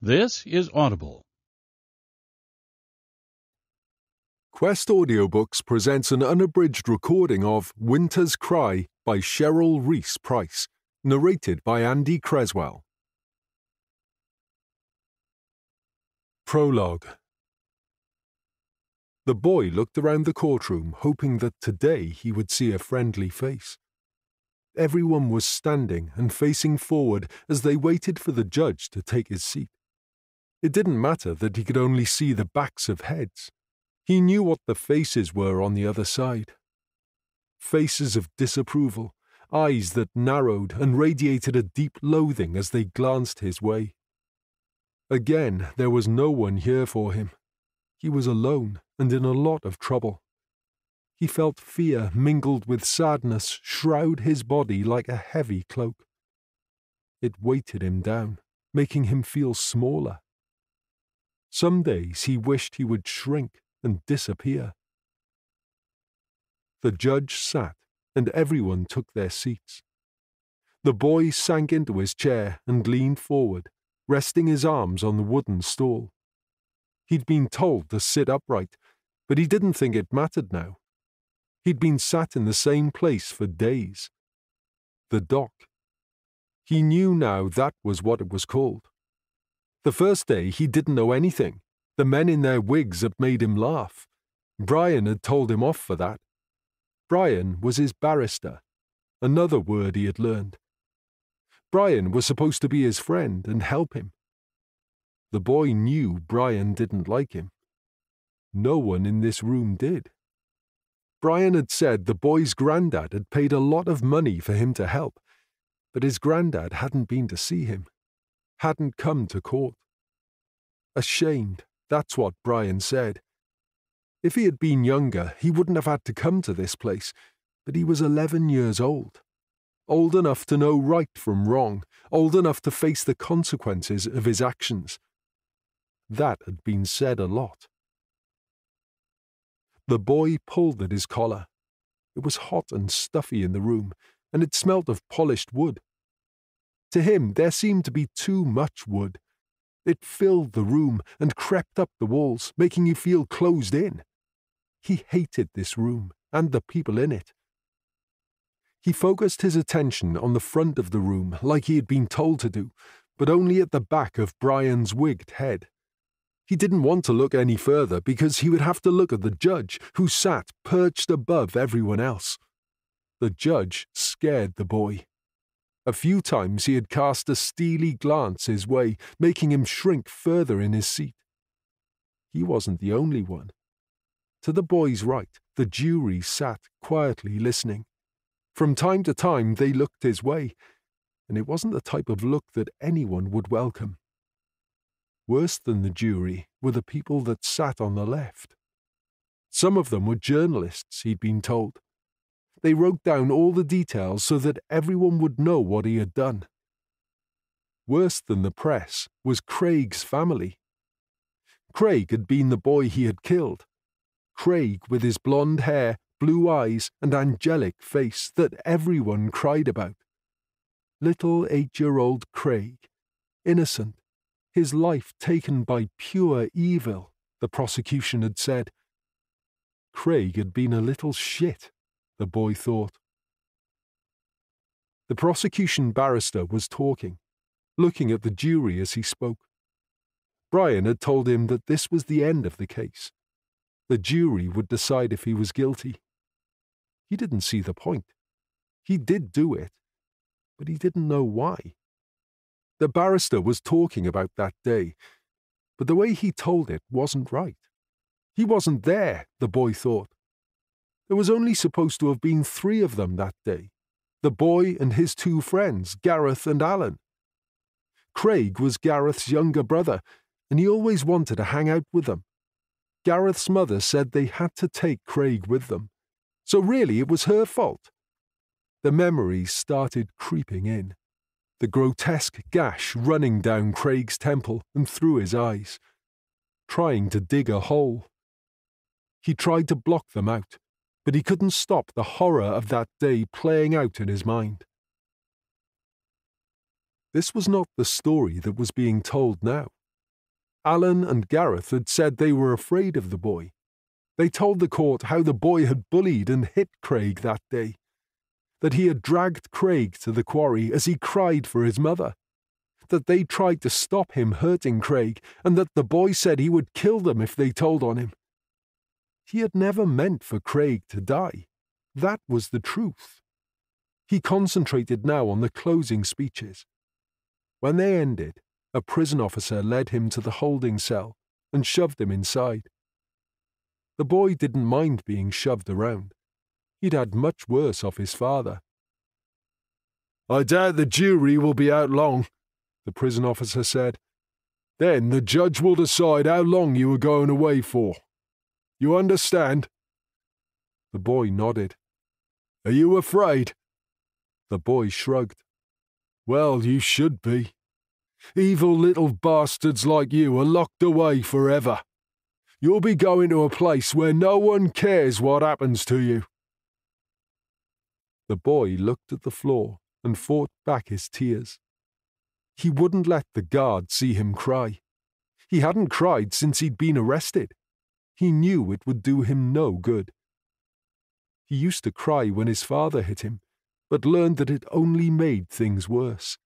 This is Audible. Quest Audiobooks presents an unabridged recording of Winter's Cry by Cheryl Rees-Price, narrated by Andy Creswell. Prologue The boy looked around the courtroom, hoping that today he would see a friendly face. Everyone was standing and facing forward as they waited for the judge to take his seat. It didn't matter that he could only see the backs of heads. He knew what the faces were on the other side. Faces of disapproval, eyes that narrowed and radiated a deep loathing as they glanced his way. Again, there was no one here for him. He was alone and in a lot of trouble. He felt fear mingled with sadness shroud his body like a heavy cloak. It weighted him down, making him feel smaller. Some days he wished he would shrink and disappear. The judge sat, and everyone took their seats. The boy sank into his chair and leaned forward, resting his arms on the wooden stool. He'd been told to sit upright, but he didn't think it mattered now. He'd been sat in the same place for days. The dock. He knew now that was what it was called. The first day he didn't know anything. The men in their wigs had made him laugh. Brian had told him off for that. Brian was his barrister, another word he had learned. Brian was supposed to be his friend and help him. The boy knew Brian didn't like him. No one in this room did. Brian had said the boy's granddad had paid a lot of money for him to help, but his granddad hadn't been to see him hadn't come to court. Ashamed, that's what Brian said. If he had been younger, he wouldn't have had to come to this place, but he was 11 years old. Old enough to know right from wrong, old enough to face the consequences of his actions. That had been said a lot. The boy pulled at his collar. It was hot and stuffy in the room, and it smelt of polished wood. To him, there seemed to be too much wood. It filled the room and crept up the walls, making you feel closed in. He hated this room and the people in it. He focused his attention on the front of the room like he had been told to do, but only at the back of Brian's wigged head. He didn't want to look any further because he would have to look at the judge, who sat perched above everyone else. The judge scared the boy. A few times he had cast a steely glance his way, making him shrink further in his seat. He wasn't the only one. To the boy's right, the jury sat quietly listening. From time to time they looked his way, and it wasn't the type of look that anyone would welcome. Worse than the jury were the people that sat on the left. Some of them were journalists, he'd been told. They wrote down all the details so that everyone would know what he had done. Worse than the press was Craig's family. Craig had been the boy he had killed. Craig with his blonde hair, blue eyes, and angelic face that everyone cried about. Little eight year old Craig, innocent, his life taken by pure evil, the prosecution had said. Craig had been a little shit the boy thought. The prosecution barrister was talking, looking at the jury as he spoke. Brian had told him that this was the end of the case. The jury would decide if he was guilty. He didn't see the point. He did do it, but he didn't know why. The barrister was talking about that day, but the way he told it wasn't right. He wasn't there, the boy thought. There was only supposed to have been three of them that day the boy and his two friends, Gareth and Alan. Craig was Gareth's younger brother, and he always wanted to hang out with them. Gareth's mother said they had to take Craig with them, so really it was her fault. The memories started creeping in. The grotesque gash running down Craig's temple and through his eyes, trying to dig a hole. He tried to block them out, but he couldn't stop the horror of that day playing out in his mind. This was not the story that was being told now. Alan and Gareth had said they were afraid of the boy. They told the court how the boy had bullied and hit Craig that day, that he had dragged Craig to the quarry as he cried for his mother, that they tried to stop him hurting Craig, and that the boy said he would kill them if they told on him. He had never meant for Craig to die. That was the truth. He concentrated now on the closing speeches. When they ended, a prison officer led him to the holding cell and shoved him inside. The boy didn't mind being shoved around. He'd had much worse off his father. I doubt the jury will be out long, the prison officer said. Then the judge will decide how long you are going away for. You understand? The boy nodded. Are you afraid? The boy shrugged. Well, you should be. Evil little bastards like you are locked away forever. You'll be going to a place where no one cares what happens to you. The boy looked at the floor and fought back his tears. He wouldn't let the guard see him cry. He hadn't cried since he'd been arrested. He knew it would do him no good. He used to cry when his father hit him, but learned that it only made things worse.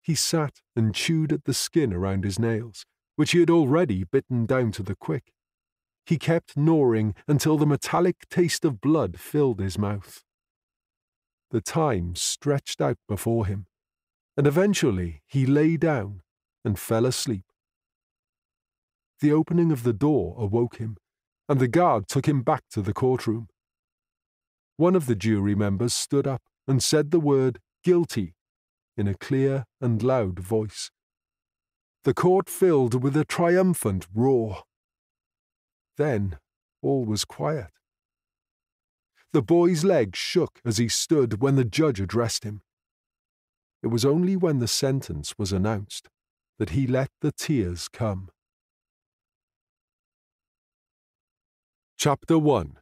He sat and chewed at the skin around his nails, which he had already bitten down to the quick. He kept gnawing until the metallic taste of blood filled his mouth. The time stretched out before him, and eventually he lay down and fell asleep. The opening of the door awoke him, and the guard took him back to the courtroom. One of the jury members stood up and said the word guilty in a clear and loud voice. The court filled with a triumphant roar. Then all was quiet. The boy's legs shook as he stood when the judge addressed him. It was only when the sentence was announced that he let the tears come. Chapter 1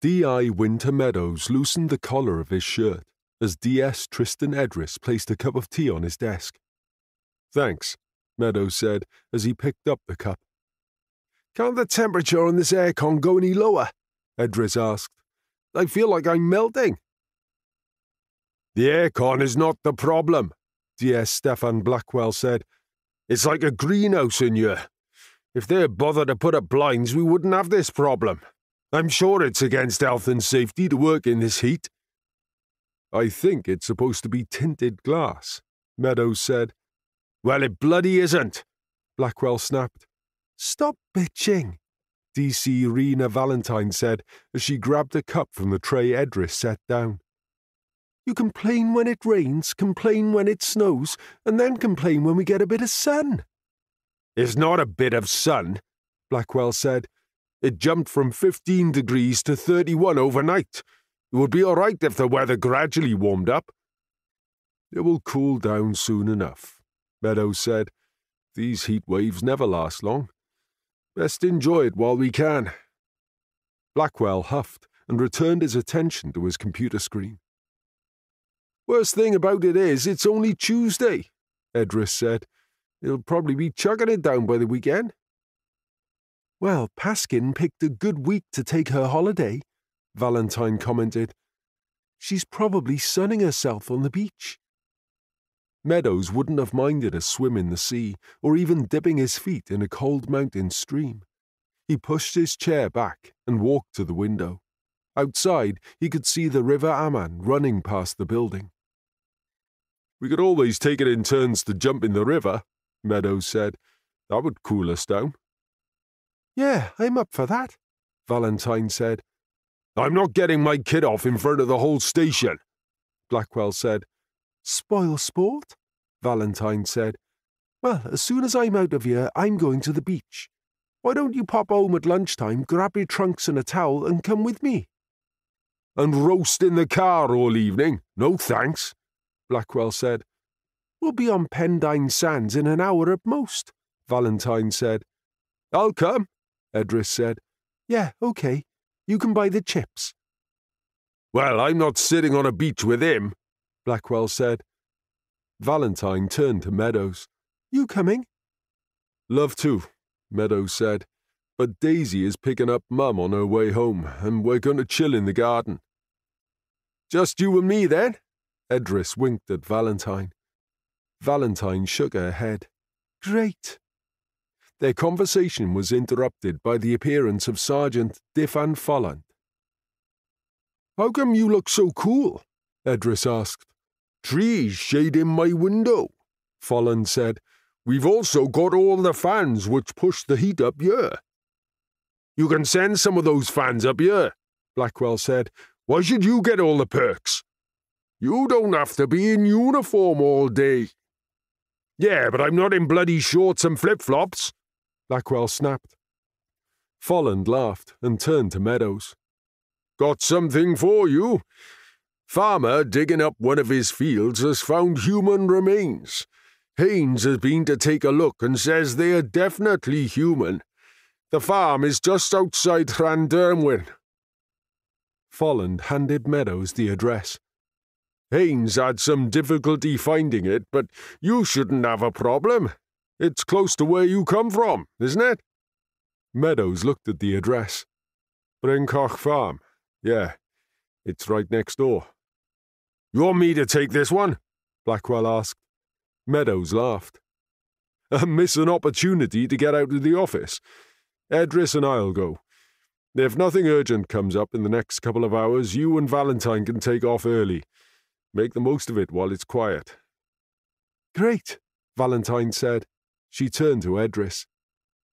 D.I. Winter Meadows loosened the collar of his shirt as D.S. Tristan Edris placed a cup of tea on his desk. Thanks, Meadows said as he picked up the cup. Can't the temperature on this aircon go any lower? Edris asked. I feel like I'm melting. The aircon is not the problem, D.S. Stefan Blackwell said. It's like a greenhouse in here. If they'd bothered to put up blinds, we wouldn't have this problem. I'm sure it's against health and safety to work in this heat. I think it's supposed to be tinted glass, Meadows said. Well, it bloody isn't, Blackwell snapped. Stop bitching, DC Rena Valentine said as she grabbed a cup from the tray Edris set down. You complain when it rains, complain when it snows, and then complain when we get a bit of sun. It's not a bit of sun, Blackwell said. It jumped from 15 degrees to 31 overnight. It would be all right if the weather gradually warmed up. It will cool down soon enough, Meadows said. These heat waves never last long. Best enjoy it while we can. Blackwell huffed and returned his attention to his computer screen. Worst thing about it is, it's only Tuesday, Edris said. He'll probably be chugging it down by the weekend. Well, Paskin picked a good week to take her holiday, Valentine commented. She's probably sunning herself on the beach. Meadows wouldn't have minded a swim in the sea, or even dipping his feet in a cold mountain stream. He pushed his chair back and walked to the window. Outside, he could see the River Amman running past the building. We could always take it in turns to jump in the river, Meadows said. That would cool us down. Yeah, I'm up for that, Valentine said. I'm not getting my kid off in front of the whole station, Blackwell said. Spoil sport? Valentine said. Well, as soon as I'm out of here, I'm going to the beach. Why don't you pop home at lunchtime, grab your trunks and a towel, and come with me? And roast in the car all evening? No thanks, Blackwell said. We'll be on Pendine Sands in an hour at most, Valentine said. I'll come, Edris said. Yeah, okay. You can buy the chips. Well, I'm not sitting on a beach with him, Blackwell said. Valentine turned to Meadows. You coming? Love to, Meadows said, but Daisy is picking up Mum on her way home, and we're going to chill in the garden. Just you and me, then? Edris winked at Valentine. Valentine shook her head. Great. Their conversation was interrupted by the appearance of Sergeant Dyfan Folland. How come you look so cool? Edris asked. Trees shading my window, Folland said. We've also got all the fans which push the heat up here. You can send some of those fans up here, Blackwell said. Why should you get all the perks? You don't have to be in uniform all day. Yeah, but I'm not in bloody shorts and flip flops, Blackwell snapped. Folland laughed and turned to Meadows. Got something for you. Farmer digging up one of his fields has found human remains. Haynes has been to take a look and says they are definitely human. The farm is just outside Rhandirmwyn. Folland handed Meadows the address. Haynes had some difficulty finding it, but you shouldn't have a problem. It's close to where you come from, isn't it? Meadows looked at the address. Bryncoch Farm. Yeah, it's right next door. You want me to take this one? Blackwell asked. Meadows laughed. I miss an opportunity to get out of the office. Edris and I'll go. If nothing urgent comes up in the next couple of hours, you and Valentine can take off early. Make the most of it while it's quiet. Great, Valentine said. She turned to Edris.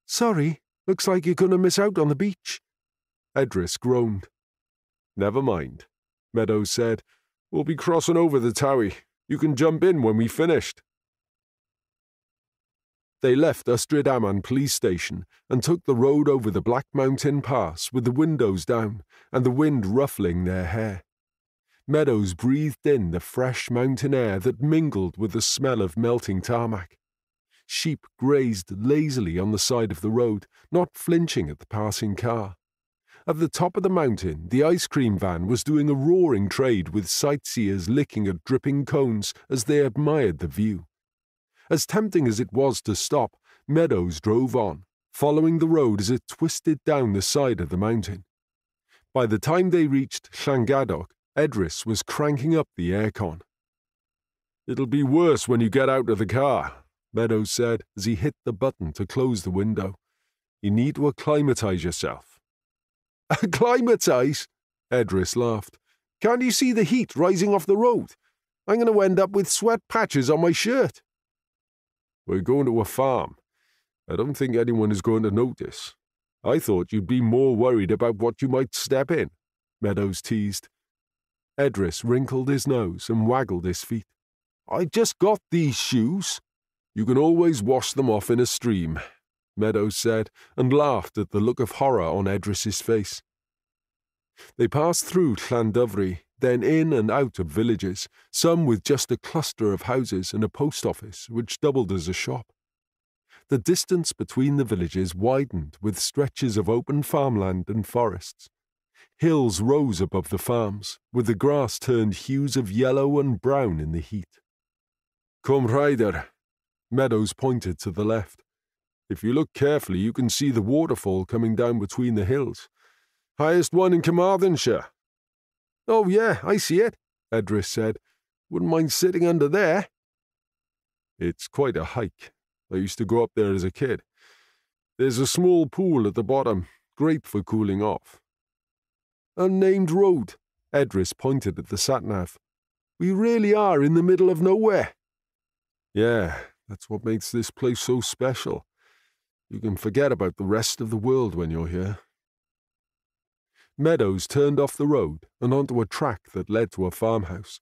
Sorry, looks like you're going to miss out on the beach. Edris groaned. Never mind, Meadows said. We'll be crossing over the Tywi. You can jump in when we've finished. They left Ystryd police station and took the road over the Black Mountain Pass with the windows down and the wind ruffling their hair. Meadows breathed in the fresh mountain air that mingled with the smell of melting tarmac. Sheep grazed lazily on the side of the road, not flinching at the passing car. At the top of the mountain, the ice cream van was doing a roaring trade with sightseers licking at dripping cones as they admired the view. As tempting as it was to stop, Meadows drove on, following the road as it twisted down the side of the mountain. By the time they reached Llangadog, Edris was cranking up the aircon. It'll be worse when you get out of the car, Meadows said as he hit the button to close the window. You need to acclimatize yourself. Acclimatize? Edris laughed. Can't you see the heat rising off the road? I'm going to end up with sweat patches on my shirt. We're going to a farm. I don't think anyone is going to notice. I thought you'd be more worried about what you might step in, Meadows teased. Edris wrinkled his nose and waggled his feet. I just got these shoes. You can always wash them off in a stream, Meadows said, and laughed at the look of horror on Edris's face. They passed through Llandovery, then in and out of villages, some with just a cluster of houses and a post office which doubled as a shop. The distance between the villages widened with stretches of open farmland and forests. Hills rose above the farms, with the grass turned hues of yellow and brown in the heat. Cwm Rhaeadr. Meadows pointed to the left. If you look carefully, you can see the waterfall coming down between the hills. Highest one in Carmarthenshire. Oh, yeah, I see it, Edris said. Wouldn't mind sitting under there. It's quite a hike. I used to go up there as a kid. There's a small pool at the bottom, great for cooling off. Unnamed road. Edris pointed at the satnav. We really are in the middle of nowhere. Yeah, that's what makes this place so special. You can forget about the rest of the world when you're here. Meadows turned off the road and onto a track that led to a farmhouse.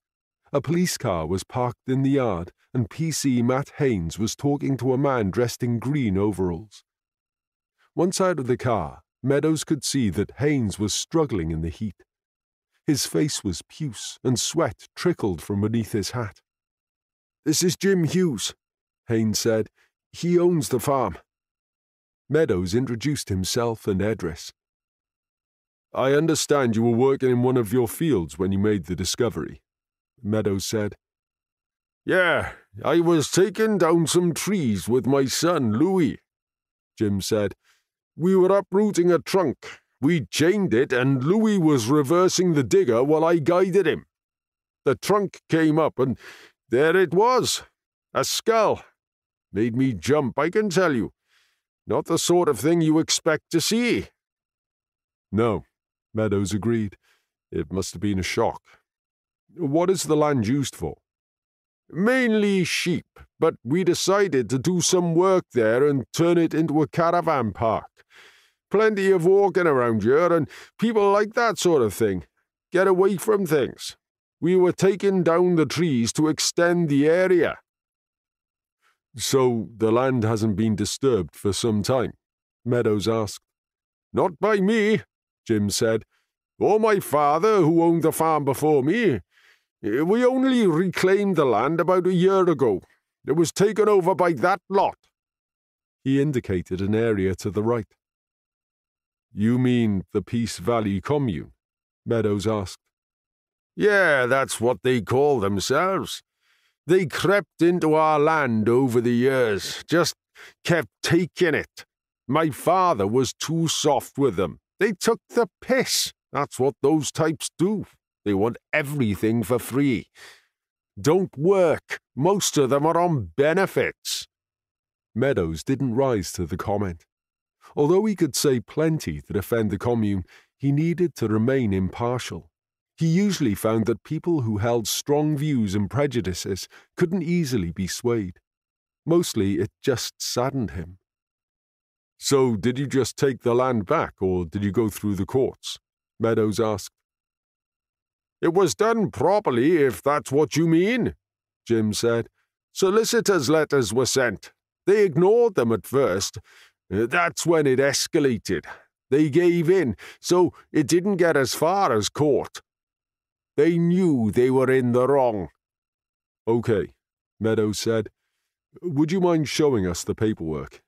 A police car was parked in the yard, and PC Matt Haynes was talking to a man dressed in green overalls. Once out of the car, Meadows could see that Haynes was struggling in the heat. His face was puce, and sweat trickled from beneath his hat. This is Jim Hughes, Haynes said. He owns the farm. Meadows introduced himself and Edris. I understand you were working in one of your fields when you made the discovery, Meadows said. Yeah, I was taking down some trees with my son, Louis, Jim said. We were uprooting a trunk. We chained it, and Louis was reversing the digger while I guided him. The trunk came up, and there it was a skull. Made me jump, I can tell you. Not the sort of thing you expect to see. No, Meadows agreed. It must have been a shock. What is the land used for? Mainly sheep, but we decided to do some work there and turn it into a caravan park. Plenty of walking around here, and people like that sort of thing. Get away from things. We were taking down the trees to extend the area. So the land hasn't been disturbed for some time? Meadows asked. Not by me, Jim said, or my father, who owned the farm before me. We only reclaimed the land about a year ago. It was taken over by that lot. He indicated an area to the right. You mean the Peace Valley Commune? Meadows asked. Yeah, that's what they call themselves. They crept into our land over the years, just kept taking it. My father was too soft with them. They took the piss. That's what those types do. They want everything for free. Don't work. Most of them are on benefits. Meadows didn't rise to the comment. Although he could say plenty to defend the commune, he needed to remain impartial. He usually found that people who held strong views and prejudices couldn't easily be swayed. Mostly it just saddened him. So, did you just take the land back, or did you go through the courts? Meadows asked. It was done properly, if that's what you mean, Jim said. Solicitors' letters were sent. They ignored them at first. That's when it escalated. They gave in, so it didn't get as far as court. They knew they were in the wrong. Okay, Meadows said. Would you mind showing us the paperwork?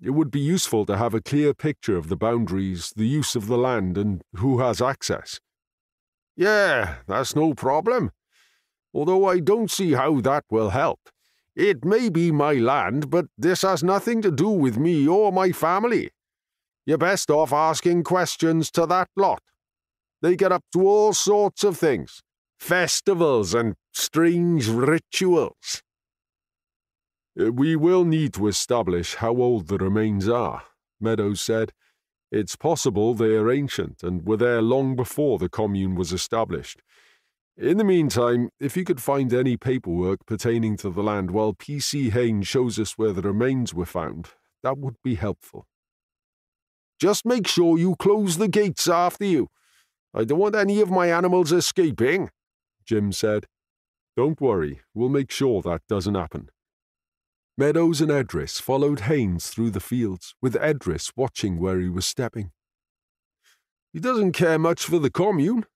It would be useful to have a clear picture of the boundaries, the use of the land, and who has access. Yeah, that's no problem. Although I don't see how that will help. It may be my land, but this has nothing to do with me or my family. You're best off asking questions to that lot. They get up to all sorts of things festivals and strange rituals. Uh, we will need to establish how old the remains are, Meadows said. It's possible they are ancient and were there long before the commune was established. In the meantime, if you could find any paperwork pertaining to the land while P.C. Haynes shows us where the remains were found, that would be helpful. Just make sure you close the gates after you. I don't want any of my animals escaping, Jim said. Don't worry, we'll make sure that doesn't happen. Meadows and Edris followed Haynes through the fields, with Edris watching where he was stepping. He doesn't care much for the commune,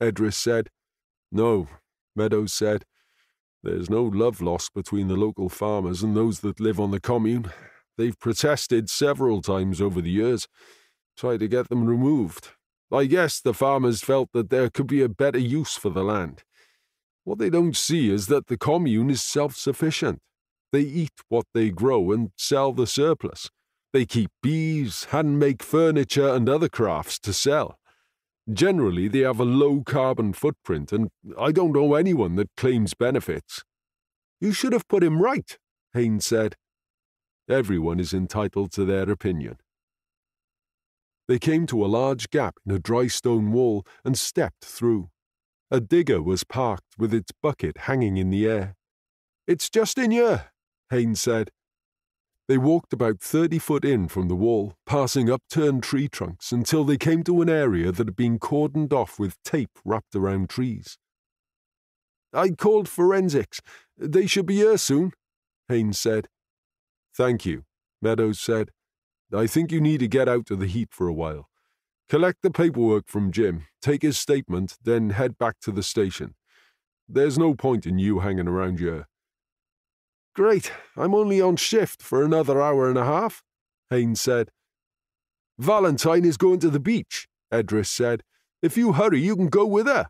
Edris said. No, Meadows said. There's no love lost between the local farmers and those that live on the commune. They've protested several times over the years, tried to get them removed. I guess the farmers felt that there could be a better use for the land. What they don't see is that the commune is self sufficient. They eat what they grow and sell the surplus. They keep bees, hand make furniture and other crafts to sell. Generally, they have a low carbon footprint, and I don't know anyone that claims benefits. You should have put him right, Haynes said. Everyone is entitled to their opinion. They came to a large gap in a dry stone wall and stepped through. A digger was parked with its bucket hanging in the air. It's just in here, Haynes said. They walked about 30 foot in from the wall, passing upturned tree trunks until they came to an area that had been cordoned off with tape wrapped around trees. I called forensics. They should be here soon, Haynes said. Thank you, Meadows said. I think you need to get out of the heat for a while. Collect the paperwork from Jim, take his statement, then head back to the station. There's no point in you hanging around here. Great, I'm only on shift for another hour and a half, Haynes said. Valentine is going to the beach, Edris said. If you hurry, you can go with her.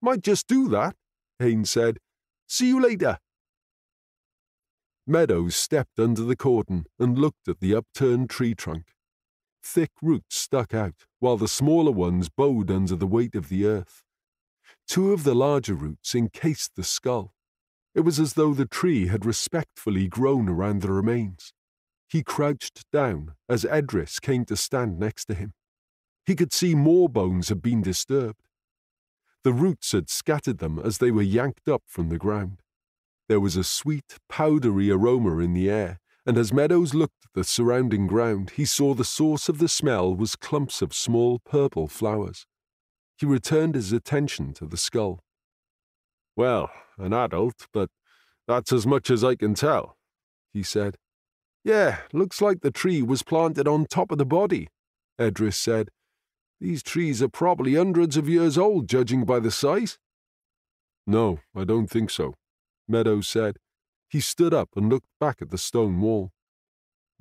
Might just do that, Haynes said. See you later, Meadows stepped under the cordon and looked at the upturned tree trunk. Thick roots stuck out, while the smaller ones bowed under the weight of the earth. Two of the larger roots encased the skull. It was as though the tree had respectfully grown around the remains. He crouched down as Edris came to stand next to him. He could see more bones had been disturbed. The roots had scattered them as they were yanked up from the ground. There was a sweet, powdery aroma in the air, and as Meadows looked at the surrounding ground, he saw the source of the smell was clumps of small purple flowers. He returned his attention to the skull. Well, an adult, but that's as much as I can tell, he said. Yeah, looks like the tree was planted on top of the body, Edris said. These trees are probably hundreds of years old, judging by the size. No, I don't think so, Meadows said. He stood up and looked back at the stone wall.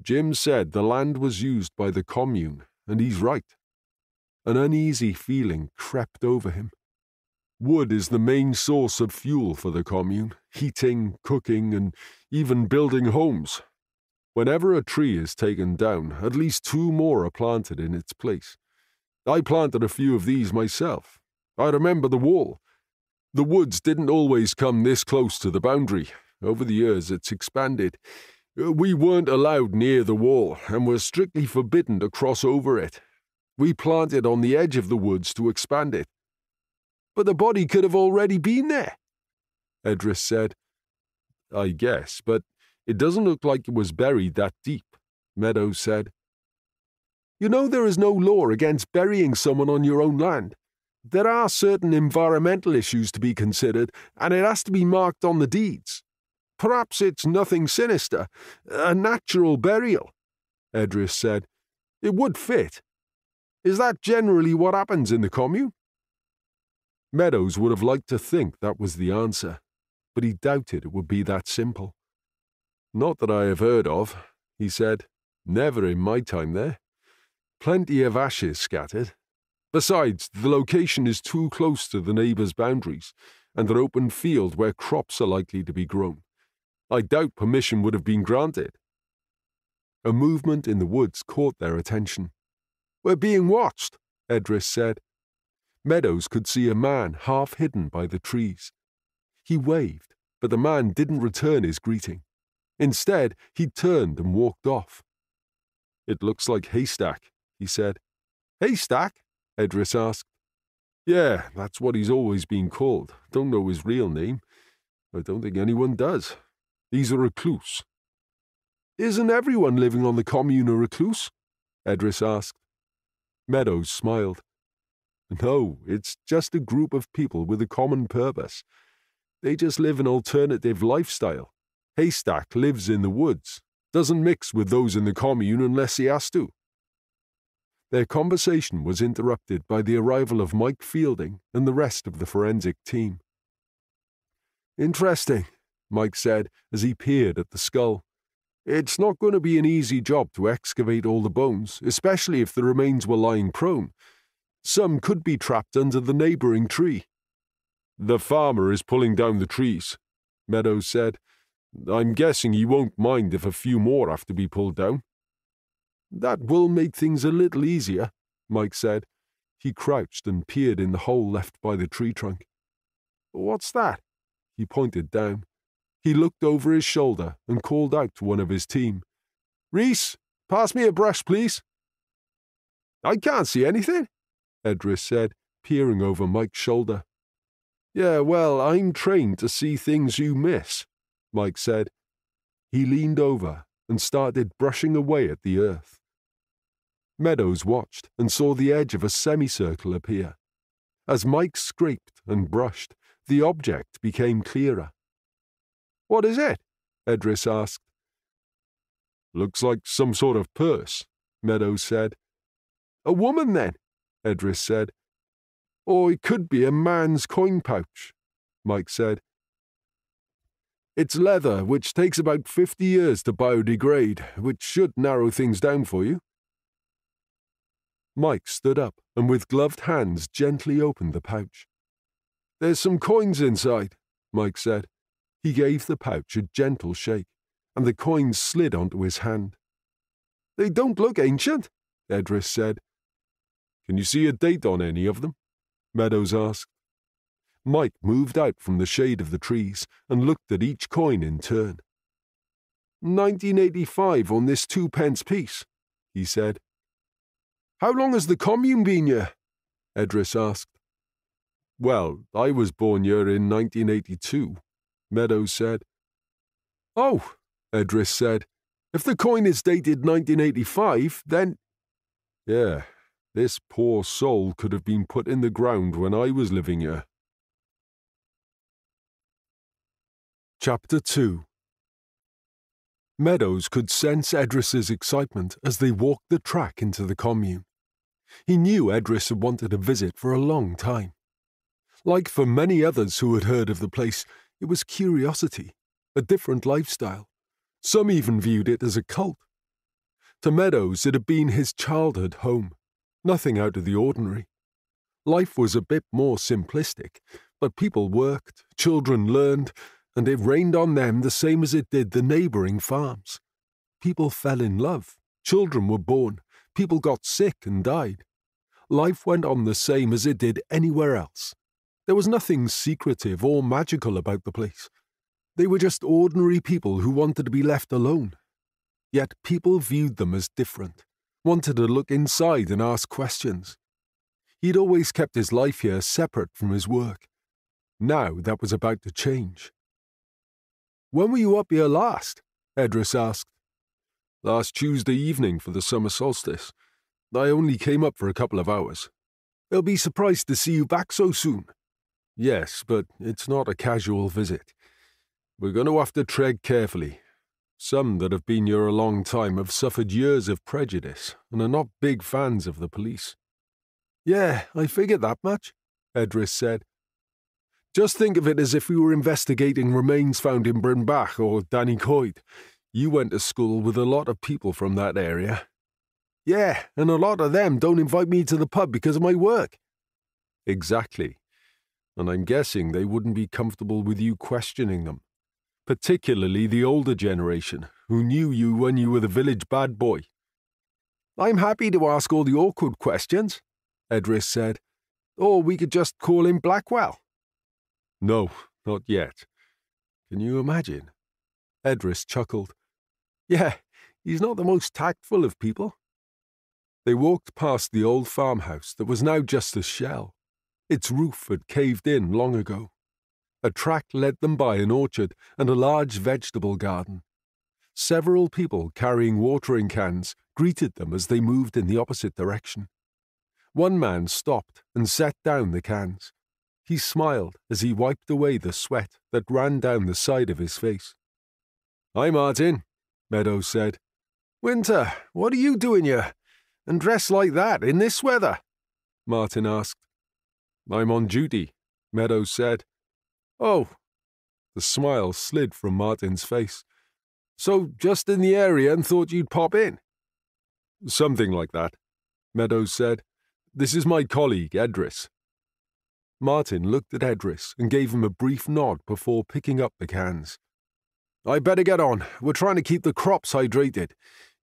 Jim said the land was used by the commune, and he's right. An uneasy feeling crept over him. Wood is the main source of fuel for the commune, heating, cooking, and even building homes. Whenever a tree is taken down, at least two more are planted in its place. I planted a few of these myself. I remember the wall. The woods didn't always come this close to the boundary. Over the years, it's expanded. Uh, we weren't allowed near the wall and were strictly forbidden to cross over it. We planted on the edge of the woods to expand it. But the body could have already been there, Edris said. I guess, but it doesn't look like it was buried that deep, Meadows said. You know there is no law against burying someone on your own land. There are certain environmental issues to be considered, and it has to be marked on the deeds. Perhaps it's nothing sinister, a natural burial, Edris said. It would fit. Is that generally what happens in the commune? Meadows would have liked to think that was the answer, but he doubted it would be that simple. Not that I have heard of, he said. Never in my time there. Plenty of ashes scattered. Besides, the location is too close to the neighbours' boundaries and an open field where crops are likely to be grown. I doubt permission would have been granted. A movement in the woods caught their attention. We're being watched, Edris said. Meadows could see a man half hidden by the trees. He waved, but the man didn't return his greeting. Instead, he turned and walked off. It looks like Haystack, he said. Haystack? Edris asked. Yeah, that's what he's always been called. Don't know his real name. I don't think anyone does. He's a recluse. Isn't everyone living on the commune a recluse? Edris asked. Meadows smiled. No, it's just a group of people with a common purpose. They just live an alternative lifestyle. Haystack lives in the woods, doesn't mix with those in the commune unless he has to. Their conversation was interrupted by the arrival of Mike Fielding and the rest of the forensic team. Interesting, Mike said as he peered at the skull. It's not going to be an easy job to excavate all the bones, especially if the remains were lying prone. Some could be trapped under the neighbouring tree. The farmer is pulling down the trees, Meadows said. I'm guessing he won't mind if a few more have to be pulled down. That will make things a little easier, Mike said. He crouched and peered in the hole left by the tree trunk. What's that? He pointed down. He looked over his shoulder and called out to one of his team. Reese, pass me a brush, please. I can't see anything, Edris said, peering over Mike's shoulder. Yeah, well, I'm trained to see things you miss, Mike said. He leaned over and started brushing away at the earth. Meadows watched and saw the edge of a semicircle appear. As Mike scraped and brushed, the object became clearer. What is it? Edris asked. Looks like some sort of purse, Meadows said. A woman, then, Edris said. Or it could be a man's coin pouch, Mike said. It's leather, which takes about 50 years to biodegrade, which should narrow things down for you. Mike stood up and with gloved hands gently opened the pouch. There's some coins inside, Mike said. He gave the pouch a gentle shake, and the coins slid onto his hand. They don't look ancient, Edris said. Can you see a date on any of them? Meadows asked. Mike moved out from the shade of the trees and looked at each coin in turn. 1985 on this two pence piece, he said. How long has the commune been here? Edris asked. Well, I was born here in 1982, Meadows said. Oh, Edris said. If the coin is dated 1985, then. Yeah, this poor soul could have been put in the ground when I was living here. Chapter 2 Meadows could sense Edris's excitement as they walked the track into the commune. He knew Edris had wanted a visit for a long time. Like for many others who had heard of the place, it was curiosity, a different lifestyle. Some even viewed it as a cult. To Meadows, it had been his childhood home, nothing out of the ordinary. Life was a bit more simplistic, but people worked, children learned, and it rained on them the same as it did the neighbouring farms. People fell in love, children were born, people got sick and died. Life went on the same as it did anywhere else. There was nothing secretive or magical about the place. They were just ordinary people who wanted to be left alone. Yet people viewed them as different, wanted to look inside and ask questions. He'd always kept his life here separate from his work. Now that was about to change. When were you up here last? Edris asked. Last Tuesday evening for the summer solstice. I only came up for a couple of hours. They'll be surprised to see you back so soon. Yes, but it's not a casual visit. We're going to have to tread carefully. Some that have been here a long time have suffered years of prejudice and are not big fans of the police. Yeah, I figured that much, Edris said. Just think of it as if we were investigating remains found in Brimbach or Danny. You went to school with a lot of people from that area. Yeah, and a lot of them don't invite me to the pub because of my work. Exactly. And I'm guessing they wouldn't be comfortable with you questioning them. Particularly the older generation, who knew you when you were the village bad boy. I'm happy to ask all the awkward questions, Edris said. Or we could just call him Blackwell. No, not yet. Can you imagine? Edris chuckled. Yeah, he's not the most tactful of people. They walked past the old farmhouse that was now just a shell. Its roof had caved in long ago. A track led them by an orchard and a large vegetable garden. Several people carrying watering cans greeted them as they moved in the opposite direction. One man stopped and set down the cans. He smiled as he wiped away the sweat that ran down the side of his face. Hi, Martin, Meadows said. Winter, what are you doing here? And dressed like that in this weather? Martin asked. I'm on duty, Meadows said. Oh. The smile slid from Martin's face. So just in the area and thought you'd pop in? Something like that, Meadows said. This is my colleague, Edris. Martin looked at Edris and gave him a brief nod before picking up the cans. I better get on. We're trying to keep the crops hydrated.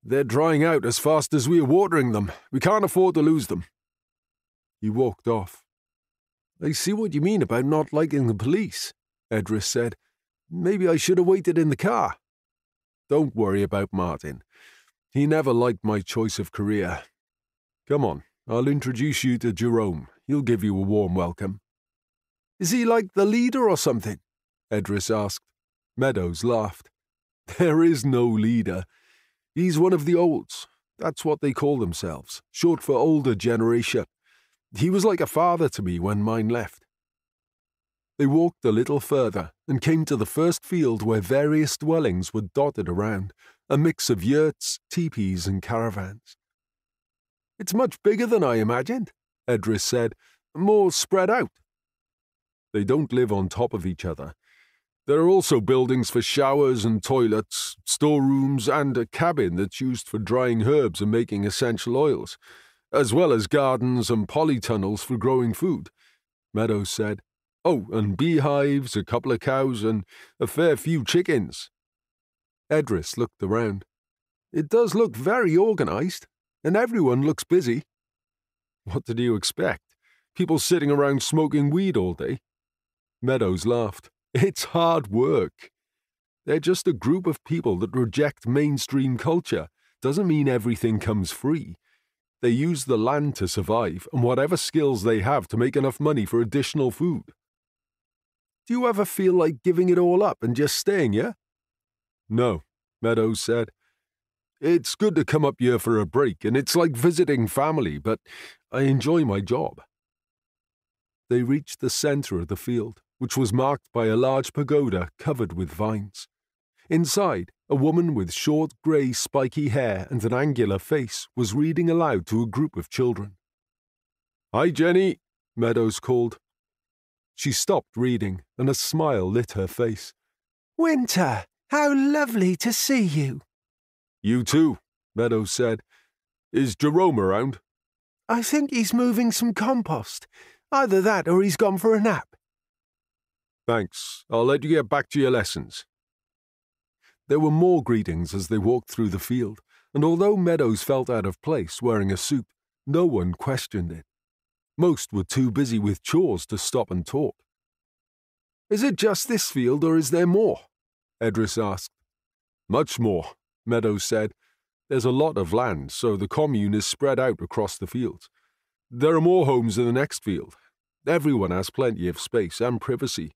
They're drying out as fast as we are watering them. We can't afford to lose them. He walked off. I see what you mean about not liking the police, Edris said. Maybe I should have waited in the car. Don't worry about Martin. He never liked my choice of career. Come on, I'll introduce you to Jerome. He'll give you a warm welcome. Is he like the leader or something? Edris asked. Meadows laughed. There is no leader. He's one of the olds. That's what they call themselves, short for older generation. He was like a father to me when mine left. They walked a little further and came to the first field where various dwellings were dotted around, a mix of yurts, teepees, and caravans. It's much bigger than I imagined, Edris said, more spread out. They don't live on top of each other. There are also buildings for showers and toilets, storerooms, and a cabin that's used for drying herbs and making essential oils, as well as gardens and polytunnels for growing food, Meadows said. Oh, and beehives, a couple of cows, and a fair few chickens. Edris looked around. It does look very organized, and everyone looks busy. What did you expect? People sitting around smoking weed all day? Meadows laughed. It's hard work. They're just a group of people that reject mainstream culture. Doesn't mean everything comes free. They use the land to survive and whatever skills they have to make enough money for additional food. Do you ever feel like giving it all up and just staying here? No, Meadows said. It's good to come up here for a break, and it's like visiting family, but I enjoy my job. They reached the centre of the field, which was marked by a large pagoda covered with vines. Inside, a woman with short grey spiky hair and an angular face was reading aloud to a group of children. Hi, Jenny, Meadows called. She stopped reading, and a smile lit her face. Winter, how lovely to see you. You too, Meadows said. Is Jerome around? I think he's moving some compost. Either that or he's gone for a nap. Thanks. I'll let you get back to your lessons. There were more greetings as they walked through the field, and although Meadows felt out of place wearing a suit, no one questioned it. Most were too busy with chores to stop and talk. Is it just this field, or is there more? Edris asked. Much more, Meadows said. There's a lot of land, so the commune is spread out across the fields. There are more homes in the next field. Everyone has plenty of space and privacy.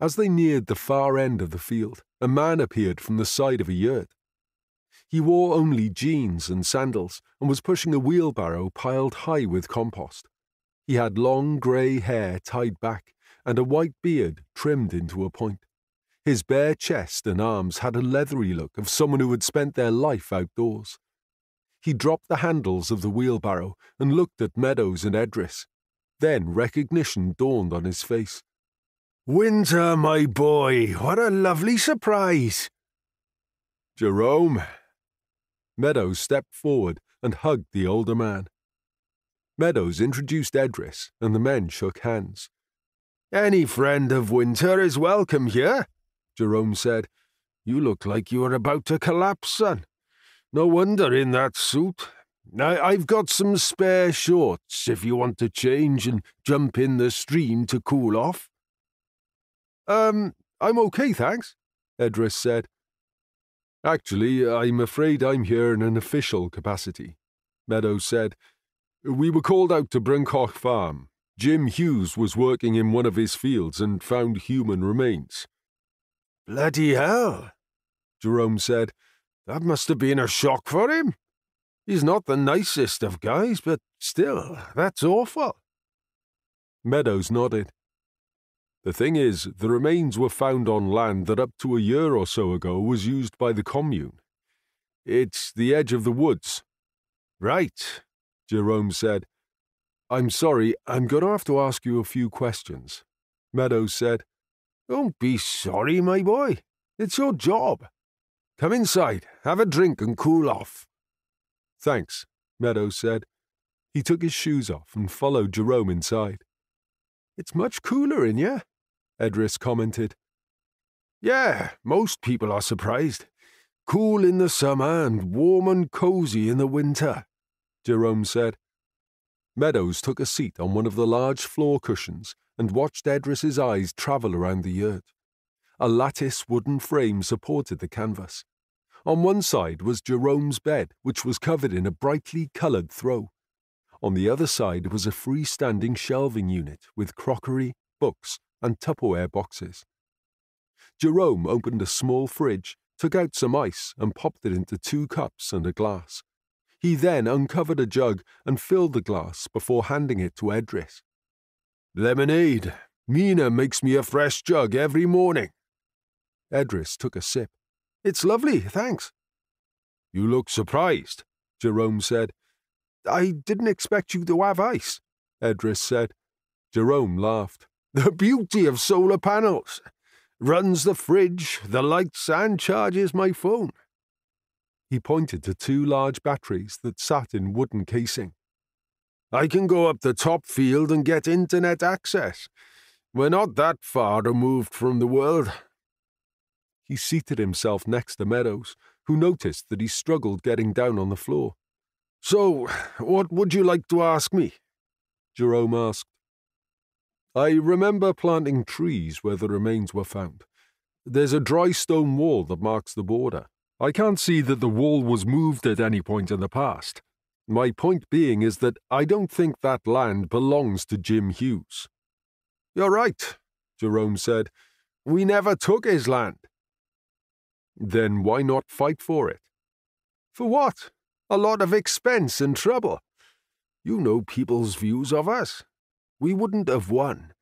As they neared the far end of the field, a man appeared from the side of a yurt. He wore only jeans and sandals and was pushing a wheelbarrow piled high with compost. He had long grey hair tied back and a white beard trimmed into a point. His bare chest and arms had a leathery look of someone who had spent their life outdoors. He dropped the handles of the wheelbarrow and looked at Meadows and Edris. Then recognition dawned on his face. Winter, my boy, what a lovely surprise! Jerome. Meadows stepped forward and hugged the older man. Meadows introduced Edris, and the men shook hands. Any friend of Winter is welcome here, Jerome said. You look like you are about to collapse, son. No wonder in that suit. I, I've got some spare shorts if you want to change and jump in the stream to cool off. Um, I'm okay, thanks, Edris said. Actually, I'm afraid I'm here in an official capacity, Meadows said. We were called out to Bryncoch Farm. Jim Hughes was working in one of his fields and found human remains. Bloody hell, Jerome said. That must have been a shock for him. He's not the nicest of guys, but still, that's awful. Meadows nodded. The thing is, the remains were found on land that up to a year or so ago was used by the commune. It's the edge of the woods. Right, Jerome said. I'm sorry, I'm going to have to ask you a few questions. Meadows said. Don't be sorry, my boy. It's your job. Come inside, have a drink, and cool off. Thanks, Meadows said. He took his shoes off and followed Jerome inside. It's much cooler in here, Edris commented. Yeah, most people are surprised. Cool in the summer and warm and cozy in the winter, Jerome said. Meadows took a seat on one of the large floor cushions and watched Edris's eyes travel around the yurt. A lattice wooden frame supported the canvas. On one side was Jerome's bed, which was covered in a brightly coloured throw. On the other side was a freestanding shelving unit with crockery, books, and Tupperware boxes. Jerome opened a small fridge, took out some ice, and popped it into two cups and a glass. He then uncovered a jug and filled the glass before handing it to Edris. Lemonade. Mina makes me a fresh jug every morning. Edris took a sip. It's lovely, thanks. You look surprised, Jerome said. I didn't expect you to have ice, Edris said. Jerome laughed. The beauty of solar panels. Runs the fridge, the lights, and charges my phone. He pointed to two large batteries that sat in wooden casing. I can go up the top field and get internet access. We're not that far removed from the world. He seated himself next to Meadows, who noticed that he struggled getting down on the floor. So, what would you like to ask me? Jerome asked. I remember planting trees where the remains were found. There's a dry stone wall that marks the border. I can't see that the wall was moved at any point in the past. My point being is that I don't think that land belongs to Jim Hughes. You're right, Jerome said. We never took his land. Then why not fight for it? For what? A lot of expense and trouble. You know people's views of us. We wouldn't have won.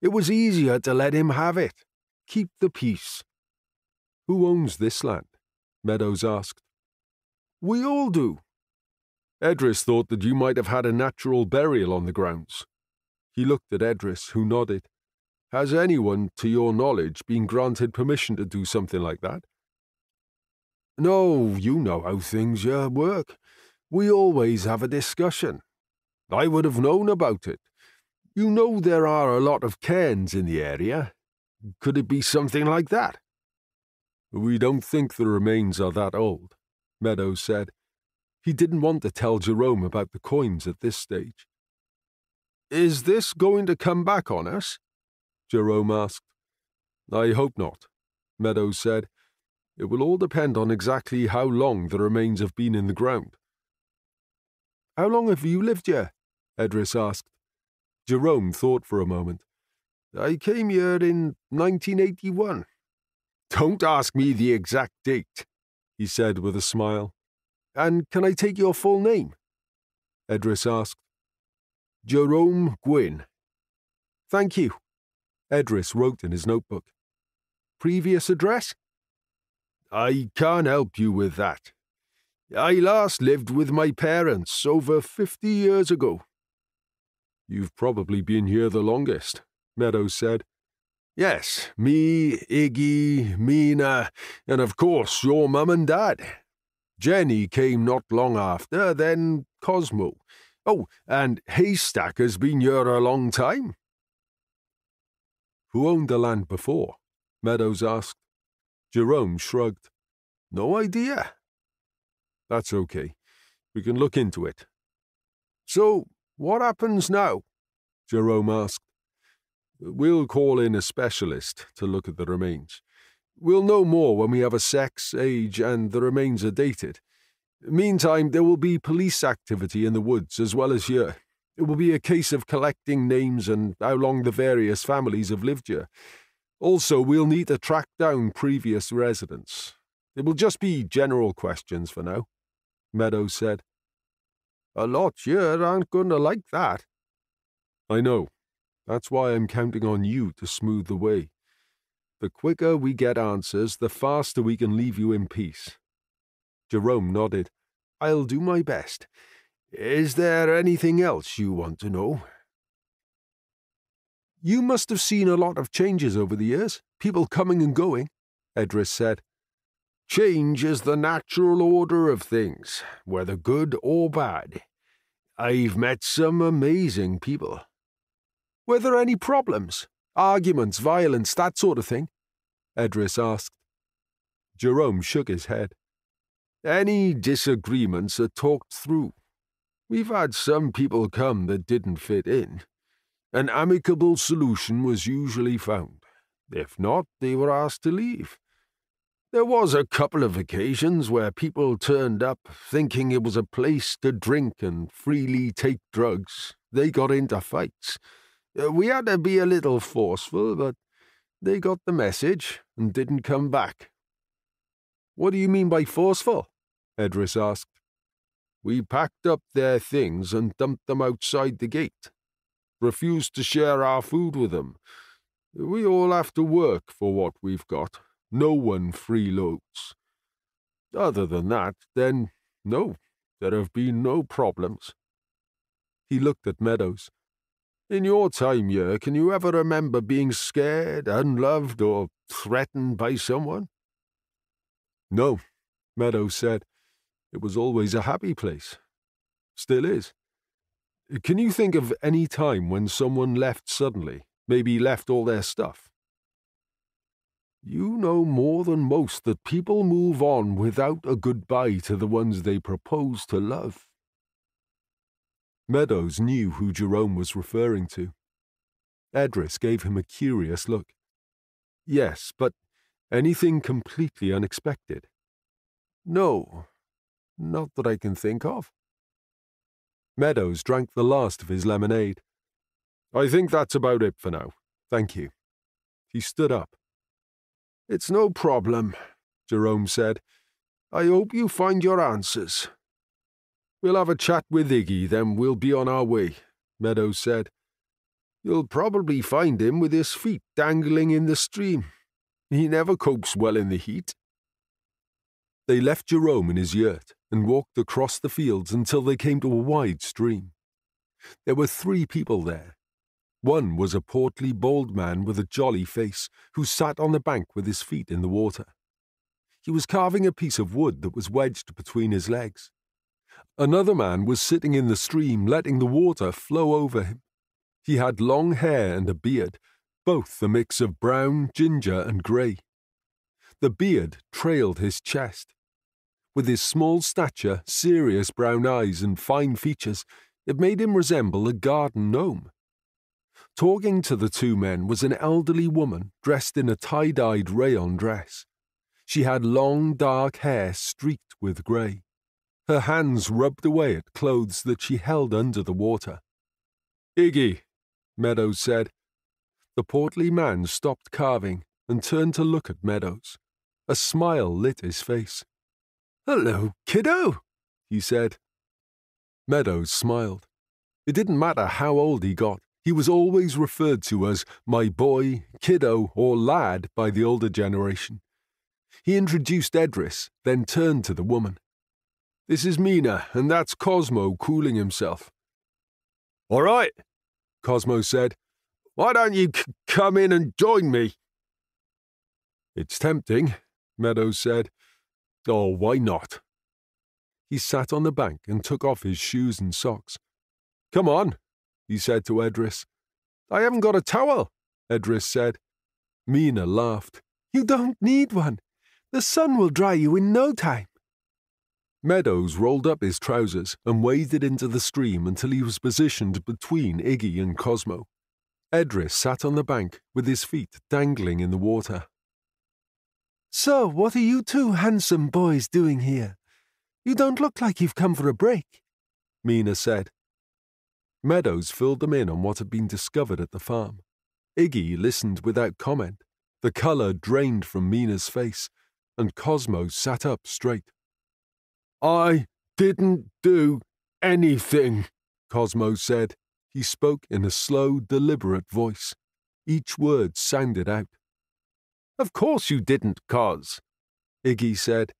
It was easier to let him have it. Keep the peace. Who owns this land? Meadows asked. We all do. Edris thought that you might have had a natural burial on the grounds. He looked at Edris, who nodded. Has anyone, to your knowledge, been granted permission to do something like that? No, you know how things here work. We always have a discussion. I would have known about it. You know there are a lot of cairns in the area. Could it be something like that? We don't think the remains are that old, Meadows said. He didn't want to tell Jerome about the coins at this stage. Is this going to come back on us? Jerome asked. I hope not, Meadows said. It will all depend on exactly how long the remains have been in the ground. How long have you lived here? Edris asked. Jerome thought for a moment. I came here in 1981. Don't ask me the exact date, he said with a smile. And can I take your full name? Edris asked. Jerome Gwyn. Thank you. Edris wrote in his notebook. Previous address? I can't help you with that. I last lived with my parents over fifty years ago. You've probably been here the longest, Meadows said. Yes, me, Iggy, Mina, and of course your mum and dad. Jenny came not long after, then Cosmo. Oh, and Haystack has been here a long time. Who owned the land before? Meadows asked. Jerome shrugged. No idea. That's okay. We can look into it. So, what happens now? Jerome asked. We'll call in a specialist to look at the remains. We'll know more when we have a sex, age, and the remains are dated. Meantime, there will be police activity in the woods as well as here. It will be a case of collecting names and how long the various families have lived here. Also, we'll need to track down previous residents. It will just be general questions for now, Meadows said. A lot here aren't going to like that. I know. That's why I'm counting on you to smooth the way. The quicker we get answers, the faster we can leave you in peace. Jerome nodded. I'll do my best. Is there anything else you want to know? You must have seen a lot of changes over the years, people coming and going, Edris said. Change is the natural order of things, whether good or bad. I've met some amazing people. Were there any problems? Arguments, violence, that sort of thing? Edris asked. Jerome shook his head. Any disagreements are talked through. We've had some people come that didn't fit in. An amicable solution was usually found. If not, they were asked to leave. There was a couple of occasions where people turned up thinking it was a place to drink and freely take drugs. They got into fights. Uh, we had to be a little forceful, but they got the message and didn't come back. What do you mean by forceful? Edris asked. We packed up their things and dumped them outside the gate. Refused to share our food with them. We all have to work for what we've got. No one freeloads. Other than that, then, no, there have been no problems. He looked at Meadows. In your time here, can you ever remember being scared, unloved, or threatened by someone? No, Meadows said. It was always a happy place. Still is. Can you think of any time when someone left suddenly, maybe left all their stuff? You know more than most that people move on without a goodbye to the ones they propose to love. Meadows knew who Jerome was referring to. Edris gave him a curious look. Yes, but anything completely unexpected? No, not that I can think of. Meadows drank the last of his lemonade. I think that's about it for now. Thank you. He stood up. It's no problem, Jerome said. I hope you find your answers. We'll have a chat with Iggy, then we'll be on our way, Meadows said. You'll probably find him with his feet dangling in the stream. He never copes well in the heat. They left Jerome in his yurt and walked across the fields until they came to a wide stream. There were three people there. One was a portly, bald man with a jolly face who sat on the bank with his feet in the water. He was carving a piece of wood that was wedged between his legs. Another man was sitting in the stream, letting the water flow over him. He had long hair and a beard, both a mix of brown, ginger, and grey. The beard trailed his chest. With his small stature, serious brown eyes, and fine features, it made him resemble a garden gnome. Talking to the two men was an elderly woman dressed in a tie dyed rayon dress. She had long dark hair streaked with grey. Her hands rubbed away at clothes that she held under the water. Iggy, Meadows said. The portly man stopped carving and turned to look at Meadows. A smile lit his face. Hello, kiddo, he said. Meadows smiled. It didn't matter how old he got, he was always referred to as my boy, kiddo, or lad by the older generation. He introduced Edris, then turned to the woman. This is Mina, and that's Cosmo cooling himself. All right, Cosmo said. Why don't you c- come in and join me? It's tempting, Meadows said. Oh, why not? He sat on the bank and took off his shoes and socks. Come on, he said to Edris. I haven't got a towel, Edris said. Mina laughed. You don't need one. The sun will dry you in no time. Meadows rolled up his trousers and waded into the stream until he was positioned between Iggy and Cosmo. Edris sat on the bank with his feet dangling in the water. So, what are you two handsome boys doing here? You don't look like you've come for a break, Mina said. Meadows filled them in on what had been discovered at the farm. Iggy listened without comment. The colour drained from Mina's face, and Cosmo sat up straight. I didn't do anything, Cosmo said. He spoke in a slow, deliberate voice. Each word sounded out. Of course you didn't, Cos, Iggy said.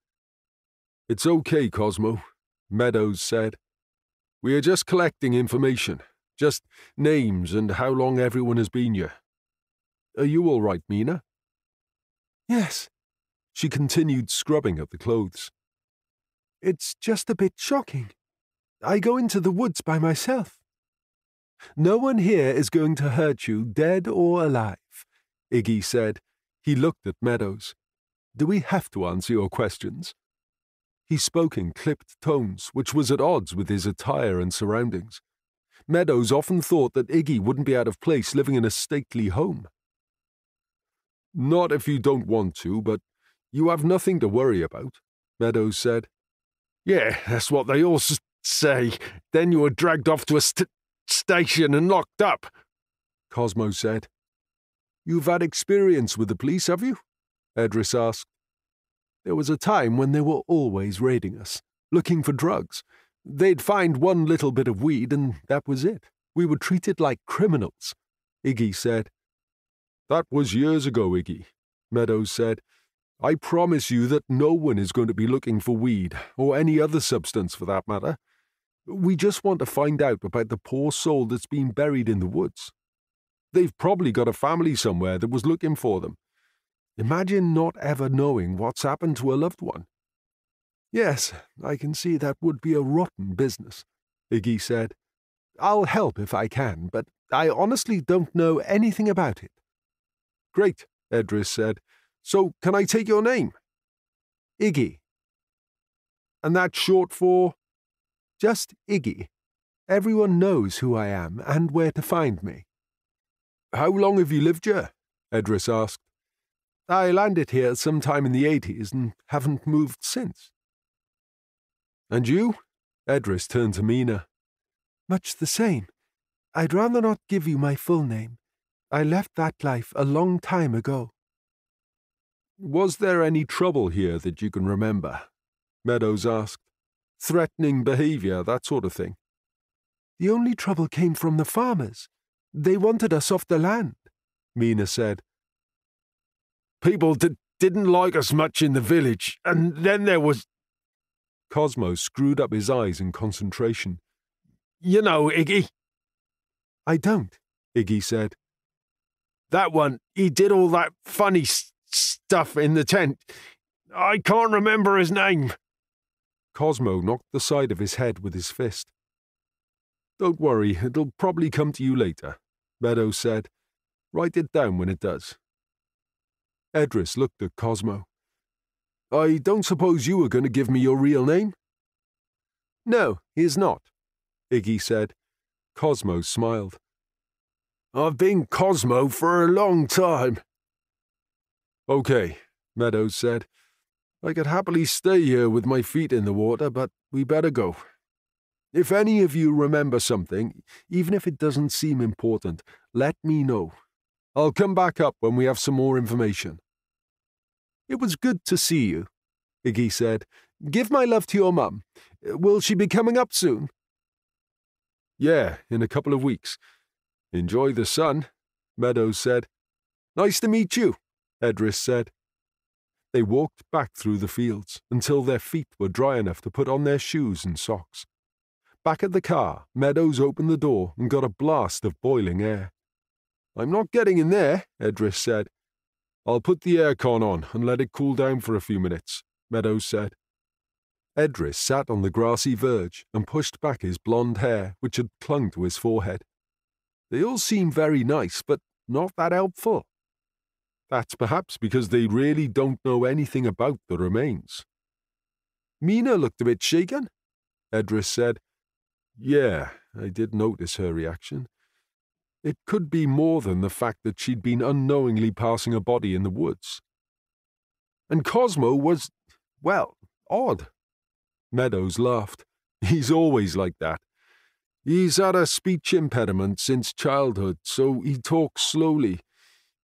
It's okay, Cosmo, Meadows said. We are just collecting information, just names and how long everyone has been here. Are you all right, Mina? Yes. She continued scrubbing at the clothes. It's just a bit shocking. I go into the woods by myself. No one here is going to hurt you, dead or alive, Iggy said, he looked at Meadows. Do we have to answer your questions? He spoke in clipped tones, which was at odds with his attire and surroundings. Meadows often thought that Iggy wouldn't be out of place living in a stately home. Not if you don't want to, but you have nothing to worry about, Meadows said. Yeah, that's what they all say. Then you were dragged off to a st station and locked up, Cosmo said. You've had experience with the police, have you? Edris asked. There was a time when they were always raiding us, looking for drugs. They'd find one little bit of weed, and that was it. We were treated like criminals, Iggy said. That was years ago, Iggy, Meadows said. I promise you that no one is going to be looking for weed, or any other substance for that matter. We just want to find out about the poor soul that's been buried in the woods. They've probably got a family somewhere that was looking for them. Imagine not ever knowing what's happened to a loved one. Yes, I can see that would be a rotten business, Iggy said. I'll help if I can, but I honestly don't know anything about it. Great, Edris said. So, can I take your name? Iggy. And that's short for? Just Iggy. Everyone knows who I am and where to find me. How long have you lived here? Edris asked. I landed here sometime in the 80s and haven't moved since. And you? Edris turned to Mina. Much the same. I'd rather not give you my full name. I left that life a long time ago. Was there any trouble here that you can remember? Meadows asked. Threatening behavior, that sort of thing. The only trouble came from the farmers. They wanted us off the land, Mina said. People d- didn't like us much in the village, and then there was. Cosmo screwed up his eyes in concentration. You know, Iggy. I don't, Iggy said. That one, he did all that funny stuff in the tent. I can't remember his name. Cosmo knocked the side of his head with his fist. Don't worry, it'll probably come to you later, Meadows said. Write it down when it does. Edris looked at Cosmo. I don't suppose you were going to give me your real name? No, he is not, Iggy said. Cosmo smiled. I've been Cosmo for a long time. Okay, Meadows said. I could happily stay here with my feet in the water, but we better go. If any of you remember something, even if it doesn't seem important, let me know. I'll come back up when we have some more information. It was good to see you, Iggy said. Give my love to your mum. Will she be coming up soon? Yeah, in a couple of weeks. Enjoy the sun, Meadows said. Nice to meet you, Edris said. They walked back through the fields until their feet were dry enough to put on their shoes and socks. Back at the car, Meadows opened the door and got a blast of boiling air. I'm not getting in there, Edris said. I'll put the aircon on and let it cool down for a few minutes, Meadows said. Edris sat on the grassy verge and pushed back his blonde hair, which had clung to his forehead. They all seem very nice, but not that helpful. That's perhaps because they really don't know anything about the remains. Mina looked a bit shaken, Edris said. Yeah, I did notice her reaction. It could be more than the fact that she'd been unknowingly passing a body in the woods. And Cosmo was, well, odd. Meadows laughed. He's always like that. He's had a speech impediment since childhood, so he talks slowly.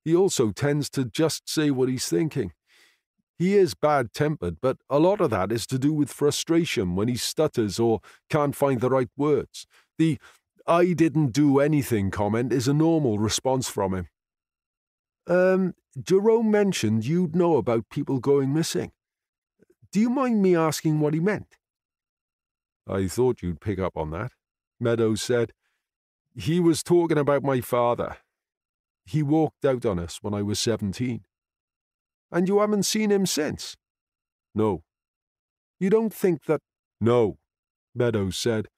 He also tends to just say what he's thinking. He is bad tempered, but a lot of that is to do with frustration when he stutters or can't find the right words. The I didn't do anything comment is a normal response from him. Um, Jerome mentioned you'd know about people going missing. Do you mind me asking what he meant? I thought you'd pick up on that, Meadows said. He was talking about my father. He walked out on us when I was seventeen. And you haven't seen him since? No. You don't think that. No, Meadows said.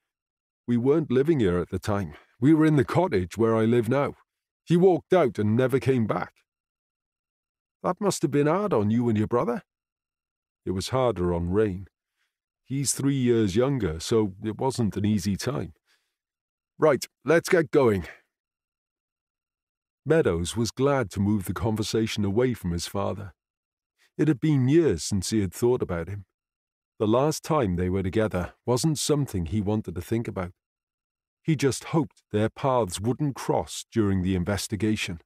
We weren't living here at the time. We were in the cottage where I live now. He walked out and never came back. That must have been hard on you and your brother. It was harder on Rain. He's three years younger, so it wasn't an easy time. Right, let's get going. Meadows was glad to move the conversation away from his father. It had been years since he had thought about him. The last time they were together wasn't something he wanted to think about. He just hoped their paths wouldn't cross during the investigation.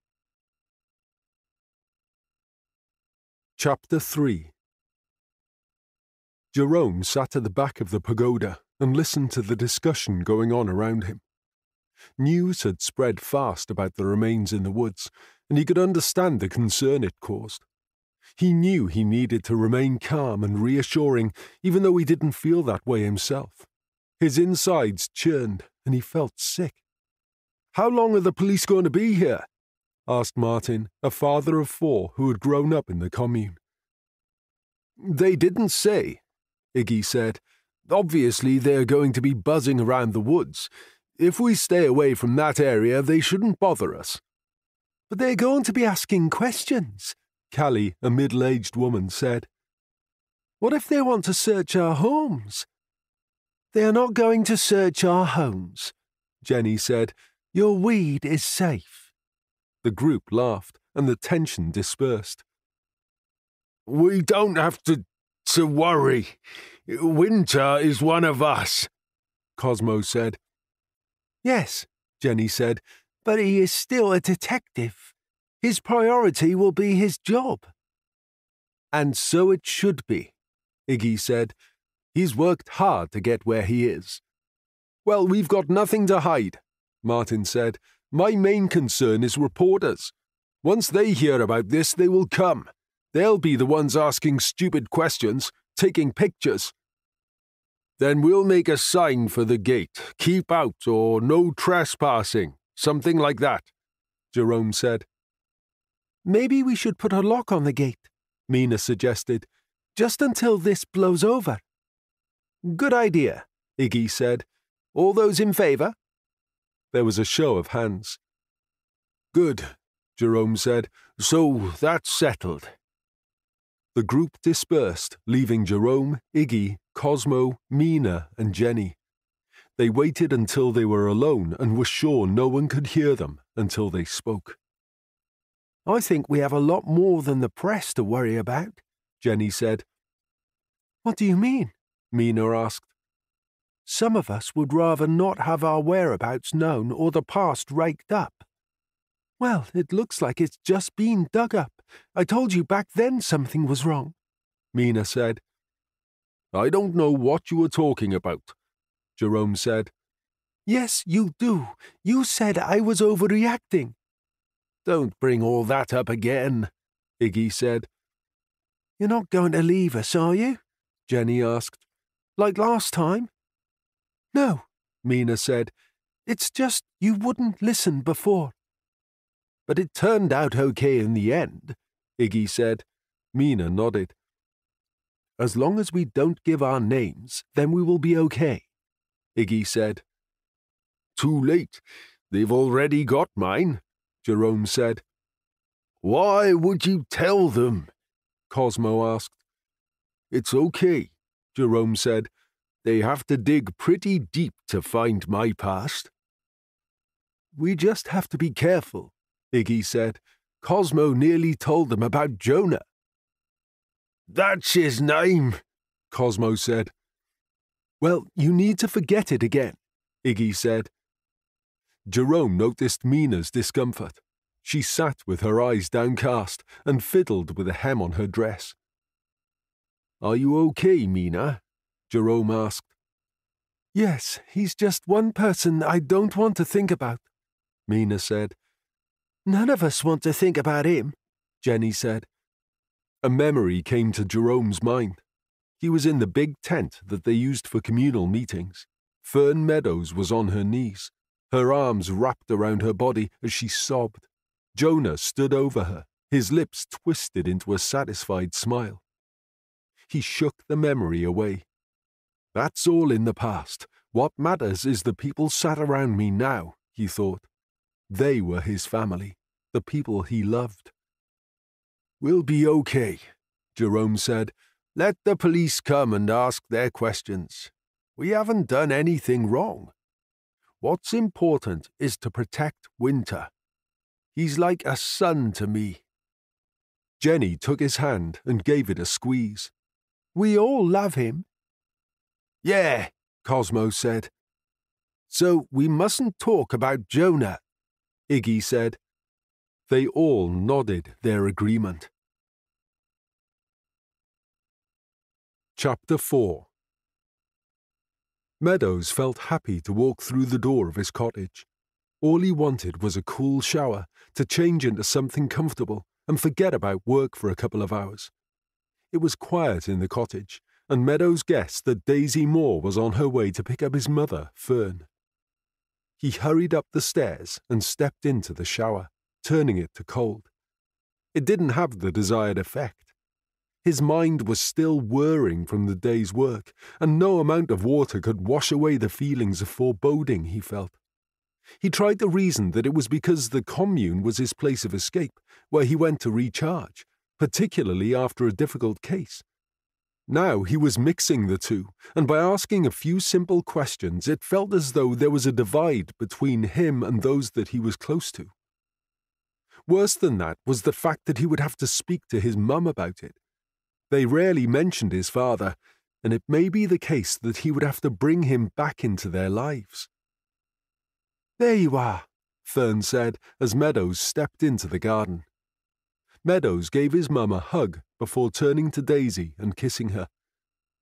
Chapter 3 Jerome sat at the back of the pagoda and listened to the discussion going on around him. News had spread fast about the remains in the woods, and he could understand the concern it caused. He knew he needed to remain calm and reassuring, even though he didn't feel that way himself. His insides churned, and he felt sick. How long are the police going to be here? asked Martin, a father of four who had grown up in the commune. They didn't say, Iggy said. Obviously, they're going to be buzzing around the woods. If we stay away from that area, they shouldn't bother us. But they're going to be asking questions, Callie, a middle aged woman, said. What if they want to search our homes? They are not going to search our homes, Jenny said. Your weed is safe. The group laughed, and the tension dispersed. We don't have to, to worry. Winter is one of us, Cosmo said. Yes, Jenny said, but he is still a detective. His priority will be his job. And so it should be. Iggy said. He's worked hard to get where he is. Well, we've got nothing to hide, Martin said. My main concern is reporters. Once they hear about this, they will come. They'll be the ones asking stupid questions, taking pictures. Then we'll make a sign for the gate keep out or no trespassing, something like that, Jerome said. Maybe we should put a lock on the gate, Mina suggested just until this blows over. Good idea, Iggy said. All those in favour? There was a show of hands. Good, Jerome said. So that's settled. The group dispersed, leaving Jerome, Iggy, Cosmo, Mina, and Jenny. They waited until they were alone and were sure no one could hear them until they spoke. I think we have a lot more than the press to worry about, Jenny said. What do you mean? Mina asked. Some of us would rather not have our whereabouts known or the past raked up. Well, it looks like it's just been dug up. I told you back then something was wrong, Mina said. I don't know what you were talking about, Jerome said. Yes, you do. You said I was overreacting. Don't bring all that up again, Iggy said. You're not going to leave us, are you? Jenny asked. Like last time? No, Mina said. It's just you wouldn't listen before. But it turned out okay in the end, Iggy said. Mina nodded. As long as we don't give our names, then we will be okay, Iggy said. Too late. They've already got mine, Jerome said. Why would you tell them? Cosmo asked. It's okay, Jerome said. They have to dig pretty deep to find my past. We just have to be careful, Iggy said. Cosmo nearly told them about Jonah. That's his name, Cosmo said. Well, you need to forget it again, Iggy said. Jerome noticed Mina's discomfort. She sat with her eyes downcast and fiddled with a hem on her dress. Are you okay, Mina? Jerome asked. Yes, he's just one person I don't want to think about, Mina said. None of us want to think about him, Jenny said. A memory came to Jerome's mind. He was in the big tent that they used for communal meetings. Fern Meadows was on her knees, her arms wrapped around her body as she sobbed. Jonah stood over her, his lips twisted into a satisfied smile. He shook the memory away. That's all in the past. What matters is the people sat around me now, he thought. They were his family, the people he loved. We'll be okay, Jerome said. Let the police come and ask their questions. We haven't done anything wrong. What's important is to protect Winter. He's like a son to me. Jenny took his hand and gave it a squeeze. We all love him. Yeah, Cosmo said. So we mustn't talk about Jonah, Iggy said. They all nodded their agreement. Chapter 4 Meadows felt happy to walk through the door of his cottage. All he wanted was a cool shower to change into something comfortable and forget about work for a couple of hours. It was quiet in the cottage, and Meadows guessed that Daisy Moore was on her way to pick up his mother, Fern. He hurried up the stairs and stepped into the shower, turning it to cold. It didn't have the desired effect. His mind was still whirring from the day's work, and no amount of water could wash away the feelings of foreboding he felt. He tried to reason that it was because the commune was his place of escape, where he went to recharge, particularly after a difficult case. Now he was mixing the two, and by asking a few simple questions, it felt as though there was a divide between him and those that he was close to. Worse than that was the fact that he would have to speak to his mum about it. They rarely mentioned his father, and it may be the case that he would have to bring him back into their lives. There you are, Fern said as Meadows stepped into the garden. Meadows gave his mum a hug before turning to Daisy and kissing her.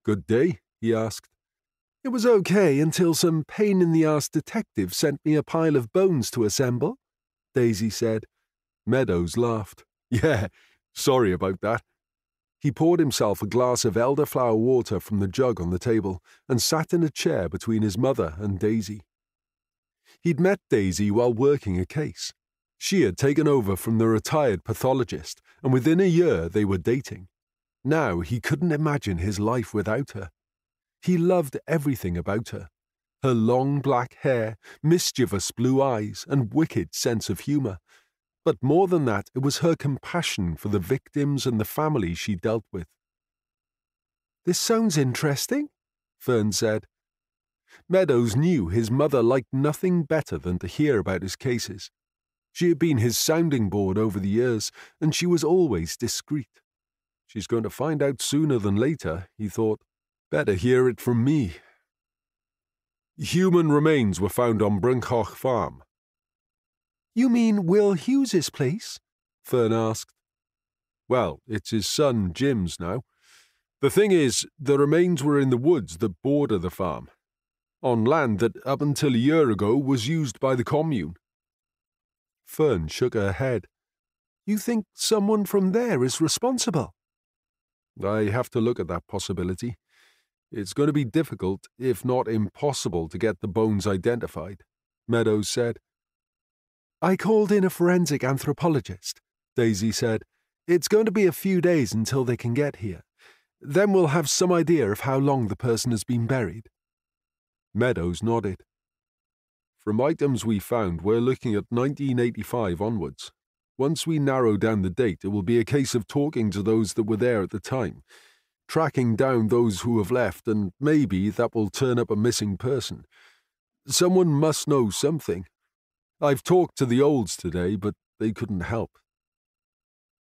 Good day? he asked. It was okay until some pain in the ass detective sent me a pile of bones to assemble, Daisy said. Meadows laughed. Yeah, sorry about that. He poured himself a glass of elderflower water from the jug on the table and sat in a chair between his mother and Daisy. He'd met Daisy while working a case. She had taken over from the retired pathologist, and within a year they were dating. Now he couldn't imagine his life without her. He loved everything about her her long black hair, mischievous blue eyes, and wicked sense of humour, but more than that, it was her compassion for the victims and the families she dealt with. This sounds interesting, Fern said. Meadows knew his mother liked nothing better than to hear about his cases. She had been his sounding board over the years, and she was always discreet. She's going to find out sooner than later, he thought. Better hear it from me. Human remains were found on Bryncoch Farm, you mean Will Hughes's place? Fern asked. Well, it's his son Jim's now. The thing is, the remains were in the woods that border the farm, on land that up until a year ago was used by the commune. Fern shook her head. You think someone from there is responsible? I have to look at that possibility. It's going to be difficult, if not impossible, to get the bones identified, Meadows said. I called in a forensic anthropologist, Daisy said. It's going to be a few days until they can get here. Then we'll have some idea of how long the person has been buried. Meadows nodded. From items we found, we're looking at 1985 onwards. Once we narrow down the date, it will be a case of talking to those that were there at the time, tracking down those who have left, and maybe that will turn up a missing person. Someone must know something, I've talked to the olds today, but they couldn't help.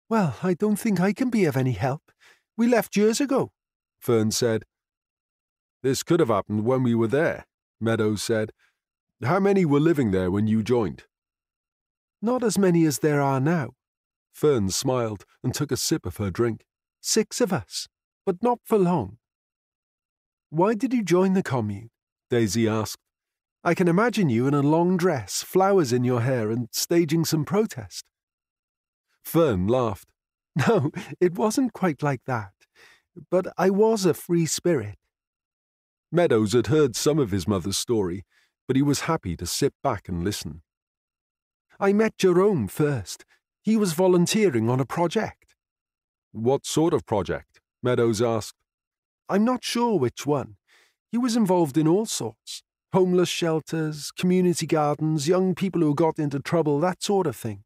Well, I don't think I can be of any help. We left years ago, Fern said. This could have happened when we were there, Meadows said. How many were living there when you joined? Not as many as there are now. Fern smiled and took a sip of her drink. Six of us, but not for long. Why did you join the commune? Daisy asked. I can imagine you in a long dress, flowers in your hair, and staging some protest. Fern laughed. No, it wasn't quite like that. But I was a free spirit. Meadows had heard some of his mother's story, but he was happy to sit back and listen. I met Jerome first. He was volunteering on a project. What sort of project? Meadows asked. I'm not sure which one. He was involved in all sorts homeless shelters, community gardens, young people who got into trouble, that sort of thing.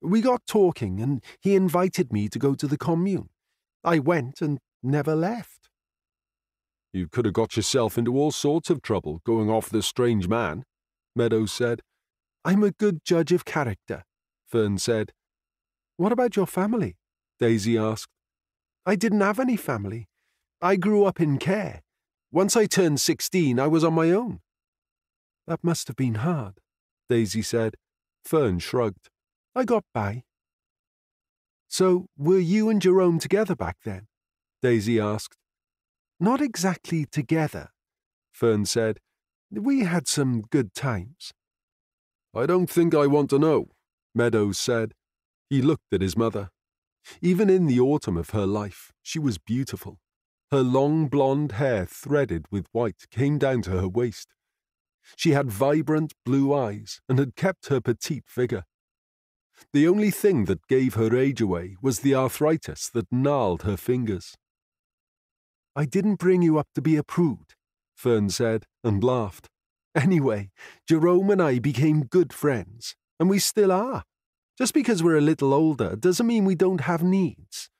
We got talking, and he invited me to go to the commune. I went and never left. You could have got yourself into all sorts of trouble going off this strange man, Meadows said. I'm a good judge of character, Fern said. What about your family? Daisy asked. I didn't have any family. I grew up in care. Once I turned 16, I was on my own. That must have been hard, Daisy said. Fern shrugged. I got by. So, were you and Jerome together back then? Daisy asked. Not exactly together, Fern said. We had some good times. I don't think I want to know, Meadows said. He looked at his mother. Even in the autumn of her life, she was beautiful. Her long blonde hair threaded with white came down to her waist. She had vibrant blue eyes and had kept her petite figure. The only thing that gave her age away was the arthritis that gnarled her fingers. I didn't bring you up to be a prude, Fern said, and laughed. Anyway, Jerome and I became good friends, and we still are. Just because we're a little older doesn't mean we don't have needs.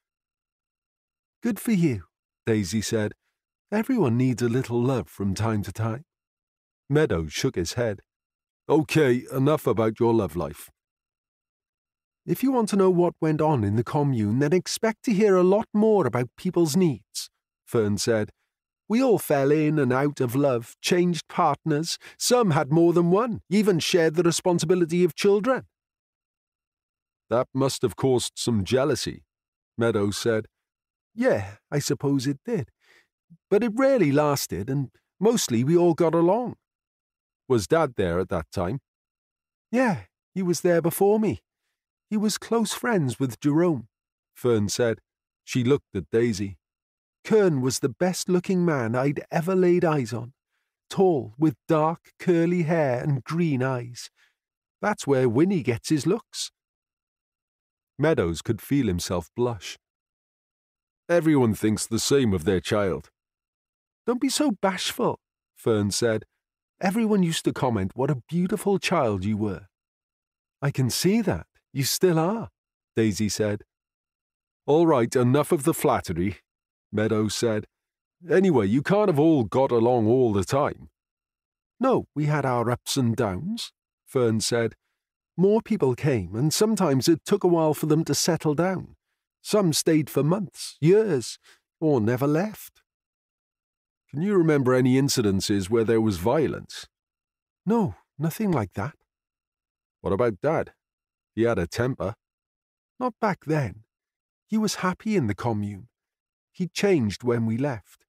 Good for you, Daisy said. Everyone needs a little love from time to time. Meadows shook his head. OK, enough about your love life. If you want to know what went on in the commune, then expect to hear a lot more about people's needs, Fern said. We all fell in and out of love, changed partners. Some had more than one, even shared the responsibility of children. That must have caused some jealousy, Meadows said. Yeah, I suppose it did. But it rarely lasted, and mostly we all got along. Was Dad there at that time? Yeah, he was there before me. He was close friends with Jerome, Fern said. She looked at Daisy. Kern was the best looking man I'd ever laid eyes on. Tall, with dark, curly hair and green eyes. That's where Winnie gets his looks. Meadows could feel himself blush. Everyone thinks the same of their child. Don't be so bashful, Fern said. Everyone used to comment what a beautiful child you were. I can see that. You still are, Daisy said. All right, enough of the flattery, Meadows said. Anyway, you can't have all got along all the time. No, we had our ups and downs, Fern said. More people came, and sometimes it took a while for them to settle down. Some stayed for months, years, or never left. Can you remember any incidences where there was violence? No, nothing like that. What about Dad? He had a temper. Not back then. He was happy in the commune. He changed when we left.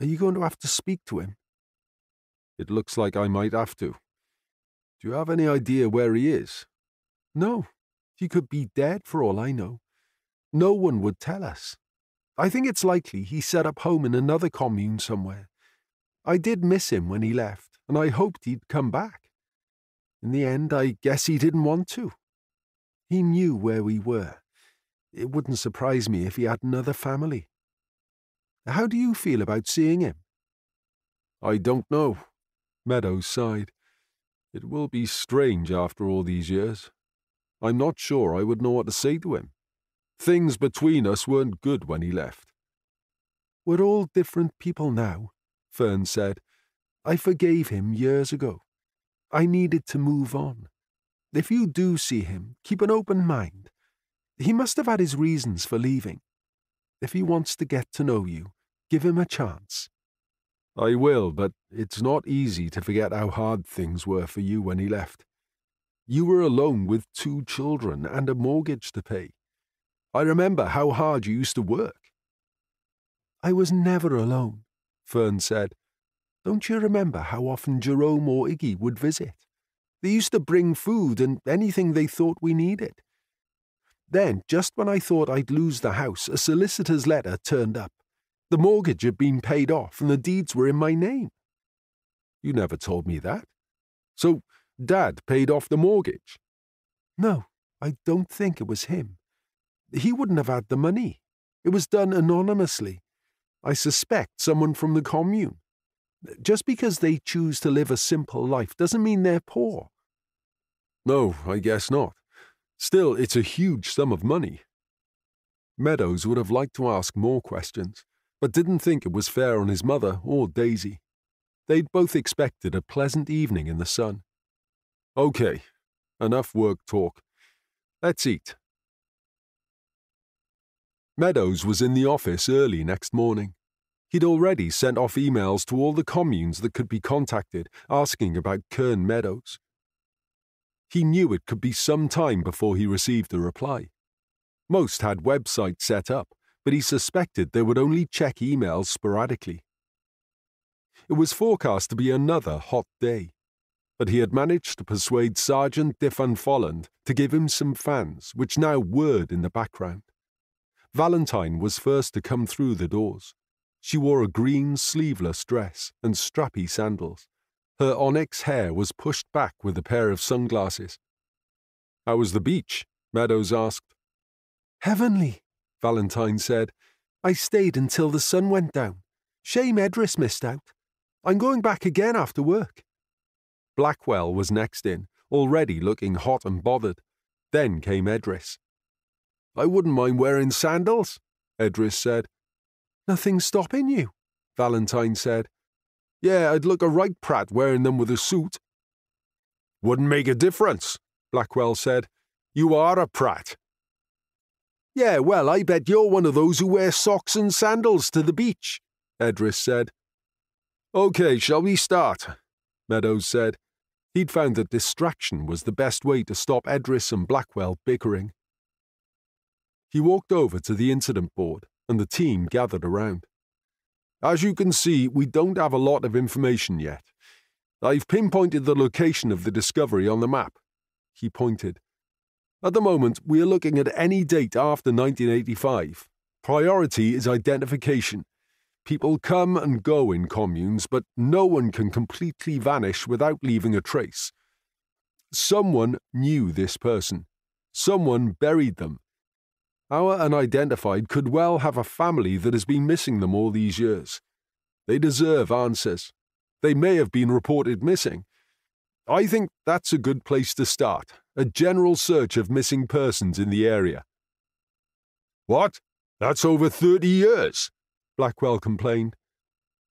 Are you going to have to speak to him? It looks like I might have to. Do you have any idea where he is? No. He could be dead for all I know. No one would tell us. I think it's likely he set up home in another commune somewhere. I did miss him when he left, and I hoped he'd come back. In the end, I guess he didn't want to. He knew where we were. It wouldn't surprise me if he had another family. How do you feel about seeing him? I don't know. Meadows sighed. It will be strange after all these years. I'm not sure I would know what to say to him. Things between us weren't good when he left. We're all different people now, Fern said. I forgave him years ago. I needed to move on. If you do see him, keep an open mind. He must have had his reasons for leaving. If he wants to get to know you, give him a chance. I will, but it's not easy to forget how hard things were for you when he left. You were alone with two children and a mortgage to pay. I remember how hard you used to work. I was never alone, Fern said. Don't you remember how often Jerome or Iggy would visit? They used to bring food and anything they thought we needed. Then, just when I thought I'd lose the house, a solicitor's letter turned up. The mortgage had been paid off and the deeds were in my name. You never told me that. So, Dad paid off the mortgage? No, I don't think it was him. He wouldn't have had the money. It was done anonymously. I suspect someone from the commune. Just because they choose to live a simple life doesn't mean they're poor. No, I guess not. Still, it's a huge sum of money. Meadows would have liked to ask more questions, but didn't think it was fair on his mother or Daisy. They'd both expected a pleasant evening in the sun. Okay, enough work talk. Let's eat. Meadows was in the office early next morning. He'd already sent off emails to all the communes that could be contacted asking about Kern Meadows. He knew it could be some time before he received a reply. Most had websites set up, but he suspected they would only check emails sporadically. It was forecast to be another hot day, but he had managed to persuade Sergeant Dyfan Folland to give him some fans, which now whirred in the background. Valentine was first to come through the doors. She wore a green sleeveless dress and strappy sandals. Her onyx hair was pushed back with a pair of sunglasses. How was the beach? Meadows asked. Heavenly, Valentine said. I stayed until the sun went down. Shame Edris missed out. I'm going back again after work. Blackwell was next in, already looking hot and bothered. Then came Edris. I wouldn't mind wearing sandals, Edris said. Nothing stopping you, Valentine said. Yeah, I'd look a right prat wearing them with a suit. Wouldn't make a difference, Blackwell said. You are a prat. Yeah, well, I bet you're one of those who wear socks and sandals to the beach, Edris said. OK, shall we start? Meadows said. He'd found that distraction was the best way to stop Edris and Blackwell bickering. He walked over to the incident board, and the team gathered around. As you can see, we don't have a lot of information yet. I've pinpointed the location of the discovery on the map. He pointed. At the moment, we are looking at any date after 1985. Priority is identification. People come and go in communes, but no one can completely vanish without leaving a trace. Someone knew this person. Someone buried them. Our unidentified could well have a family that has been missing them all these years. They deserve answers. They may have been reported missing. I think that's a good place to start a general search of missing persons in the area. What? That's over 30 years, Blackwell complained.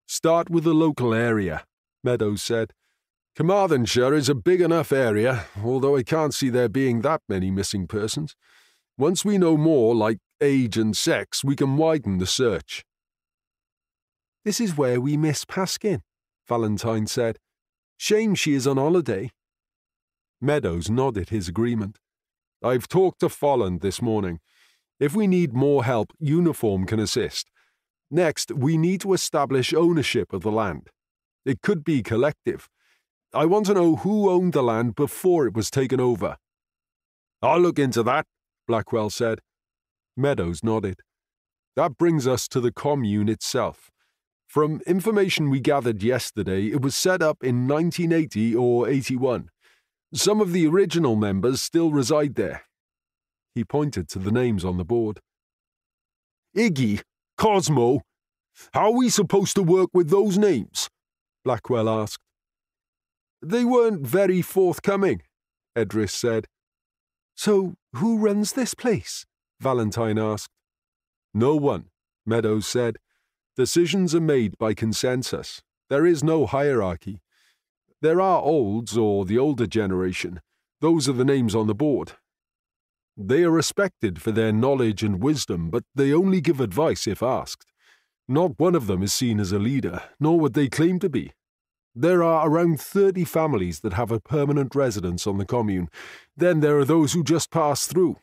Start with the local area, Meadows said. Carmarthenshire is a big enough area, although I can't see there being that many missing persons. Once we know more, like age and sex, we can widen the search. This is where we miss Paskin, Valentine said. Shame she is on holiday. Meadows nodded his agreement. I've talked to Folland this morning. If we need more help, Uniform can assist. Next, we need to establish ownership of the land. It could be collective. I want to know who owned the land before it was taken over. I'll look into that, Blackwell said. Meadows nodded. That brings us to the commune itself. From information we gathered yesterday, it was set up in 1980 or 81. Some of the original members still reside there. He pointed to the names on the board. Iggy, Cosmo, how are we supposed to work with those names? Blackwell asked. They weren't very forthcoming, Edris said. So who runs this place? Valentine asked. No one, Meadows said. Decisions are made by consensus. There is no hierarchy. There are olds, or the older generation. Those are the names on the board. They are respected for their knowledge and wisdom, but they only give advice if asked. Not one of them is seen as a leader, nor would they claim to be. There are around 30 families that have a permanent residence on the commune. Then there are those who just pass through.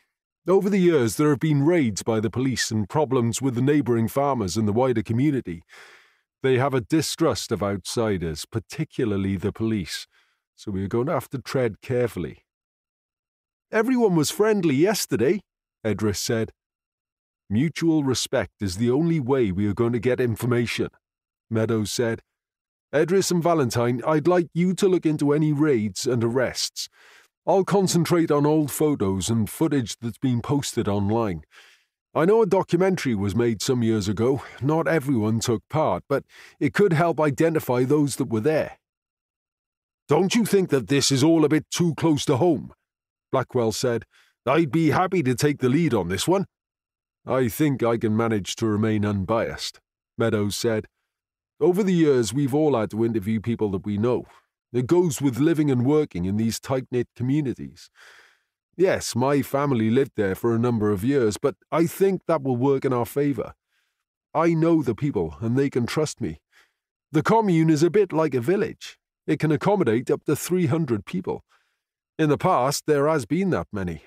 Over the years, there have been raids by the police and problems with the neighbouring farmers and the wider community. They have a distrust of outsiders, particularly the police, so we are going to have to tread carefully. Everyone was friendly yesterday, Edris said. Mutual respect is the only way we are going to get information, Meadows said. Edris and Valentine, I'd like you to look into any raids and arrests. I'll concentrate on old photos and footage that's been posted online. I know a documentary was made some years ago. Not everyone took part, but it could help identify those that were there. Don't you think that this is all a bit too close to home? Blackwell said. I'd be happy to take the lead on this one. I think I can manage to remain unbiased, Meadows said. Over the years, we've all had to interview people that we know. It goes with living and working in these tight knit communities. Yes, my family lived there for a number of years, but I think that will work in our favour. I know the people, and they can trust me. The commune is a bit like a village. It can accommodate up to 300 people. In the past, there has been that many.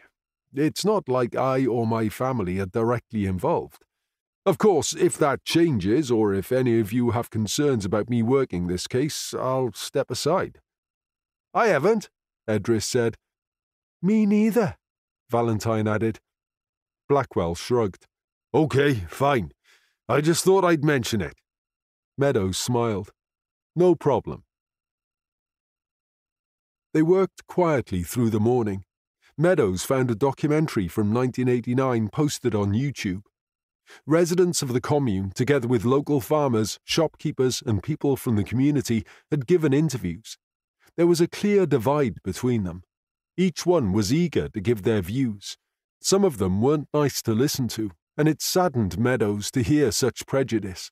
It's not like I or my family are directly involved. Of course, if that changes, or if any of you have concerns about me working this case, I'll step aside. I haven't, Edris said. Me neither, Valentine added. Blackwell shrugged. OK, fine. I just thought I'd mention it. Meadows smiled. No problem. They worked quietly through the morning. Meadows found a documentary from 1989 posted on YouTube. Residents of the commune, together with local farmers, shopkeepers, and people from the community, had given interviews. There was a clear divide between them. Each one was eager to give their views. Some of them weren't nice to listen to, and it saddened Meadows to hear such prejudice.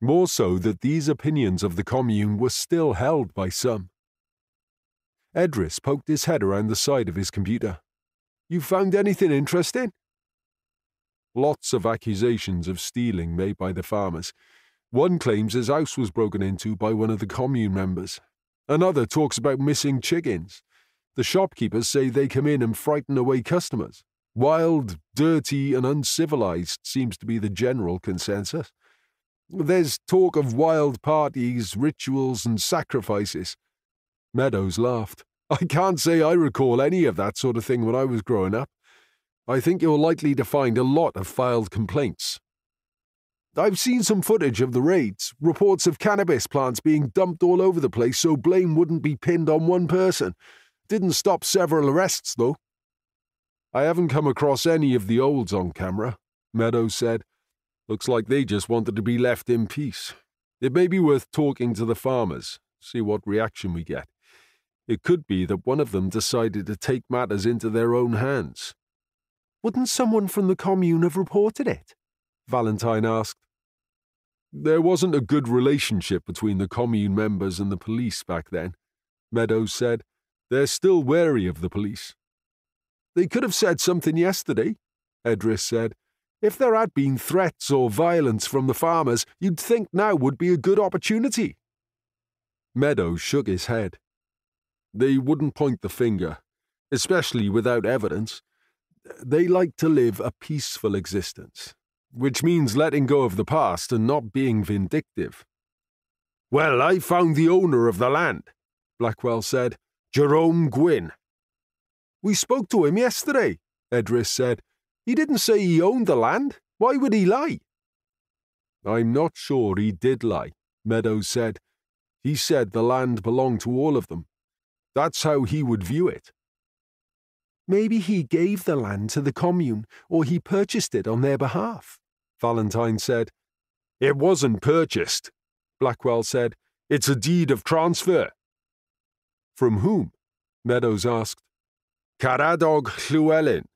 More so that these opinions of the commune were still held by some. Edris poked his head around the side of his computer. You found anything interesting? Lots of accusations of stealing made by the farmers. One claims his house was broken into by one of the commune members. Another talks about missing chickens. The shopkeepers say they come in and frighten away customers. Wild, dirty, and uncivilized seems to be the general consensus. There's talk of wild parties, rituals, and sacrifices. Meadows laughed. I can't say I recall any of that sort of thing when I was growing up. I think you're likely to find a lot of filed complaints. I've seen some footage of the raids, reports of cannabis plants being dumped all over the place so blame wouldn't be pinned on one person. Didn't stop several arrests, though. I haven't come across any of the olds on camera, Meadows said. Looks like they just wanted to be left in peace. It may be worth talking to the farmers, see what reaction we get. It could be that one of them decided to take matters into their own hands. Wouldn't someone from the commune have reported it? Valentine asked. There wasn't a good relationship between the commune members and the police back then, Meadows said. They're still wary of the police. They could have said something yesterday, Edris said. If there had been threats or violence from the farmers, you'd think now would be a good opportunity. Meadows shook his head. They wouldn't point the finger, especially without evidence. They like to live a peaceful existence, which means letting go of the past and not being vindictive. Well, I found the owner of the land, Blackwell said, Jerome Gwyn. We spoke to him yesterday, Edris said. He didn't say he owned the land. Why would he lie? I'm not sure he did lie, Meadows said. He said the land belonged to all of them, that's how he would view it. Maybe he gave the land to the commune, or he purchased it on their behalf, Valentine said. It wasn't purchased, Blackwell said. It's a deed of transfer. From whom? Meadows asked. Caradog Llewellyn.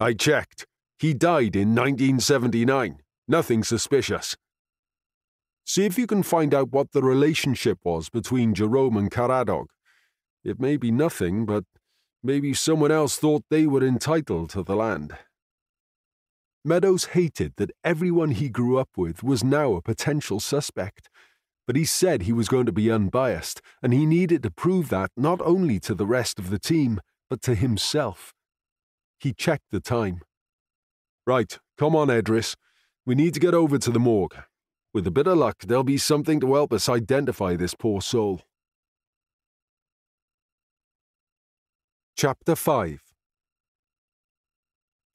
I checked. He died in 1979. Nothing suspicious. See if you can find out what the relationship was between Jerome and Caradog. It may be nothing, but maybe someone else thought they were entitled to the land. Meadows hated that everyone he grew up with was now a potential suspect, but he said he was going to be unbiased, and he needed to prove that not only to the rest of the team, but to himself. He checked the time. Right, come on, Edris. We need to get over to the morgue. With a bit of luck, there'll be something to help us identify this poor soul. Chapter 5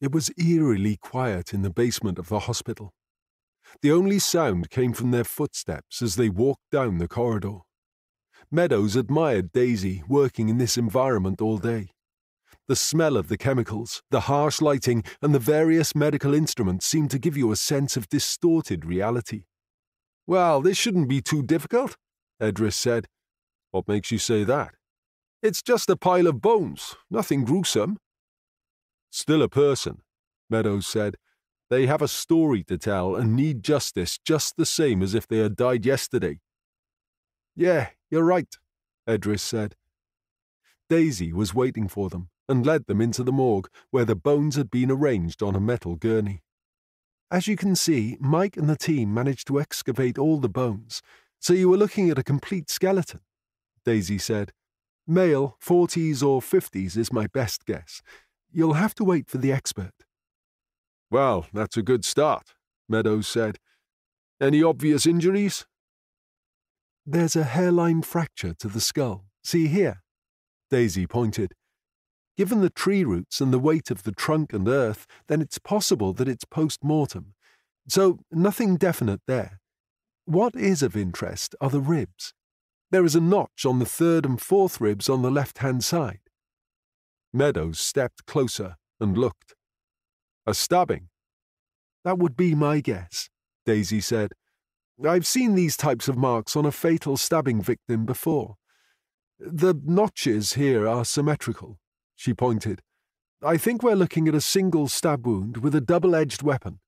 It was eerily quiet in the basement of the hospital. The only sound came from their footsteps as they walked down the corridor. Meadows admired Daisy working in this environment all day. The smell of the chemicals, the harsh lighting, and the various medical instruments seemed to give you a sense of distorted reality. Well, this shouldn't be too difficult, Edris said. What makes you say that? It's just a pile of bones, nothing gruesome. Still a person, Meadows said. They have a story to tell and need justice just the same as if they had died yesterday. Yeah, you're right, Edris said. Daisy was waiting for them and led them into the morgue where the bones had been arranged on a metal gurney. As you can see, Mike and the team managed to excavate all the bones, so you were looking at a complete skeleton, Daisy said. Male, 40s or 50s is my best guess. You'll have to wait for the expert. Well, that's a good start, Meadows said. Any obvious injuries? There's a hairline fracture to the skull. See here? Daisy pointed. Given the tree roots and the weight of the trunk and earth, then it's possible that it's post mortem. So, nothing definite there. What is of interest are the ribs. There is a notch on the third and fourth ribs on the left hand side. Meadows stepped closer and looked. A stabbing? That would be my guess, Daisy said. I've seen these types of marks on a fatal stabbing victim before. The notches here are symmetrical, she pointed. I think we're looking at a single stab wound with a double edged weapon.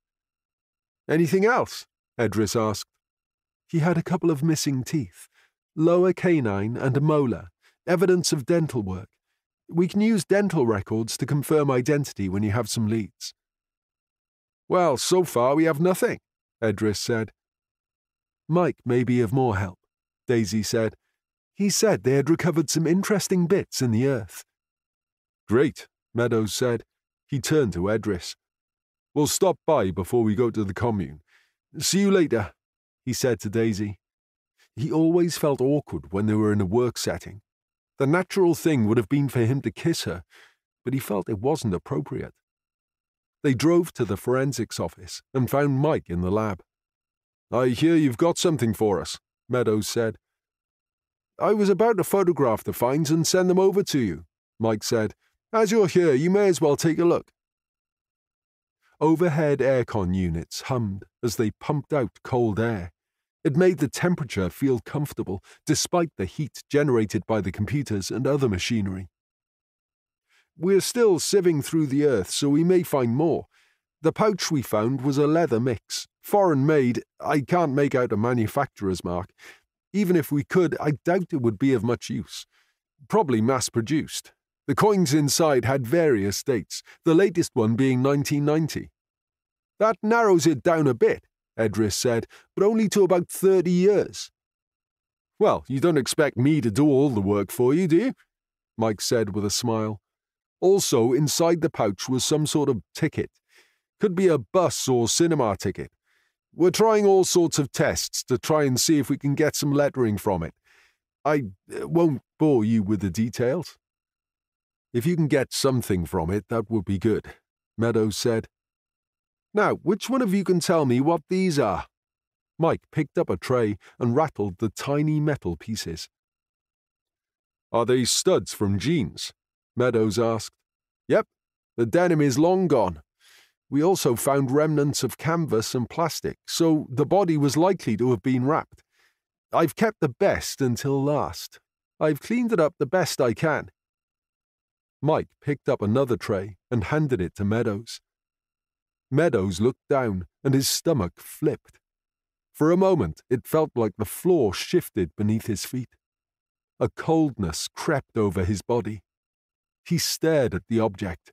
Anything else? Edris asked. He had a couple of missing teeth, lower canine and molar, evidence of dental work. We can use dental records to confirm identity when you have some leads. Well, so far we have nothing, Edris said. Mike may be of more help, Daisy said. He said they had recovered some interesting bits in the earth. Great, Meadows said. He turned to Edris. We'll stop by before we go to the commune. See you later, he said to Daisy. He always felt awkward when they were in a work setting. The natural thing would have been for him to kiss her, but he felt it wasn't appropriate. They drove to the forensics office and found Mike in the lab. I hear you've got something for us, Meadows said. I was about to photograph the finds and send them over to you, Mike said. As you're here, you may as well take a look. Overhead aircon units hummed as they pumped out cold air. It made the temperature feel comfortable, despite the heat generated by the computers and other machinery. We're still sieving through the earth, so we may find more. The pouch we found was a leather mix. Foreign made, I can't make out a manufacturer's mark. Even if we could, I doubt it would be of much use. Probably mass produced. The coins inside had various dates, the latest one being 1990. That narrows it down a bit, Edris said, but only to about 30 years. Well, you don't expect me to do all the work for you, do you? Mike said with a smile. Also, inside the pouch was some sort of ticket. Could be a bus or cinema ticket. We're trying all sorts of tests to try and see if we can get some lettering from it. I uh, won't bore you with the details. If you can get something from it, that would be good, Meadows said. Now, which one of you can tell me what these are? Mike picked up a tray and rattled the tiny metal pieces. Are these studs from jeans? Meadows asked. Yep, the denim is long gone. We also found remnants of canvas and plastic, so the body was likely to have been wrapped. I've kept the best until last. I've cleaned it up the best I can. Mike picked up another tray and handed it to Meadows. Meadows looked down and his stomach flipped. For a moment, it felt like the floor shifted beneath his feet. A coldness crept over his body. He stared at the object.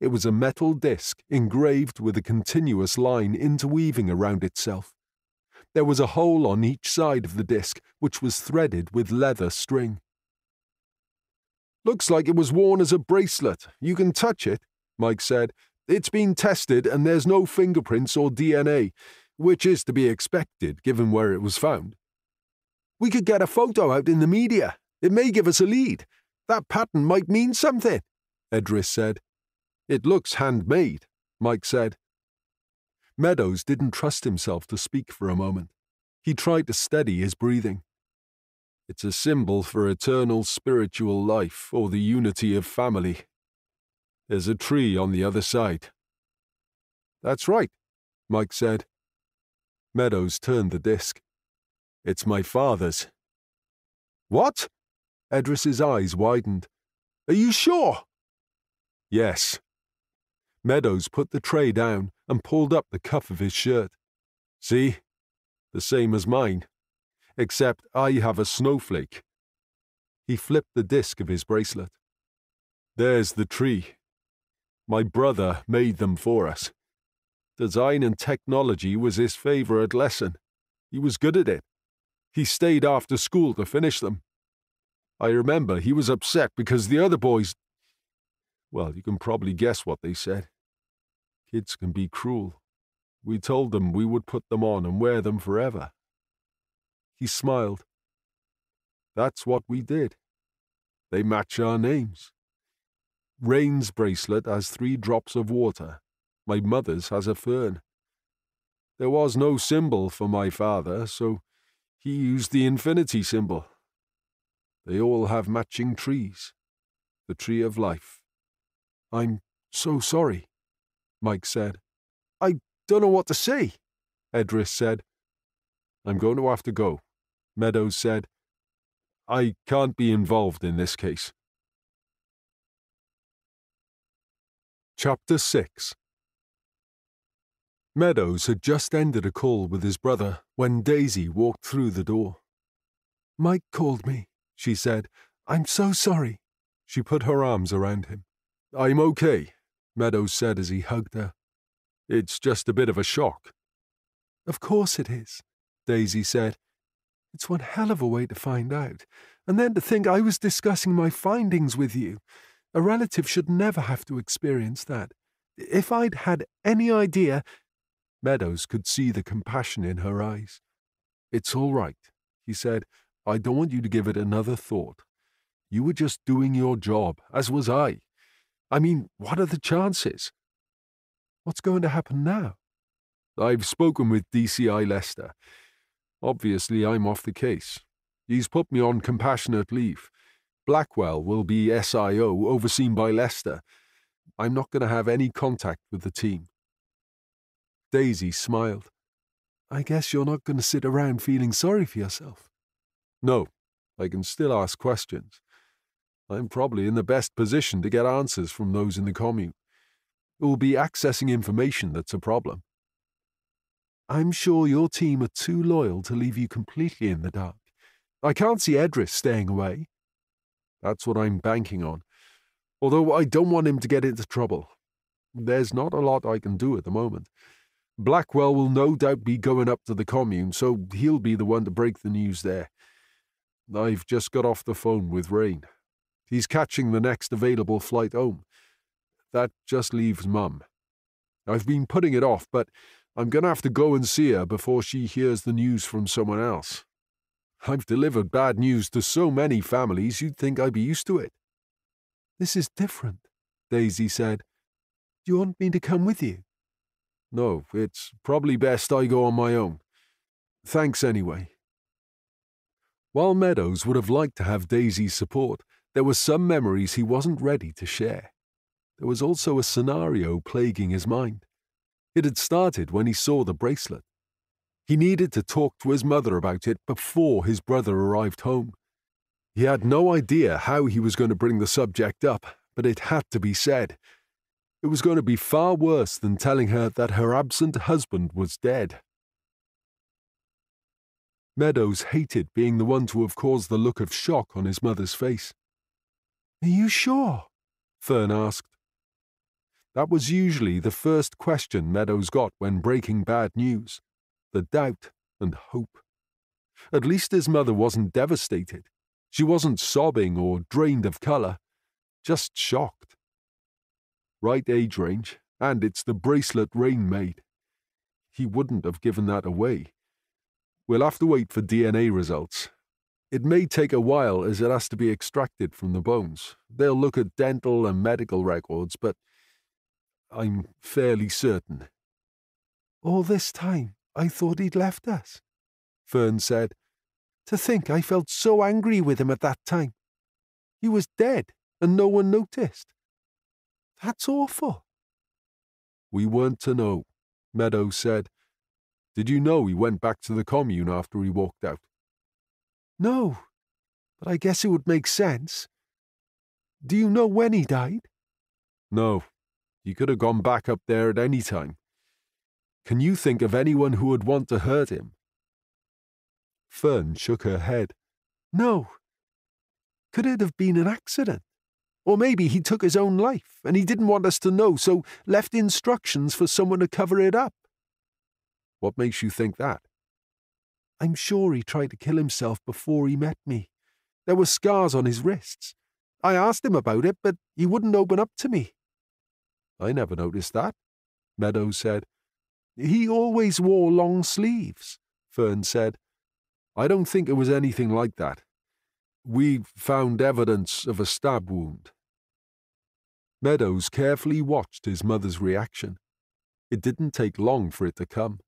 It was a metal disc engraved with a continuous line interweaving around itself. There was a hole on each side of the disc, which was threaded with leather string. Looks like it was worn as a bracelet. You can touch it, Mike said. It's been tested and there's no fingerprints or DNA, which is to be expected given where it was found. We could get a photo out in the media. It may give us a lead. That pattern might mean something, Edris said. It looks handmade, Mike said. Meadows didn't trust himself to speak for a moment. He tried to steady his breathing. It's a symbol for eternal spiritual life or the unity of family. There's a tree on the other side. That's right, Mike said. Meadows turned the disc. It's my father's. What? Edris's eyes widened. Are you sure? Yes. Meadows put the tray down and pulled up the cuff of his shirt. See? The same as mine except I have a snowflake. He flipped the disk of his bracelet. There's the tree. My brother made them for us. Design and technology was his favorite lesson. He was good at it. He stayed after school to finish them. I remember he was upset because the other boys. Well, you can probably guess what they said. Kids can be cruel. We told them we would put them on and wear them forever. He smiled. That's what we did. They match our names. Rain's bracelet has three drops of water. My mother's has a fern. There was no symbol for my father, so he used the infinity symbol. They all have matching trees. The tree of life. I'm so sorry, Mike said. I don't know what to say, Edris said. I'm going to have to go. Meadows said. I can't be involved in this case. Chapter 6 Meadows had just ended a call with his brother when Daisy walked through the door. Mike called me, she said. I'm so sorry. She put her arms around him. I'm okay, Meadows said as he hugged her. It's just a bit of a shock. Of course it is, Daisy said. It's one hell of a way to find out. And then to think I was discussing my findings with you. A relative should never have to experience that. If I'd had any idea. Meadows could see the compassion in her eyes. It's all right, he said. I don't want you to give it another thought. You were just doing your job, as was I. I mean, what are the chances? What's going to happen now? I've spoken with DCI Lester. Obviously, I'm off the case. He's put me on compassionate leave. Blackwell will be SIO, overseen by Lester. I'm not going to have any contact with the team. Daisy smiled. I guess you're not going to sit around feeling sorry for yourself. No, I can still ask questions. I'm probably in the best position to get answers from those in the commune. It will be accessing information that's a problem. I'm sure your team are too loyal to leave you completely in the dark. I can't see Edris staying away. That's what I'm banking on. Although I don't want him to get into trouble. There's not a lot I can do at the moment. Blackwell will no doubt be going up to the commune, so he'll be the one to break the news there. I've just got off the phone with Rain. He's catching the next available flight home. That just leaves Mum. I've been putting it off, but I'm going to have to go and see her before she hears the news from someone else. I've delivered bad news to so many families you'd think I'd be used to it. This is different, Daisy said. Do you want me to come with you? No, it's probably best I go on my own. Thanks anyway. While Meadows would have liked to have Daisy's support, there were some memories he wasn't ready to share. There was also a scenario plaguing his mind. It had started when he saw the bracelet. He needed to talk to his mother about it before his brother arrived home. He had no idea how he was going to bring the subject up, but it had to be said. It was going to be far worse than telling her that her absent husband was dead. Meadows hated being the one to have caused the look of shock on his mother's face. Are you sure? Fern asked. That was usually the first question Meadows got when breaking bad news the doubt and hope. At least his mother wasn't devastated. She wasn't sobbing or drained of colour, just shocked. Right age range, and it's the bracelet Rain made. He wouldn't have given that away. We'll have to wait for DNA results. It may take a while as it has to be extracted from the bones. They'll look at dental and medical records, but I'm fairly certain. All this time, I thought he'd left us, Fern said. To think I felt so angry with him at that time. He was dead, and no one noticed. That's awful. We weren't to know, Meadows said. Did you know he went back to the commune after he walked out? No, but I guess it would make sense. Do you know when he died? No, he could have gone back up there at any time. Can you think of anyone who would want to hurt him? Fern shook her head. No. Could it have been an accident? Or maybe he took his own life and he didn't want us to know, so left instructions for someone to cover it up. What makes you think that? I'm sure he tried to kill himself before he met me. There were scars on his wrists. I asked him about it, but he wouldn't open up to me. I never noticed that, Meadows said. He always wore long sleeves, Fern said. I don't think it was anything like that. We found evidence of a stab wound. Meadows carefully watched his mother's reaction. It didn't take long for it to come.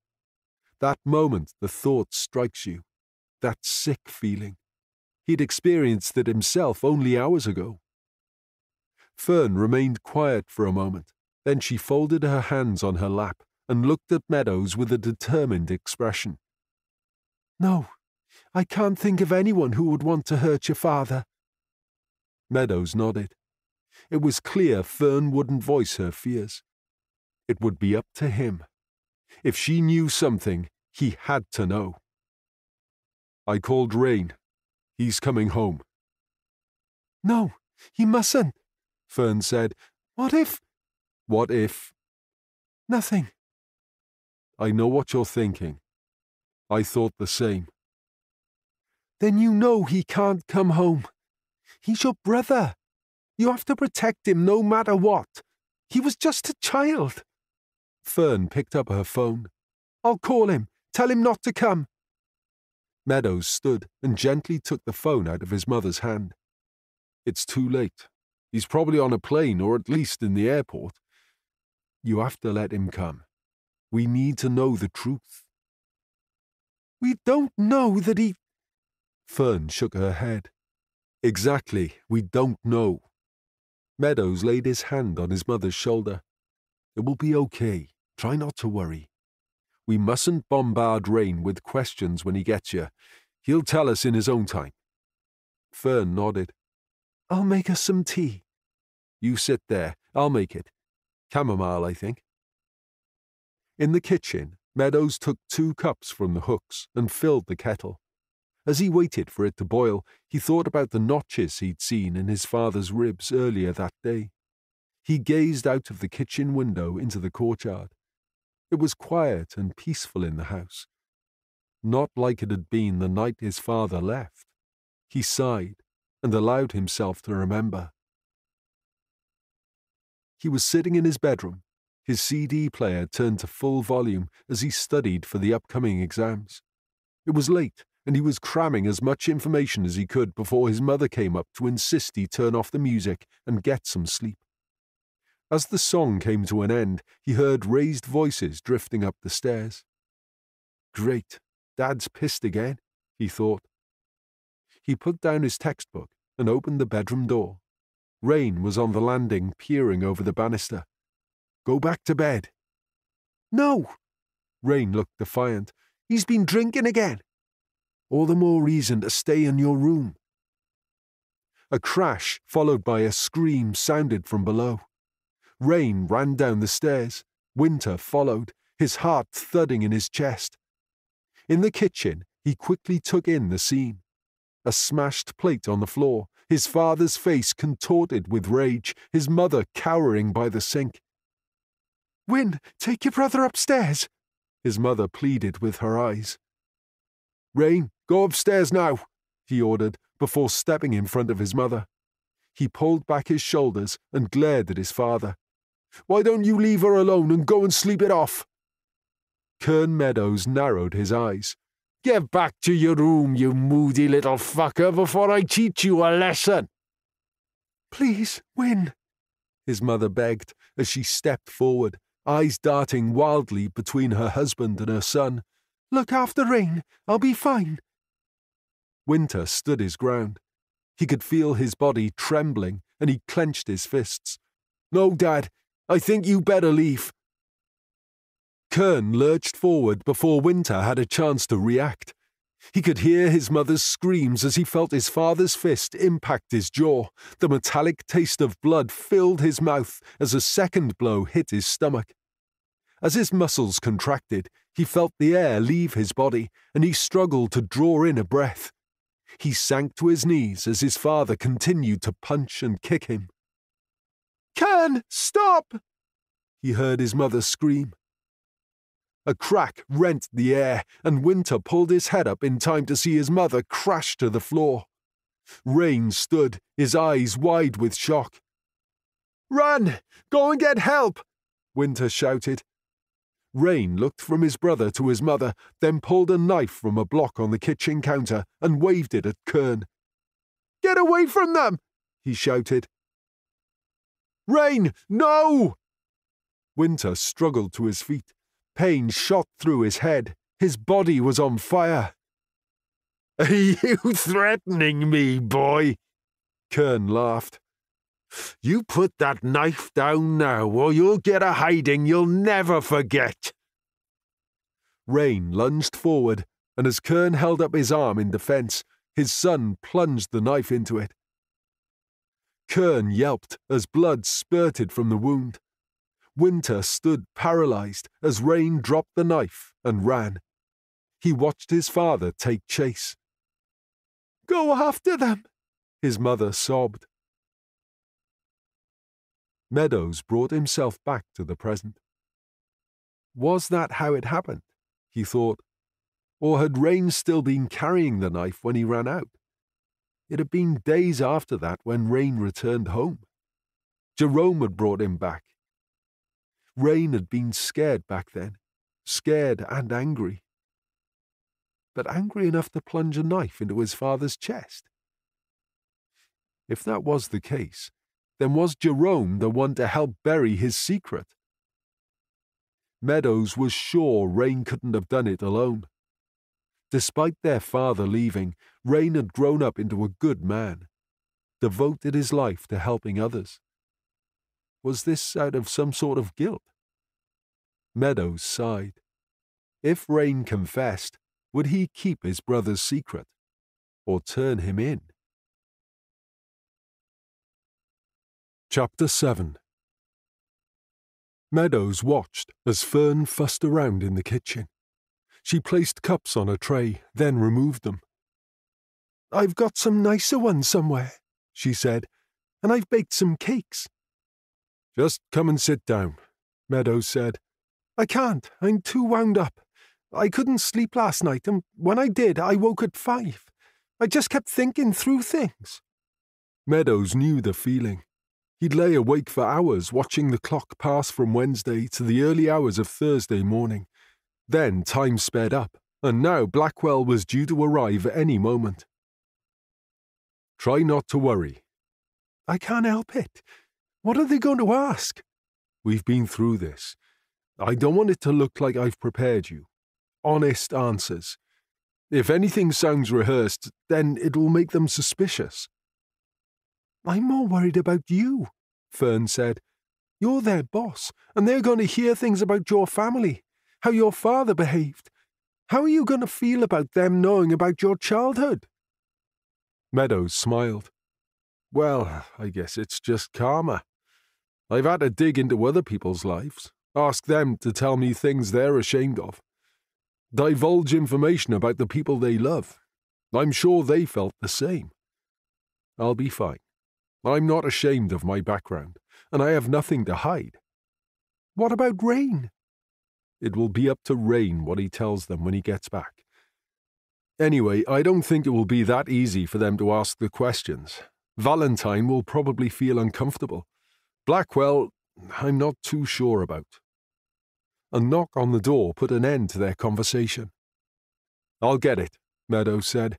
That moment the thought strikes you. That sick feeling. He'd experienced it himself only hours ago. Fern remained quiet for a moment. Then she folded her hands on her lap and looked at Meadows with a determined expression. No, I can't think of anyone who would want to hurt your father. Meadows nodded. it was clear Fern wouldn't voice her fears. It would be up to him. If she knew something, he had to know. I called Rain. He's coming home. No, he mustn't, Fern said. What if? What if? Nothing. I know what you're thinking. I thought the same. Then you know he can't come home. He's your brother. You have to protect him no matter what. He was just a child. Fern picked up her phone. I'll call him. Tell him not to come. Meadows stood and gently took the phone out of his mother's hand. It's too late. He's probably on a plane or at least in the airport. You have to let him come. We need to know the truth. We don't know that he. Fern shook her head. Exactly, we don't know. Meadows laid his hand on his mother's shoulder. It will be okay. Try not to worry. We mustn't bombard Rain with questions when he gets here. He'll tell us in his own time. Fern nodded. I'll make us some tea. You sit there. I'll make it. Chamomile, I think. In the kitchen, Meadows took two cups from the hooks and filled the kettle. As he waited for it to boil, he thought about the notches he'd seen in his father's ribs earlier that day. He gazed out of the kitchen window into the courtyard. It was quiet and peaceful in the house. Not like it had been the night his father left. He sighed and allowed himself to remember. He was sitting in his bedroom, his CD player turned to full volume as he studied for the upcoming exams. It was late, and he was cramming as much information as he could before his mother came up to insist he turn off the music and get some sleep. As the song came to an end, he heard raised voices drifting up the stairs. Great, Dad's pissed again, he thought. He put down his textbook and opened the bedroom door. Rain was on the landing, peering over the banister. Go back to bed. No! Rain looked defiant. He's been drinking again. All the more reason to stay in your room. A crash, followed by a scream, sounded from below. Rain ran down the stairs. Winter followed, his heart thudding in his chest. In the kitchen, he quickly took in the scene. A smashed plate on the floor, his father's face contorted with rage, his mother cowering by the sink. Win, take your brother upstairs, his mother pleaded with her eyes. Rain, go upstairs now, he ordered, before stepping in front of his mother. He pulled back his shoulders and glared at his father. Why don't you leave her alone and go and sleep it off? Kern Meadows narrowed his eyes. Get back to your room, you moody little fucker, before I teach you a lesson. Please, Win, his mother begged as she stepped forward, eyes darting wildly between her husband and her son. Look after Rain. I'll be fine. Winter stood his ground. He could feel his body trembling, and he clenched his fists. No, Dad, I think you better leave. Kern lurched forward before Winter had a chance to react. He could hear his mother's screams as he felt his father's fist impact his jaw. The metallic taste of blood filled his mouth as a second blow hit his stomach. As his muscles contracted, he felt the air leave his body, and he struggled to draw in a breath. He sank to his knees as his father continued to punch and kick him. Kern, stop! He heard his mother scream. A crack rent the air, and Winter pulled his head up in time to see his mother crash to the floor. Rain stood, his eyes wide with shock. Run! Go and get help! Winter shouted. Rain looked from his brother to his mother, then pulled a knife from a block on the kitchen counter and waved it at Kern. Get away from them! he shouted. Rain, no! Winter struggled to his feet. Pain shot through his head. His body was on fire. Are you threatening me, boy? Kern laughed. You put that knife down now, or you'll get a hiding you'll never forget. Rain lunged forward, and as Kern held up his arm in defense, his son plunged the knife into it. Kern yelped as blood spurted from the wound. Winter stood paralyzed as Rain dropped the knife and ran. He watched his father take chase. Go after them, his mother sobbed. Meadows brought himself back to the present. Was that how it happened? he thought. Or had Rain still been carrying the knife when he ran out? It had been days after that when Rain returned home. Jerome had brought him back. Rain had been scared back then, scared and angry. But angry enough to plunge a knife into his father's chest. If that was the case, then was Jerome the one to help bury his secret? Meadows was sure Rain couldn't have done it alone. Despite their father leaving, Rain had grown up into a good man, devoted his life to helping others. Was this out of some sort of guilt? Meadows sighed. If Rain confessed, would he keep his brother's secret, or turn him in? Chapter 7 Meadows watched as Fern fussed around in the kitchen. She placed cups on a tray, then removed them. I've got some nicer ones somewhere, she said, and I've baked some cakes. Just come and sit down, Meadows said. I can't, I'm too wound up. I couldn't sleep last night, and when I did, I woke at five. I just kept thinking through things. Meadows knew the feeling. He'd lay awake for hours watching the clock pass from Wednesday to the early hours of Thursday morning. Then time sped up, and now Blackwell was due to arrive at any moment. Try not to worry. I can't help it. What are they going to ask? We've been through this. I don't want it to look like I've prepared you. Honest answers. If anything sounds rehearsed, then it will make them suspicious. I'm more worried about you, Fern said. You're their boss, and they're going to hear things about your family, how your father behaved. How are you going to feel about them knowing about your childhood? Meadows smiled. Well, I guess it's just karma. I've had to dig into other people's lives, ask them to tell me things they're ashamed of, divulge information about the people they love. I'm sure they felt the same. I'll be fine. I'm not ashamed of my background, and I have nothing to hide. What about Rain? It will be up to Rain what he tells them when he gets back. Anyway, I don't think it will be that easy for them to ask the questions. Valentine will probably feel uncomfortable. Blackwell, I'm not too sure about. A knock on the door put an end to their conversation. I'll get it, Meadows said.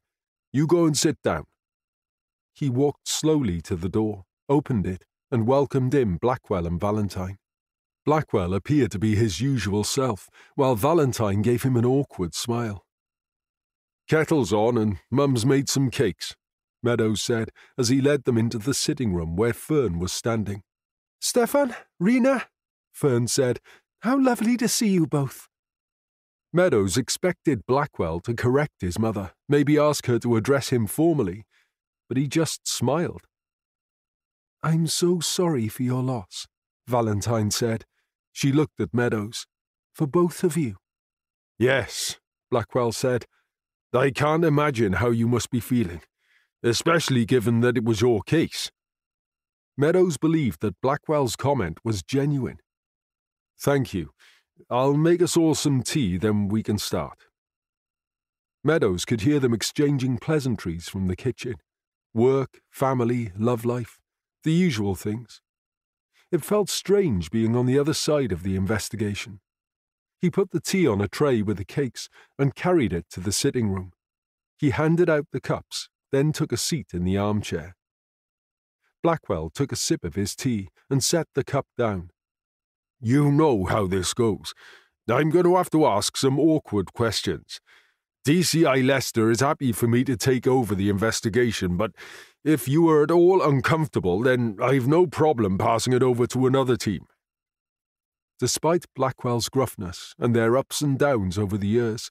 You go and sit down. He walked slowly to the door, opened it, and welcomed in Blackwell and Valentine. Blackwell appeared to be his usual self, while Valentine gave him an awkward smile. Kettle's on, and Mum's made some cakes, Meadows said as he led them into the sitting room where Fern was standing. Stefan, Rena, Fern said, how lovely to see you both. Meadows expected Blackwell to correct his mother, maybe ask her to address him formally, but he just smiled. I'm so sorry for your loss, Valentine said. She looked at Meadows. For both of you. Yes, Blackwell said. I can't imagine how you must be feeling, especially given that it was your case. Meadows believed that Blackwell's comment was genuine. Thank you. I'll make us all some tea, then we can start. Meadows could hear them exchanging pleasantries from the kitchen. Work, family, love life, the usual things. It felt strange being on the other side of the investigation. He put the tea on a tray with the cakes and carried it to the sitting room. He handed out the cups, then took a seat in the armchair. Blackwell took a sip of his tea and set the cup down. You know how this goes. I'm going to have to ask some awkward questions. DCI Lester is happy for me to take over the investigation, but if you are at all uncomfortable, then I've no problem passing it over to another team. Despite Blackwell's gruffness and their ups and downs over the years,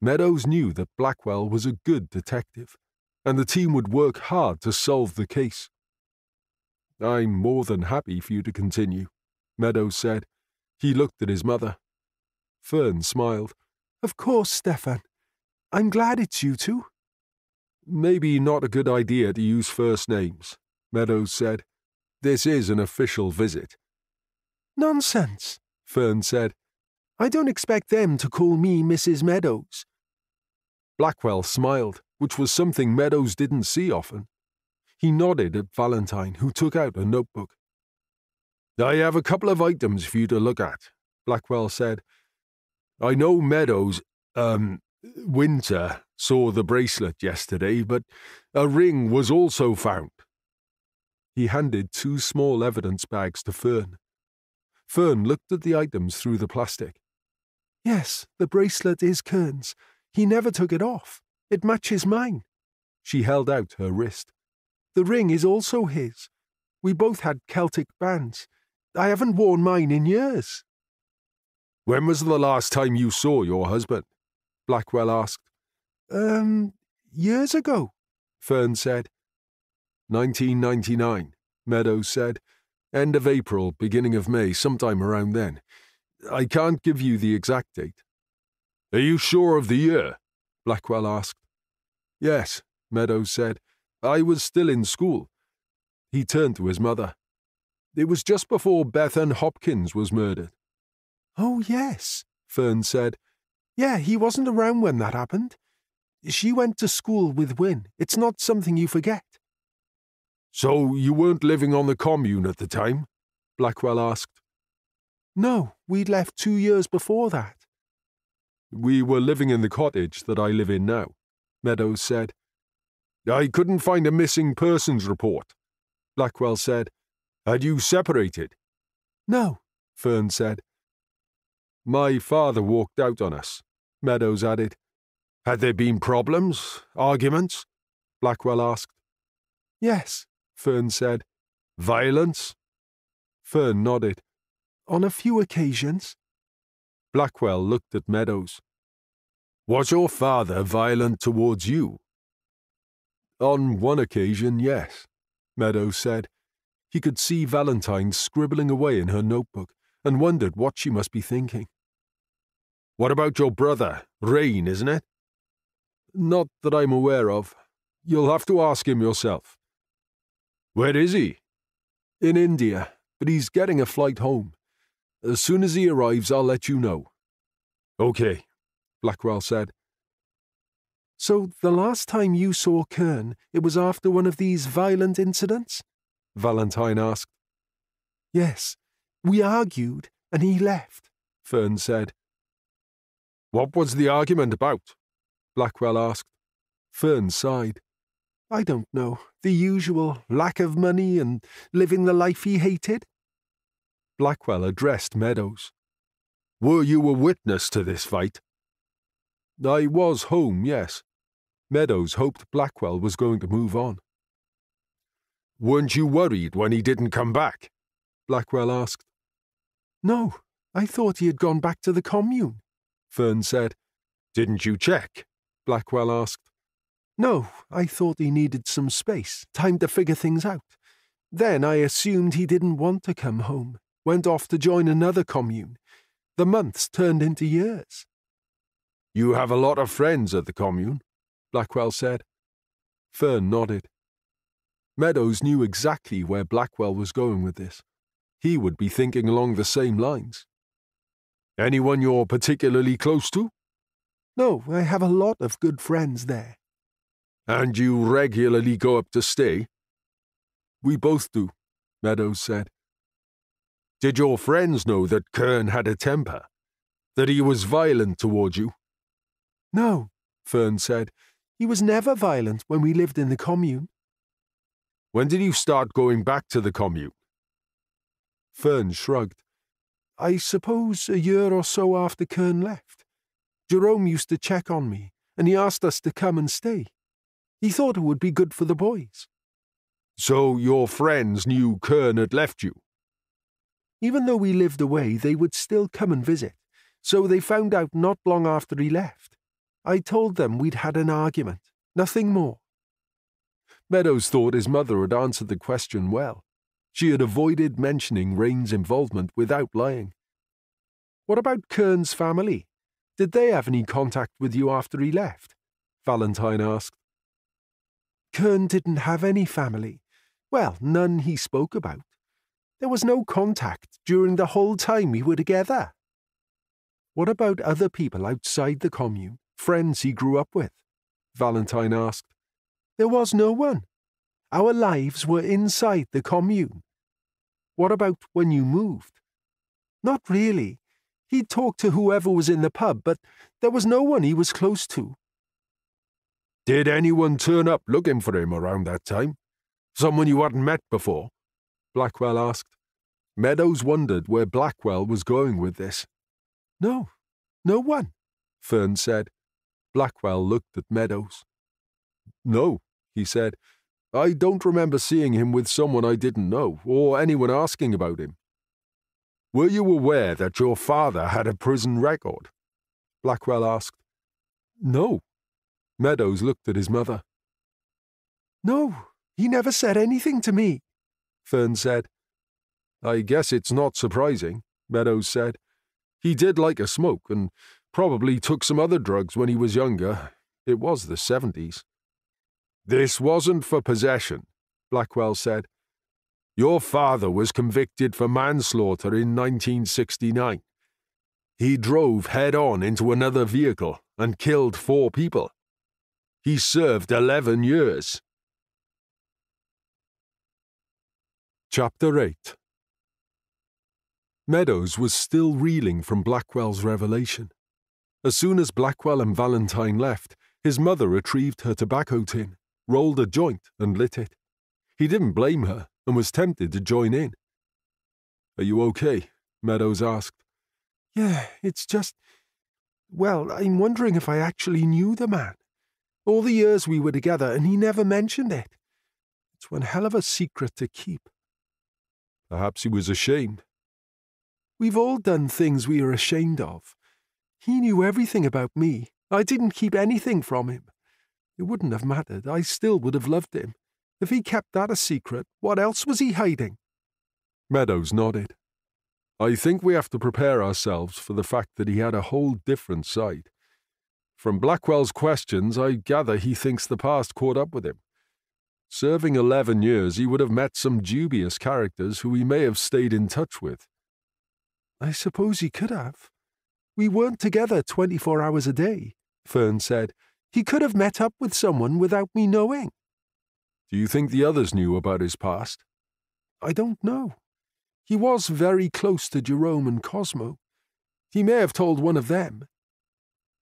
Meadows knew that Blackwell was a good detective, and the team would work hard to solve the case. I'm more than happy for you to continue, Meadows said. He looked at his mother. Fern smiled. Of course, Stefan. I'm glad it's you two. Maybe not a good idea to use first names, Meadows said. This is an official visit. Nonsense, Fern said. I don't expect them to call me Mrs. Meadows. Blackwell smiled, which was something Meadows didn't see often. He nodded at Valentine, who took out a notebook. I have a couple of items for you to look at, Blackwell said. I know Meadows, um, Winter saw the bracelet yesterday, but a ring was also found. He handed two small evidence bags to Fern. Fern looked at the items through the plastic. Yes, the bracelet is Kern's. He never took it off. It matches mine. She held out her wrist. The ring is also his. We both had Celtic bands. I haven't worn mine in years. When was the last time you saw your husband? Blackwell asked. Um, years ago, Fern said. 1999, Meadows said. End of April, beginning of May, sometime around then. I can't give you the exact date. Are you sure of the year? Blackwell asked. Yes, Meadows said. I was still in school. He turned to his mother. It was just before Bethan Hopkins was murdered. Oh, yes, Fern said. Yeah, he wasn't around when that happened. She went to school with Win. It's not something you forget. So you weren't living on the commune at the time? Blackwell asked. No, we'd left two years before that. We were living in the cottage that I live in now, Meadows said. I couldn't find a missing persons report, Blackwell said. Had you separated? No, Fern said. My father walked out on us, Meadows added. Had there been problems? Arguments? Blackwell asked. Yes, Fern said. Violence? Fern nodded. On a few occasions. Blackwell looked at Meadows. Was your father violent towards you? On one occasion, yes, Meadows said. He could see Valentine scribbling away in her notebook and wondered what she must be thinking. What about your brother, Rain, isn't it? Not that I'm aware of. You'll have to ask him yourself. Where is he? In India, but he's getting a flight home. As soon as he arrives, I'll let you know. Okay, Blackwell said. So the last time you saw Kern, it was after one of these violent incidents? Valentine asked. Yes, we argued, and he left, Fern said. What was the argument about? Blackwell asked. Fern sighed. I don't know. The usual lack of money and living the life he hated. Blackwell addressed Meadows. Were you a witness to this fight? I was home, yes. Meadows hoped Blackwell was going to move on. Weren't you worried when he didn't come back? Blackwell asked. No, I thought he had gone back to the commune. Fern said. Didn't you check? Blackwell asked. No, I thought he needed some space, time to figure things out. Then I assumed he didn't want to come home, went off to join another commune. The months turned into years. You have a lot of friends at the commune, Blackwell said. Fern nodded. Meadows knew exactly where Blackwell was going with this. He would be thinking along the same lines. Anyone you're particularly close to? No, I have a lot of good friends there. And you regularly go up to stay? We both do, Meadows said. Did your friends know that Kern had a temper? That he was violent towards you? No, Fern said. He was never violent when we lived in the commune. When did you start going back to the commune? Fern shrugged. I suppose a year or so after Kern left. Jerome used to check on me, and he asked us to come and stay. He thought it would be good for the boys. So your friends knew Kern had left you? Even though we lived away, they would still come and visit, so they found out not long after he left. I told them we'd had an argument, nothing more. Meadows thought his mother had answered the question well. She had avoided mentioning Rain's involvement without lying. What about Kern's family? Did they have any contact with you after he left? Valentine asked. Kern didn't have any family. Well, none he spoke about. There was no contact during the whole time we were together. What about other people outside the commune, friends he grew up with? Valentine asked. There was no one. Our lives were inside the commune. What about when you moved? Not really. He'd talk to whoever was in the pub, but there was no one he was close to. Did anyone turn up looking for him around that time? Someone you hadn't met before? Blackwell asked. Meadows wondered where Blackwell was going with this. No, no one, Fern said. Blackwell looked at Meadows. No, he said. I don't remember seeing him with someone I didn't know, or anyone asking about him. Were you aware that your father had a prison record? Blackwell asked. No. Meadows looked at his mother. No, he never said anything to me, Fern said. I guess it's not surprising, Meadows said. He did like a smoke and probably took some other drugs when he was younger. It was the 70s. This wasn't for possession, Blackwell said. Your father was convicted for manslaughter in 1969. He drove head on into another vehicle and killed four people. He served 11 years. Chapter 8 Meadows was still reeling from Blackwell's revelation. As soon as Blackwell and Valentine left, his mother retrieved her tobacco tin, rolled a joint, and lit it. He didn't blame her and was tempted to join in. Are you okay? Meadows asked. Yeah, it's just. Well, I'm wondering if I actually knew the man. All the years we were together, and he never mentioned it. It's one hell of a secret to keep. Perhaps he was ashamed. We've all done things we are ashamed of. He knew everything about me. I didn't keep anything from him. It wouldn't have mattered. I still would have loved him. If he kept that a secret, what else was he hiding? Meadows nodded. I think we have to prepare ourselves for the fact that he had a whole different side. From Blackwell's questions, I gather he thinks the past caught up with him. Serving 11 years, he would have met some dubious characters who he may have stayed in touch with. I suppose he could have. We weren't together 24 hours a day, Fern said. He could have met up with someone without me knowing. Do you think the others knew about his past? I don't know. He was very close to Jerome and Cosmo. He may have told one of them.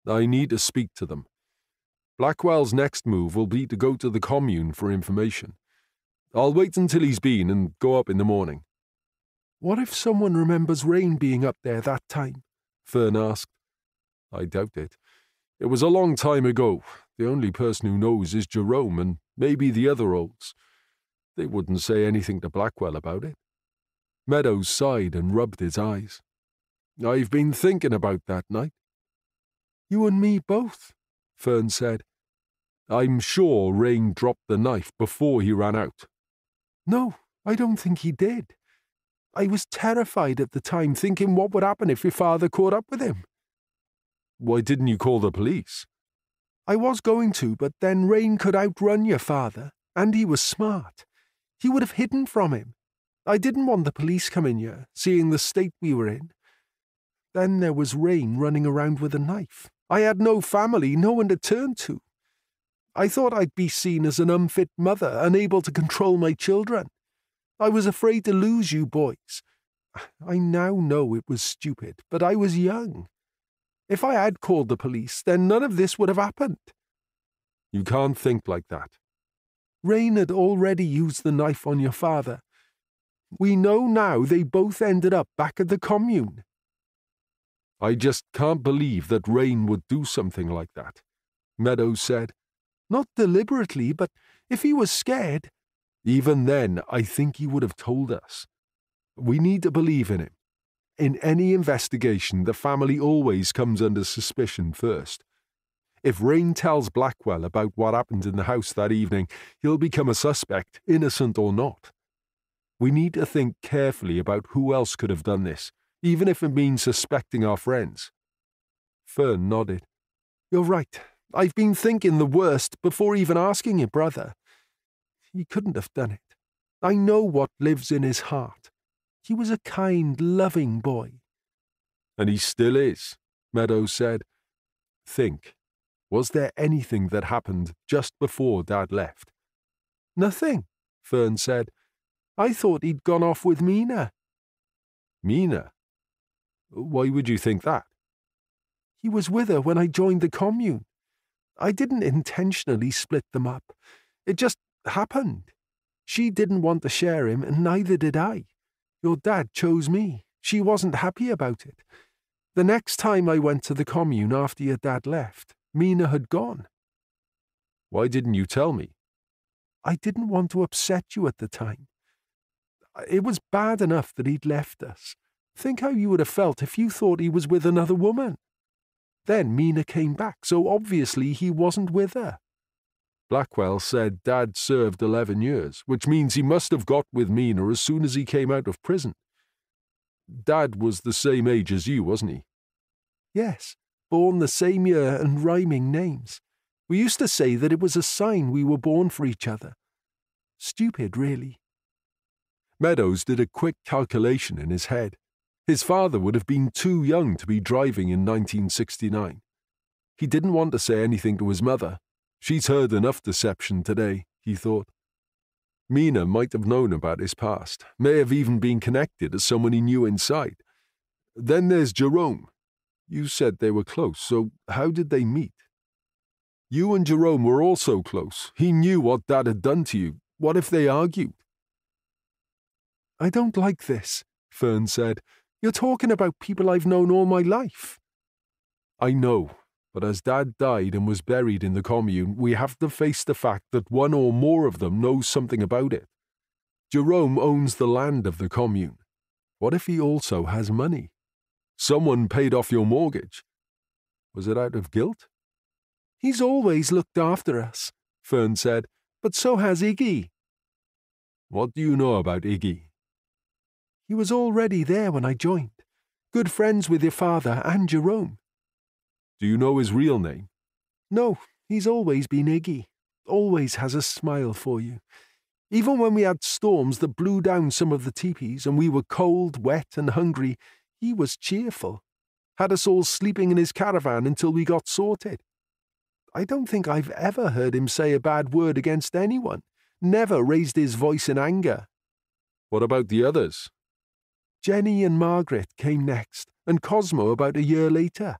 I need to speak to them. Blackwell's next move will be to go to the commune for information. I'll wait until he's been and go up in the morning. What if someone remembers Rain being up there that time? Fern asked. I doubt it. It was a long time ago. The only person who knows is Jerome and maybe the other olds. They wouldn't say anything to Blackwell about it. Meadows sighed and rubbed his eyes. I've been thinking about that night. You and me both, Fern said. I'm sure Rain dropped the knife before he ran out. No, I don't think he did. I was terrified at the time, thinking what would happen if your father caught up with him. Why didn't you call the police? I was going to, but then Rain could outrun your father, and he was smart. He would have hidden from him. I didn't want the police coming here, seeing the state we were in. Then there was Rain running around with a knife. I had no family, no one to turn to. I thought I'd be seen as an unfit mother, unable to control my children. I was afraid to lose you boys. I now know it was stupid, but I was young. If I had called the police, then none of this would have happened. You can't think like that. Rain had already used the knife on your father. We know now they both ended up back at the commune. I just can't believe that Rain would do something like that, Meadows said. Not deliberately, but if he was scared. Even then, I think he would have told us. We need to believe in him. In any investigation, the family always comes under suspicion first. If Rain tells Blackwell about what happened in the house that evening, he'll become a suspect, innocent or not. We need to think carefully about who else could have done this, even if it means suspecting our friends. Fern nodded. You're right. I've been thinking the worst before even asking your brother. He couldn't have done it. I know what lives in his heart. He was a kind, loving boy. And he still is, Meadows said. Think. Was there anything that happened just before Dad left? Nothing, Fern said. I thought he'd gone off with Mina. Mina? Why would you think that? He was with her when I joined the commune. I didn't intentionally split them up. It just happened. She didn't want to share him, and neither did I. Your dad chose me. She wasn't happy about it. The next time I went to the commune after your dad left, Mina had gone. Why didn't you tell me? I didn't want to upset you at the time. It was bad enough that he'd left us. Think how you would have felt if you thought he was with another woman. Then Mina came back, so obviously he wasn't with her. Blackwell said Dad served 11 years, which means he must have got with Mina as soon as he came out of prison. Dad was the same age as you, wasn't he? Yes, born the same year and rhyming names. We used to say that it was a sign we were born for each other. Stupid, really. Meadows did a quick calculation in his head. His father would have been too young to be driving in 1969. He didn't want to say anything to his mother. She's heard enough deception today, he thought. Mina might have known about his past, may have even been connected as someone he knew inside. Then there's Jerome. You said they were close, so how did they meet? You and Jerome were also close. He knew what Dad had done to you. What if they argued? I don't like this, Fern said, you're talking about people I've known all my life. I know, but as Dad died and was buried in the commune, we have to face the fact that one or more of them knows something about it. Jerome owns the land of the commune. What if he also has money? Someone paid off your mortgage. Was it out of guilt? He's always looked after us, Fern said, but so has Iggy. What do you know about Iggy? He was already there when I joined. Good friends with your father and Jerome. Do you know his real name? No, he's always been Iggy. Always has a smile for you. Even when we had storms that blew down some of the teepees and we were cold, wet, and hungry, he was cheerful. Had us all sleeping in his caravan until we got sorted. I don't think I've ever heard him say a bad word against anyone. Never raised his voice in anger. What about the others? Jenny and Margaret came next, and Cosmo about a year later.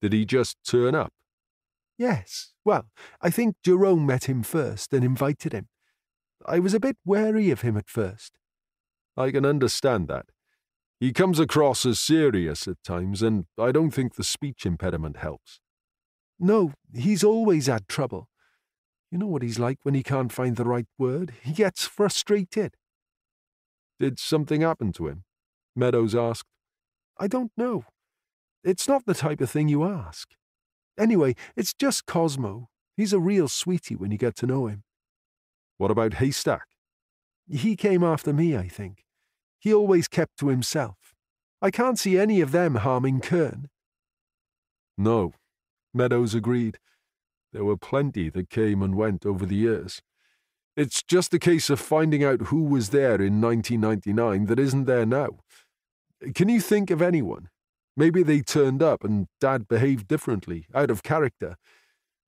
Did he just turn up? Yes. Well, I think Jerome met him first and invited him. I was a bit wary of him at first. I can understand that. He comes across as serious at times, and I don't think the speech impediment helps. No, he's always had trouble. You know what he's like when he can't find the right word? He gets frustrated. Did something happen to him? Meadows asked. I don't know. It's not the type of thing you ask. Anyway, it's just Cosmo. He's a real sweetie when you get to know him. What about Haystack? He came after me, I think. He always kept to himself. I can't see any of them harming Kern. No, Meadows agreed. There were plenty that came and went over the years. It's just a case of finding out who was there in 1999 that isn't there now. Can you think of anyone? Maybe they turned up and Dad behaved differently, out of character,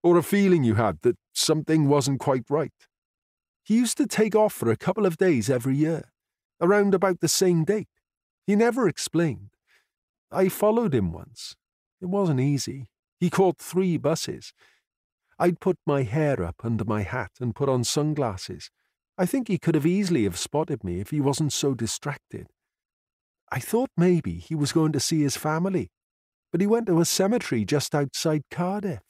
or a feeling you had that something wasn't quite right. He used to take off for a couple of days every year, around about the same date. He never explained. I followed him once. It wasn't easy. He caught three buses. I'd put my hair up under my hat and put on sunglasses. I think he could have easily have spotted me if he wasn't so distracted. I thought maybe he was going to see his family, but he went to a cemetery just outside Cardiff.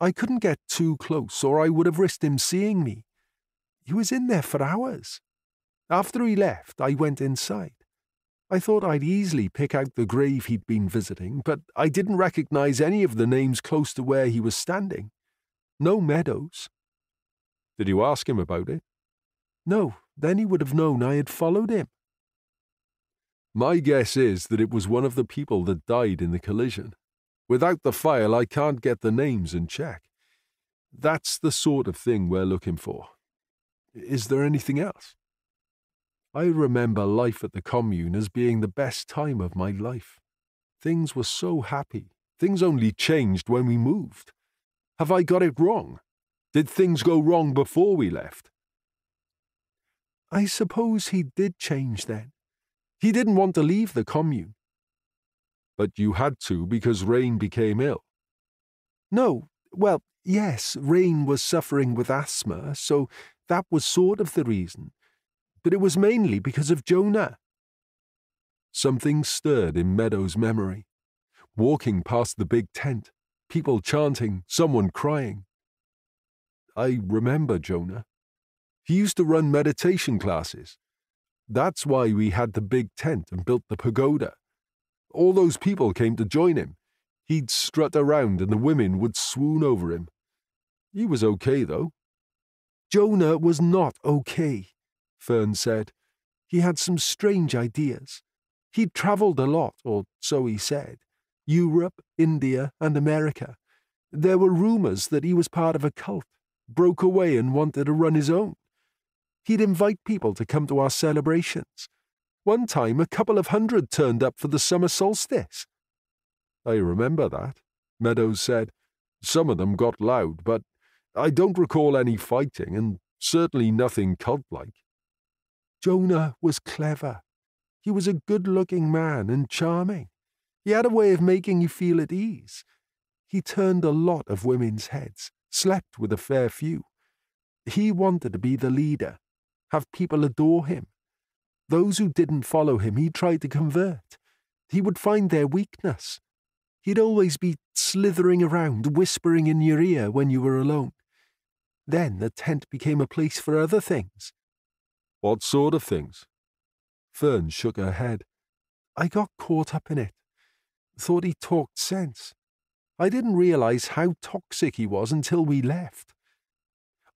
I couldn't get too close, or I would have risked him seeing me. He was in there for hours. After he left, I went inside. I thought I'd easily pick out the grave he'd been visiting, but I didn't recognize any of the names close to where he was standing. No Meadows. Did you ask him about it? No, then he would have known I had followed him. My guess is that it was one of the people that died in the collision. Without the file, I can't get the names in check. That's the sort of thing we're looking for. Is there anything else? I remember life at the commune as being the best time of my life. Things were so happy. Things only changed when we moved. Have I got it wrong? Did things go wrong before we left? I suppose he did change then. He didn't want to leave the commune. But you had to because Rain became ill. No, well, yes, Rain was suffering with asthma, so that was sort of the reason but it was mainly because of Jonah. Something stirred in Meadows' memory. Walking past the big tent, people chanting, someone crying. I remember Jonah. He used to run meditation classes. That's why we had the big tent and built the pagoda. All those people came to join him. He'd strut around and the women would swoon over him. He was okay, though. Jonah was not okay. Fern said. He had some strange ideas. He'd travelled a lot, or so he said. Europe, India, and America. There were rumours that he was part of a cult, broke away and wanted to run his own. He'd invite people to come to our celebrations. One time, a couple of hundred turned up for the summer solstice. I remember that, Meadows said. Some of them got loud, but I don't recall any fighting, and certainly nothing cult like. Jonah was clever. He was a good looking man and charming. He had a way of making you feel at ease. He turned a lot of women's heads, slept with a fair few. He wanted to be the leader, have people adore him. Those who didn't follow him, he tried to convert. He would find their weakness. He'd always be slithering around, whispering in your ear when you were alone. Then the tent became a place for other things what sort of things? Fern shook her head. I got caught up in it. Thought he talked sense. I didn't realize how toxic he was until we left.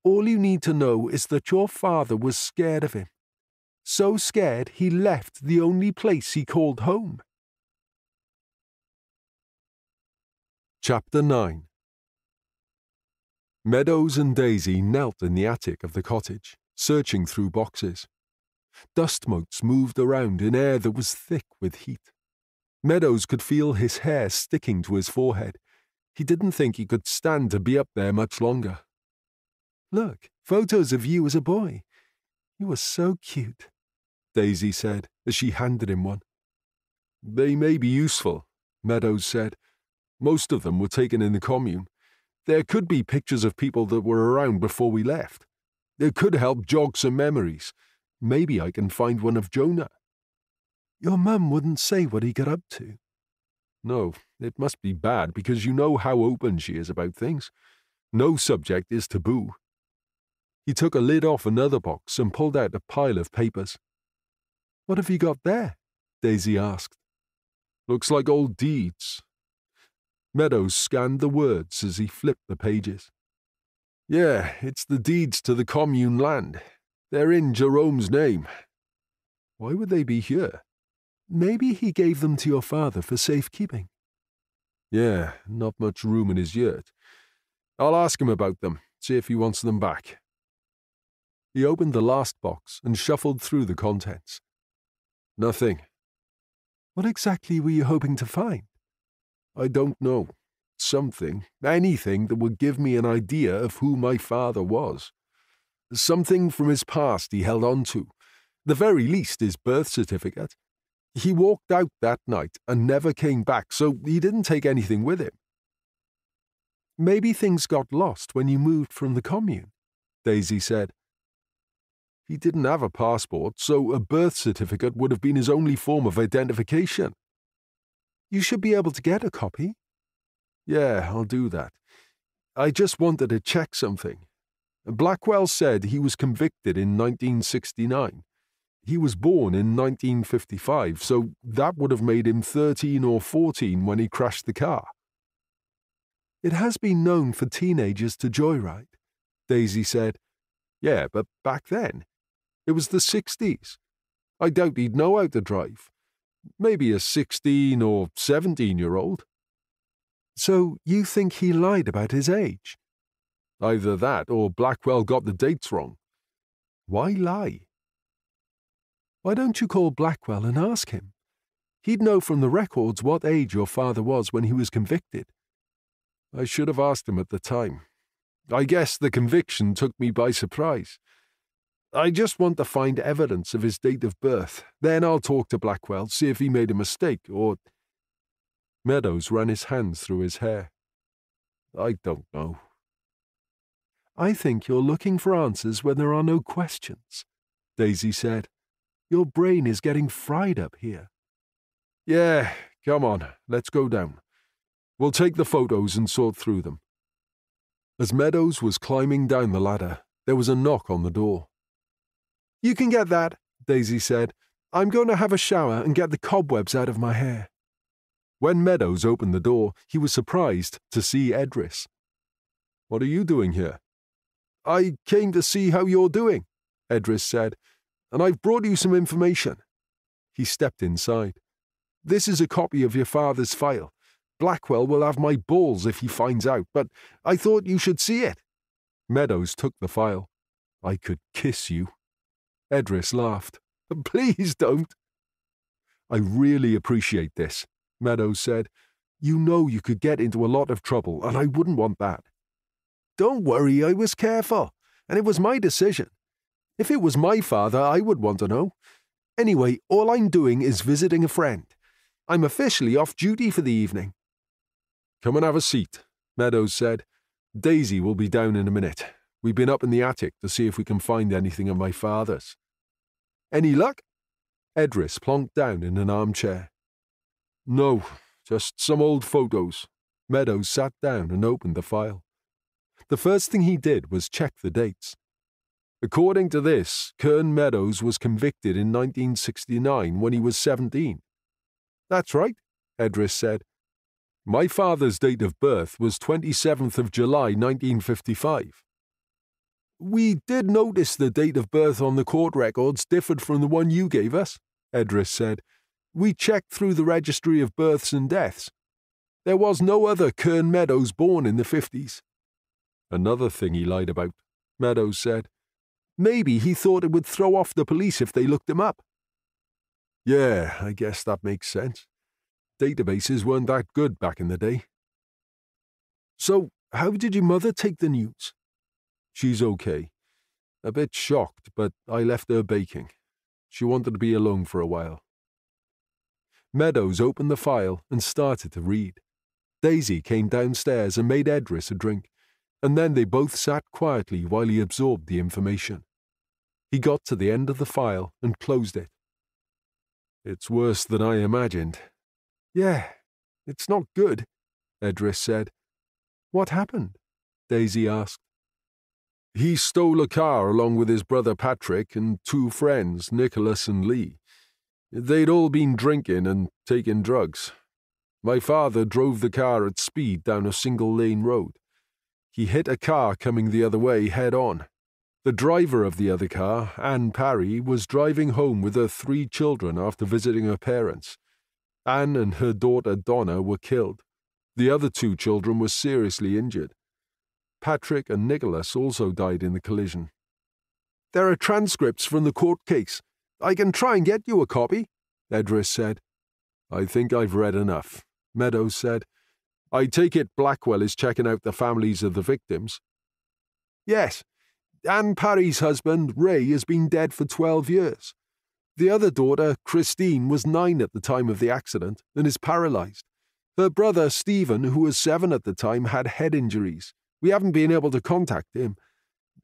All you need to know is that your father was scared of him. So scared he left the only place he called home. Chapter 9 Meadows and Daisy knelt in the attic of the cottage searching through boxes. Dust motes moved around in air that was thick with heat. Meadows could feel his hair sticking to his forehead. He didn't think he could stand to be up there much longer. Look, photos of you as a boy. You were so cute, Daisy said as she handed him one. They may be useful, Meadows said. Most of them were taken in the commune. There could be pictures of people that were around before we left. It could help jog some memories. Maybe I can find one of Jonah. Your mum wouldn't say what he got up to. No, it must be bad because you know how open she is about things. No subject is taboo. He took a lid off another box and pulled out a pile of papers. What have you got there? Daisy asked. Looks like old deeds. Meadows scanned the words as he flipped the pages. Yeah, it's the deeds to the commune land. They're in Jerome's name. Why would they be here? Maybe he gave them to your father for safekeeping. Yeah, not much room in his yurt. I'll ask him about them, see if he wants them back. He opened the last box and shuffled through the contents. Nothing. What exactly were you hoping to find? I don't know something, anything that would give me an idea of who my father was. Something from his past he held on to, the very least his birth certificate. He walked out that night and never came back, so he didn't take anything with him. Maybe things got lost when you moved from the commune, Daisy said. He didn't have a passport, so a birth certificate would have been his only form of identification. You should be able to get a copy, yeah, I'll do that. I just wanted to check something. Blackwell said he was convicted in 1969. He was born in 1955, so that would have made him 13 or 14 when he crashed the car. It has been known for teenagers to joyride, Daisy said. Yeah, but back then, It was the 60s. I doubt he'd know how to drive. Maybe a 16 or 17 year old. So you think he lied about his age? Either that or Blackwell got the dates wrong. Why lie? Why don't you call Blackwell and ask him? He'd know from the records what age your father was when he was convicted. I should have asked him at the time. I guess the conviction took me by surprise. I just want to find evidence of his date of birth. Then I'll talk to Blackwell, see if he made a mistake, or. Meadows ran his hands through his hair. I don't know. I think you're looking for answers when there are no questions, Daisy said. Your brain is getting fried up here. Yeah, come on, let's go down. We'll take the photos and sort through them. As Meadows was climbing down the ladder, there was a knock on the door. You can get that, Daisy said. I'm going to have a shower and get the cobwebs out of my hair. When Meadows opened the door, he was surprised to see Edris. What are you doing here? I came to see how you're doing, Edris said, and I've brought you some information. He stepped inside. This is a copy of your father's file. Blackwell will have my balls if he finds out, but I thought you should see it. Meadows took the file. I could kiss you. Edris laughed. Please don't. I really appreciate this, Meadows said. You know you could get into a lot of trouble, and I wouldn't want that. Don't worry, I was careful, and it was my decision. If it was my father, I would want to know. Anyway, all I'm doing is visiting a friend. I'm officially off duty for the evening. Come and have a seat, Meadows said. Daisy will be down in a minute. We've been up in the attic to see if we can find anything of my father's. Any luck? Edris plonked down in an armchair. No, just some old photos. Meadows sat down and opened the file. The first thing he did was check the dates. According to this, Kern Meadows was convicted in 1969 when he was 17. That's right, Edris said. My father's date of birth was 27th of July 1955. We did notice the date of birth on the court records differed from the one you gave us, Edris said. We checked through the registry of births and deaths. There was no other Kern Meadows born in the 50s. Another thing he lied about, Meadows said. Maybe he thought it would throw off the police if they looked him up. Yeah, I guess that makes sense. Databases weren't that good back in the day. So, how did your mother take the news? She's okay. A bit shocked, but I left her baking. She wanted to be alone for a while. Meadows opened the file and started to read. Daisy came downstairs and made Edris a drink, and then they both sat quietly while he absorbed the information. He got to the end of the file and closed it. It's worse than I imagined, yeah, it's not good, Edris said. What happened? Daisy asked. He stole a car along with his brother Patrick and two friends, Nicholas and Lee. They'd all been drinking and taking drugs. My father drove the car at speed down a single lane road. He hit a car coming the other way head on. The driver of the other car, Anne Parry, was driving home with her three children after visiting her parents. Anne and her daughter Donna were killed. The other two children were seriously injured. Patrick and Nicholas also died in the collision. There are transcripts from the court case. I can try and get you a copy, Edris said. I think I've read enough, Meadows said. I take it Blackwell is checking out the families of the victims. Yes. Anne Parry's husband, Ray, has been dead for 12 years. The other daughter, Christine, was nine at the time of the accident and is paralyzed. Her brother, Stephen, who was seven at the time, had head injuries. We haven't been able to contact him.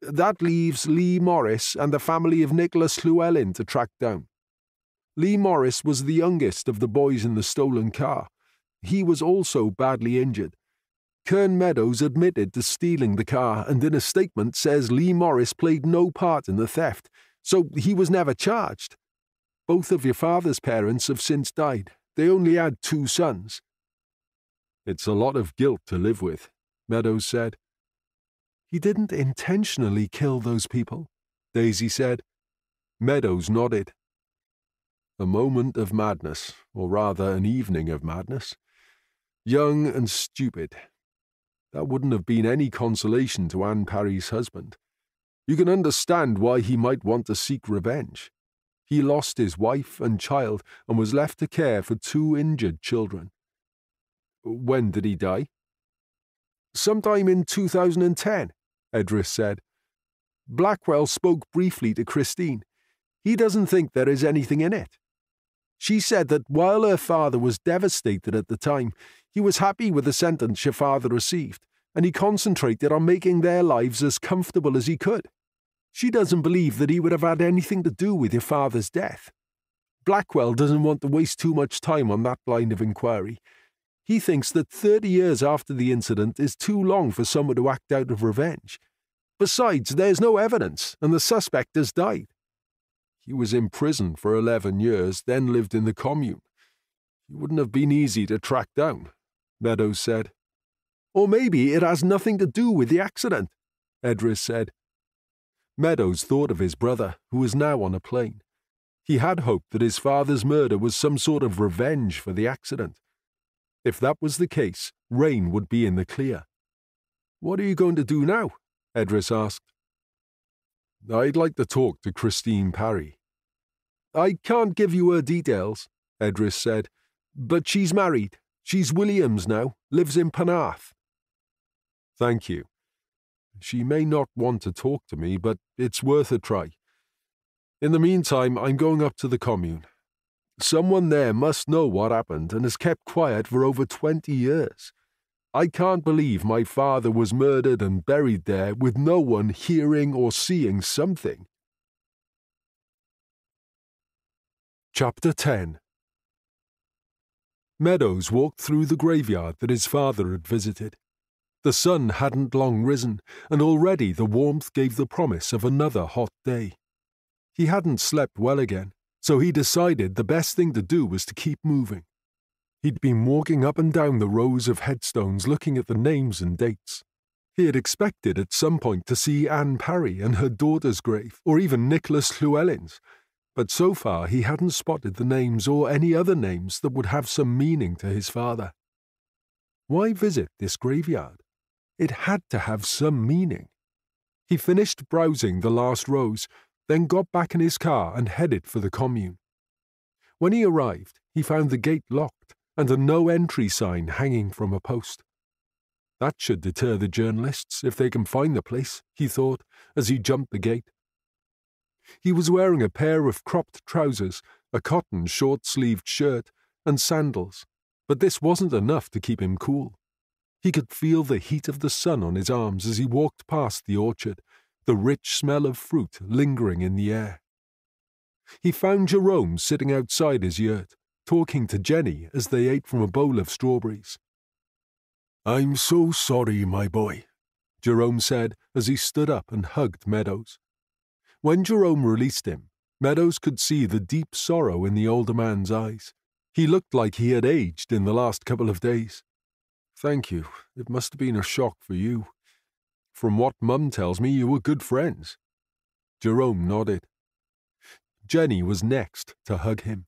That leaves Lee Morris and the family of Nicholas Llewellyn to track down. Lee Morris was the youngest of the boys in the stolen car. He was also badly injured. Kern Meadows admitted to stealing the car and in a statement says Lee Morris played no part in the theft, so he was never charged. Both of your father's parents have since died. They only had two sons. It's a lot of guilt to live with, Meadows said. He didn't intentionally kill those people, Daisy said. Meadows nodded. A moment of madness, or rather an evening of madness. Young and stupid. That wouldn't have been any consolation to Anne Parry's husband. You can understand why he might want to seek revenge. He lost his wife and child and was left to care for two injured children. When did he die? Sometime in 2010, Edris said. Blackwell spoke briefly to Christine. He doesn't think there is anything in it. She said that while her father was devastated at the time, he was happy with the sentence your father received, and he concentrated on making their lives as comfortable as he could. She doesn't believe that he would have had anything to do with your father's death. Blackwell doesn't want to waste too much time on that line of inquiry. He thinks that 30 years after the incident is too long for someone to act out of revenge. Besides, there's no evidence, and the suspect has died. He was in prison for 11 years, then lived in the commune. He wouldn't have been easy to track down, Meadows said. Or maybe it has nothing to do with the accident, Edris said. Meadows thought of his brother, who was now on a plane. He had hoped that his father's murder was some sort of revenge for the accident. If that was the case, Rain would be in the clear. What are you going to do now? Edris asked. I'd like to talk to Christine Parry. I can't give you her details, Edris said, but she's married. She's Williams now, lives in Penarth. Thank you. She may not want to talk to me, but it's worth a try. In the meantime, I'm going up to the commune. Someone there must know what happened and has kept quiet for over 20 years. I can't believe my father was murdered and buried there with no one hearing or seeing something. Chapter 10 Meadows walked through the graveyard that his father had visited. The sun hadn't long risen, and already the warmth gave the promise of another hot day. He hadn't slept well again, so he decided the best thing to do was to keep moving. He'd been walking up and down the rows of headstones looking at the names and dates. He had expected at some point to see Anne Parry and her daughter's grave, or even Nicholas Llewellyn's, but so far he hadn't spotted the names or any other names that would have some meaning to his father. Why visit this graveyard? It had to have some meaning. He finished browsing the last rows, then got back in his car and headed for the commune. When he arrived, he found the gate locked and a no entry sign hanging from a post. That should deter the journalists if they can find the place, he thought as he jumped the gate. He was wearing a pair of cropped trousers, a cotton short sleeved shirt, and sandals, but this wasn't enough to keep him cool. He could feel the heat of the sun on his arms as he walked past the orchard, the rich smell of fruit lingering in the air. He found Jerome sitting outside his yurt, talking to Jenny as they ate from a bowl of strawberries. I'm so sorry, my boy, Jerome said as he stood up and hugged Meadows. When Jerome released him, Meadows could see the deep sorrow in the older man's eyes. He looked like he had aged in the last couple of days. Thank you. It must have been a shock for you. From what Mum tells me, you were good friends. Jerome nodded. Jenny was next to hug him.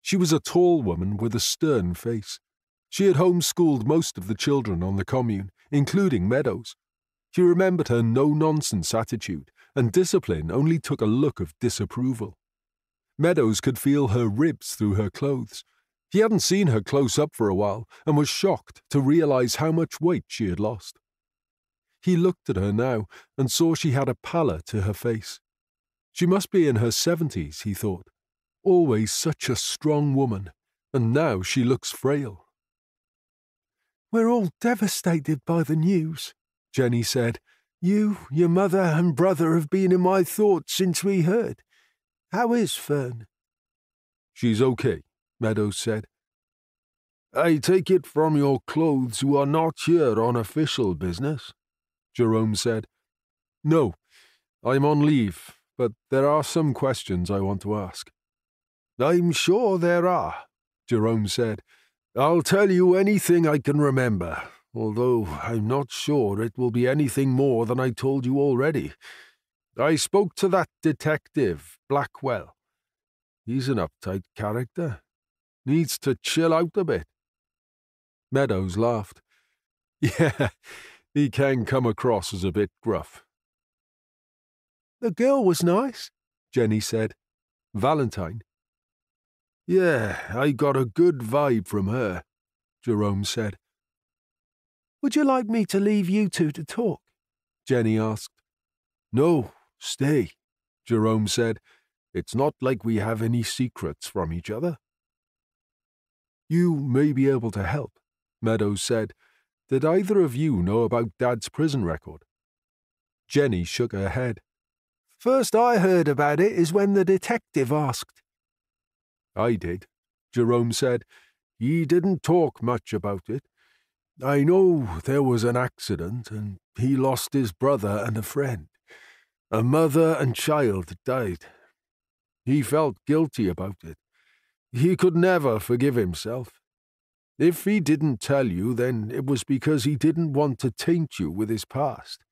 She was a tall woman with a stern face. She had homeschooled most of the children on the commune, including Meadows. She remembered her no nonsense attitude, and discipline only took a look of disapproval. Meadows could feel her ribs through her clothes. He hadn't seen her close up for a while and was shocked to realize how much weight she had lost. He looked at her now and saw she had a pallor to her face. She must be in her seventies, he thought, Always such a strong woman, and now she looks frail. We're all devastated by the news, Jenny said. You, your mother, and brother have been in my thoughts since we heard. How is Fern? She's okay, Meadows said. I take it from your clothes you are not here on official business, Jerome said. No, I'm on leave, but there are some questions I want to ask. I'm sure there are, Jerome said. I'll tell you anything I can remember, although I'm not sure it will be anything more than I told you already. I spoke to that detective, Blackwell. He's an uptight character. Needs to chill out a bit. Meadows laughed. Yeah, he can come across as a bit gruff. The girl was nice, Jenny said. Valentine. Yeah, I got a good vibe from her, Jerome said. Would you like me to leave you two to talk? Jenny asked. No, stay, Jerome said. It's not like we have any secrets from each other. You may be able to help, Meadows said. Did either of you know about Dad's prison record? Jenny shook her head. First I heard about it is when the detective asked. I did, Jerome said. He didn't talk much about it. I know there was an accident, and he lost his brother and a friend. A mother and child died. He felt guilty about it. He could never forgive himself. If he didn't tell you, then it was because he didn't want to taint you with his past.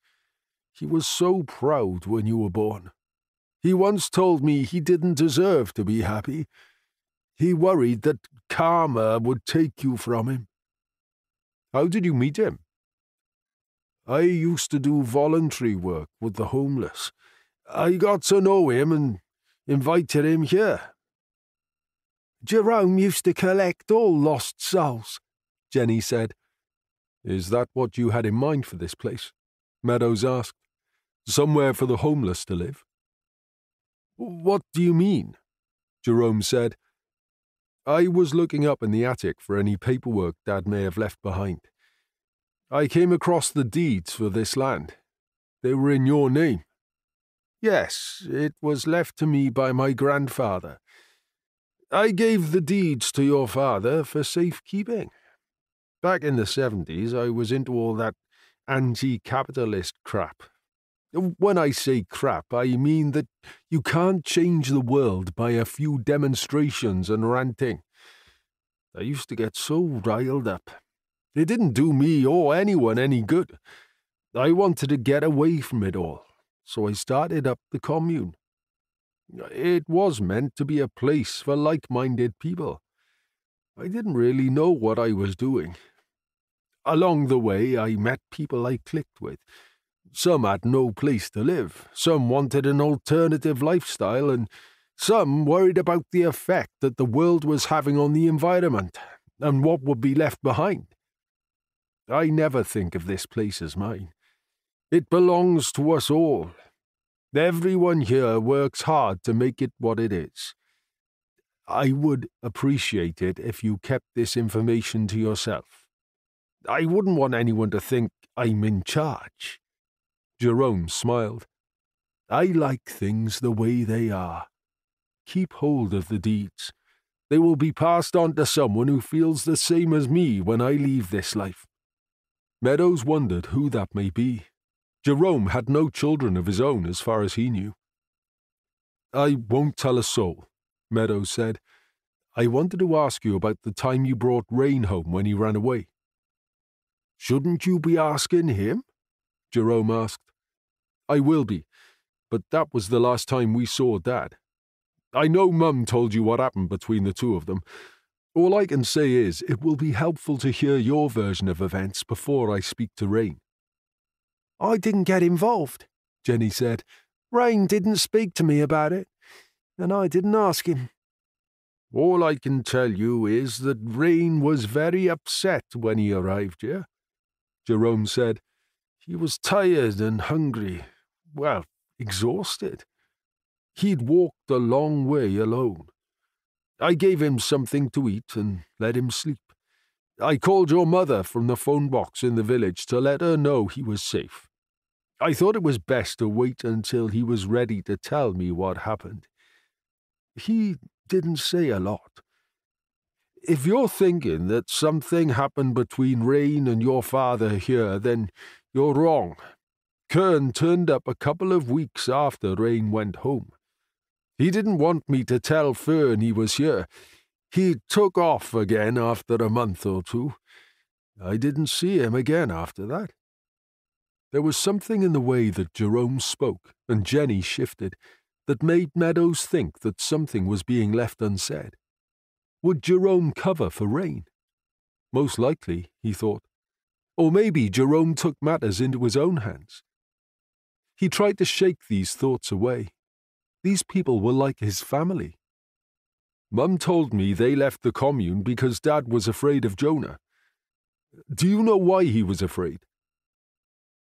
He was so proud when you were born. He once told me he didn't deserve to be happy. He worried that karma would take you from him. How did you meet him? I used to do voluntary work with the homeless. I got to know him and invited him here. Jerome used to collect all lost souls, Jenny said. Is that what you had in mind for this place? Meadows asked. Somewhere for the homeless to live? What do you mean? Jerome said. I was looking up in the attic for any paperwork Dad may have left behind. I came across the deeds for this land. They were in your name. Yes, it was left to me by my grandfather. I gave the deeds to your father for safekeeping. Back in the 70s, I was into all that anti capitalist crap. When I say crap, I mean that you can't change the world by a few demonstrations and ranting. I used to get so riled up. It didn't do me or anyone any good. I wanted to get away from it all, so I started up the commune. It was meant to be a place for like minded people. I didn't really know what I was doing. Along the way, I met people I clicked with. Some had no place to live, some wanted an alternative lifestyle, and some worried about the effect that the world was having on the environment and what would be left behind. I never think of this place as mine. It belongs to us all. Everyone here works hard to make it what it is. I would appreciate it if you kept this information to yourself. I wouldn't want anyone to think I'm in charge. Jerome smiled. I like things the way they are. Keep hold of the deeds. They will be passed on to someone who feels the same as me when I leave this life. Meadows wondered who that may be. Jerome had no children of his own as far as he knew. I won't tell a soul, Meadows said. I wanted to ask you about the time you brought Rain home when he ran away. Shouldn't you be asking him? Jerome asked. I will be, but that was the last time we saw Dad. I know Mum told you what happened between the two of them. All I can say is it will be helpful to hear your version of events before I speak to Rain. I didn't get involved, Jenny said. Rain didn't speak to me about it, and I didn't ask him. All I can tell you is that Rain was very upset when he arrived here. Jerome said. He was tired and hungry, well, exhausted. He'd walked a long way alone. I gave him something to eat and let him sleep. I called your mother from the phone box in the village to let her know he was safe. I thought it was best to wait until he was ready to tell me what happened. He didn't say a lot. If you're thinking that something happened between Rain and your father here, then you're wrong. Kern turned up a couple of weeks after Rain went home. He didn't want me to tell Fern he was here. He took off again after a month or two. I didn't see him again after that. There was something in the way that Jerome spoke and Jenny shifted that made Meadows think that something was being left unsaid. Would Jerome cover for Rain? Most likely, he thought. Or maybe Jerome took matters into his own hands. He tried to shake these thoughts away. These people were like his family. Mum told me they left the commune because Dad was afraid of Jonah. Do you know why he was afraid?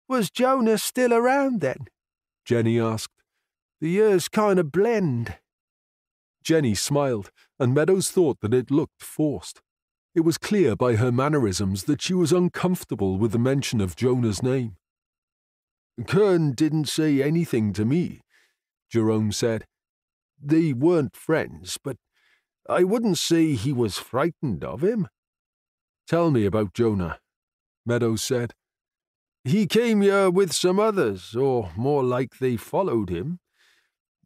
Was Jonah still around then? Jenny asked. The years kind of blend. Jenny smiled, and Meadows thought that it looked forced. It was clear by her mannerisms that she was uncomfortable with the mention of Jonah's name. Kern didn't say anything to me, Jerome said. They weren't friends, but I wouldn't say he was frightened of him. Tell me about Jonah, Meadows said. He came here with some others, or more like they followed him.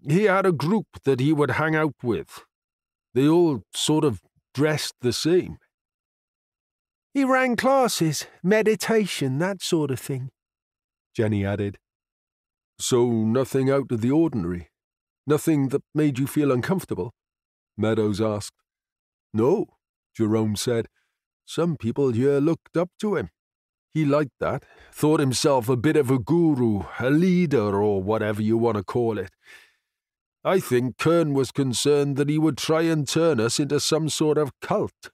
He had a group that he would hang out with. They all sort of dressed the same. He ran classes, meditation, that sort of thing. Jenny added. So nothing out of the ordinary? Nothing that made you feel uncomfortable? Meadows asked. No, Jerome said. Some people here looked up to him. He liked that, thought himself a bit of a guru, a leader, or whatever you want to call it. I think Kern was concerned that he would try and turn us into some sort of cult.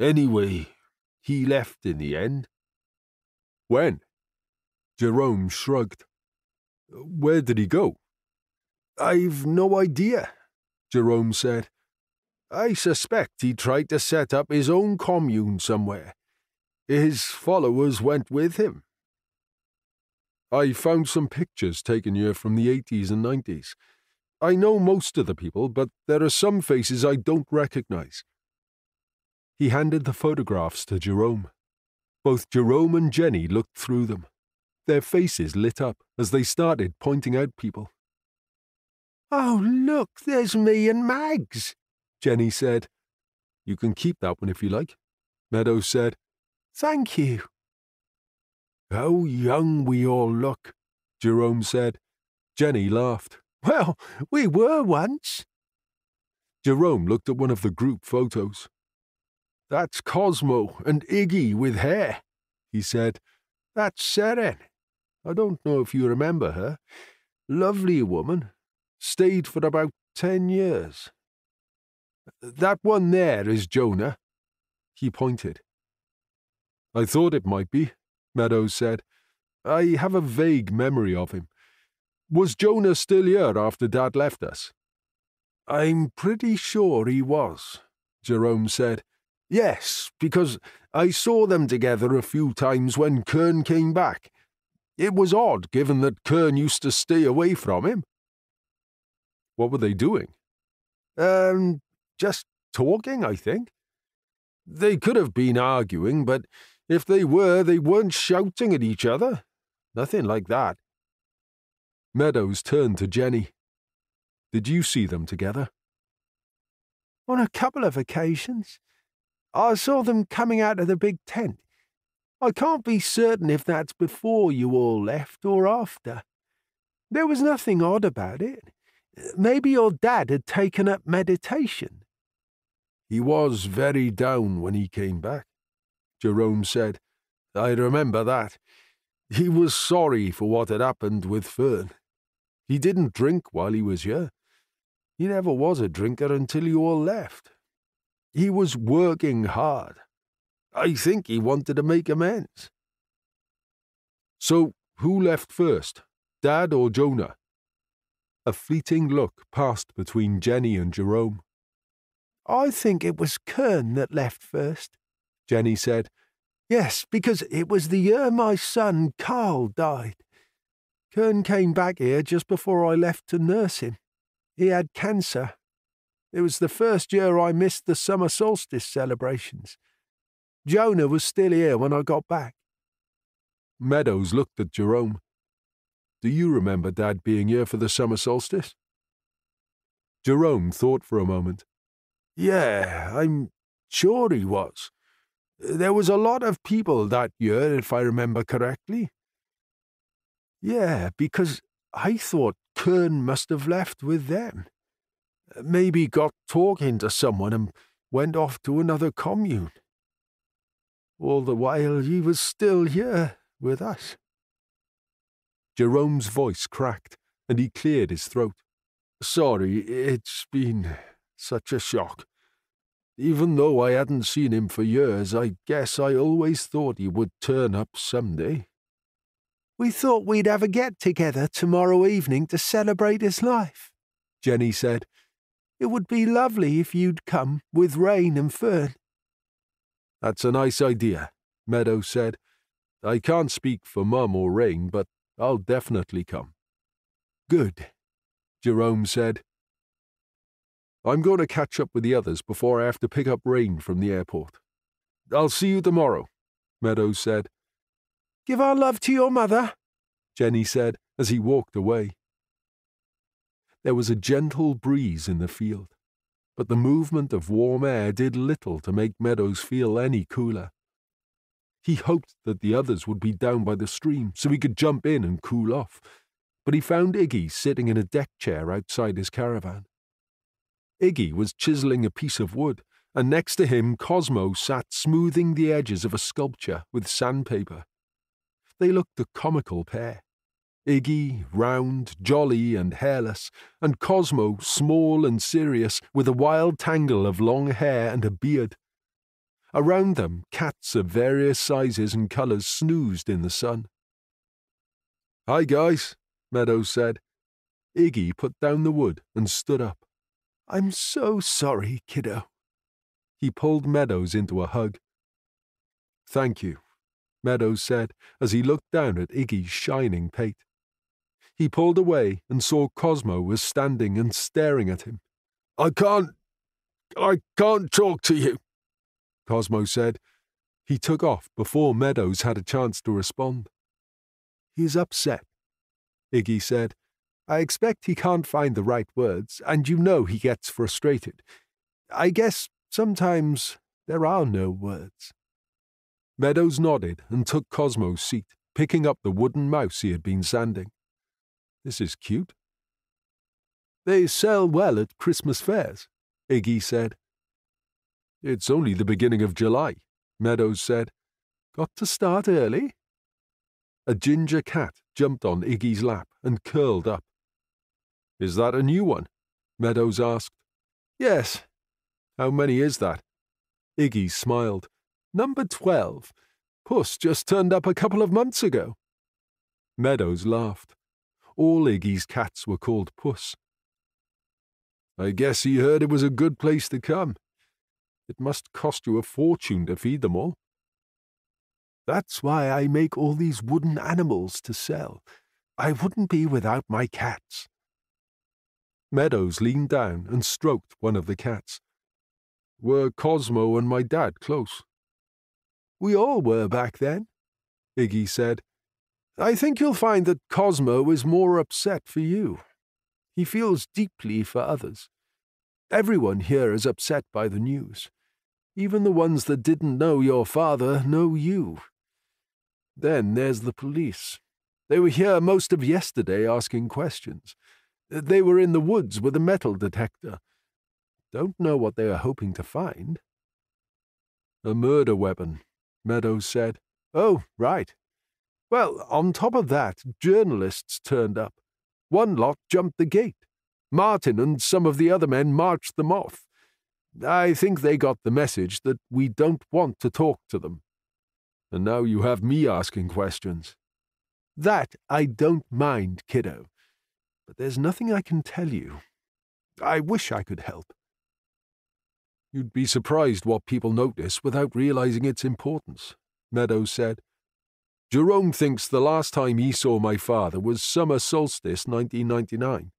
Anyway, he left in the end. When? Jerome shrugged. Where did he go? I've no idea, Jerome said. I suspect he tried to set up his own commune somewhere. His followers went with him. I found some pictures taken here from the 80s and 90s. I know most of the people, but there are some faces I don't recognize. He handed the photographs to Jerome. Both Jerome and Jenny looked through them. Their faces lit up as they started pointing out people. Oh, look, there's me and Mags, Jenny said. You can keep that one if you like, Meadows said. Thank you. How young we all look, Jerome said. Jenny laughed. Well, we were once. Jerome looked at one of the group photos. That's Cosmo and Iggy with hair, he said. That's Seren. I don't know if you remember her. Lovely woman. Stayed for about ten years. That one there is Jonah. He pointed. I thought it might be, Meadows said. I have a vague memory of him. Was Jonah still here after Dad left us? I'm pretty sure he was, Jerome said. Yes, because I saw them together a few times when Kern came back. It was odd, given that Kern used to stay away from him. What were they doing? Um, just talking, I think. They could have been arguing, but if they were, they weren't shouting at each other. Nothing like that. Meadows turned to Jenny. Did you see them together? On a couple of occasions. I saw them coming out of the big tent. I can't be certain if that's before you all left or after. There was nothing odd about it. Maybe your dad had taken up meditation. He was very down when he came back, Jerome said. I remember that. He was sorry for what had happened with Fern. He didn't drink while he was here. He never was a drinker until you all left. He was working hard. I think he wanted to make amends. So, who left first, Dad or Jonah? A fleeting look passed between Jenny and Jerome. I think it was Kern that left first, Jenny said. Yes, because it was the year my son, Carl, died. Kern came back here just before I left to nurse him. He had cancer it was the first year I missed the summer solstice celebrations. Jonah was still here when I got back. Meadows looked at Jerome. Do you remember Dad being here for the summer solstice? Jerome thought for a moment. Yeah, I'm sure he was. There was a lot of people that year, if I remember correctly. Yeah, because I thought Kern must have left with them. Maybe got talking to someone and went off to another commune. All the while he was still here with us. Jerome's voice cracked, and he cleared his throat. Sorry, it's been such a shock. Even though I hadn't seen him for years, I guess I always thought he would turn up someday. We thought we'd have a get together tomorrow evening to celebrate his life, Jenny said. It would be lovely if you'd come with Rain and Fern. That's a nice idea, Meadow said. I can't speak for Mum or Rain, but I'll definitely come. Good, Jerome said. I'm going to catch up with the others before I have to pick up Rain from the airport. I'll see you tomorrow, Meadows said. Give our love to your mother, Jenny said as he walked away. There was a gentle breeze in the field, but the movement of warm air did little to make Meadows feel any cooler. He hoped that the others would be down by the stream so he could jump in and cool off, but he found Iggy sitting in a deck chair outside his caravan. Iggy was chiseling a piece of wood, and next to him Cosmo sat smoothing the edges of a sculpture with sandpaper. They looked a comical pair. Iggy, round, jolly, and hairless, and Cosmo, small and serious, with a wild tangle of long hair and a beard. Around them, cats of various sizes and colours snoozed in the sun. Hi, guys, Meadows said. Iggy put down the wood and stood up. I'm so sorry, kiddo. He pulled Meadows into a hug. Thank you, Meadows said as he looked down at Iggy's shining pate. He pulled away and saw Cosmo was standing and staring at him. I can't. I can't talk to you, Cosmo said. He took off before Meadows had a chance to respond. He's upset, Iggy said, I expect he can't find the right words, and you know he gets frustrated. I guess sometimes there are no words. Meadows nodded and took Cosmo's seat, picking up the wooden mouse he had been sanding. This is cute. They sell well at Christmas fairs, Iggy said. It's only the beginning of July, Meadows said. Got to start early? A ginger cat jumped on Iggy's lap and curled up. Is that a new one? Meadows asked. Yes. How many is that? Iggy smiled. Number twelve. Puss just turned up a couple of months ago. Meadows laughed. All Iggy's cats were called Puss. I guess he heard it was a good place to come. It must cost you a fortune to feed them all. That's why I make all these wooden animals to sell. I wouldn't be without my cats. Meadows leaned down and stroked one of the cats. Were Cosmo and my dad close? We all were back then, Iggy said. I think you'll find that Cosmo is more upset for you. He feels deeply for others. Everyone here is upset by the news. Even the ones that didn't know your father know you. Then there's the police. They were here most of yesterday asking questions. They were in the woods with a metal detector. Don't know what they are hoping to find. A murder weapon, Meadows said. Oh, right. Well, on top of that, journalists turned up. One lot jumped the gate. Martin and some of the other men marched them off. I think they got the message that we don't want to talk to them. And now you have me asking questions. That I don't mind, kiddo but there's nothing I can tell you. I wish I could help. You'd be surprised what people notice without realizing its importance, Meadows said. Jerome thinks the last time he saw my father was summer solstice 1999.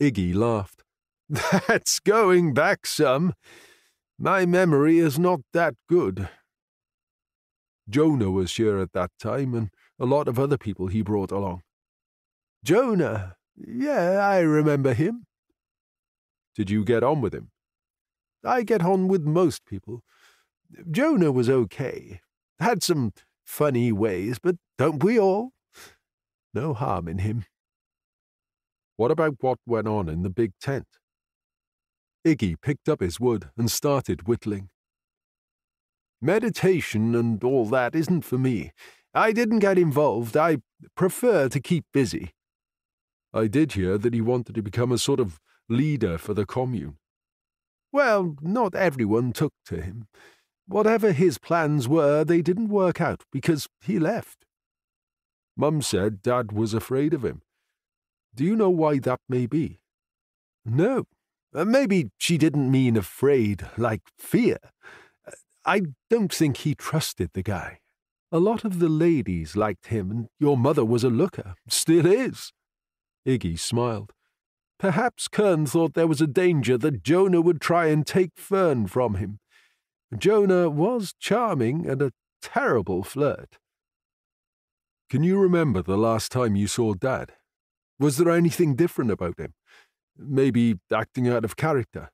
Iggy laughed. That's going back some. My memory is not that good. Jonah was here at that time, and a lot of other people he brought along. Jonah. Yeah, I remember him. Did you get on with him? I get on with most people. Jonah was okay. Had some funny ways, but don't we all? No harm in him. What about what went on in the big tent? Iggy picked up his wood and started whittling. Meditation and all that isn't for me. I didn't get involved. I prefer to keep busy. I did hear that he wanted to become a sort of leader for the commune. Well, not everyone took to him. Whatever his plans were, they didn't work out because he left. Mum said Dad was afraid of him. Do you know why that may be? No. Uh, maybe she didn't mean afraid like fear. Uh, I don't think he trusted the guy. A lot of the ladies liked him, and your mother was a looker. Still is. Iggy smiled. Perhaps Kern thought there was a danger that Jonah would try and take Fern from him. Jonah was charming and a terrible flirt. Can you remember the last time you saw Dad? Was there anything different about him? Maybe acting out of character?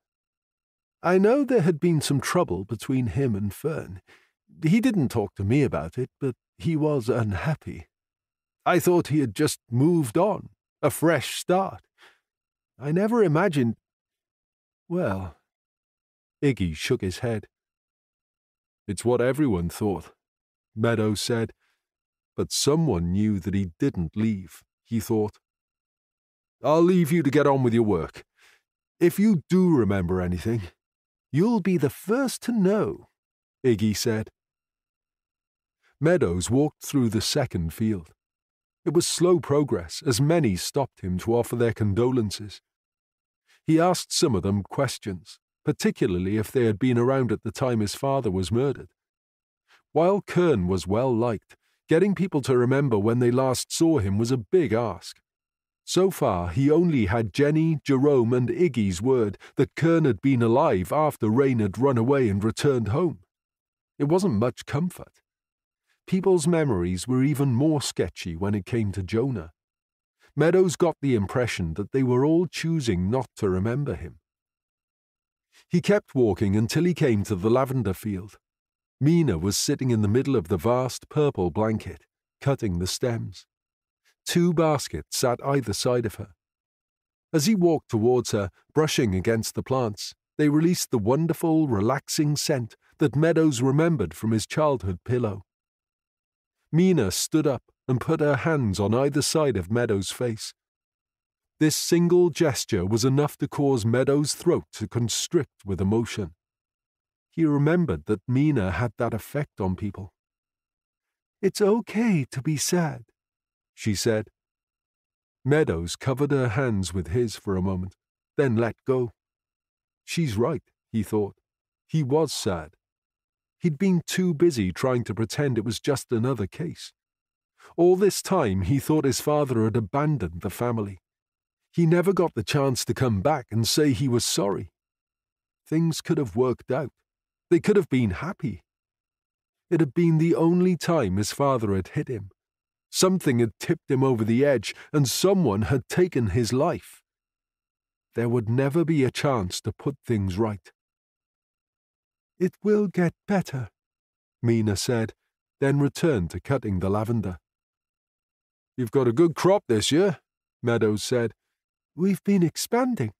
I know there had been some trouble between him and Fern. He didn't talk to me about it, but he was unhappy. I thought he had just moved on, a fresh start. I never imagined. Well, Iggy shook his head. It's what everyone thought, Meadows said. But someone knew that he didn't leave, he thought. I'll leave you to get on with your work. If you do remember anything, you'll be the first to know, Iggy said. Meadows walked through the second field. It was slow progress, as many stopped him to offer their condolences. He asked some of them questions particularly if they had been around at the time his father was murdered. While Kern was well liked, getting people to remember when they last saw him was a big ask. So far, he only had Jenny, Jerome, and Iggy's word that Kern had been alive after Rain had run away and returned home. It wasn't much comfort. People's memories were even more sketchy when it came to Jonah. Meadows got the impression that they were all choosing not to remember him. He kept walking until he came to the lavender field. Mina was sitting in the middle of the vast purple blanket, cutting the stems. Two baskets sat either side of her. As he walked towards her, brushing against the plants, they released the wonderful, relaxing scent that Meadows remembered from his childhood pillow. Mina stood up and put her hands on either side of Meadows' face. This single gesture was enough to cause Meadows' throat to constrict with emotion. He remembered that Mina had that effect on people. It's okay to be sad, she said. Meadows covered her hands with his for a moment, then let go. She's right, he thought. He was sad. He'd been too busy trying to pretend it was just another case. All this time he thought his father had abandoned the family. He never got the chance to come back and say he was sorry. Things could have worked out. They could have been happy. It had been the only time his father had hit him. Something had tipped him over the edge, and someone had taken his life. There would never be a chance to put things right. It will get better, Mina said, then returned to cutting the lavender. You've got a good crop this year, Meadows said. We've been expanding.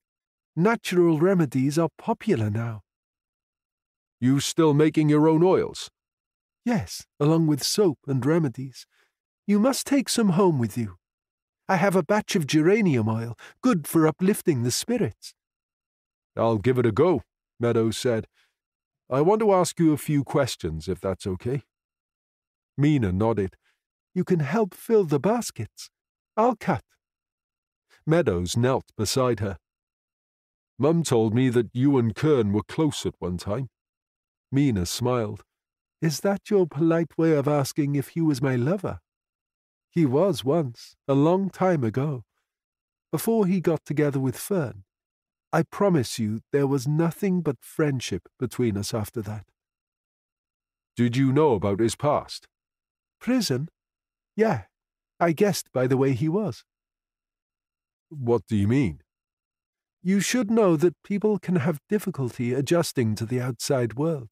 Natural remedies are popular now. You still making your own oils? Yes, along with soap and remedies. You must take some home with you. I have a batch of geranium oil, good for uplifting the spirits. I'll give it a go, Meadows said. I want to ask you a few questions, if that's okay. Mina nodded. You can help fill the baskets. I'll cut. Meadows knelt beside her. Mum told me that you and Kern were close at one time. Mina smiled. Is that your polite way of asking if he was my lover? He was once, a long time ago. Before he got together with Fern. I promise you there was nothing but friendship between us after that. Did you know about his past? Prison? Yeah, I guessed by the way he was. What do you mean? You should know that people can have difficulty adjusting to the outside world,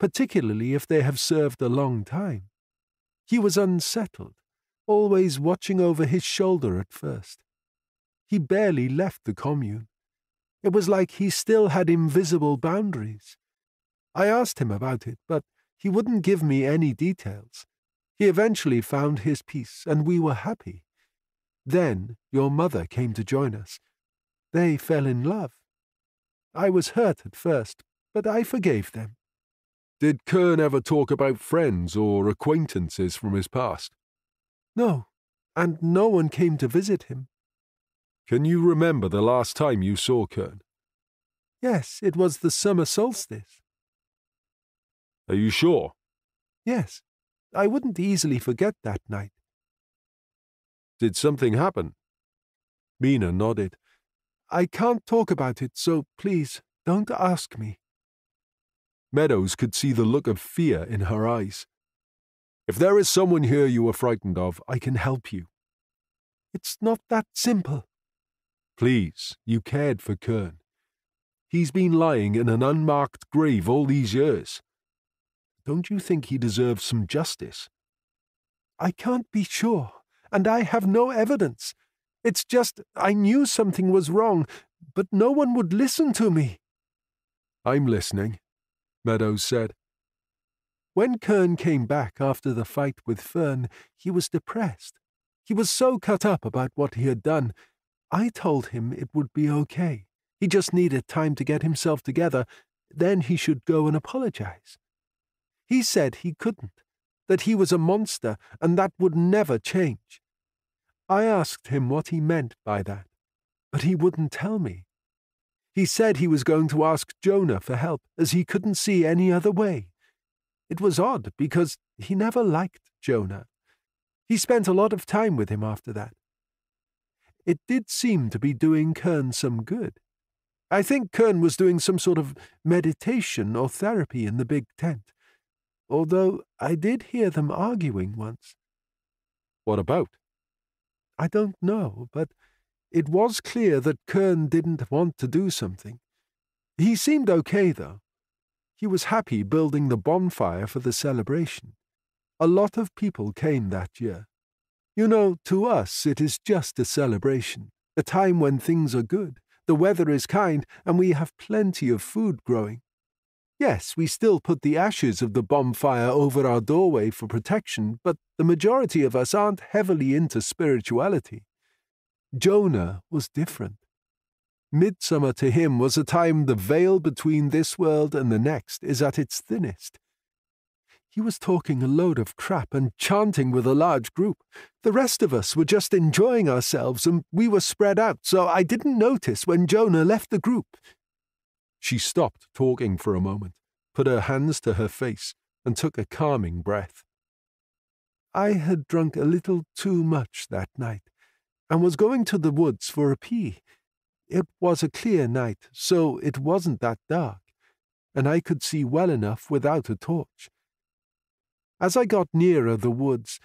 particularly if they have served a long time. He was unsettled, always watching over his shoulder at first. He barely left the commune. It was like he still had invisible boundaries. I asked him about it, but he wouldn't give me any details. He eventually found his peace, and we were happy. Then your mother came to join us. They fell in love. I was hurt at first, but I forgave them. Did Kern ever talk about friends or acquaintances from his past? No, and no one came to visit him. Can you remember the last time you saw Kern? Yes, it was the summer solstice. Are you sure? Yes, I wouldn't easily forget that night. Did something happen? Mina nodded. I can't talk about it, so please don't ask me. Meadows could see the look of fear in her eyes. If there is someone here you are frightened of, I can help you. It's not that simple. Please, you cared for Kern. He's been lying in an unmarked grave all these years. Don't you think he deserves some justice? I can't be sure, and I have no evidence. It's just I knew something was wrong, but no one would listen to me. I'm listening. Meadows said. When Kern came back after the fight with Fern, he was depressed. He was so cut up about what he had done. I told him it would be okay. He just needed time to get himself together, then he should go and apologize. He said he couldn't, that he was a monster, and that would never change. I asked him what he meant by that, but he wouldn't tell me. He said he was going to ask Jonah for help, as he couldn't see any other way. It was odd, because he never liked Jonah. He spent a lot of time with him after that. It did seem to be doing Kern some good. I think Kern was doing some sort of meditation or therapy in the big tent, although I did hear them arguing once. What about? I don't know, but it was clear that Kern didn't want to do something. He seemed okay, though. He was happy building the bonfire for the celebration. A lot of people came that year. You know, to us it is just a celebration, a time when things are good, the weather is kind, and we have plenty of food growing. Yes, we still put the ashes of the bonfire over our doorway for protection, but the majority of us aren't heavily into spirituality. Jonah was different. Midsummer to him was a time the veil between this world and the next is at its thinnest. He was talking a load of crap and chanting with a large group. The rest of us were just enjoying ourselves and we were spread out, so I didn't notice when Jonah left the group. She stopped talking for a moment, put her hands to her face, and took a calming breath. I had drunk a little too much that night and was going to the woods for a pee. It was a clear night, so it wasn't that dark, and I could see well enough without a torch. As I got nearer the woods,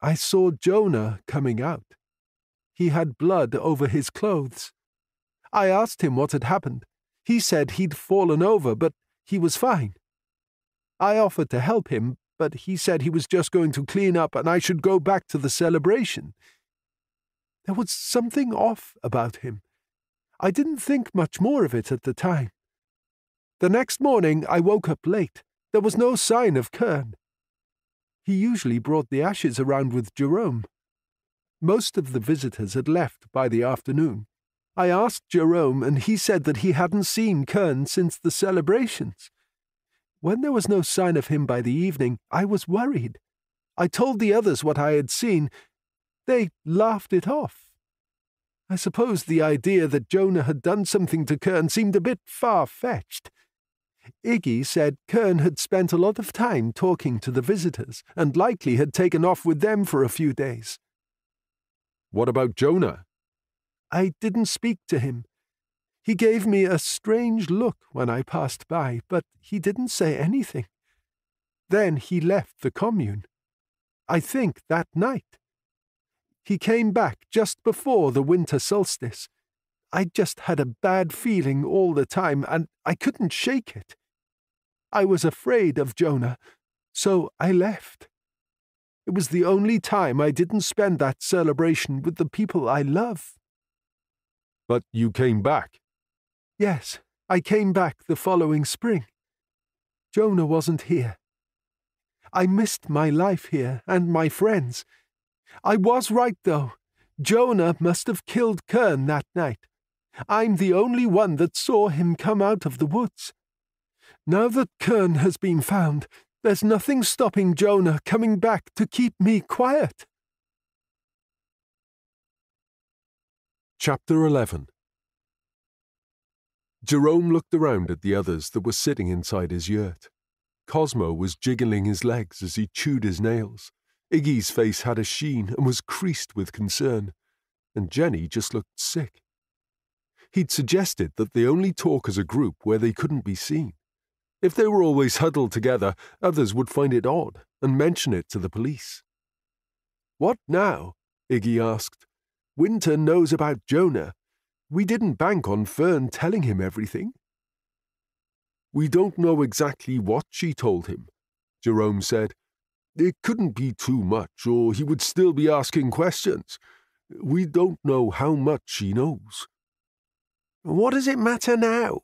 I saw Jonah coming out. He had blood over his clothes. I asked him what had happened. He said he'd fallen over, but he was fine. I offered to help him, but he said he was just going to clean up and I should go back to the celebration. There was something off about him. I didn't think much more of it at the time. The next morning I woke up late. There was no sign of Kern. He usually brought the ashes around with Jerome. Most of the visitors had left by the afternoon. I asked Jerome, and he said that he hadn't seen Kern since the celebrations. When there was no sign of him by the evening, I was worried. I told the others what I had seen, they laughed it off. I suppose the idea that Jonah had done something to Kern seemed a bit far fetched. Iggy said Kern had spent a lot of time talking to the visitors and likely had taken off with them for a few days. What about Jonah? I didn't speak to him. He gave me a strange look when I passed by, but he didn't say anything. Then he left the commune. I think that night. He came back just before the winter solstice. I just had a bad feeling all the time, and I couldn't shake it. I was afraid of Jonah, so I left. It was the only time I didn't spend that celebration with the people I love. But you came back? Yes, I came back the following spring. Jonah wasn't here. I missed my life here and my friends. I was right, though. Jonah must have killed Kern that night. I'm the only one that saw him come out of the woods. Now that Kern has been found, there's nothing stopping Jonah coming back to keep me quiet. Chapter 11 Jerome looked around at the others that were sitting inside his yurt. Cosmo was jiggling his legs as he chewed his nails. Iggy's face had a sheen and was creased with concern, and Jenny just looked sick. He'd suggested that they only talk as a group where they couldn't be seen. If they were always huddled together, others would find it odd and mention it to the police. What now? Iggy asked. Winter knows about Jonah. We didn't bank on Fern telling him everything. We don't know exactly what she told him, Jerome said. It couldn't be too much, or he would still be asking questions. We don't know how much she knows. What does it matter now?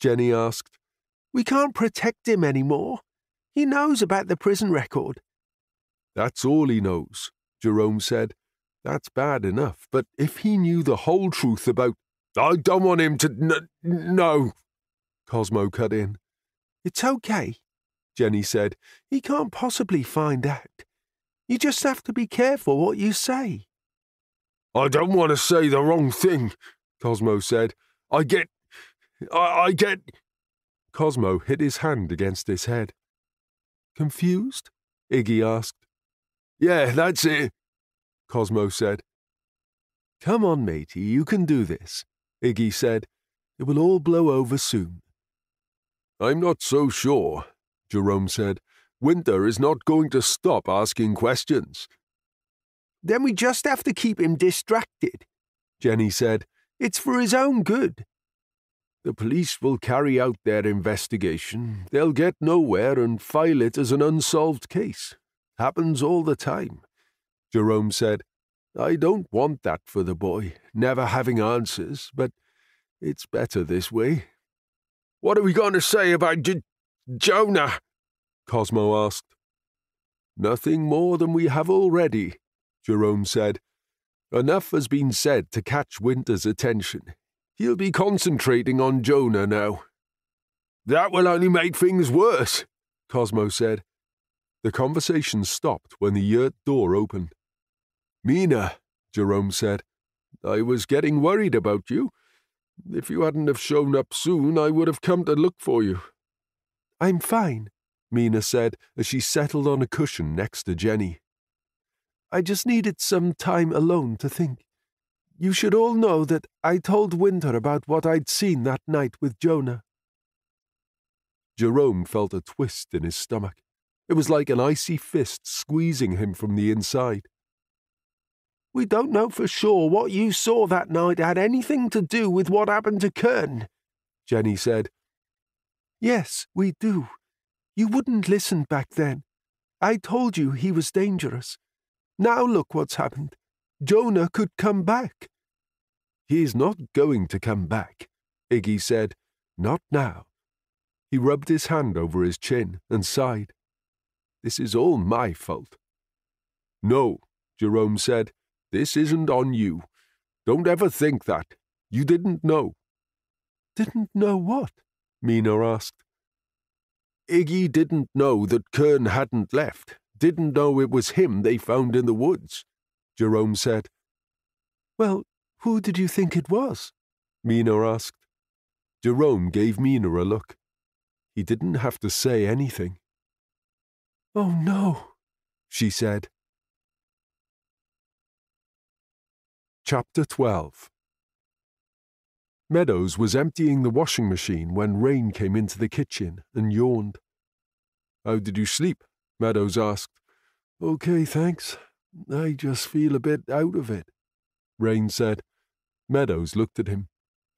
Jenny asked. We can't protect him any more. He knows about the prison record. That's all he knows, Jerome said. That's bad enough, but if he knew the whole truth about. I don't want him to n- know, Cosmo cut in. It's okay, Jenny said. He can't possibly find out. You just have to be careful what you say. I don't want to say the wrong thing, Cosmo said. I get. I, I get. Cosmo hit his hand against his head. Confused? Iggy asked. Yeah, that's it, Cosmo said. Come on, matey, you can do this, Iggy said. It will all blow over soon. I'm not so sure, Jerome said. Winter is not going to stop asking questions. Then we just have to keep him distracted, Jenny said. It's for his own good. The police will carry out their investigation. They'll get nowhere and file it as an unsolved case. Happens all the time. Jerome said, I don't want that for the boy, never having answers, but it's better this way. What are we going to say about J- Jonah? Cosmo asked. Nothing more than we have already, Jerome said. Enough has been said to catch Winter's attention. He'll be concentrating on Jonah now. That will only make things worse, Cosmo said. The conversation stopped when the yurt door opened. Mina, Jerome said, I was getting worried about you. If you hadn't have shown up soon, I would have come to look for you. I'm fine, Mina said as she settled on a cushion next to Jenny. I just needed some time alone to think. You should all know that I told Winter about what I'd seen that night with Jonah. Jerome felt a twist in his stomach. It was like an icy fist squeezing him from the inside. We don't know for sure what you saw that night had anything to do with what happened to Kern, Jenny said. Yes, we do. You wouldn't listen back then. I told you he was dangerous. Now look what's happened. Jonah could come back. He's not going to come back, Iggy said. Not now. He rubbed his hand over his chin and sighed. This is all my fault. No, Jerome said. This isn't on you. Don't ever think that. You didn't know. Didn't know what? Mina asked. Iggy didn't know that Kern hadn't left, didn't know it was him they found in the woods, Jerome said. Well, who did you think it was? Mina asked. Jerome gave Mina a look. He didn't have to say anything. Oh no, she said. Chapter 12 Meadows was emptying the washing machine when Rain came into the kitchen and yawned. How did you sleep? Meadows asked. Okay, thanks. I just feel a bit out of it, Rain said. Meadows looked at him.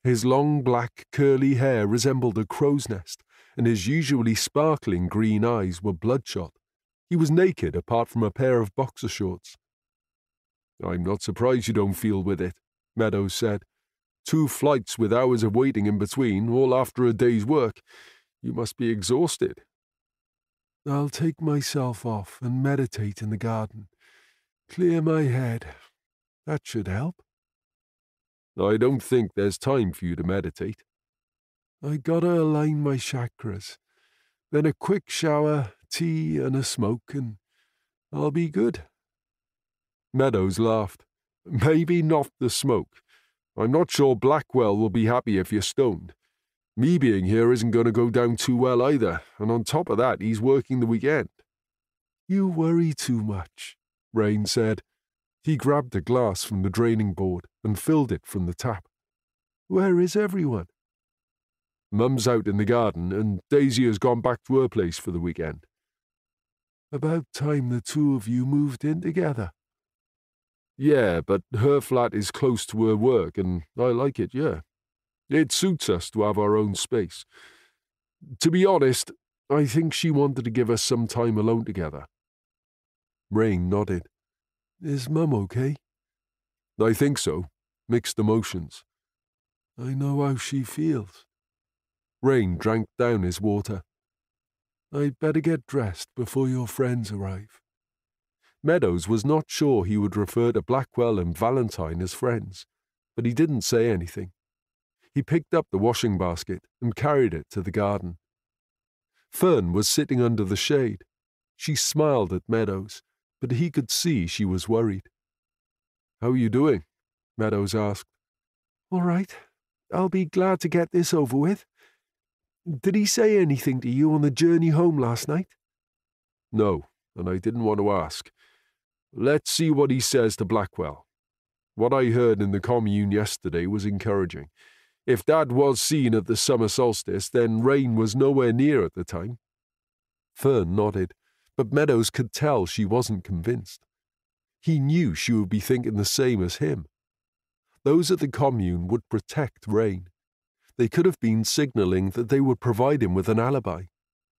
His long black curly hair resembled a crow's nest, and his usually sparkling green eyes were bloodshot. He was naked apart from a pair of boxer shorts. I'm not surprised you don't feel with it, Meadows said. Two flights with hours of waiting in between, all after a day's work. You must be exhausted. I'll take myself off and meditate in the garden. Clear my head. That should help. I don't think there's time for you to meditate. I gotta align my chakras. Then a quick shower, tea, and a smoke, and I'll be good. Meadows laughed. Maybe not the smoke. I'm not sure Blackwell will be happy if you're stoned. Me being here isn't going to go down too well either, and on top of that, he's working the weekend. You worry too much, Rain said. He grabbed a glass from the draining board and filled it from the tap. Where is everyone? Mum's out in the garden, and Daisy has gone back to her place for the weekend. About time the two of you moved in together. Yeah, but her flat is close to her work, and I like it, yeah. It suits us to have our own space. To be honest, I think she wanted to give us some time alone together. Rain nodded. Is Mum okay? I think so. Mixed emotions. I know how she feels. Rain drank down his water. I'd better get dressed before your friends arrive. Meadows was not sure he would refer to Blackwell and Valentine as friends, but he didn't say anything. He picked up the washing basket and carried it to the garden. Fern was sitting under the shade. She smiled at Meadows, but he could see she was worried. How are you doing? Meadows asked. All right. I'll be glad to get this over with. Did he say anything to you on the journey home last night? No, and I didn't want to ask. Let's see what he says to Blackwell. What I heard in the commune yesterday was encouraging. If Dad was seen at the summer solstice, then Rain was nowhere near at the time. Fern nodded, but Meadows could tell she wasn't convinced. He knew she would be thinking the same as him. Those at the commune would protect Rain. They could have been signalling that they would provide him with an alibi.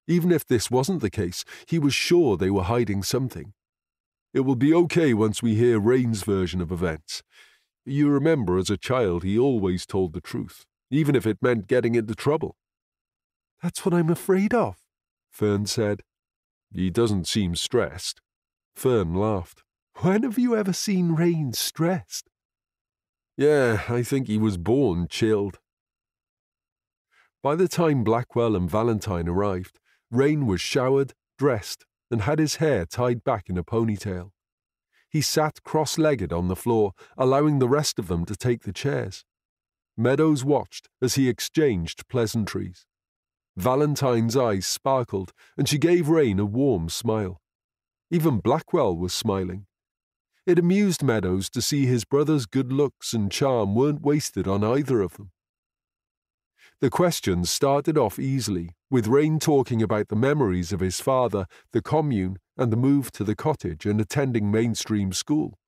Even if this wasn't the case, he was sure they were hiding something. It will be okay once we hear Rain's version of events. You remember as a child he always told the truth, even if it meant getting into trouble. That's what I'm afraid of, Fern said. He doesn't seem stressed. Fern laughed. When have you ever seen Rain stressed? Yeah, I think he was born chilled. By the time Blackwell and Valentine arrived, Rain was showered, dressed, and had his hair tied back in a ponytail. He sat cross legged on the floor, allowing the rest of them to take the chairs. Meadows watched as he exchanged pleasantries. Valentine's eyes sparkled, and she gave Rain a warm smile. Even Blackwell was smiling. It amused Meadows to see his brother's good looks and charm weren't wasted on either of them. The questions started off easily, with Rain talking about the memories of his father, the commune, and the move to the cottage and attending mainstream school.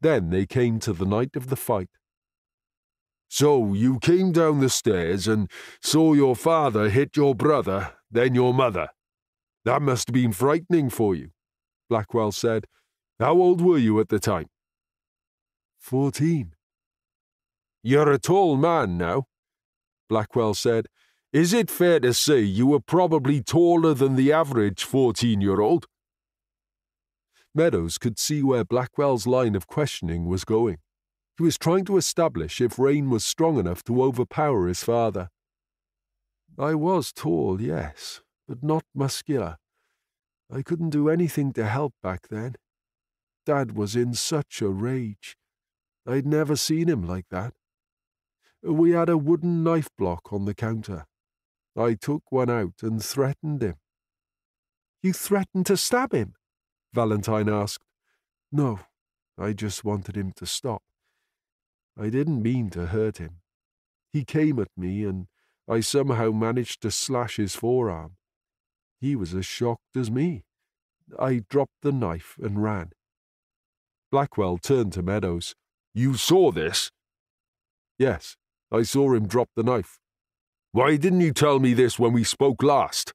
Then they came to the night of the fight. So you came down the stairs and saw your father hit your brother, then your mother. That must have been frightening for you, Blackwell said. How old were you at the time? Fourteen. You're a tall man now, Blackwell said. Is it fair to say you were probably taller than the average 14 year old? Meadows could see where Blackwell's line of questioning was going. He was trying to establish if Rain was strong enough to overpower his father. I was tall, yes, but not muscular. I couldn't do anything to help back then. Dad was in such a rage. I'd never seen him like that. We had a wooden knife block on the counter. I took one out and threatened him. You threatened to stab him? Valentine asked. No, I just wanted him to stop. I didn't mean to hurt him. He came at me and I somehow managed to slash his forearm. He was as shocked as me. I dropped the knife and ran. Blackwell turned to Meadows. You saw this? Yes, I saw him drop the knife. Why didn't you tell me this when we spoke last?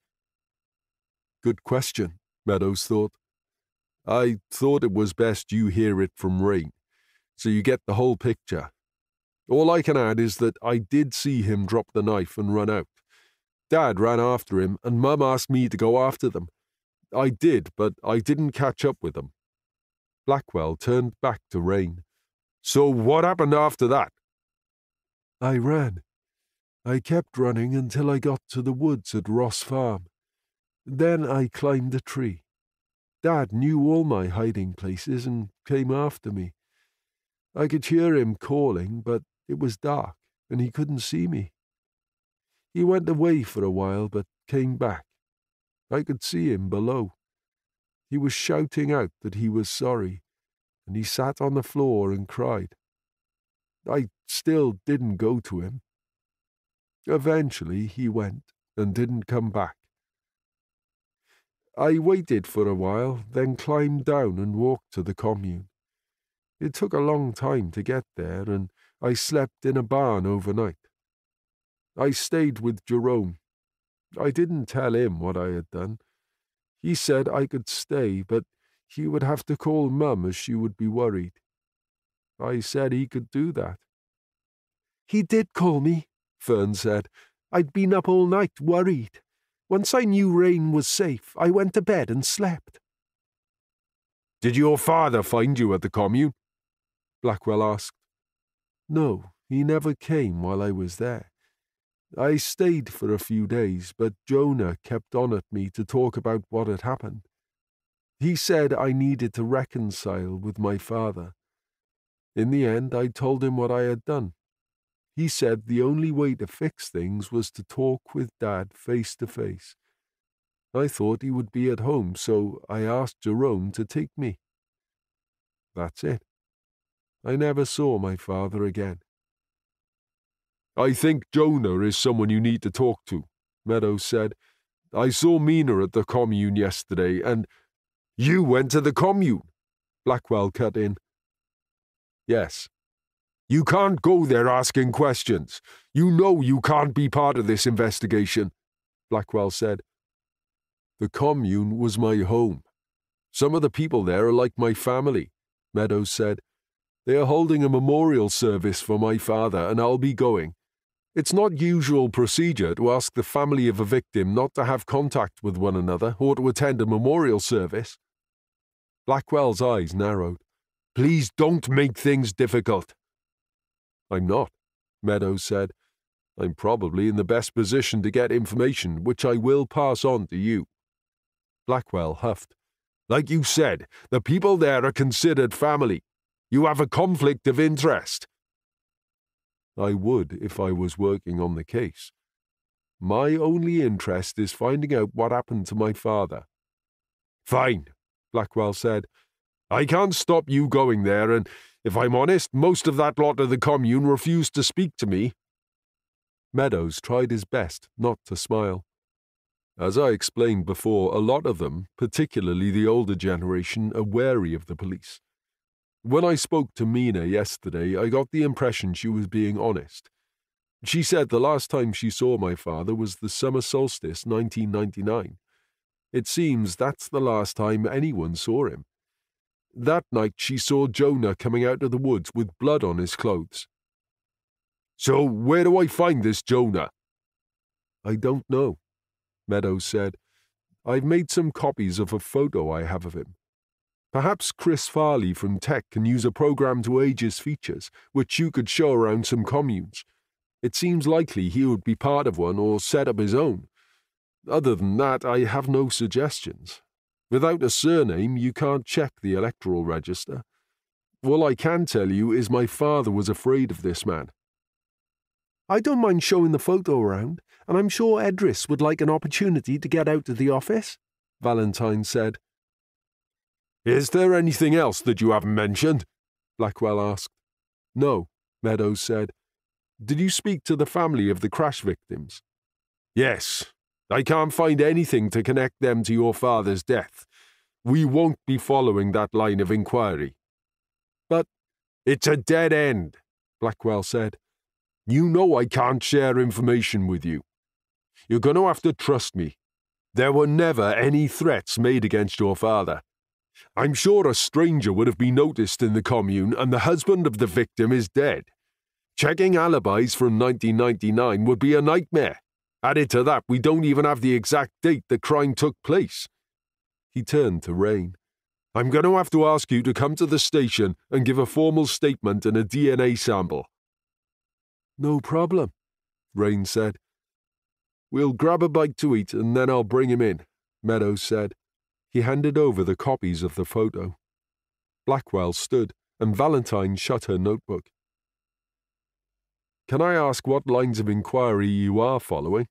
Good question, Meadows thought. I thought it was best you hear it from Rain, so you get the whole picture. All I can add is that I did see him drop the knife and run out. Dad ran after him, and Mum asked me to go after them. I did, but I didn't catch up with them. Blackwell turned back to Rain. So what happened after that? I ran. I kept running until I got to the woods at Ross Farm. Then I climbed a tree. Dad knew all my hiding places and came after me. I could hear him calling, but it was dark and he couldn't see me. He went away for a while but came back. I could see him below. He was shouting out that he was sorry, and he sat on the floor and cried. I still didn't go to him. Eventually he went and didn't come back. I waited for a while, then climbed down and walked to the commune. It took a long time to get there, and I slept in a barn overnight. I stayed with Jerome. I didn't tell him what I had done. He said I could stay, but he would have to call Mum as she would be worried. I said he could do that. He did call me, Fern said. I'd been up all night, worried. Once I knew Rain was safe, I went to bed and slept. Did your father find you at the commune? Blackwell asked. No, he never came while I was there. I stayed for a few days, but Jonah kept on at me to talk about what had happened. He said I needed to reconcile with my father. In the end, I told him what I had done. He said the only way to fix things was to talk with Dad face to face. I thought he would be at home, so I asked Jerome to take me. That's it. I never saw my father again. I think Jonah is someone you need to talk to, Meadows said. I saw Mina at the commune yesterday, and you went to the commune, Blackwell cut in. Yes. You can't go there asking questions. You know you can't be part of this investigation, Blackwell said. The commune was my home. Some of the people there are like my family, Meadows said. They are holding a memorial service for my father, and I'll be going. It's not usual procedure to ask the family of a victim not to have contact with one another or to attend a memorial service. Blackwell's eyes narrowed. Please don't make things difficult. I'm not, Meadows said. I'm probably in the best position to get information, which I will pass on to you. Blackwell huffed. Like you said, the people there are considered family. You have a conflict of interest. I would if I was working on the case. My only interest is finding out what happened to my father. Fine, Blackwell said. I can't stop you going there, and if I'm honest, most of that lot of the commune refused to speak to me. Meadows tried his best not to smile. As I explained before, a lot of them, particularly the older generation, are wary of the police. When I spoke to Mina yesterday, I got the impression she was being honest. She said the last time she saw my father was the summer solstice 1999. It seems that's the last time anyone saw him. That night she saw Jonah coming out of the woods with blood on his clothes. So where do I find this Jonah? I don't know, Meadows said. I've made some copies of a photo I have of him. Perhaps Chris Farley from Tech can use a program to age his features, which you could show around some communes. It seems likely he would be part of one or set up his own. Other than that, I have no suggestions. Without a surname, you can't check the electoral register. All I can tell you is my father was afraid of this man. I don't mind showing the photo around, and I'm sure Edris would like an opportunity to get out of the office, Valentine said. Is there anything else that you haven't mentioned? Blackwell asked. No, Meadows said. Did you speak to the family of the crash victims? Yes. I can't find anything to connect them to your father's death. We won't be following that line of inquiry. But it's a dead end, Blackwell said. You know I can't share information with you. You're going to have to trust me. There were never any threats made against your father. I'm sure a stranger would have been noticed in the commune, and the husband of the victim is dead. Checking alibis from 1999 would be a nightmare. Added to that, we don't even have the exact date the crime took place. He turned to Rain. I'm going to have to ask you to come to the station and give a formal statement and a DNA sample. No problem, Rain said. We'll grab a bite to eat and then I'll bring him in, Meadows said. He handed over the copies of the photo. Blackwell stood, and Valentine shut her notebook. Can I ask what lines of inquiry you are following?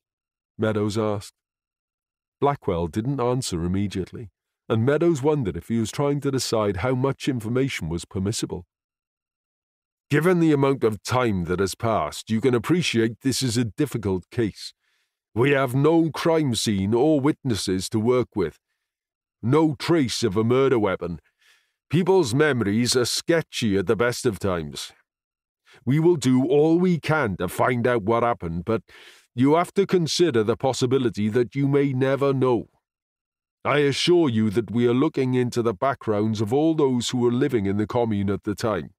Meadows asked. Blackwell didn't answer immediately, and Meadows wondered if he was trying to decide how much information was permissible. Given the amount of time that has passed, you can appreciate this is a difficult case. We have no crime scene or witnesses to work with, no trace of a murder weapon. People's memories are sketchy at the best of times. We will do all we can to find out what happened, but you have to consider the possibility that you may never know. I assure you that we are looking into the backgrounds of all those who were living in the commune at the time.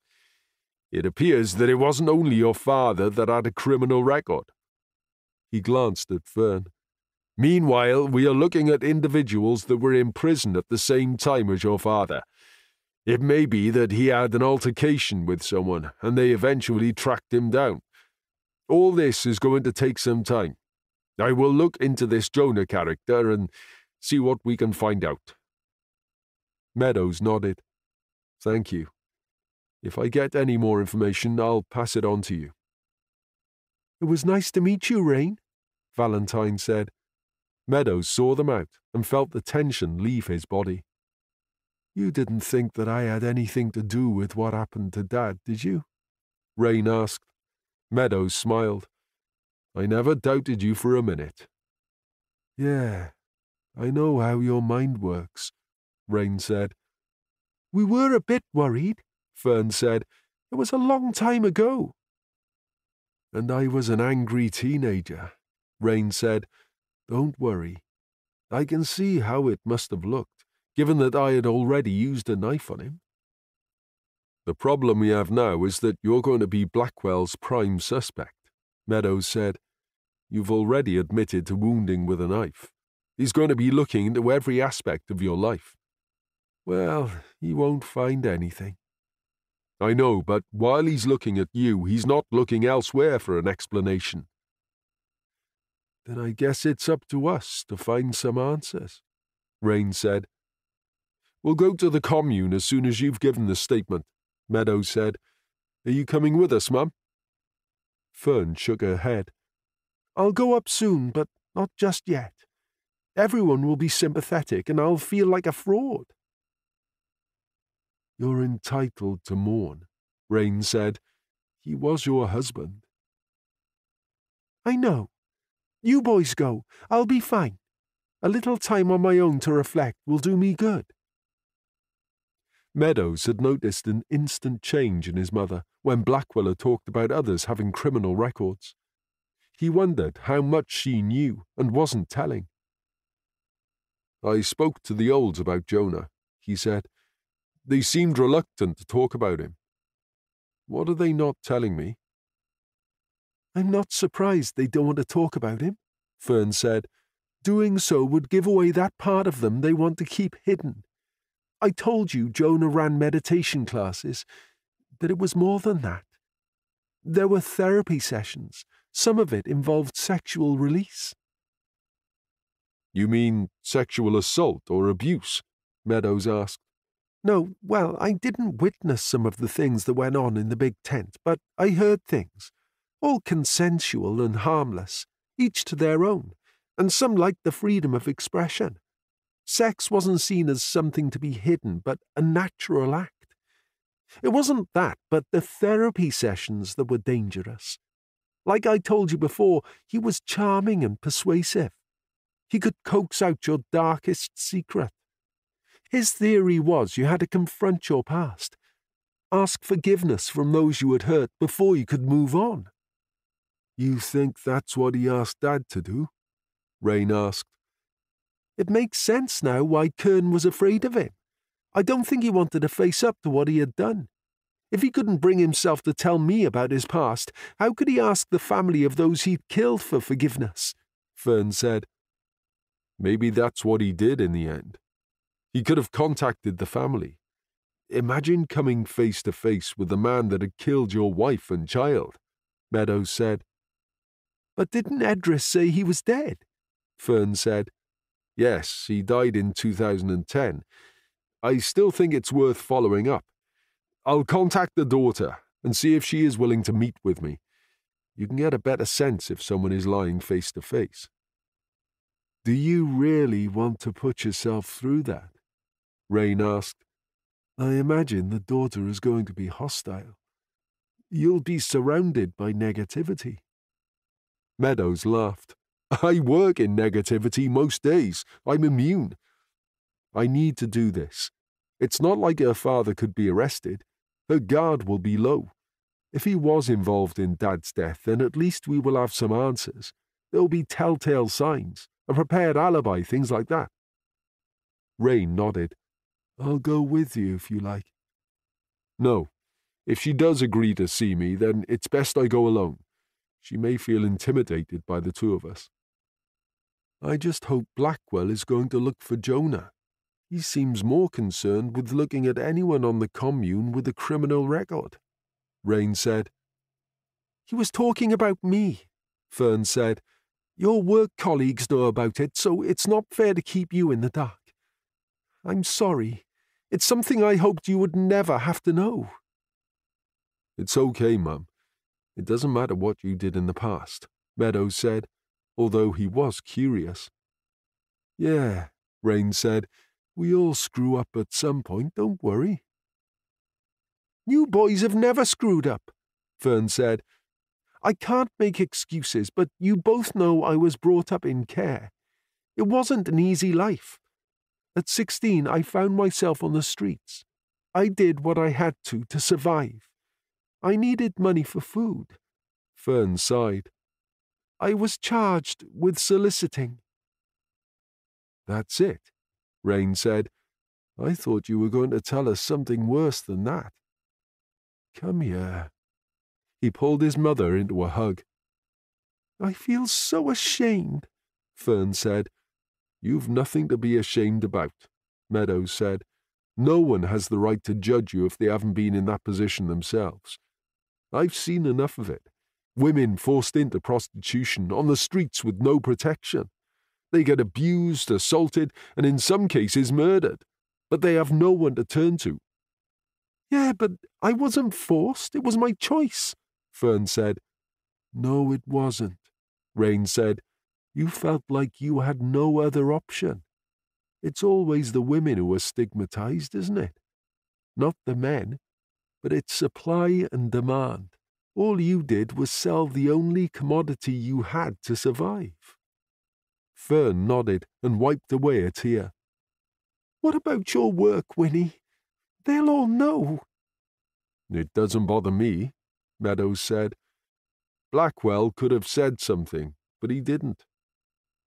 It appears that it wasn't only your father that had a criminal record. He glanced at Fern. Meanwhile, we are looking at individuals that were in prison at the same time as your father. It may be that he had an altercation with someone, and they eventually tracked him down. All this is going to take some time. I will look into this Jonah character and see what we can find out. Meadows nodded. Thank you. If I get any more information, I'll pass it on to you. It was nice to meet you, Rain, Valentine said. Meadows saw them out and felt the tension leave his body. You didn't think that I had anything to do with what happened to Dad, did you? Rain asked. Meadows smiled. I never doubted you for a minute. Yeah, I know how your mind works, Rain said. We were a bit worried, Fern said. It was a long time ago. And I was an angry teenager, Rain said. Don't worry. I can see how it must have looked, given that I had already used a knife on him. The problem we have now is that you're going to be Blackwell's prime suspect, Meadows said. You've already admitted to wounding with a knife. He's going to be looking into every aspect of your life. Well, he won't find anything. I know, but while he's looking at you, he's not looking elsewhere for an explanation. Then I guess it's up to us to find some answers, Rain said. We'll go to the commune as soon as you've given the statement, Meadows said. Are you coming with us, Mum? Fern shook her head. I'll go up soon, but not just yet. Everyone will be sympathetic, and I'll feel like a fraud. You're entitled to mourn, Rain said. He was your husband. I know, you boys go. I'll be fine. A little time on my own to reflect will do me good. Meadows had noticed an instant change in his mother when Blackwell had talked about others having criminal records. He wondered how much she knew and wasn't telling. I spoke to the olds about Jonah, he said. They seemed reluctant to talk about him. What are they not telling me? I'm not surprised they don't want to talk about him, Fern said. Doing so would give away that part of them they want to keep hidden. I told you Jonah ran meditation classes, but it was more than that. There were therapy sessions. Some of it involved sexual release. You mean sexual assault or abuse? Meadows asked. No, well, I didn't witness some of the things that went on in the big tent, but I heard things all consensual and harmless, each to their own, and some liked the freedom of expression. Sex wasn't seen as something to be hidden, but a natural act. It wasn't that, but the therapy sessions that were dangerous. Like I told you before, he was charming and persuasive. He could coax out your darkest secret. His theory was you had to confront your past, ask forgiveness from those you had hurt before you could move on. You think that's what he asked Dad to do? Rain asked. It makes sense now why Kern was afraid of him. I don't think he wanted to face up to what he had done. If he couldn't bring himself to tell me about his past, how could he ask the family of those he'd killed for forgiveness? Fern said. Maybe that's what he did in the end. He could have contacted the family. Imagine coming face to face with the man that had killed your wife and child, Meadows said. But didn't Edris say he was dead? Fern said. Yes, he died in 2010. I still think it's worth following up. I'll contact the daughter and see if she is willing to meet with me. You can get a better sense if someone is lying face to face. Do you really want to put yourself through that? Rain asked. I imagine the daughter is going to be hostile. You'll be surrounded by negativity. Meadows laughed. I work in negativity most days. I'm immune. I need to do this. It's not like her father could be arrested. Her guard will be low. If he was involved in Dad's death, then at least we will have some answers. There'll be telltale signs a prepared alibi, things like that. Rain nodded. I'll go with you if you like. No. If she does agree to see me, then it's best I go alone. She may feel intimidated by the two of us. I just hope Blackwell is going to look for Jonah. He seems more concerned with looking at anyone on the commune with a criminal record. Rain said. He was talking about me, Fern said, your work colleagues know about it, so it's not fair to keep you in the dark. I'm sorry. It's something I hoped you would never have to know. It's okay, Mum. It doesn't matter what you did in the past, Meadows said, although he was curious. Yeah, Rain said. We all screw up at some point, don't worry. You boys have never screwed up, Fern said, I can't make excuses, but you both know I was brought up in care. It wasn't an easy life. At 16, I found myself on the streets. I did what I had to to survive. I needed money for food. Fern sighed. I was charged with soliciting. That's it, Rain said. I thought you were going to tell us something worse than that. Come here. He pulled his mother into a hug. I feel so ashamed, Fern said. You've nothing to be ashamed about, Meadows said. No one has the right to judge you if they haven't been in that position themselves. I've seen enough of it. Women forced into prostitution on the streets with no protection. They get abused, assaulted, and in some cases murdered, but they have no one to turn to. Yeah, but I wasn't forced. It was my choice. Fern said. No, it wasn't, Rain said. You felt like you had no other option. It's always the women who are stigmatized, isn't it? Not the men, but it's supply and demand. All you did was sell the only commodity you had to survive. Fern nodded and wiped away a tear. What about your work, Winnie? They'll all know. It doesn't bother me, Meadows said. Blackwell could have said something, but he didn't.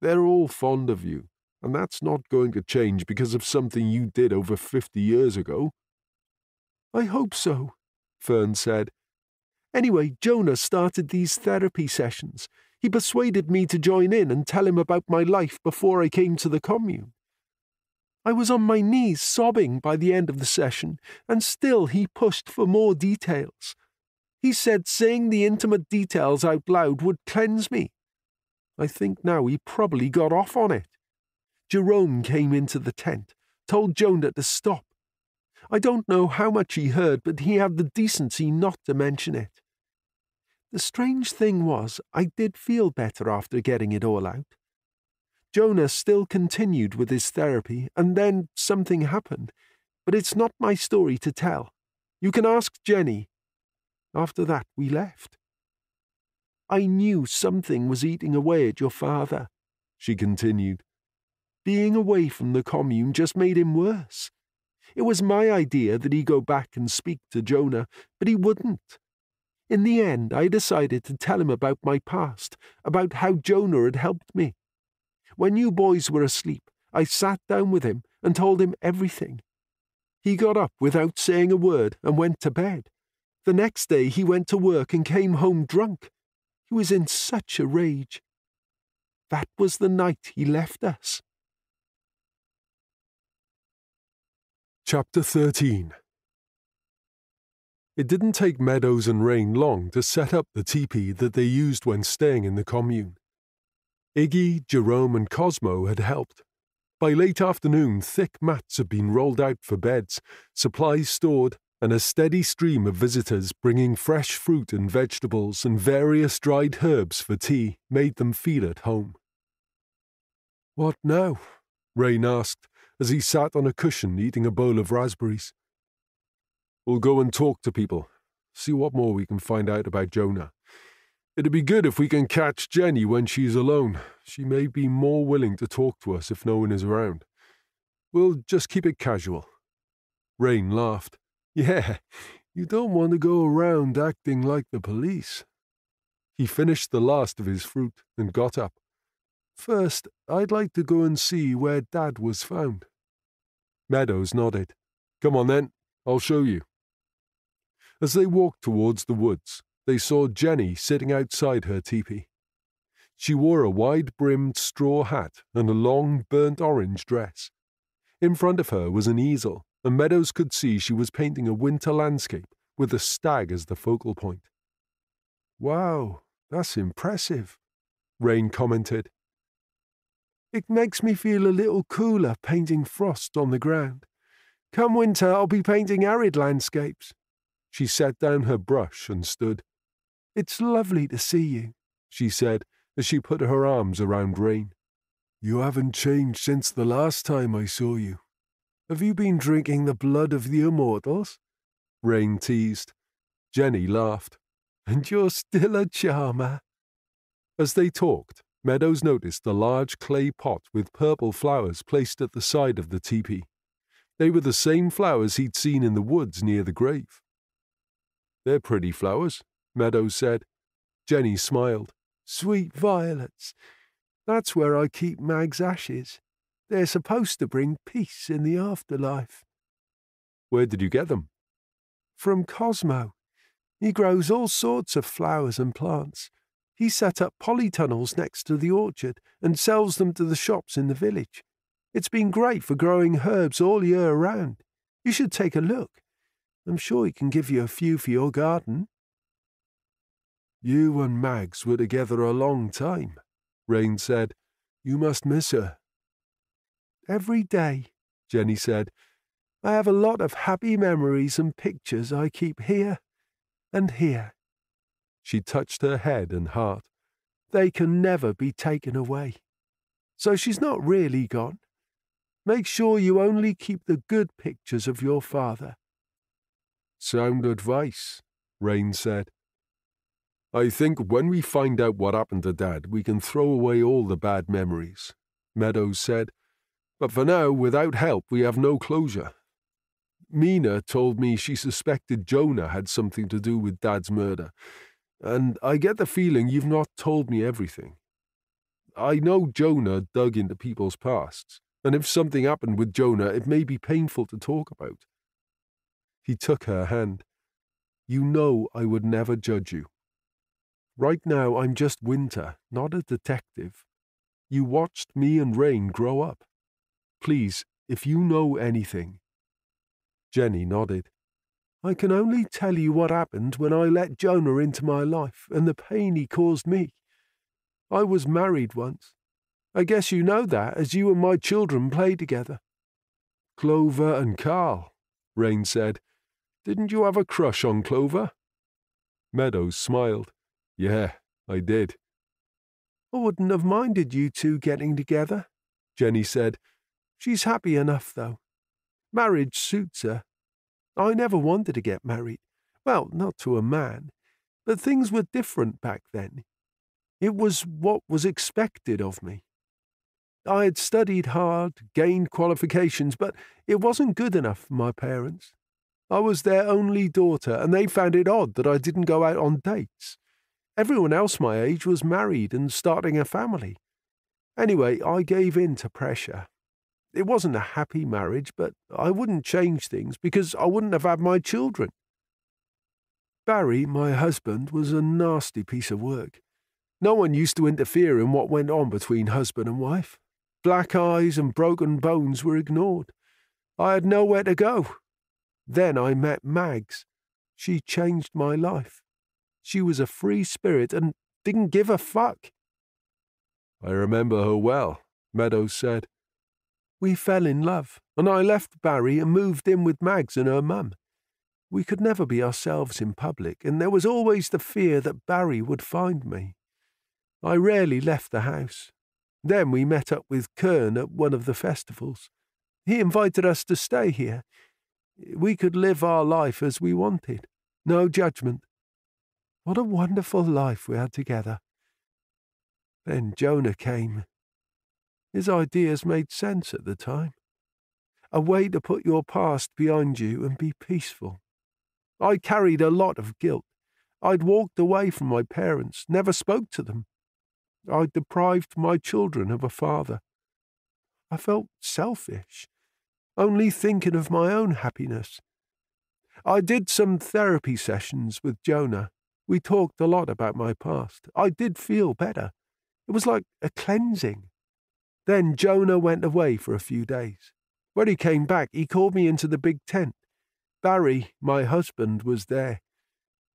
They're all fond of you, and that's not going to change because of something you did over fifty years ago. I hope so, Fern said. Anyway, Jonah started these therapy sessions. He persuaded me to join in and tell him about my life before I came to the commune. I was on my knees sobbing by the end of the session, and still he pushed for more details. He said saying the intimate details out loud would cleanse me. I think now he probably got off on it. Jerome came into the tent, told Jonah to stop. I don't know how much he heard, but he had the decency not to mention it. The strange thing was, I did feel better after getting it all out. Jonah still continued with his therapy, and then something happened, but it's not my story to tell. You can ask Jenny. After that, we left. I knew something was eating away at your father, she continued. Being away from the commune just made him worse. It was my idea that he go back and speak to Jonah, but he wouldn't. In the end, I decided to tell him about my past, about how Jonah had helped me. When you boys were asleep, I sat down with him and told him everything. He got up without saying a word and went to bed. The next day he went to work and came home drunk. He was in such a rage. That was the night he left us. Chapter 13 It didn't take Meadows and Rain long to set up the teepee that they used when staying in the commune. Iggy, Jerome, and Cosmo had helped. By late afternoon, thick mats had been rolled out for beds, supplies stored, and a steady stream of visitors bringing fresh fruit and vegetables and various dried herbs for tea made them feel at home. What now? Rain asked as he sat on a cushion eating a bowl of raspberries. We'll go and talk to people, see what more we can find out about Jonah. It'd be good if we can catch Jenny when she's alone. She may be more willing to talk to us if no one is around. We'll just keep it casual. Rain laughed. Yeah, you don't want to go around acting like the police. He finished the last of his fruit and got up. First, I'd like to go and see where Dad was found. Meadows nodded. Come on then, I'll show you. As they walked towards the woods, they saw Jenny sitting outside her teepee. She wore a wide brimmed straw hat and a long burnt orange dress. In front of her was an easel and Meadows could see she was painting a winter landscape with a stag as the focal point. Wow, that's impressive, Rain commented. It makes me feel a little cooler painting frost on the ground. Come winter, I'll be painting arid landscapes. She set down her brush and stood. It's lovely to see you, she said as she put her arms around Rain. You haven't changed since the last time I saw you. Have you been drinking the blood of the immortals? Rain teased. Jenny laughed. And you're still a charmer. As they talked, Meadows noticed a large clay pot with purple flowers placed at the side of the teepee. They were the same flowers he'd seen in the woods near the grave. They're pretty flowers, Meadows said. Jenny smiled. Sweet violets. That's where I keep Mag's ashes. They're supposed to bring peace in the afterlife. Where did you get them? From Cosmo. He grows all sorts of flowers and plants. He set up polytunnels next to the orchard and sells them to the shops in the village. It's been great for growing herbs all year round. You should take a look. I'm sure he can give you a few for your garden. You and Mags were together a long time, Rain said. You must miss her every day, Jenny said. I have a lot of happy memories and pictures I keep here and here. She touched her head and heart. They can never be taken away. So she's not really gone. Make sure you only keep the good pictures of your father. Sound advice, Rain said. I think when we find out what happened to Dad, we can throw away all the bad memories, Meadows said but for now, without help, we have no closure. Mina told me she suspected Jonah had something to do with Dad's murder, and I get the feeling you've not told me everything. I know Jonah dug into people's pasts, and if something happened with Jonah, it may be painful to talk about. He took her hand. You know I would never judge you. Right now, I'm just Winter, not a detective. You watched me and Rain grow up. Please, if you know anything. Jenny nodded. I can only tell you what happened when I let Jonah into my life and the pain he caused me. I was married once. I guess you know that, as you and my children play together. Clover and Carl, Rain said. Didn't you have a crush on Clover? Meadows smiled. Yeah, I did. I wouldn't have minded you two getting together, Jenny said, She's happy enough, though. Marriage suits her. I never wanted to get married. Well, not to a man. But things were different back then. It was what was expected of me. I had studied hard, gained qualifications, but it wasn't good enough for my parents. I was their only daughter, and they found it odd that I didn't go out on dates. Everyone else my age was married and starting a family. Anyway, I gave in to pressure It wasn't a happy marriage, but I wouldn't change things because I wouldn't have had my children. Barry, my husband, was a nasty piece of work. No one used to interfere in what went on between husband and wife. Black eyes and broken bones were ignored. I had nowhere to go. Then I met Mags. She changed my life. She was a free spirit and didn't give a fuck. I remember her well, Meadows said. We fell in love, and I left Barry and moved in with Mags and her mum. We could never be ourselves in public, and there was always the fear that Barry would find me. I rarely left the house. Then we met up with Kern at one of the festivals. He invited us to stay here. We could live our life as we wanted. No judgment. What a wonderful life we had together. Then Jonah came. His ideas made sense at the time. A way to put your past behind you and be peaceful. I carried a lot of guilt. I'd walked away from my parents, never spoke to them. I'd deprived my children of a father. I felt selfish only thinking of my own happiness. I did some therapy sessions with Jonah. We talked a lot about my past. I did feel better. It was like a cleansing. Then Jonah went away for a few days. When he came back, he called me into the big tent. Barry, my husband, was there.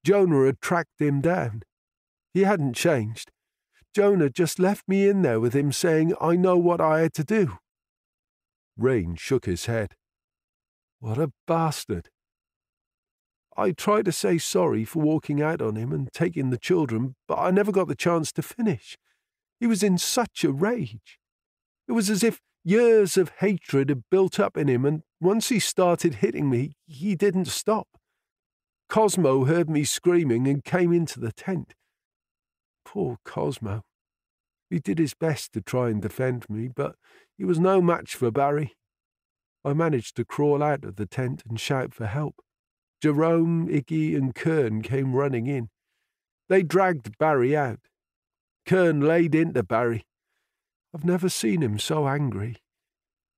Jonah had tracked him down. He hadn't changed. Jonah just left me in there with him saying I know what I had to do. Rain shook his head. What a bastard. I tried to say sorry for walking out on him and taking the children, but I never got the chance to finish. He was in such a rage. It was as if years of hatred had built up in him, and once he started hitting me, he didn't stop. Cosmo heard me screaming and came into the tent. Poor Cosmo. He did his best to try and defend me, but he was no match for Barry. I managed to crawl out of the tent and shout for help. Jerome, Iggy, and Kern came running in. They dragged Barry out. Kern laid into Barry. I've never seen him so angry,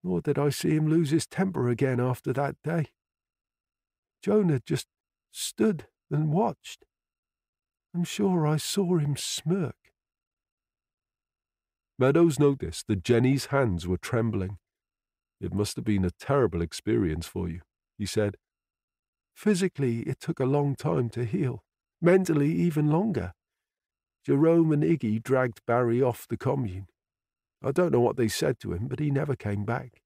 nor did I see him lose his temper again after that day. Jonah just stood and watched. I'm sure I saw him smirk. Meadows noticed that Jenny's hands were trembling. It must have been a terrible experience for you, he said. Physically, it took a long time to heal. Mentally, even longer. Jerome and Iggy dragged Barry off the commune. I don't know what they said to him, but he never came back.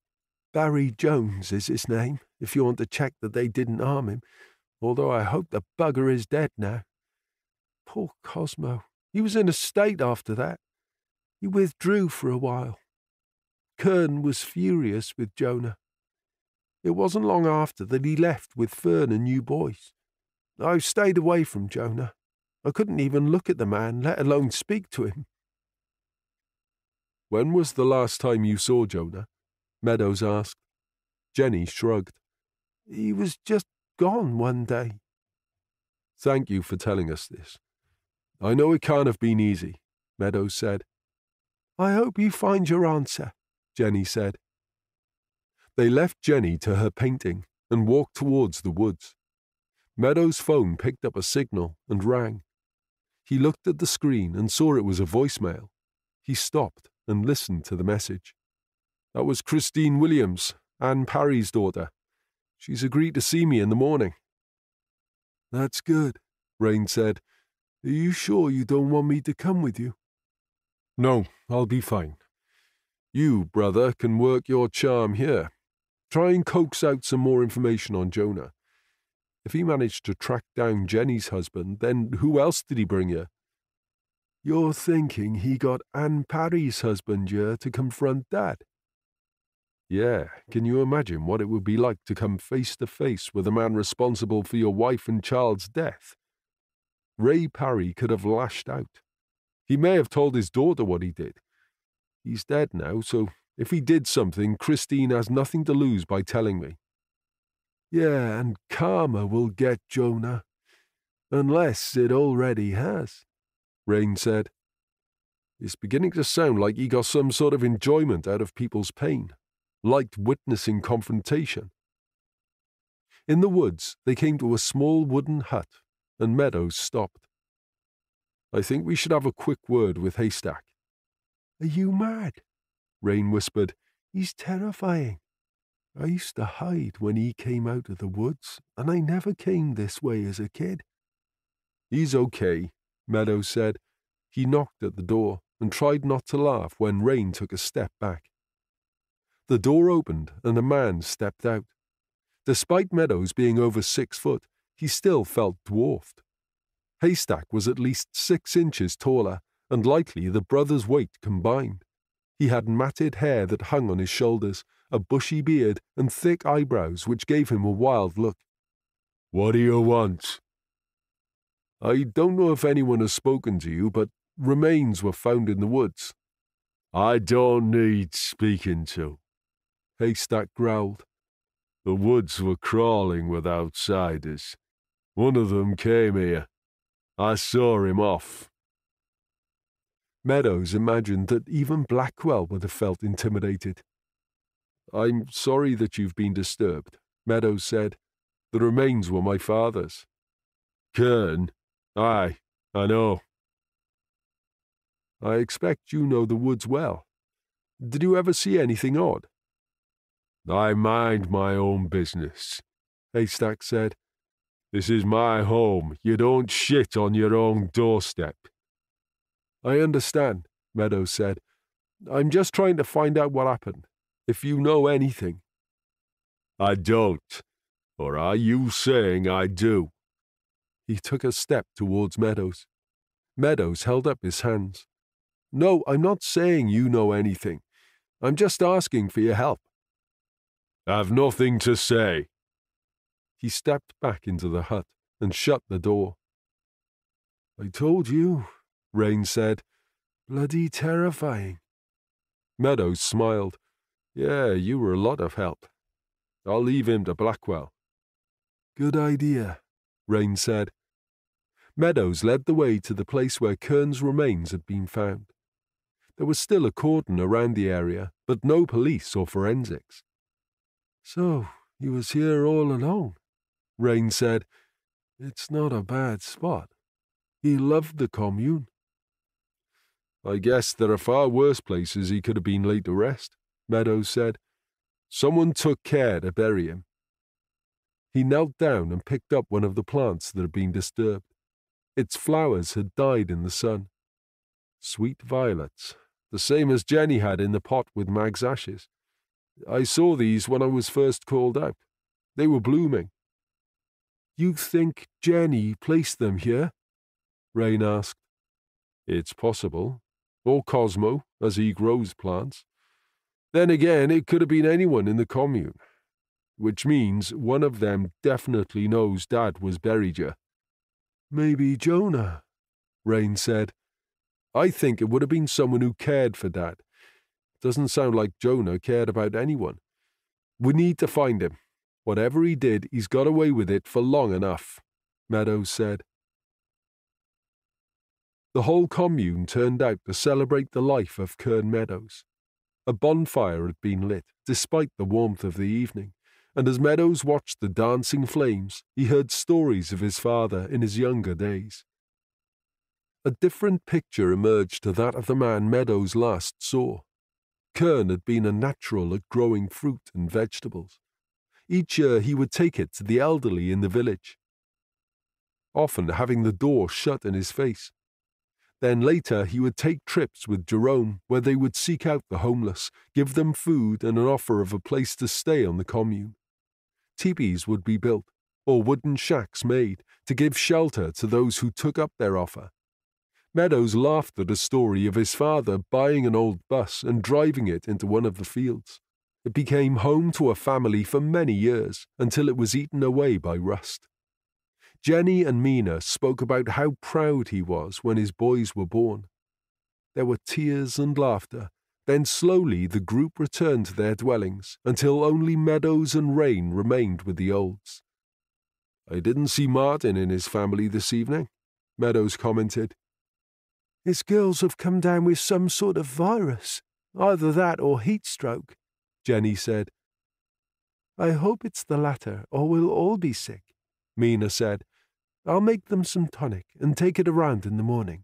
Barry Jones is his name, if you want to check that they didn't harm him, although I hope the bugger is dead now. Poor Cosmo. He was in a state after that. He withdrew for a while. Kern was furious with Jonah. It wasn't long after that he left with Fern and new boys. I stayed away from Jonah. I couldn't even look at the man, let alone speak to him. When was the last time you saw Jonah? Meadows asked. Jenny shrugged. He was just gone one day. Thank you for telling us this. I know it can't have been easy, Meadows said. I hope you find your answer, Jenny said. They left Jenny to her painting and walked towards the woods. Meadows' phone picked up a signal and rang. He looked at the screen and saw it was a voicemail. He stopped and listened to the message. That was Christine Williams, Anne Parry's daughter. She's agreed to see me in the morning. That's good, Rain said. Are you sure you don't want me to come with you? No, I'll be fine. You, brother, can work your charm here. Try and coax out some more information on Jonah. If he managed to track down Jenny's husband, then who else did he bring you? You're thinking he got Anne Parry's husband here to confront Dad? Yeah, can you imagine what it would be like to come face to face with a man responsible for your wife and child's death? Ray Parry could have lashed out. He may have told his daughter what he did. He's dead now, so if he did something, Christine has nothing to lose by telling me. Yeah, and karma will get Jonah. Unless it already has, Rain said. It's beginning to sound like he got some sort of enjoyment out of people's pain. liked witnessing confrontation. In the woods, they came to a small wooden hut, and Meadows stopped. I think we should have a quick word with Haystack. Are you mad? Rain whispered. He's terrifying. I used to hide when he came out of the woods, and I never came this way as a kid. He's okay, Meadows said. He knocked at the door and tried not to laugh when Rain took a step back. The door opened and a man stepped out. Despite Meadows being over six foot, he still felt dwarfed. Haystack was at least six inches taller, and likely the brothers' weight combined. He had matted hair that hung on his shoulders, a bushy beard, and thick eyebrows which gave him a wild look. What do you want? I don't know if anyone has spoken to you, but remains were found in the woods. I don't need speaking to. Haystack growled. The woods were crawling with outsiders. One of them came here. I saw him off. Meadows imagined that even Blackwell would have felt intimidated. I'm sorry that you've been disturbed, Meadows said. The remains were my father's. Kern? Aye, I know. I expect you know the woods well. Did you ever see anything odd? I mind my own business, Haystack said. This is my home. You don't shit on your own doorstep. I understand, Meadows said. I'm just trying to find out what happened. If you know anything. I don't. Or are you saying I do? He took a step towards Meadows. Meadows held up his hands. No, I'm not saying you know anything. I'm just asking for your help. I've nothing to say. He stepped back into the hut and shut the door. I told you, Rain said. Bloody terrifying. Meadows smiled. Yeah, you were a lot of help. I'll leave him to Blackwell. Good idea, Rain said. Meadows led the way to the place where Kern's remains had been found. There was still a cordon around the area, but no police or forensics. So, he was here all alone, Rain said. It's not a bad spot. He loved the commune. I guess there are far worse places he could have been laid to rest, Meadows said. Someone took care to bury him. He knelt down and picked up one of the plants that had been disturbed. Its flowers had died in the sun. Sweet violets, the same as Jenny had in the pot with Mag's ashes. I saw these when I was first called out. They were blooming. You think Jenny placed them here? Rain asked. It's possible. Or Cosmo, as he grows plants. Then again, it could have been anyone in the commune. Which means one of them definitely knows Dad was buried here. Maybe Jonah, Rain said. I think it would have been someone who cared for Dad. Doesn't sound like Jonah cared about anyone. We need to find him. Whatever he did, he's got away with it for long enough, Meadows said. The whole commune turned out to celebrate the life of Kern Meadows. A bonfire had been lit, despite the warmth of the evening, and as Meadows watched the dancing flames, he heard stories of his father in his younger days. A different picture emerged to that of the man Meadows last saw. Kern had been a natural at growing fruit and vegetables. Each year he would take it to the elderly in the village, often having the door shut in his face. Then later he would take trips with Jerome where they would seek out the homeless, give them food and an offer of a place to stay on the commune. Teepees would be built, or wooden shacks made, to give shelter to those who took up their offer. Meadows laughed at a story of his father buying an old bus and driving it into one of the fields. It became home to a family for many years until it was eaten away by rust. Jenny and Mina spoke about how proud he was when his boys were born. There were tears and laughter. Then slowly the group returned to their dwellings until only Meadows and Rain remained with the olds. I didn't see Martin and his family this evening, Meadows commented. His girls have come down with some sort of virus, either that or heat stroke, Jenny said. I hope it's the latter, or we'll all be sick, Mina said. I'll make them some tonic and take it around in the morning.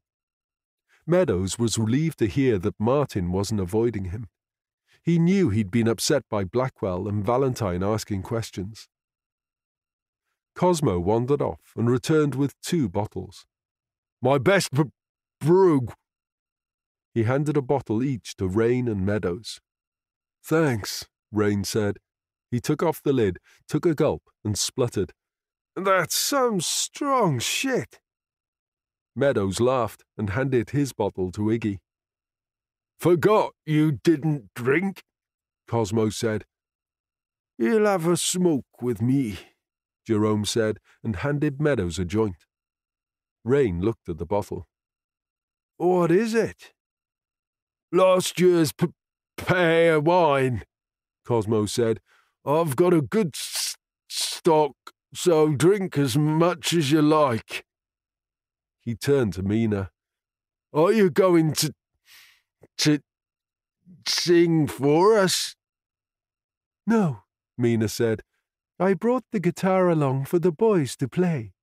Meadows was relieved to hear that Martin wasn't avoiding him. He knew he'd been upset by Blackwell and Valentine asking questions. Cosmo wandered off and returned with two bottles. My best b- brew. He handed a bottle each to Rain and Meadows. Thanks, Rain said. He took off the lid, took a gulp, and spluttered. That's some strong shit. Meadows laughed and handed his bottle to Iggy. Forgot you didn't drink, Cosmo said. You'll have a smoke with me, Jerome said and handed Meadows a joint. Rain looked at the bottle. What is it? Last year's p- pear wine, Cosmo said. I've got a good stock, so drink as much as you like. He turned to Mina. Are you going to to sing for us? No, Mina said. I brought the guitar along for the boys to play.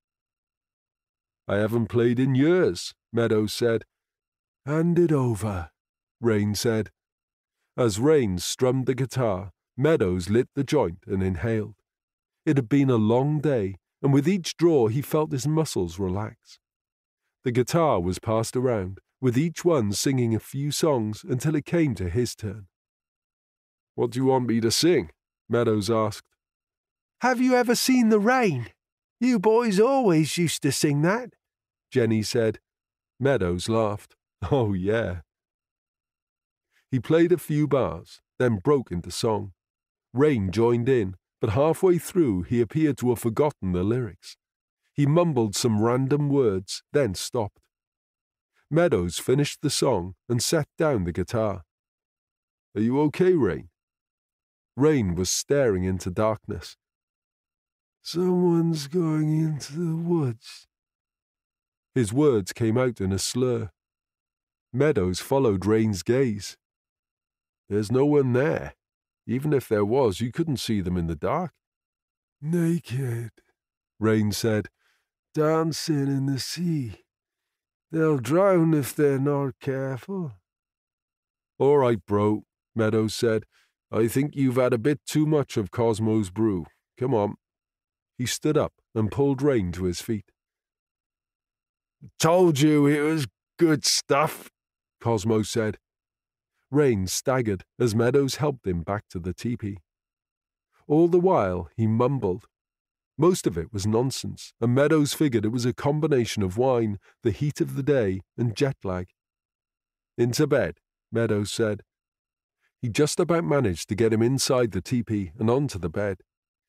I haven't played in years, Meadows said. Hand it over, Rain said. As Rain strummed the guitar, Meadows lit the joint and inhaled. It had been a long day, and with each draw he felt his muscles relax. The guitar was passed around, with each one singing a few songs until it came to his turn. What do you want me to sing? Meadows asked. Have you ever seen the rain? You boys always used to sing that, Jenny said. Meadows laughed. Oh, yeah. He played a few bars, then broke into song. Rain joined in, but halfway through he appeared to have forgotten the lyrics. He mumbled some random words, then stopped. Meadows finished the song and set down the guitar. Are you okay, Rain? Rain was staring into darkness. Someone's going into the woods. His words came out in a slur. Meadows followed Rain's gaze. There's no one there. Even if there was, you couldn't see them in the dark. Naked, Rain said, dancing in the sea. They'll drown if they're not careful. All right, bro, Meadows said. I think you've had a bit too much of Cosmo's brew. Come on. He stood up and pulled Rain to his feet. Told you it was good stuff, Cosmo said. Rain staggered as Meadows helped him back to the teepee. All the while he mumbled. Most of it was nonsense, and Meadows figured it was a combination of wine, the heat of the day, and jet lag. Into bed, Meadows said. He just about managed to get him inside the teepee and onto the bed.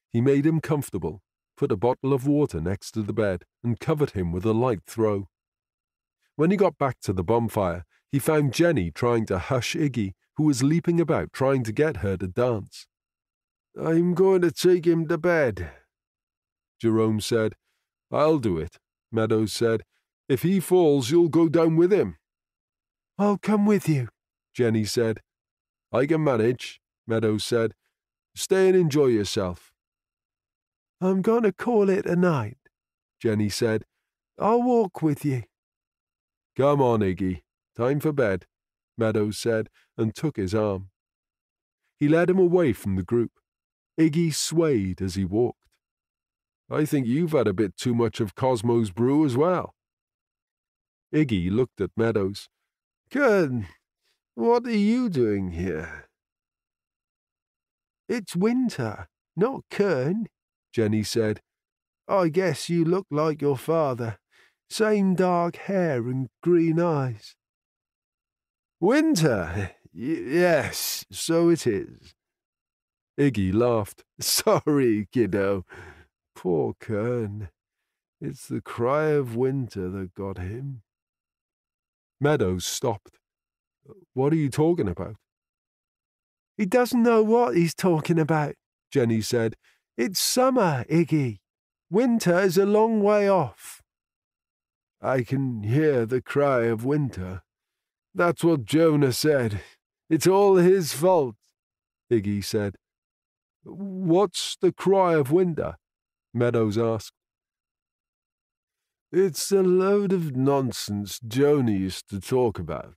He made him comfortable, put a bottle of water next to the bed, and covered him with a light throw. When he got back to the bonfire, he found Jenny trying to hush Iggy, who was leaping about trying to get her to dance. I'm going to take him to bed, Jerome said. I'll do it, Meadows said. If he falls, you'll go down with him. I'll come with you, Jenny said. I can manage, Meadows said. Stay and enjoy yourself. I'm going to call it a night, Jenny said. I'll walk with you. Come on, Iggy. Time for bed, Meadows said, and took his arm. He led him away from the group. Iggy swayed as he walked. I think you've had a bit too much of Cosmo's brew as well. Iggy looked at Meadows. Good. What are you doing here? It's winter, not Kern, Jenny said. I guess you look like your father. Same dark hair and green eyes. Winter? Yes, so it is. Iggy laughed. Sorry, kiddo. Poor Kern. It's the cry of winter that got him. Meadows stopped. What are you talking about? He doesn't know what he's talking about, Jenny said. It's summer, Iggy. Winter is a long way off. I can hear the cry of winter. That's what Jonah said. It's all his fault. Iggy said. What's the cry of winter? Meadows asked. It's a load of nonsense Jonah used to talk about.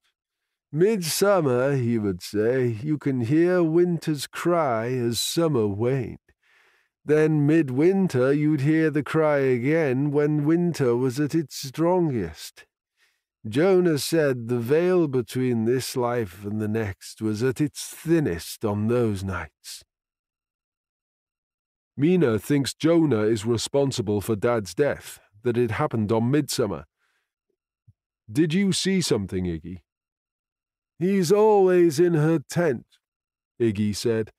Midsummer, he would say, you can hear winter's cry as summer waned. Then midwinter you'd hear the cry again when winter was at its strongest. Jonah said the veil between this life and the next was at its thinnest on those nights. Mina thinks Jonah is responsible for Dad's death, that it happened on midsummer. Did you see something, Iggy? He's always in her tent, Iggy said.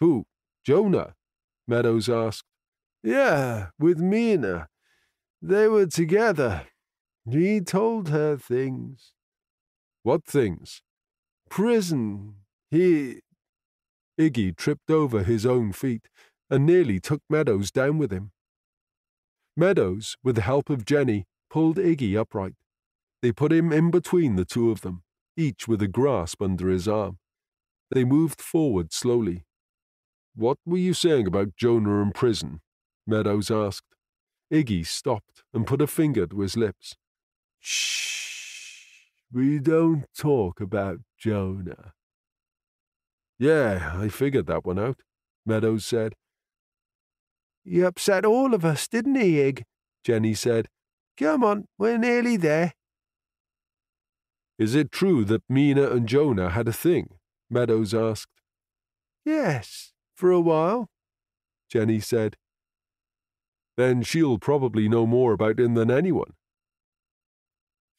Who? Jonah? Meadows asked. Yeah, with Mina. They were together. He told her things. What things? Prison. He. Iggy tripped over his own feet and nearly took Meadows down with him. Meadows, with the help of Jenny, pulled Iggy upright. They put him in between the two of them, each with a grasp under his arm. They moved forward slowly. What were you saying about Jonah in prison? Meadows asked. Iggy stopped and put a finger to his lips. Shh. We don't talk about Jonah. Yeah, I figured that one out, Meadows said. He upset all of us, didn't he, Ig? Jenny said. Come on, we're nearly there. Is it true that Mina and Jonah had a thing? Meadows asked. Yes, for a while, Jenny said. Then she'll probably know more about him than anyone.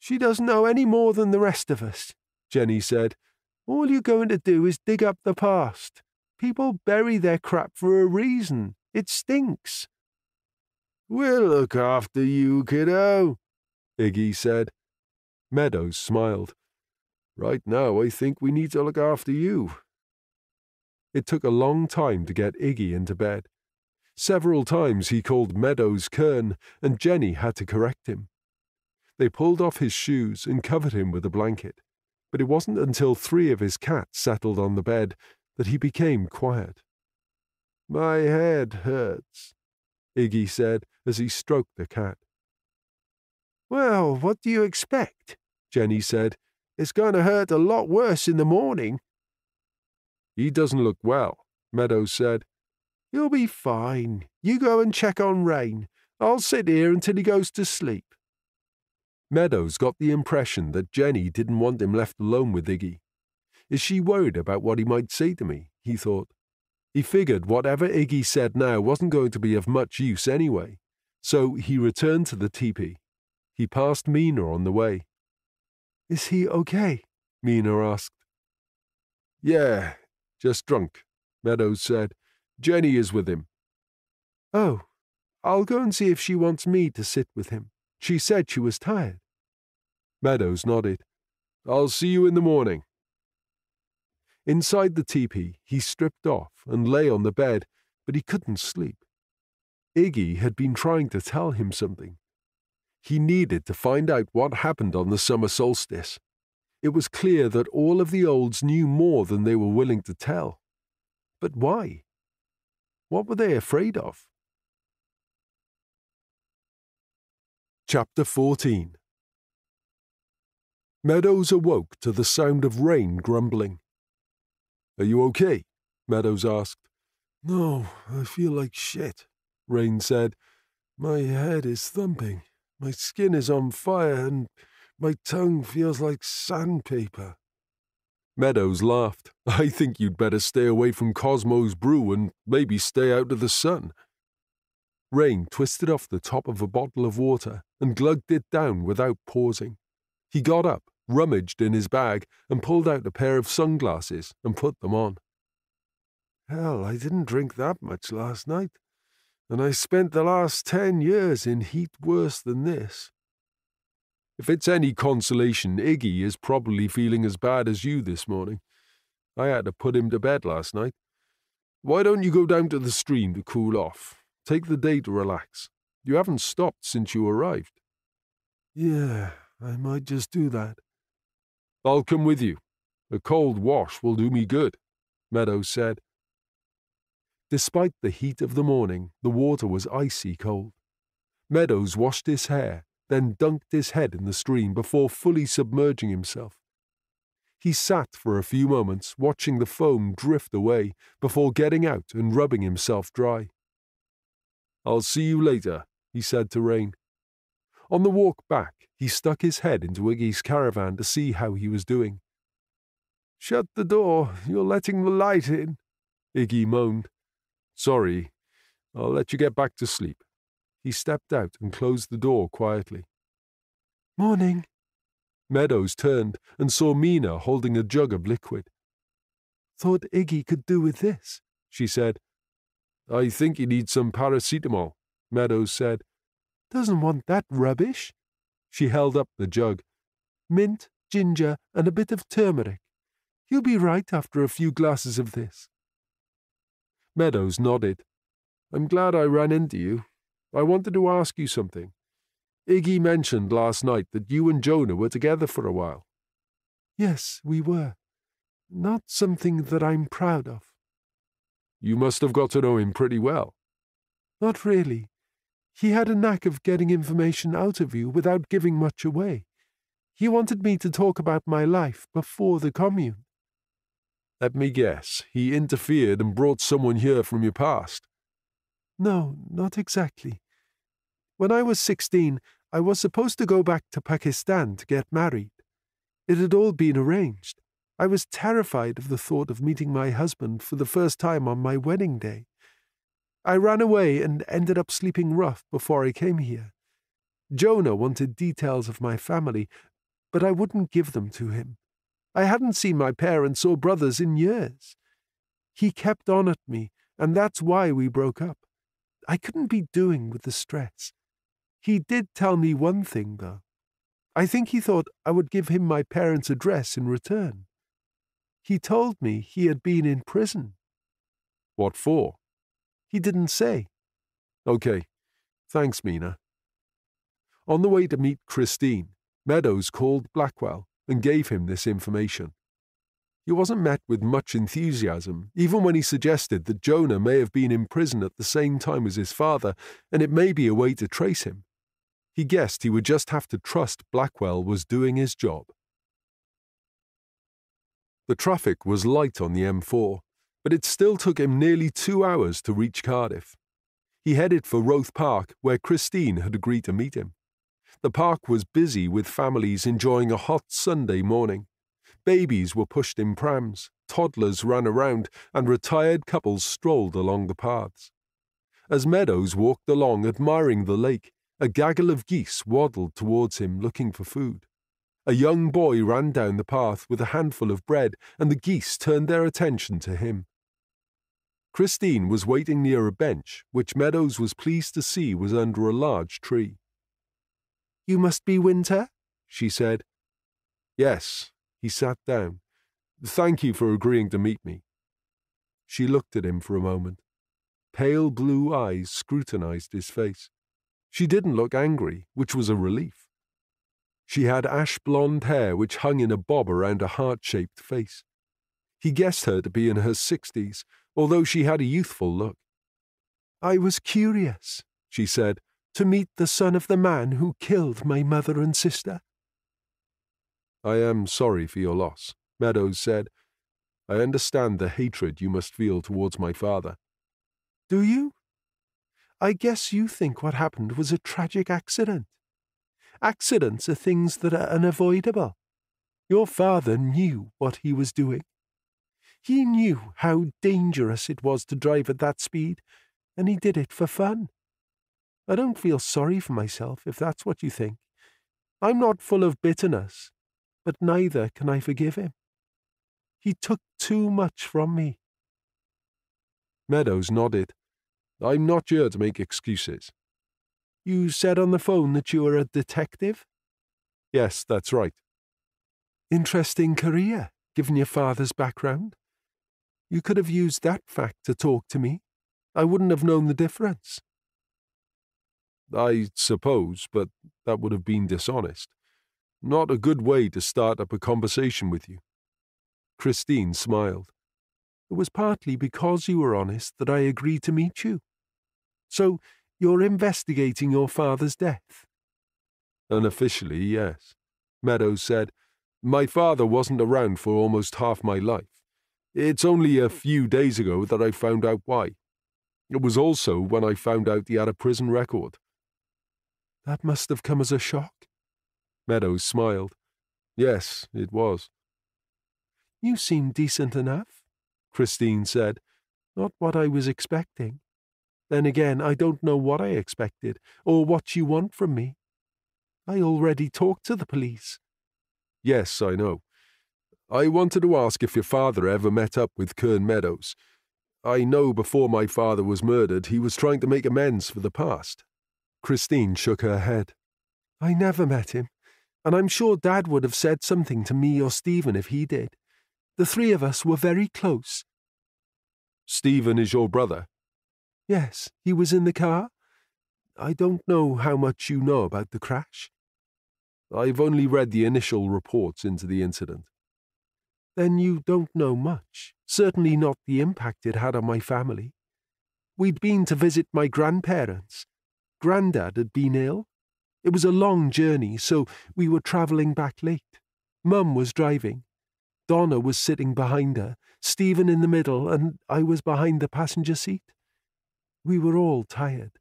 She doesn't know any more than the rest of us, Jenny said. All you're going to do is dig up the past. People bury their crap for a reason. It stinks. We'll look after you, kiddo, Iggy said. Meadows smiled. Right now, I think we need to look after you. It took a long time to get Iggy into bed. Several times he called Meadows Kern, and Jenny had to correct him. They pulled off his shoes and covered him with a blanket, but it wasn't until three of his cats settled on the bed that he became quiet. My head hurts, Iggy said as he stroked the cat. Well, what do you expect? Jenny said. It's going to hurt a lot worse in the morning. He doesn't look well, Meadows said. He'll be fine. You go and check on Rain. I'll sit here until he goes to sleep. Meadows got the impression that Jenny didn't want him left alone with Iggy. Is she worried about what he might say to me? he thought. He figured whatever Iggy said now wasn't going to be of much use anyway, so he returned to the teepee. He passed Mina on the way. Is he okay? Mina asked. Yeah, just drunk, Meadows said. Jenny is with him. Oh, I'll go and see if she wants me to sit with him. She said she was tired. Meadows nodded. I'll see you in the morning. Inside the teepee, he stripped off and lay on the bed, but he couldn't sleep. Iggy had been trying to tell him something. He needed to find out what happened on the summer solstice. It was clear that all of the olds knew more than they were willing to tell. But why? What were they afraid of? Chapter 14 Meadows awoke to the sound of rain grumbling. Are you okay? Meadows asked. No, I feel like shit, Rain said. My head is thumping. My skin is on fire and my tongue feels like sandpaper. Meadows laughed. I think you'd better stay away from Cosmo's brew and maybe stay out of the sun. Rain twisted off the top of a bottle of water and glugged it down without pausing. He got up, rummaged in his bag, and pulled out a pair of sunglasses and put them on. Hell, I didn't drink that much last night, and I spent the last ten years in heat worse than this. If it's any consolation, Iggy is probably feeling as bad as you this morning. I had to put him to bed last night. Why don't you go down to the stream to cool off? Take the day to relax. You haven't stopped since you arrived. Yeah, I might just do that. I'll come with you. A cold wash will do me good, Meadows said. Despite the heat of the morning, the water was icy cold. Meadows washed his hair, then dunked his head in the stream before fully submerging himself. He sat for a few moments watching the foam drift away before getting out and rubbing himself dry. I'll see you later, he said to Rain. On the walk back, he stuck his head into Iggy's caravan to see how he was doing. Shut the door, you're letting the light in, Iggy moaned. Sorry, I'll let you get back to sleep. He stepped out and closed the door quietly. Morning. Meadows turned and saw Mina holding a jug of liquid. Thought Iggy could do with this, she said. I think he needs some paracetamol, Meadows said. Doesn't want that rubbish. She held up the jug. Mint, ginger, and a bit of turmeric. You'll be right after a few glasses of this. Meadows nodded. I'm glad I ran into you. I wanted to ask you something. Iggy mentioned last night that you and Jonah were together for a while. Yes, we were. Not something that I'm proud of. You must have got to know him pretty well. Not really. He had a knack of getting information out of you without giving much away. He wanted me to talk about my life before the commune. Let me guess, he interfered and brought someone here from your past. No, not exactly. When I was 16, I was supposed to go back to Pakistan to get married. It had all been arranged. I was terrified of the thought of meeting my husband for the first time on my wedding day. I ran away and ended up sleeping rough before I came here. Jonah wanted details of my family, but I wouldn't give them to him. I hadn't seen my parents or brothers in years. He kept on at me, and that's why we broke up. I couldn't be doing with the stress. He did tell me one thing, though. I think he thought I would give him my parents' address in return. He told me he had been in prison. What for? He didn't say. Okay. Thanks, Mina. On the way to meet Christine, Meadows called Blackwell and gave him this information. He wasn't met with much enthusiasm, even when he suggested that Jonah may have been in prison at the same time as his father, and it may be a way to trace him. He guessed he would just have to trust Blackwell was doing his job. The traffic was light on the M4, but it still took him nearly two hours to reach Cardiff. He headed for Roath Park, where Christine had agreed to meet him. The park was busy with families enjoying a hot Sunday morning. Babies were pushed in prams, toddlers ran around, and retired couples strolled along the paths. As Meadows walked along admiring the lake, a gaggle of geese waddled towards him looking for food. A young boy ran down the path with a handful of bread, and the geese turned their attention to him. Christine was waiting near a bench, which Meadows was pleased to see was under a large tree. You must be Winter? she said. Yes. He sat down. Thank you for agreeing to meet me. She looked at him for a moment. Pale blue eyes scrutinized his face. She didn't look angry, which was a relief. She had ash blonde hair which hung in a bob around a heart shaped face. He guessed her to be in her sixties, although she had a youthful look. I was curious, she said, to meet the son of the man who killed my mother and sister. I am sorry for your loss, Meadows said. I understand the hatred you must feel towards my father. Do you? I guess you think what happened was a tragic accident. Accidents are things that are unavoidable. Your father knew what he was doing. He knew how dangerous it was to drive at that speed, and he did it for fun. I don't feel sorry for myself, if that's what you think. I'm not full of bitterness, but neither can I forgive him. He took too much from me. Meadows nodded. I'm not here to make excuses. You said on the phone that you were a detective? Yes, that's right. Interesting career, given your father's background. You could have used that fact to talk to me. I wouldn't have known the difference. I suppose, but that would have been dishonest. Not a good way to start up a conversation with you. Christine smiled. It was partly because you were honest that I agreed to meet you. So, you're investigating your father's death? Unofficially, yes. Meadows said, My father wasn't around for almost half my life. It's only a few days ago that I found out why. It was also when I found out he had a prison record. That must have come as a shock. Meadows smiled. Yes, it was. You seem decent enough, Christine said. Not what I was expecting. Then again, I don't know what I expected, or what you want from me. I already talked to the police. Yes, I know. I wanted to ask if your father ever met up with Kern Meadows. I know before my father was murdered, he was trying to make amends for the past. Christine shook her head. I never met him, and I'm sure Dad would have said something to me or Stephen if he did. The three of us were very close. Stephen is your brother? Yes, he was in the car. I don't know how much you know about the crash. I've only read the initial reports into the incident. Then you don't know much, certainly not the impact it had on my family. We'd been to visit my grandparents. Grandad had been ill. It was a long journey, so we were travelling back late. Mum was driving. Donna was sitting behind her, Stephen in the middle, and I was behind the passenger seat. We were all tired.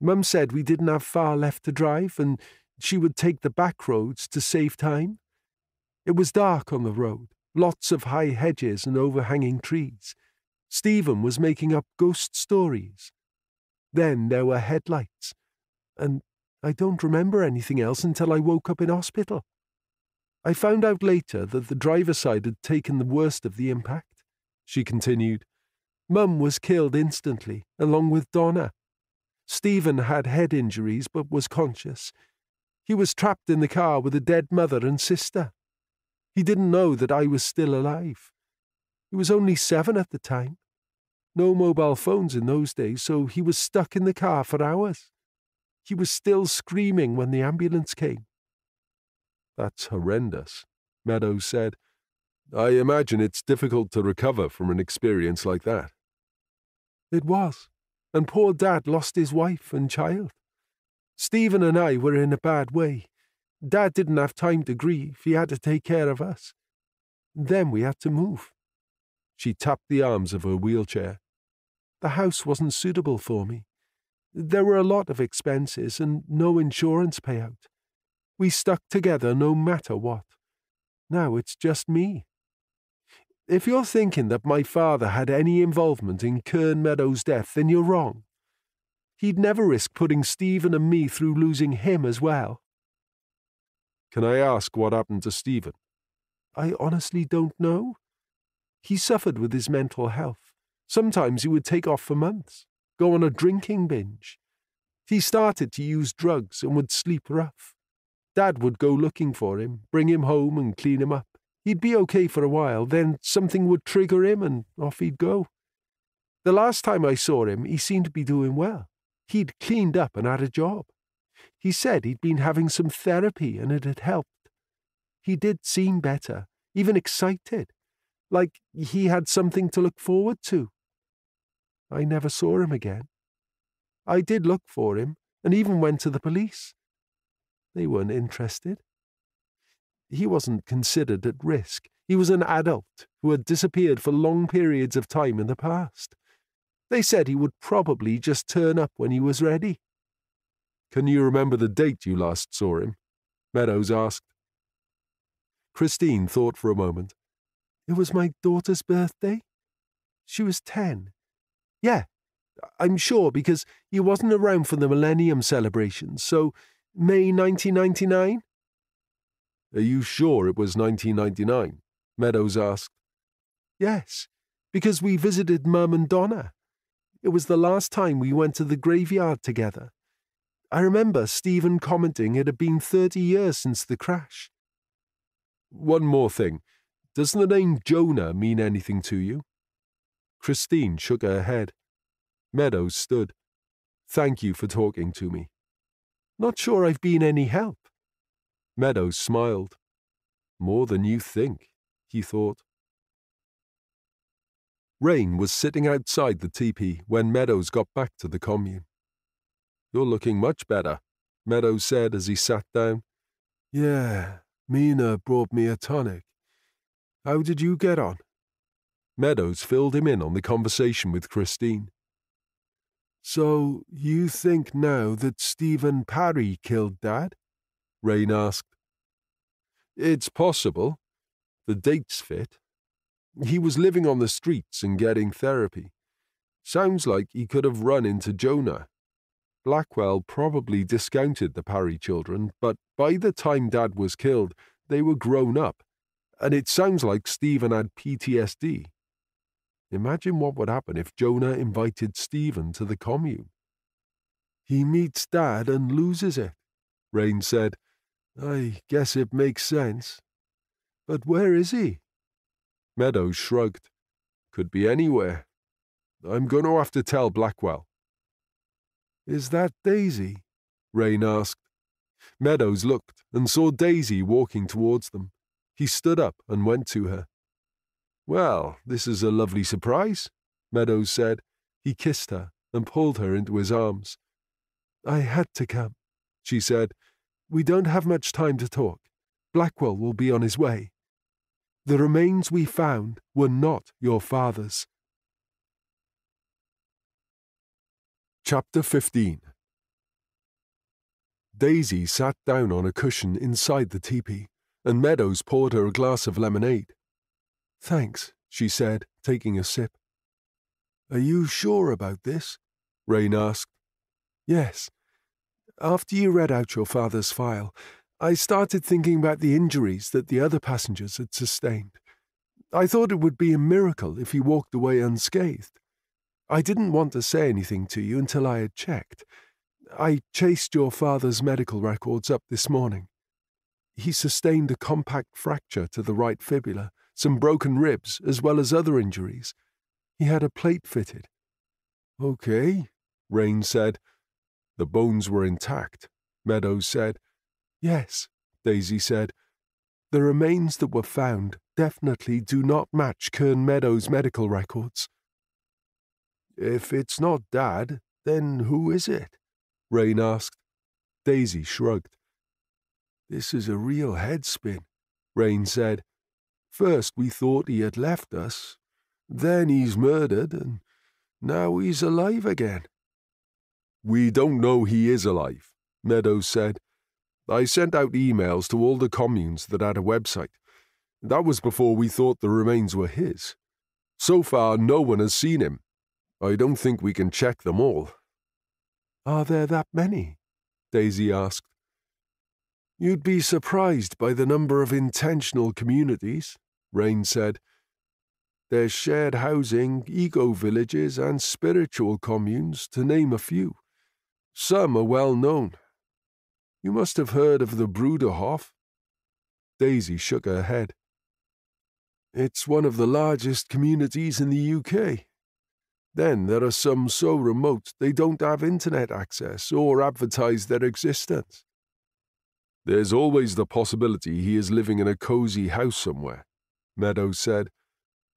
Mum said we didn't have far left to drive, and she would take the back roads to save time. It was dark on the road, lots of high hedges and overhanging trees. Stephen was making up ghost stories. Then there were headlights, and I don't remember anything else until I woke up in hospital. I found out later that the driver's side had taken the worst of the impact. She continued, Mum was killed instantly, along with Donna. Stephen had head injuries but was conscious. He was trapped in the car with a dead mother and sister. He didn't know that I was still alive. He was only seven at the time. No mobile phones in those days, so he was stuck in the car for hours. He was still screaming when the ambulance came. That's horrendous, Meadows said. I imagine it's difficult to recover from an experience like that. It was, and poor Dad lost his wife and child. Stephen and I were in a bad way. Dad didn't have time to grieve, he had to take care of us. Then we had to move. She tapped the arms of her wheelchair. The house wasn't suitable for me. There were a lot of expenses and no insurance payout. We stuck together no matter what. Now it's just me. If you're thinking that my father had any involvement in Kern Meadows' death, then you're wrong. He'd never risk putting Stephen and me through losing him as well. Can I ask what happened to Stephen? I honestly don't know. He suffered with his mental health. Sometimes he would take off for months go on a drinking binge. He started to use drugs and would sleep rough. Dad would go looking for him, bring him home and clean him up. He'd be okay for a while, then something would trigger him and off he'd go. The last time I saw him, he seemed to be doing well. He'd cleaned up and had a job. He said he'd been having some therapy and it had helped. He did seem better, even excited, like he had something to look forward to. I never saw him again. I did look for him and even went to the police. They weren't interested. He wasn't considered at risk. He was an adult who had disappeared for long periods of time in the past. They said he would probably just turn up when he was ready. Can you remember the date you last saw him? Meadows asked. Christine thought for a moment. It was my daughter's birthday. She was ten. Yeah, I'm sure because he wasn't around for the Millennium celebrations, so May 1999? Are you sure it was 1999? Meadows asked. Yes, because we visited Mum and Donna. It was the last time we went to the graveyard together. I remember Stephen commenting it had been 30 years since the crash. One more thing. Does the name Jonah mean anything to you? Christine shook her head. Meadows stood. Thank you for talking to me. Not sure I've been any help. Meadows smiled. More than you think, he thought. Rain was sitting outside the teepee when Meadows got back to the commune. You're looking much better, Meadows said as he sat down. Yeah, Mina brought me a tonic. How did you get on? Meadows filled him in on the conversation with Christine. So you think now that Stephen Parry killed Dad? Rain asked. It's possible. The dates fit. He was living on the streets and getting therapy. Sounds like he could have run into Jonah. Blackwell probably discounted the Parry children, but by the time Dad was killed, they were grown up, and it sounds like Stephen had PTSD. Imagine what would happen if Jonah invited Stephen to the commune. He meets Dad and loses it, Rain said. I guess it makes sense. But where is he? Meadows shrugged. Could be anywhere. I'm going to have to tell Blackwell. Is that Daisy? Rain asked. Meadows looked and saw Daisy walking towards them. He stood up and went to her. Well, this is a lovely surprise, Meadows said. He kissed her and pulled her into his arms. I had to come, she said. We don't have much time to talk. Blackwell will be on his way. The remains we found were not your father's. Chapter 15 Daisy sat down on a cushion inside the teepee, and Meadows poured her a glass of lemonade. Thanks, she said, taking a sip. Are you sure about this? Rain asked. Yes. After you read out your father's file, I started thinking about the injuries that the other passengers had sustained. I thought it would be a miracle if he walked away unscathed. I didn't want to say anything to you until I had checked. I chased your father's medical records up this morning. He sustained a compound fracture to the right fibula, some broken ribs, as well as other injuries. He had a plate fitted. Okay, Rain said. The bones were intact, Meadows said. Yes, Daisy said. The remains that were found definitely do not match Kern Meadows' medical records. If it's not Dad, then who is it? Rain asked. Daisy shrugged. This is a real headspin, Rain said. First we thought he had left us, then he's murdered, and now he's alive again. We don't know he is alive, Meadows said. I sent out emails to all the communes that had a website. That was before we thought the remains were his. So far, no one has seen him. I don't think we can check them all. Are there that many? Daisy asked. You'd be surprised by the number of intentional communities, Rain said. There's shared housing, eco villages, and spiritual communes, to name a few. Some are well known, you must have heard of the Bruderhof. Daisy shook her head. It's one of the largest communities in the UK. Then there are some so remote they don't have internet access or advertise their existence. There's always the possibility he is living in a cosy house somewhere, Meadows said.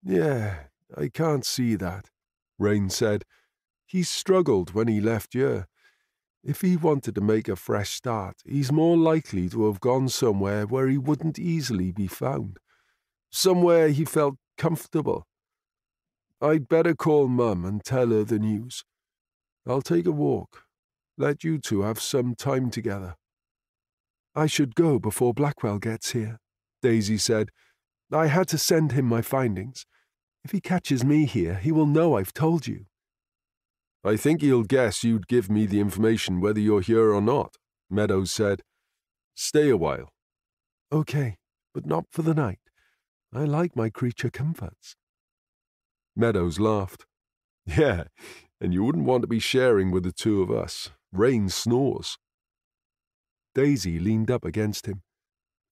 Yeah, I can't see that, Rain said. He struggled when he left here. If he wanted to make a fresh start, he's more likely to have gone somewhere where he wouldn't easily be found. Somewhere he felt comfortable. I'd better call Mum and tell her the news. I'll take a walk. Let you two have some time together. I should go before Blackwell gets here, Daisy said. I had to send him my findings. If he catches me here, he will know I've told you. I think he'll guess you'd give me the information whether you're here or not, Meadows said. Stay a while. Okay, but not for the night. I like my creature comforts. Meadows laughed. Yeah, and you wouldn't want to be sharing with the two of us. Rain snores. Daisy leaned up against him.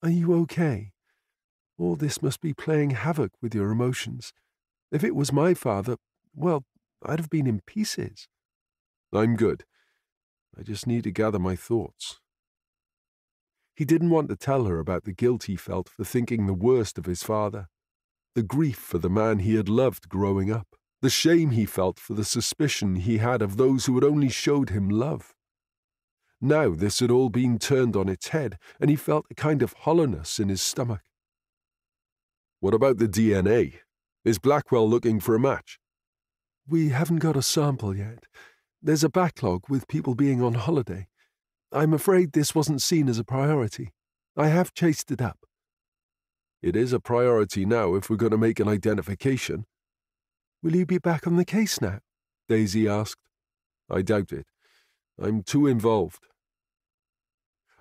Are you okay? All this must be playing havoc with your emotions. If it was my father, well, I'd have been in pieces. I'm good. I just need to gather my thoughts. He didn't want to tell her about the guilt he felt for thinking the worst of his father, the grief for the man he had loved growing up. the shame he felt for the suspicion he had of those who had only showed him love. Now this had all been turned on its head, and he felt a kind of hollowness in his stomach. What about the DNA? Is Blackwell looking for a match? We haven't got a sample yet. There's a backlog with people being on holiday. I'm afraid this wasn't seen as a priority. I have chased it up. It is a priority now if we're going to make an identification. Will you be back on the case now? Daisy asked. I doubt it. I'm too involved.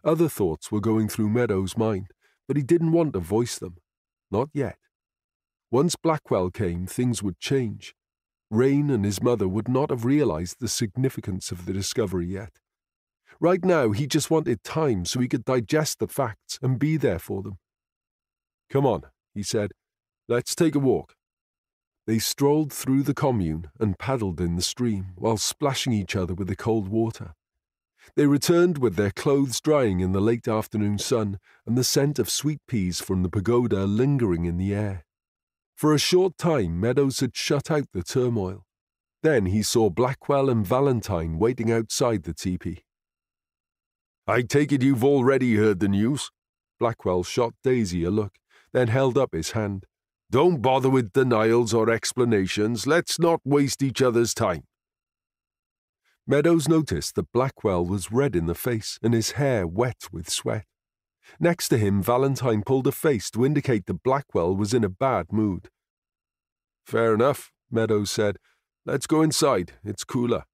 Other thoughts were going through Meadows' mind, but he didn't want to voice them. Not yet. Once Blackwell came, things would change. Rain and his mother would not have realized the significance of the discovery yet. Right now, he just wanted time so he could digest the facts and be there for them. Come on, he said. Let's take a walk. They strolled through the commune and paddled in the stream while splashing each other with the cold water. They returned with their clothes drying in the late afternoon sun and the scent of sweet peas from the pagoda lingering in the air. For a short time, Meadows had shut out the turmoil. Then he saw Blackwell and Valentine waiting outside the teepee. I take it you've already heard the news? Blackwell shot Daisy a look, then held up his hand. Don't bother with denials or explanations. Let's not waste each other's time. Meadows noticed that Blackwell was red in the face and his hair wet with sweat. Next to him, Valentine pulled a face to indicate that Blackwell was in a bad mood. Fair enough, Meadows said. Let's go inside. It's cooler.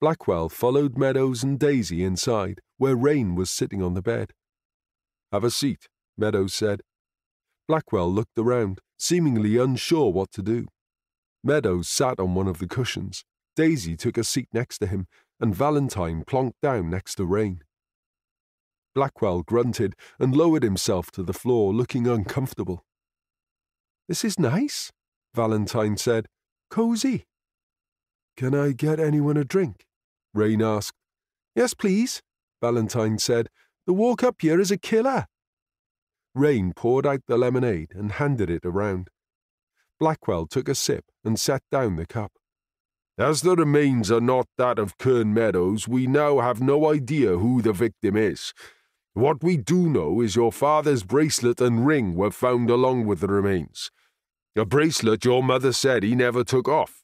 Blackwell followed Meadows and Daisy inside, where Rain was sitting on the bed. Have a seat, Meadows said. Blackwell looked around, seemingly unsure what to do. Meadows sat on one of the cushions. Daisy took a seat next to him, and Valentine plonked down next to Rain. Blackwell grunted and lowered himself to the floor, looking uncomfortable. This is nice, Valentine said. Cozy. Can I get anyone a drink? Rain asked. Yes, please, Valentine said. The walk up here is a killer. Rain poured out the lemonade and handed it around. Blackwell took a sip and set down the cup. As the remains are not that of Kern Meadows, we now have no idea who the victim is. What we do know is your father's bracelet and ring were found along with the remains. A bracelet your mother said he never took off.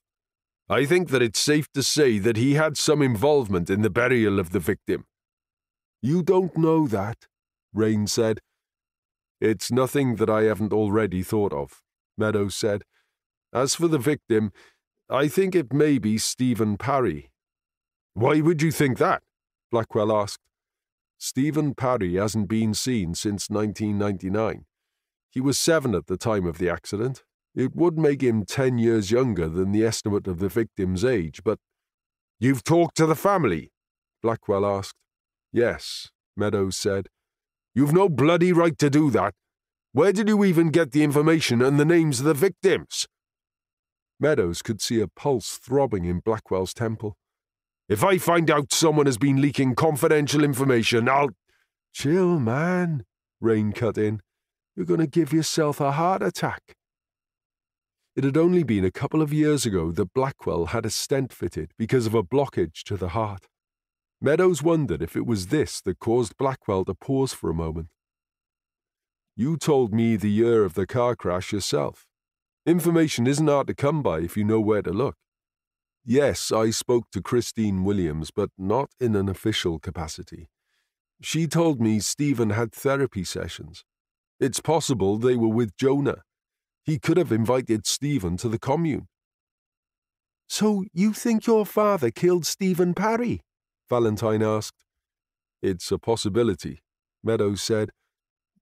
I think that it's safe to say that he had some involvement in the burial of the victim. You don't know that, Rain said. It's nothing that I haven't already thought of, Meadows said. As for the victim, I think it may be Stephen Parry. Why would you think that? Blackwell asked. Stephen Parry hasn't been seen since 1999. He was seven at the time of the accident. It would make him ten years younger than the estimate of the victim's age, but. You've talked to the family? Blackwell asked. Yes, Meadows said. You've no bloody right to do that. Where did you even get the information and the names of the victims? Meadows could see a pulse throbbing in Blackwell's temple. If I find out someone has been leaking confidential information, I'll. Chill, man, Rain cut in. You're going to give yourself a heart attack. It had only been a couple of years ago that Blackwell had a stent fitted because of a blockage to the heart. Meadows wondered if it was this that caused Blackwell to pause for a moment. You told me the year of the car crash yourself. Information isn't hard to come by if you know where to look. Yes, I spoke to Christine Williams, but not in an official capacity. She told me Stephen had therapy sessions. It's possible they were with Jonah. He could have invited Stephen to the commune. So you think your father killed Stephen Parry? Valentine asked. It's a possibility, Meadows said.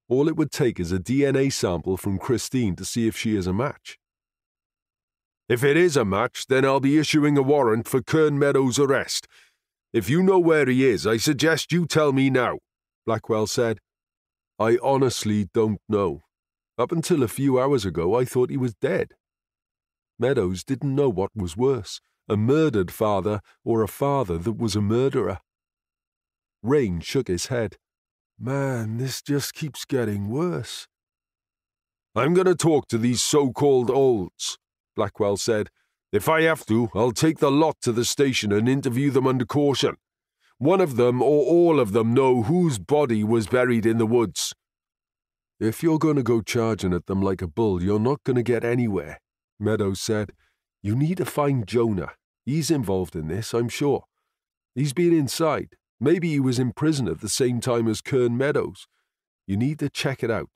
All it would take is a DNA sample from Christine to see if she is a match. If it is a match, then I'll be issuing a warrant for Kern Meadows' arrest. If you know where he is, I suggest you tell me now, Blackwell said. I honestly don't know. Up until a few hours ago, I thought he was dead. Meadows didn't know what was worse a murdered father or a father that was a murderer. Rain shook his head. Man, this just keeps getting worse. I'm going to talk to these so called olds, Blackwell said. If I have to, I'll take the lot to the station and interview them under caution. One of them or all of them know whose body was buried in the woods. If you're going to go charging at them like a bull, you're not going to get anywhere, Meadows said. You need to find Jonah. He's involved in this, I'm sure. He's been inside. Maybe he was in prison at the same time as Kern Meadows. You need to check it out.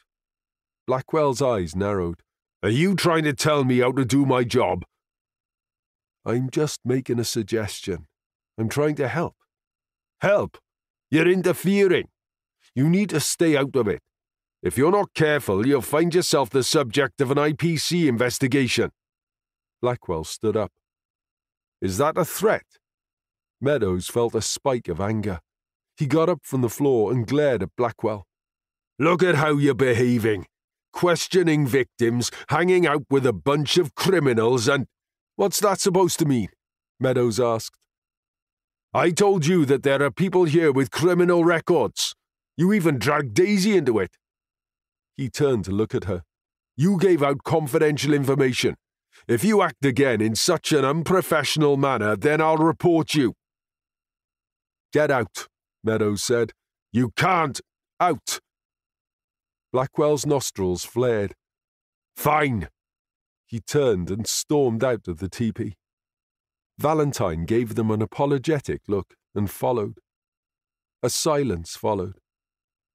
Blackwell's eyes narrowed. Are you trying to tell me how to do my job? I'm just making a suggestion. I'm trying to help. Help? You're interfering. You need to stay out of it. If you're not careful, you'll find yourself the subject of an IPC investigation. Blackwell stood up. Is that a threat? Meadows felt a spike of anger. He got up from the floor and glared at Blackwell. Look at how you're behaving. Questioning victims, hanging out with a bunch of criminals, and. What's that supposed to mean? Meadows asked. I told you that there are people here with criminal records. You even dragged Daisy into it. He turned to look at her. You gave out confidential information. If you act again in such an unprofessional manner, then I'll report you. Get out, Meadows said. You can't. Out. Blackwell's nostrils flared. Fine. He turned and stormed out of the teepee. Valentine gave them an apologetic look and followed. A silence followed.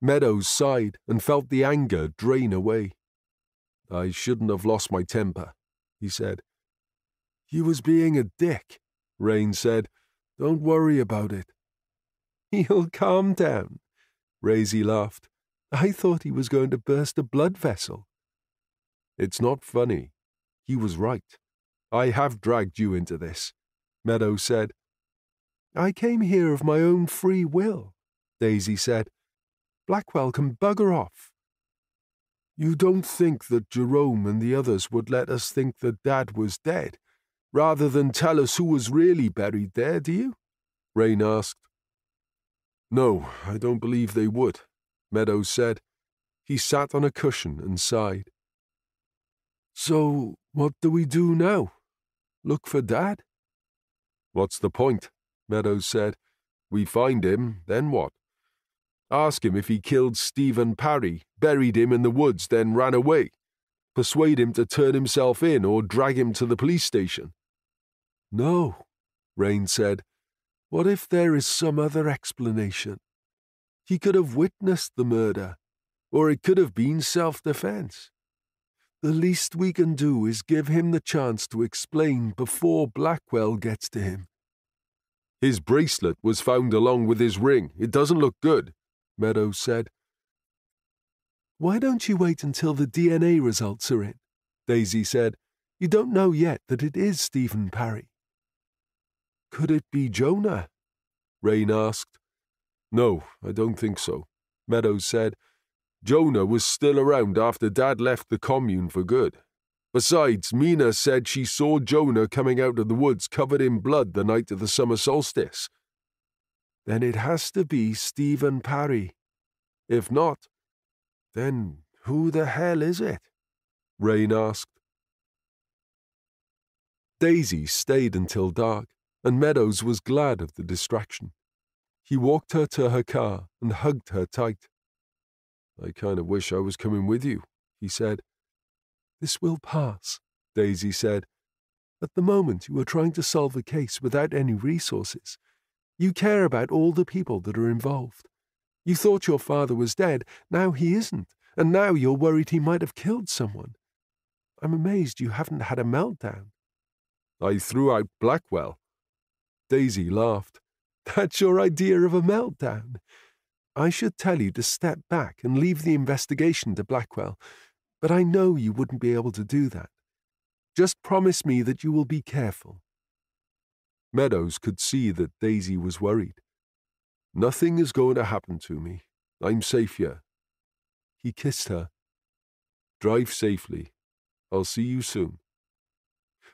Meadows sighed and felt the anger drain away. I shouldn't have lost my temper, he said. He was being a dick, Rain said. Don't worry about it. He'll calm down, Daisy laughed. I thought he was going to burst a blood vessel. It's not funny. He was right. I have dragged you into this, Meadow said. I came here of my own free will, Daisy said. Blackwell can bugger off. You don't think that Jerome and the others would let us think that Dad was dead, rather than tell us who was really buried there, do you? Rain asked. No, I don't believe they would, Meadows said. He sat on a cushion and sighed. So, what do we do now? Look for Dad? What's the point? Meadows said. We find him, then what? Ask him if he killed Stephen Parry, buried him in the woods, then ran away. Persuade him to turn himself in or drag him to the police station. No, Rain said. What if there is some other explanation? He could have witnessed the murder, or it could have been self defense. The least we can do is give him the chance to explain before Blackwell gets to him. His bracelet was found along with his ring. It doesn't look good. Meadows said. Why don't you wait until the DNA results are in? Daisy said. You don't know yet that it is Stephen Parry. Could it be Jonah? Rain asked. No, I don't think so, Meadows said. Jonah was still around after Dad left the commune for good. Besides, Mina said she saw Jonah coming out of the woods covered in blood the night of the summer solstice. Then it has to be Stephen Parry. If not, then who the hell is it? Rain asked. Daisy stayed until dark, and Meadows was glad of the distraction. He walked her to her car and hugged her tight. I kind of wish I was coming with you, he said. This will pass, Daisy said. At the moment, you are trying to solve a case without any resources. You care about all the people that are involved. You thought your father was dead, now he isn't, and now you're worried he might have killed someone. I'm amazed you haven't had a meltdown. I threw out Blackwell. Daisy laughed. That's your idea of a meltdown. I should tell you to step back and leave the investigation to Blackwell, but I know you wouldn't be able to do that. Just promise me that you will be careful. Meadows could see that Daisy was worried. Nothing is going to happen to me. I'm safe here. He kissed her. Drive safely. I'll see you soon.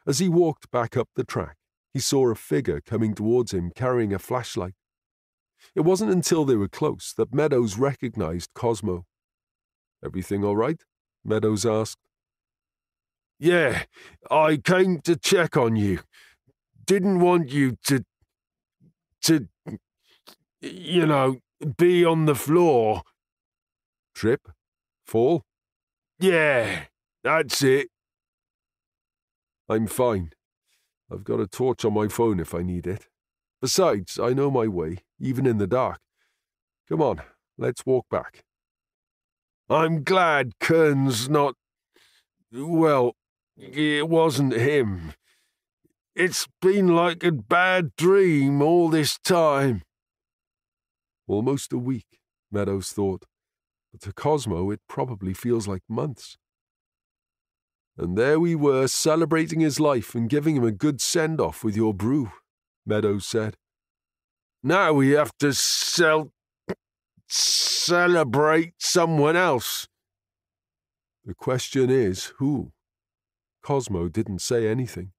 As he walked back up the track, he saw a figure coming towards him carrying a flashlight. It wasn't until they were close that Meadows recognized Cosmo. Everything all right? Meadows asked. Yeah, I came to check on you. Didn't want you to. to. you know, be on the floor. Trip? Fall? Yeah, that's it. I'm fine. I've got a torch on my phone if I need it. Besides, I know my way, even in the dark. Come on, let's walk back. I'm glad Kern's not. Well, it wasn't him. It's been like a bad dream all this time. Almost a week, Meadows thought, but to Cosmo it probably feels like months. And there we were celebrating his life and giving him a good send off with your brew, Meadows said. Now we have to sell. celebrate someone else. The question is who? Cosmo didn't say anything.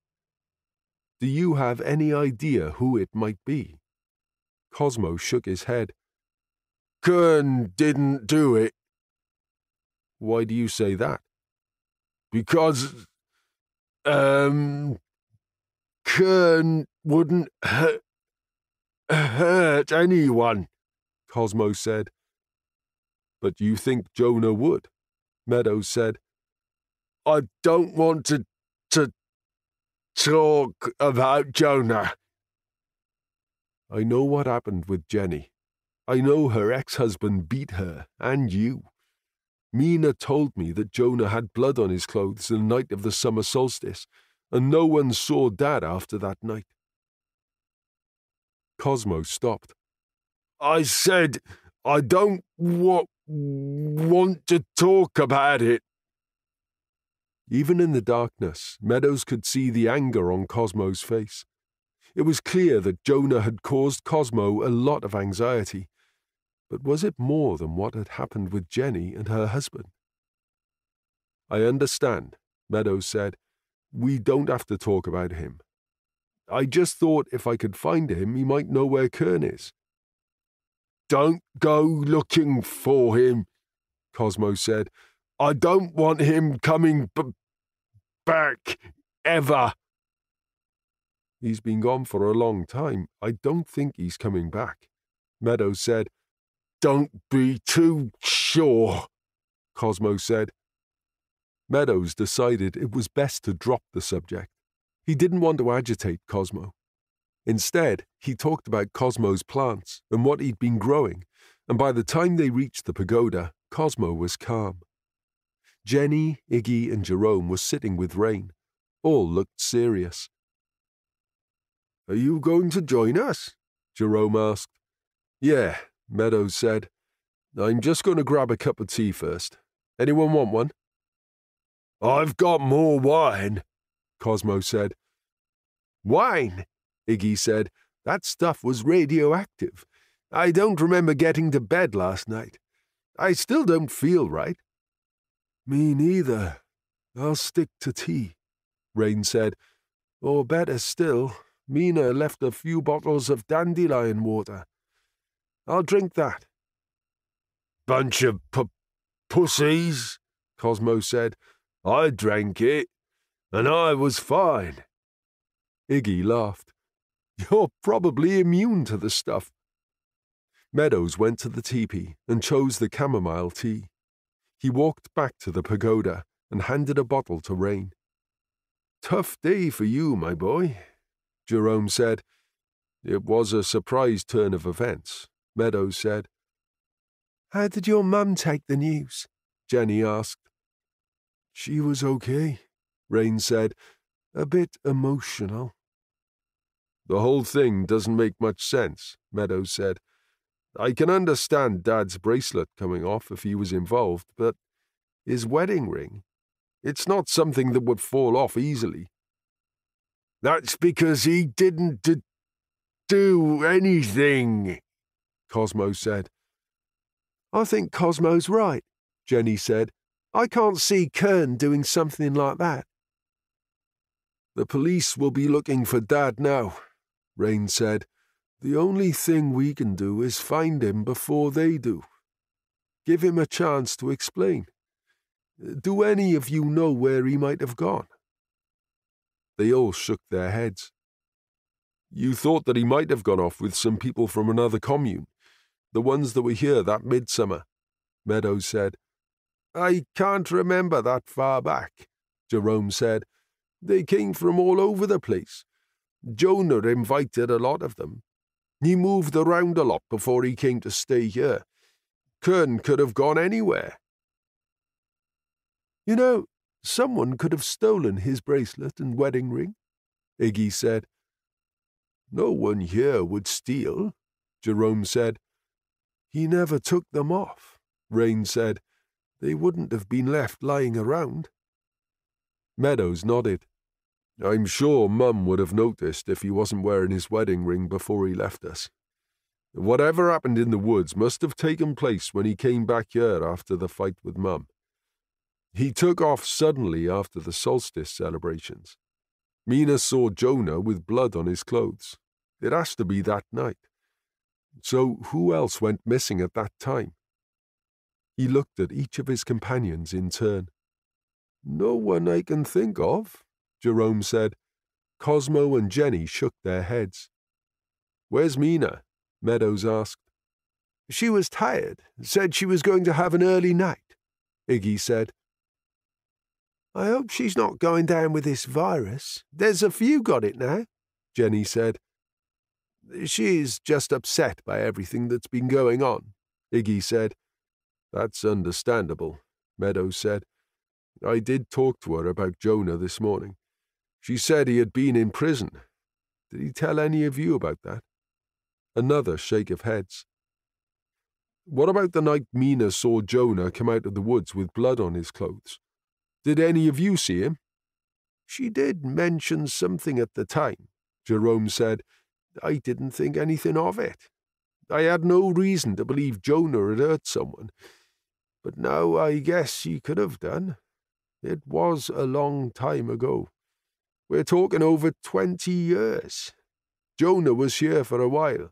Do you have any idea who it might be? Cosmo shook his head. Kern didn't do it. Why do you say that? Because, um, Kern wouldn't hurt, hurt anyone, Cosmo said. But you think Jonah would? Meadows said. I don't want to, to talk about Jonah. I know what happened with Jenny. I know her ex husband beat her, and you. Mina told me that Jonah had blood on his clothes the night of the summer solstice, and no one saw Dad after that night. Cosmo stopped. I said I don't wa- want to talk about it. Even in the darkness, Meadows could see the anger on Cosmo's face. It was clear that Jonah had caused Cosmo a lot of anxiety. But was it more than what had happened with Jenny and her husband? I understand, Meadows said. We don't have to talk about him. I just thought if I could find him, he might know where Kern is. Don't go looking for him, Cosmo said. I don't want him coming b- back ever. He's been gone for a long time. I don't think he's coming back. Meadows said. Don't be too sure, Cosmo said. Meadows decided it was best to drop the subject. He didn't want to agitate Cosmo. Instead, he talked about Cosmo's plants and what he'd been growing, and by the time they reached the pagoda, Cosmo was calm. Jenny, Iggy, and Jerome were sitting with Rain. All looked serious. Are you going to join us? Jerome asked. Yeah, Meadows said. I'm just going to grab a cup of tea first. Anyone want one? I've got more wine, Cosmo said. Wine, Iggy said. That stuff was radioactive. I don't remember getting to bed last night. I still don't feel right. Me neither. I'll stick to tea, Rain said. Or better still, Mina left a few bottles of dandelion water. I'll drink that. Bunch of p- pussies, Cosmo said. I drank it, and I was fine. Iggy laughed. You're probably immune to the stuff. Meadows went to the teepee and chose the chamomile tea. He walked back to the pagoda and handed a bottle to Rain. Tough day for you, my boy, Jerome said. It was a surprise turn of events, Meadows said. How did your mum take the news? Jenny asked. She was okay, Rain said. A bit emotional. The whole thing doesn't make much sense, Meadows said. I can understand Dad's bracelet coming off if he was involved, but his wedding ring? It's not something that would fall off easily. That's because he didn't d- do anything, Cosmo said. I think Cosmo's right, Jenny said. I can't see Kern doing something like that. The police will be looking for Dad now, Rain said. The only thing we can do is find him before they do. Give him a chance to explain. Do any of you know where he might have gone? They all shook their heads. You thought that he might have gone off with some people from another commune, the ones that were here that midsummer, Meadows said. I can't remember that far back, Jerome said. They came from all over the place. Jonah invited a lot of them. He moved around a lot before he came to stay here. Kern could have gone anywhere. You know, someone could have stolen his bracelet and wedding ring, Iggy said. No one here would steal, Jerome said. He never took them off, Rain said. They wouldn't have been left lying around. Meadows nodded. I'm sure Mum would have noticed if he wasn't wearing his wedding ring before he left us. Whatever happened in the woods must have taken place when he came back here after the fight with Mum. He took off suddenly after the solstice celebrations. Mina saw Jonah with blood on his clothes. It has to be that night. So who else went missing at that time? He looked at each of his companions in turn. No one I can think of, Jerome said. Cosmo and Jenny shook their heads. Where's Mina? Meadows asked. She was tired, said she was going to have an early night, Iggy said. I hope she's not going down with this virus. There's a few got it now, Jenny said. She's just upset by everything that's been going on, Iggy said. That's understandable, Meadows said. I did talk to her about Jonah this morning. She said he had been in prison. Did he tell any of you about that? Another shake of heads. What about the night Mina saw Jonah come out of the woods with blood on his clothes? Did any of you see him? She did mention something at the time, Jerome said. I didn't think anything of it. I had no reason to believe Jonah had hurt someone. But now I guess she could have done. It was a long time ago. We're talking over twenty years. Jonah was here for a while.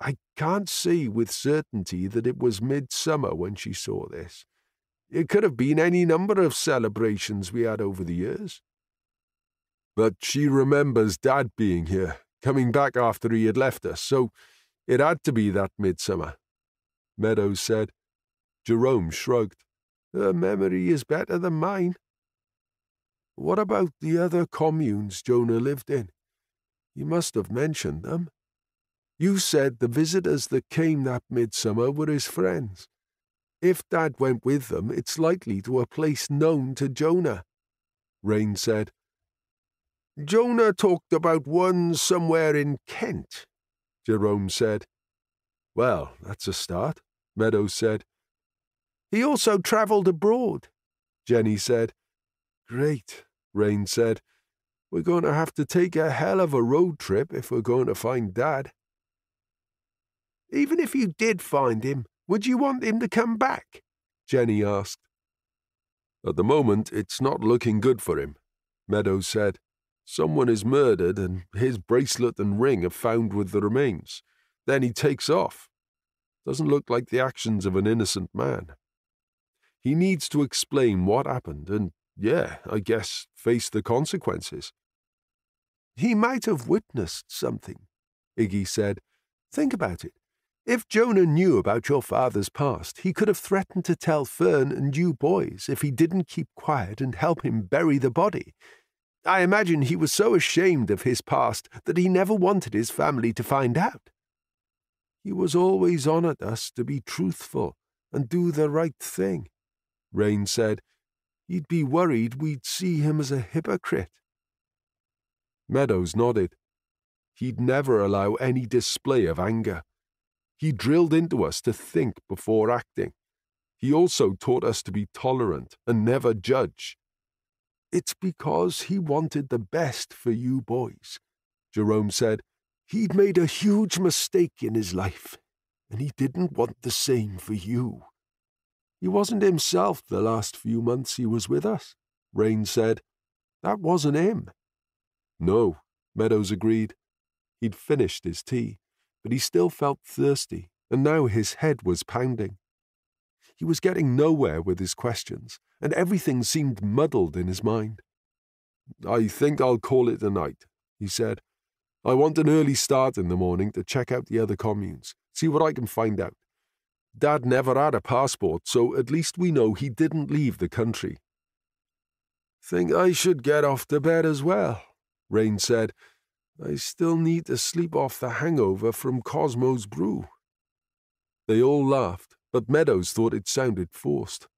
I can't say with certainty that it was midsummer when she saw this. It could have been any number of celebrations we had over the years. But she remembers Dad being here, coming back after he had left us, so it had to be that midsummer. Meadows said. Jerome shrugged. Her memory is better than mine. What about the other communes Jonah lived in? You must have mentioned them. You said the visitors that came that midsummer were his friends. If Dad went with them, it's likely to a place known to Jonah. Rain said. Jonah talked about one somewhere in Kent, Jerome said. Well, that's a start, Meadows said. He also travelled abroad, Jenny said. Great, Rain said. We're going to have to take a hell of a road trip if we're going to find Dad. Even if you did find him, would you want him to come back? Jenny asked. At the moment, it's not looking good for him, Meadows said. Someone is murdered, and his bracelet and ring are found with the remains. Then he takes off. Doesn't look like the actions of an innocent man. He needs to explain what happened and, yeah, I guess, face the consequences. He might have witnessed something, Iggy said. Think about it. If Jonah knew about your father's past, he could have threatened to tell Fern and you boys if he didn't keep quiet and help him bury the body. I imagine he was so ashamed of his past that he never wanted his family to find out. He was always on at us to be truthful and do the right thing, Rain said. He'd be worried we'd see him as a hypocrite. Meadows nodded. He'd never allow any display of anger he drilled into us to think before acting. He also taught us to be tolerant and never judge. It's because he wanted the best for you boys, Jerome said. He'd made a huge mistake in his life, and he didn't want the same for you. He wasn't himself the last few months he was with us, Rain said. That wasn't him. No, Meadows agreed. He'd finished his tea but he still felt thirsty, and now his head was pounding. He was getting nowhere with his questions, and everything seemed muddled in his mind. I think I'll call it a night, he said. I want an early start in the morning to check out the other communes, see what I can find out. Dad never had a passport, so at least we know he didn't leave the country. Think I should get off to bed as well, Rain said. I still need to sleep off the hangover from Cosmo's brew. They all laughed, but Meadows thought it sounded forced.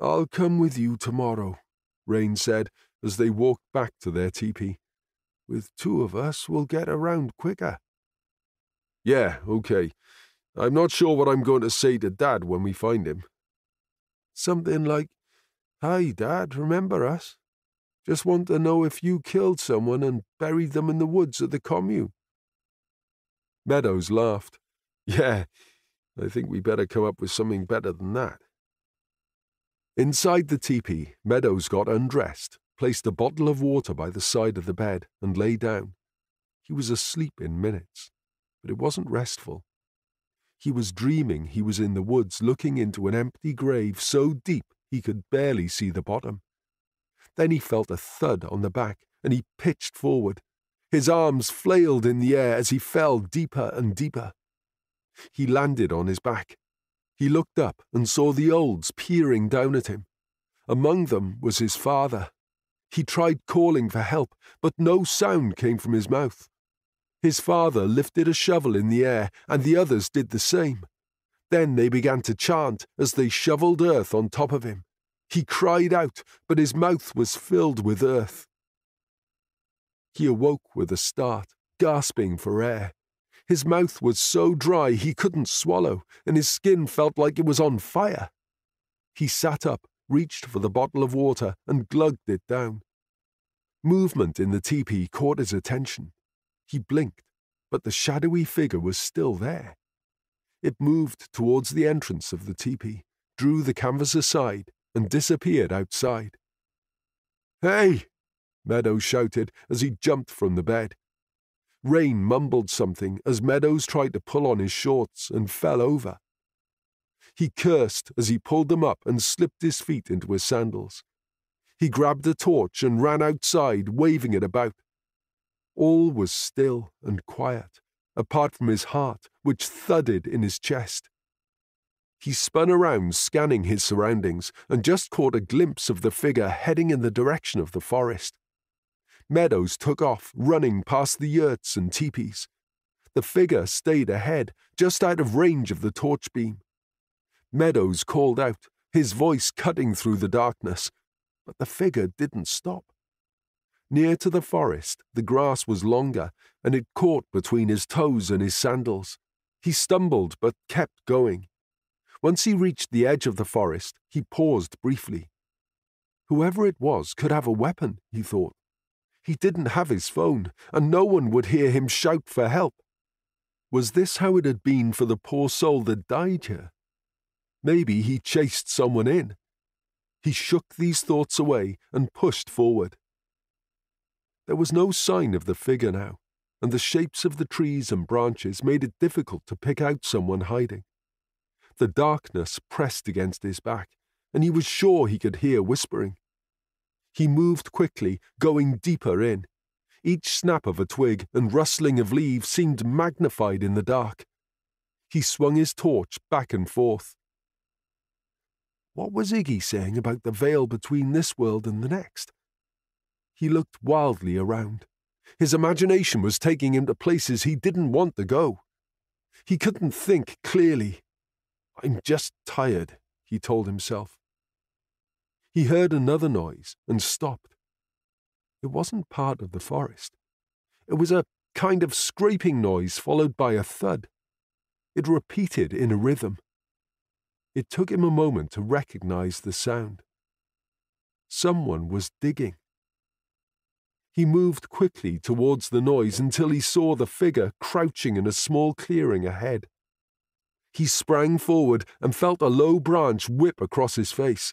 I'll come with you tomorrow, Rain said as they walked back to their teepee. With two of us, we'll get around quicker. Yeah, okay. I'm not sure what I'm going to say to Dad when we find him. Something like, Hi, Dad, remember us? Just want to know if you killed someone and buried them in the woods at the commune. Meadows laughed. Yeah, I think we better come up with something better than that. Inside the teepee, Meadows got undressed, placed a bottle of water by the side of the bed, and lay down. He was asleep in minutes, but it wasn't restful. He was dreaming he was in the woods looking into an empty grave so deep he could barely see the bottom. Then he felt a thud on the back and he pitched forward. His arms flailed in the air as he fell deeper and deeper. He landed on his back. He looked up and saw the olds peering down at him. Among them was his father. He tried calling for help, but no sound came from his mouth. His father lifted a shovel in the air, and the others did the same. Then they began to chant as they shoveled earth on top of him. He cried out, but his mouth was filled with earth. He awoke with a start, gasping for air. His mouth was so dry he couldn't swallow, and his skin felt like it was on fire. He sat up, reached for the bottle of water, and glugged it down. Movement in the teepee caught his attention. He blinked, but the shadowy figure was still there. It moved towards the entrance of the teepee, drew the canvas aside, and disappeared outside. Hey! Meadows shouted as he jumped from the bed. Rain mumbled something as Meadows tried to pull on his shorts and fell over. He cursed as he pulled them up and slipped his feet into his sandals. He grabbed a torch and ran outside, waving it about. All was still and quiet, apart from his heart, which thudded in his chest. He spun around, scanning his surroundings, and just caught a glimpse of the figure heading in the direction of the forest. Meadows took off, running past the yurts and teepees. The figure stayed ahead, just out of range of the torch beam. Meadows called out, his voice cutting through the darkness, but the figure didn't stop. Near to the forest, the grass was longer, and it caught between his toes and his sandals. He stumbled, but kept going. Once he reached the edge of the forest, he paused briefly. Whoever it was could have a weapon, he thought. He didn't have his phone, and no one would hear him shout for help. Was this how it had been for the poor soul that died here? Maybe he chased someone in. He shook these thoughts away and pushed forward. There was no sign of the figure now, and the shapes of the trees and branches made it difficult to pick out someone hiding. The darkness pressed against his back, and he was sure he could hear whispering. He moved quickly, going deeper in. Each snap of a twig and rustling of leaves seemed magnified in the dark. He swung his torch back and forth. What was Iggy saying about the veil between this world and the next? He looked wildly around. His imagination was taking him to places he didn't want to go. He couldn't think clearly. I'm just tired, he told himself. He heard another noise and stopped. It wasn't part of the forest. It was a kind of scraping noise followed by a thud. It repeated in a rhythm. It took him a moment to recognize the sound. Someone was digging. He moved quickly towards the noise until he saw the figure crouching in a small clearing ahead. He sprang forward and felt a low branch whip across his face.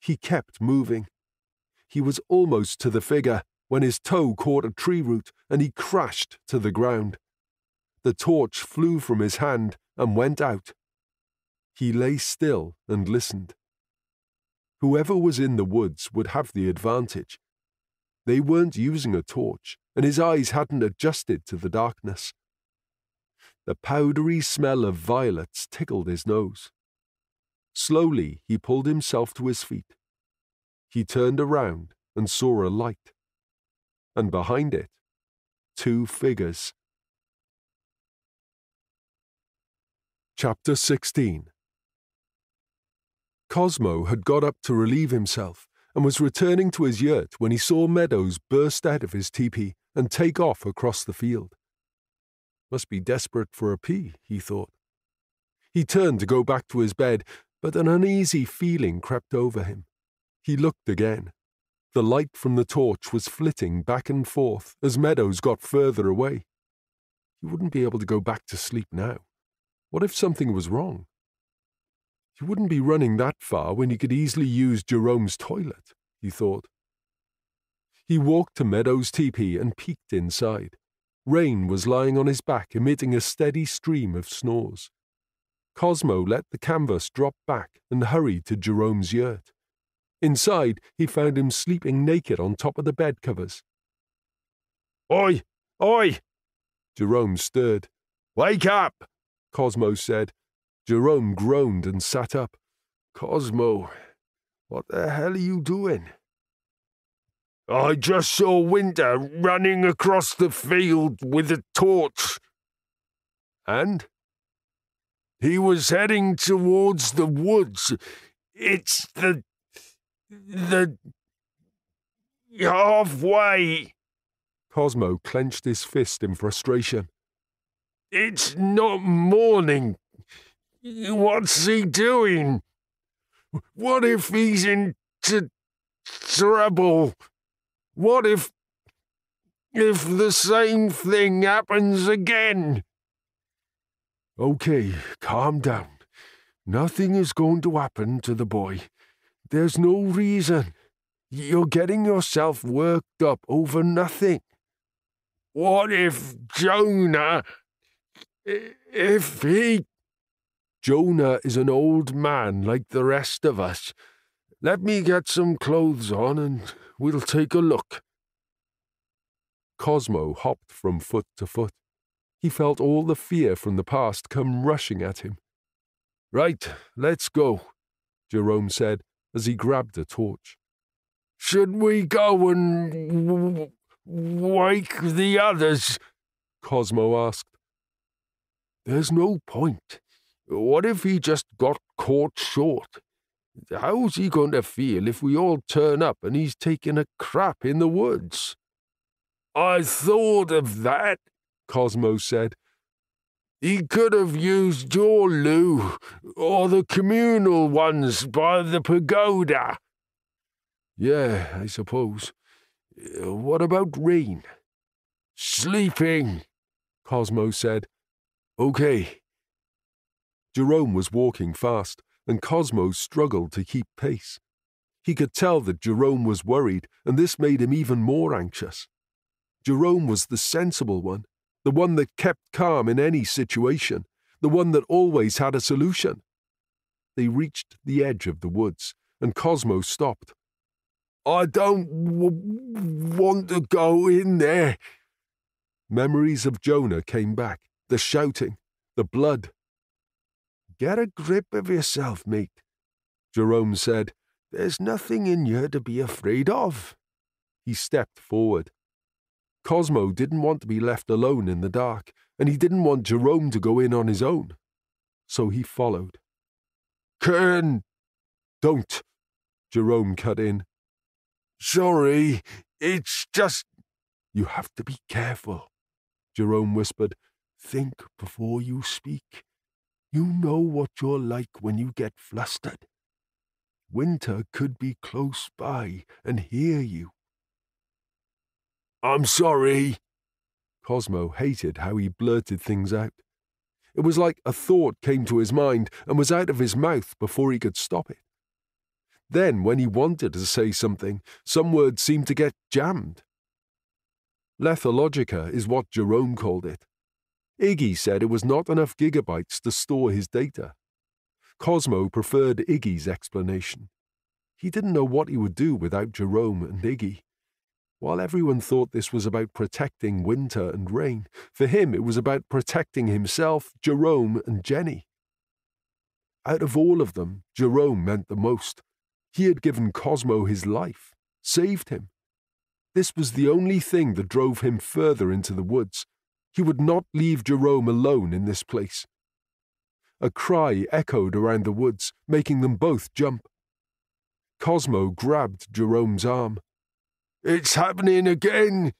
He kept moving. He was almost to the figure when his toe caught a tree root and he crashed to the ground. The torch flew from his hand and went out. He lay still and listened. Whoever was in the woods would have the advantage. They weren't using a torch, and his eyes hadn't adjusted to the darkness. The powdery smell of violets tickled his nose. Slowly he pulled himself to his feet. He turned around and saw a light. And behind it, two figures. Chapter 16 Cosmo had got up to relieve himself and was returning to his yurt when he saw Meadows burst out of his teepee and take off across the field. Must be desperate for a pee, he thought. He turned to go back to his bed, but an uneasy feeling crept over him. He looked again. The light from the torch was flitting back and forth as Meadows got further away. He wouldn't be able to go back to sleep now. What if something was wrong? He wouldn't be running that far when he could easily use Jerome's toilet, he thought. He walked to Meadows' teepee and peeked inside. Rain was lying on his back, emitting a steady stream of snores. Cosmo let the canvas drop back and hurried to Jerome's yurt. Inside, he found him sleeping naked on top of the bed covers. Oi! Oi! Jerome stirred. Wake up! Cosmo said. Jerome groaned and sat up. Cosmo, what the hell are you doing? I just saw Winter running across the field with a torch. And? He was heading towards the woods. It's the. the. halfway. Cosmo clenched his fist in frustration. It's not morning. What's he doing? What if he's into trouble? What if. if the same thing happens again? Okay, calm down. Nothing is going to happen to the boy. There's no reason. You're getting yourself worked up over nothing. What if Jonah. if he. Jonah is an old man like the rest of us. Let me get some clothes on and we'll take a look. Cosmo hopped from foot to foot. He felt all the fear from the past come rushing at him. Right, let's go, Jerome said as he grabbed a torch. Should we go and wake the others? Cosmo asked. There's no point. What if he just got caught short? How's he going to feel if we all turn up and he's taking a crap in the woods? I thought of that, Cosmo said. He could have used your loo, or the communal ones by the pagoda. Yeah, I suppose. What about rain? Sleeping, Cosmo said. Okay, Jerome was walking fast, and Cosmo struggled to keep pace. He could tell that Jerome was worried, and this made him even more anxious. Jerome was the sensible one, the one that kept calm in any situation, the one that always had a solution. They reached the edge of the woods, and Cosmo stopped. I don't want to go in there. Memories of Jonah came back, the shouting, the blood, Get a grip of yourself, mate, Jerome said. There's nothing in you to be afraid of. He stepped forward. Cosmo didn't want to be left alone in the dark, and he didn't want Jerome to go in on his own. So he followed. Kern! Don't! Jerome cut in. Sorry, it's just. You have to be careful, Jerome whispered. Think before you speak. You know what you're like when you get flustered. Winter could be close by and hear you. I'm sorry. Cosmo hated how he blurted things out. It was like a thought came to his mind and was out of his mouth before he could stop it. Then, when he wanted to say something, some words seemed to get jammed. Lethologica is what Jerome called it. Iggy said it was not enough gigabytes to store his data. Cosmo preferred Iggy's explanation. He didn't know what he would do without Jerome and Iggy. While everyone thought this was about protecting Winter and Rain, for him it was about protecting himself, Jerome, and Jenny. Out of all of them, Jerome meant the most. He had given Cosmo his life, saved him. This was the only thing that drove him further into the woods. He would not leave Jerome alone in this place. A cry echoed around the woods, making them both jump. Cosmo grabbed Jerome's arm. It's happening again!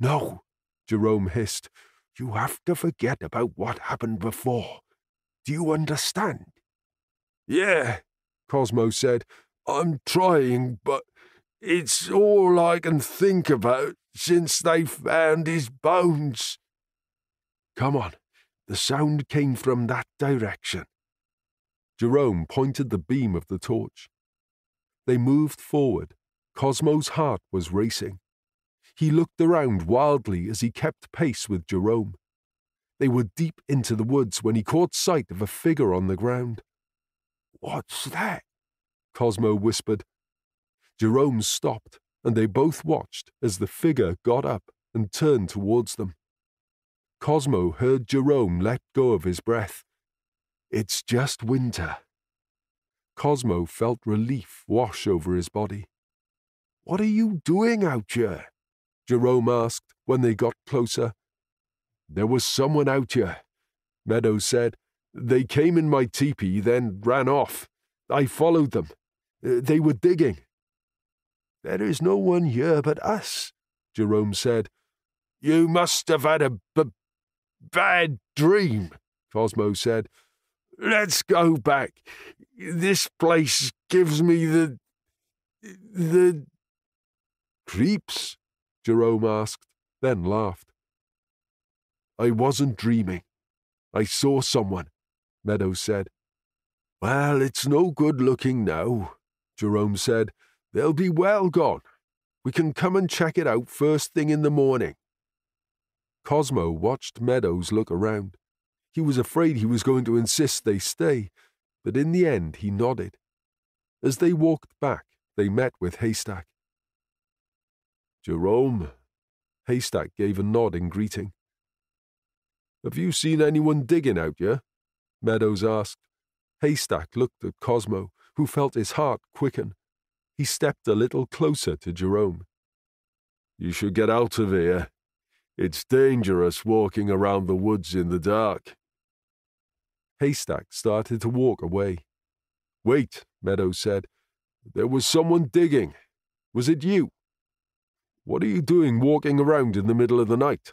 No, Jerome hissed. You have to forget about what happened before. Do you understand? Yeah, Cosmo said. I'm trying, but it's all I can think about since they found his bones. Come on, the sound came from that direction. Jerome pointed the beam of the torch. They moved forward. Cosmo's heart was racing. He looked around wildly as he kept pace with Jerome. They were deep into the woods when he caught sight of a figure on the ground. What's that? Cosmo whispered. Jerome stopped, and they both watched as the figure got up and turned towards them. Cosmo heard Jerome let go of his breath. It's just winter. Cosmo felt relief wash over his body. What are you doing out here? Jerome asked when they got closer. There was someone out here, Meadows said. They came in my teepee, then ran off. I followed them. They were digging. There is no one here but us, Jerome said. You must have had a b- bad dream, Cosmo said. Let's go back. This place gives me the. the. Creeps? Jerome asked, then laughed. I wasn't dreaming. I saw someone, Meadows said. Well, it's no good looking now, Jerome said. They'll be well gone. We can come and check it out first thing in the morning. Cosmo watched Meadows look around. He was afraid he was going to insist they stay, but in the end he nodded. As they walked back, they met with Haystack. Jerome, Haystack gave a nod in greeting. Have you seen anyone digging out here? Meadows asked. Haystack looked at Cosmo, who felt his heart quicken. He stepped a little closer to Jerome. You should get out of here. It's dangerous walking around the woods in the dark. Haystack started to walk away. Wait, Meadows said. There was someone digging. Was it you? What are you doing walking around in the middle of the night?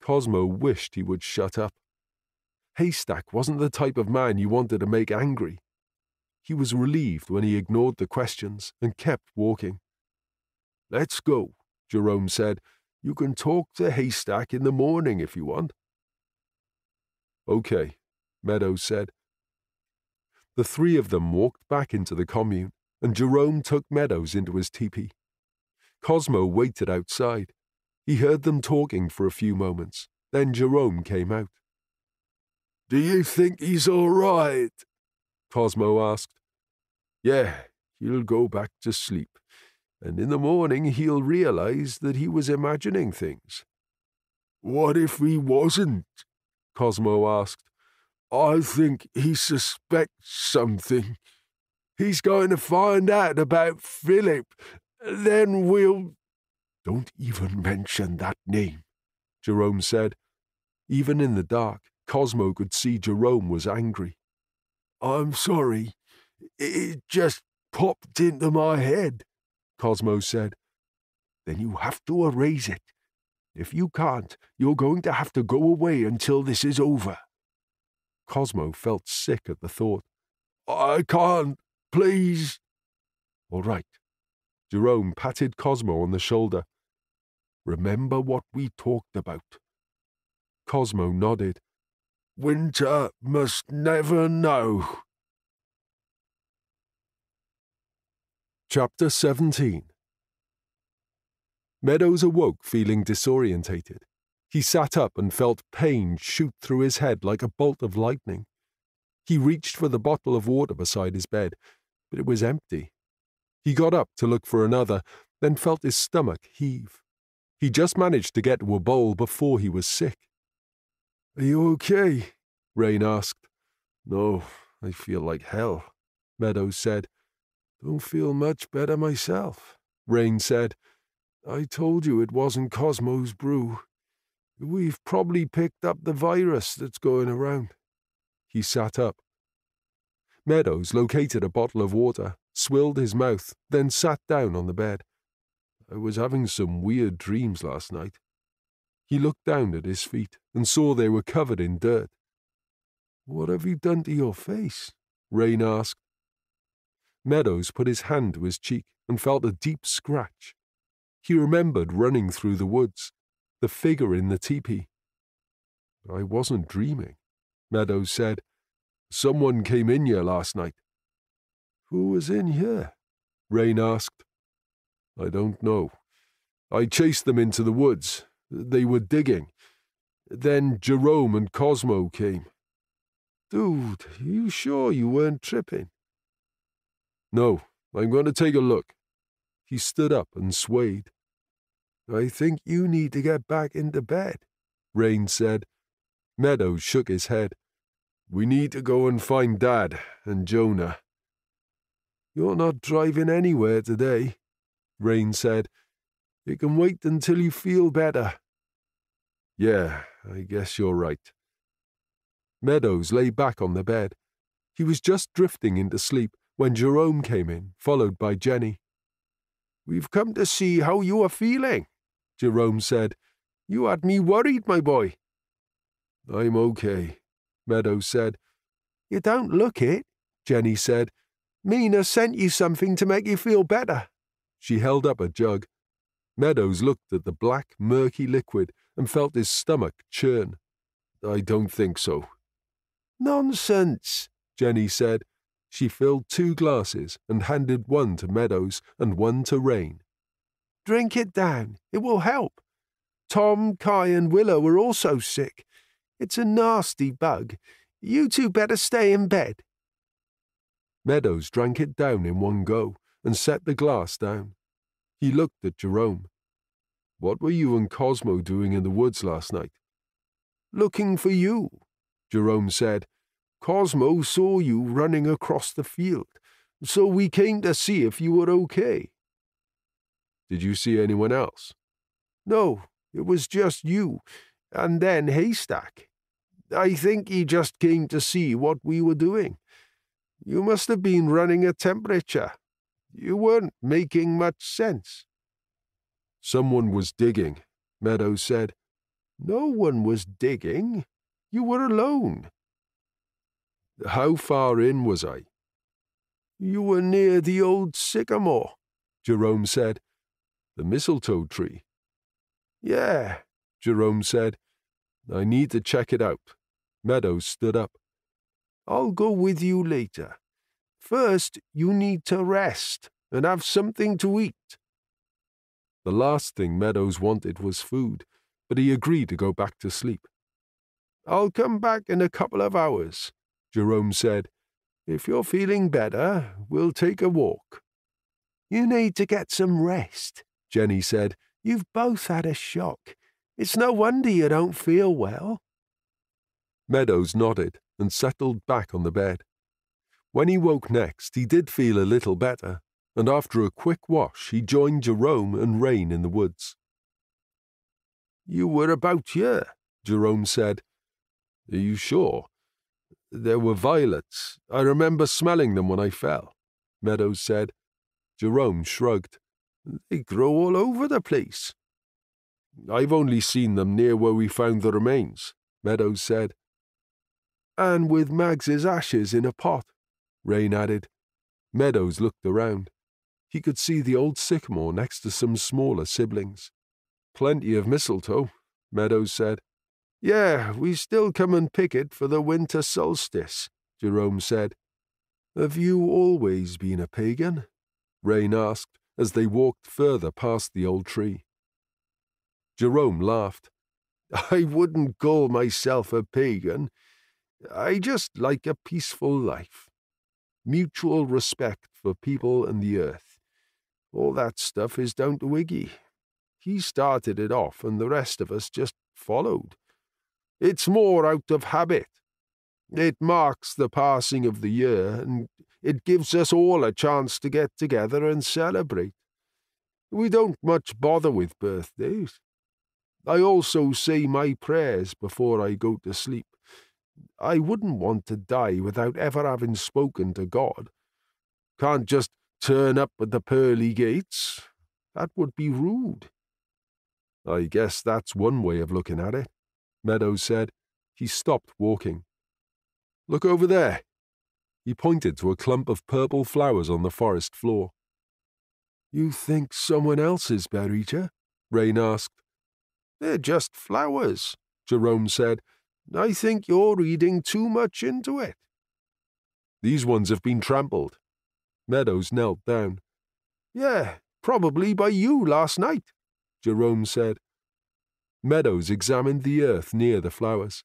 Cosmo wished he would shut up. Haystack wasn't the type of man you wanted to make angry. He was relieved when he ignored the questions and kept walking. Let's go, Jerome said. You can talk to Haystack in the morning if you want. Okay, Meadows said. The three of them walked back into the commune, and Jerome took Meadows into his teepee. Cosmo waited outside. He heard them talking for a few moments. Then Jerome came out. Do you think he's all right? Cosmo asked. Yeah, he'll go back to sleep, and in the morning he'll realize that he was imagining things. What if he wasn't? Cosmo asked. I think he suspects something. He's going to find out about Philip then we'll. Don't even mention that name, Jerome said. Even in the dark, Cosmo could see Jerome was angry. I'm sorry. It just popped into my head, Cosmo said. Then you have to erase it. If you can't, you're going to have to go away until this is over. Cosmo felt sick at the thought. I can't, please. All right, Jerome patted Cosmo on the shoulder. Remember what we talked about. Cosmo nodded. Winter must never know. Chapter 17 Meadows awoke feeling disorientated. He sat up and felt pain shoot through his head like a bolt of lightning. He reached for the bottle of water beside his bed, but it was empty. He got up to look for another, then felt his stomach heave. He just managed to get to a bowl before he was sick. Are you okay? Rain asked. No, I feel like hell, Meadows said. Don't feel much better myself, Rain said. I told you it wasn't Cosmo's brew. We've probably picked up the virus that's going around. He sat up. Meadows located a bottle of water, swilled his mouth, then sat down on the bed. I was having some weird dreams last night. He looked down at his feet and saw they were covered in dirt. What have you done to your face? Rain asked. Meadows put his hand to his cheek and felt a deep scratch. He remembered running through the woods, the figure in the teepee. I wasn't dreaming, Meadows said. Someone came in here last night. Who was in here? Rain asked. I don't know. I chased them into the woods. They were digging. Then Jerome and Cosmo came. Dude, you sure you weren't tripping? No, I'm going to take a look. He stood up and swayed. I think you need to get back into bed, Rain said. Meadows shook his head. We need to go and find Dad and Jonah. You're not driving anywhere today, Rain said. It can wait until you feel better. Yeah, I guess you're right. Meadows lay back on the bed. He was just drifting into sleep when Jerome came in, followed by Jenny. We've come to see how you are feeling, Jerome said. You had me worried, my boy. I'm okay, Meadows said. You don't look it, Jenny said. Mina sent you something to make you feel better. She held up a jug. Meadows looked at the black, murky liquid and felt his stomach churn. I don't think so. Nonsense, Jenny said. She filled two glasses and handed one to Meadows and one to Rain. Drink it down. It will help. Tom, Kai, and Willow are also sick. It's a nasty bug. You two better stay in bed. Meadows drank it down in one go and set the glass down. He looked at Jerome. What were you and Cosmo doing in the woods last night? Looking for you, Jerome said. Cosmo saw you running across the field, so we came to see if you were okay. Did you see anyone else? No, it was just you, and then Haystack. I think he just came to see what we were doing. You must have been running a temperature. You weren't making much sense. Someone was digging, Meadows said. No one was digging. You were alone. How far in was I? You were near the old sycamore, Jerome said. The mistletoe tree? Yeah, Jerome said. I need to check it out. Meadows stood up. I'll go with you later. First, you need to rest and have something to eat. The last thing Meadows wanted was food, but he agreed to go back to sleep. I'll come back in a couple of hours, Jerome said. If you're feeling better, we'll take a walk. You need to get some rest, Jenny said. You've both had a shock. It's no wonder you don't feel well. Meadows nodded and settled back on the bed. When he woke next, he did feel a little better, and after a quick wash, he joined Jerome and Rain in the woods. You were about here, Jerome said. Are you sure? There were violets. I remember smelling them when I fell, Meadows said. Jerome shrugged. They grow all over the place. I've only seen them near where we found the remains, Meadows said. And with Mags's ashes in a pot, Rain added. Meadows looked around. He could see the old sycamore next to some smaller siblings. Plenty of mistletoe, Meadows said. Yeah, we still come and pick it for the winter solstice, Jerome said. Have you always been a pagan? Rain asked as they walked further past the old tree. Jerome laughed. I wouldn't call myself a pagan. I just like a peaceful life. Mutual respect for people and the earth. All that stuff is down to Wiggy. He started it off, and the rest of us just followed. It's more out of habit. It marks the passing of the year, and it gives us all a chance to get together and celebrate. We don't much bother with birthdays. I also say my prayers before I go to sleep. I wouldn't want to die without ever having spoken to God. Can't just turn up at the pearly gates. That would be rude. I guess that's one way of looking at it, Meadows said. He stopped walking. Look over there. He pointed to a clump of purple flowers on the forest floor. You think someone else is here? Rain asked. They're just flowers, Jerome said. I think you're reading too much into it. These ones have been trampled. Meadows knelt down. Yeah, probably by you last night, Jerome said. Meadows examined the earth near the flowers.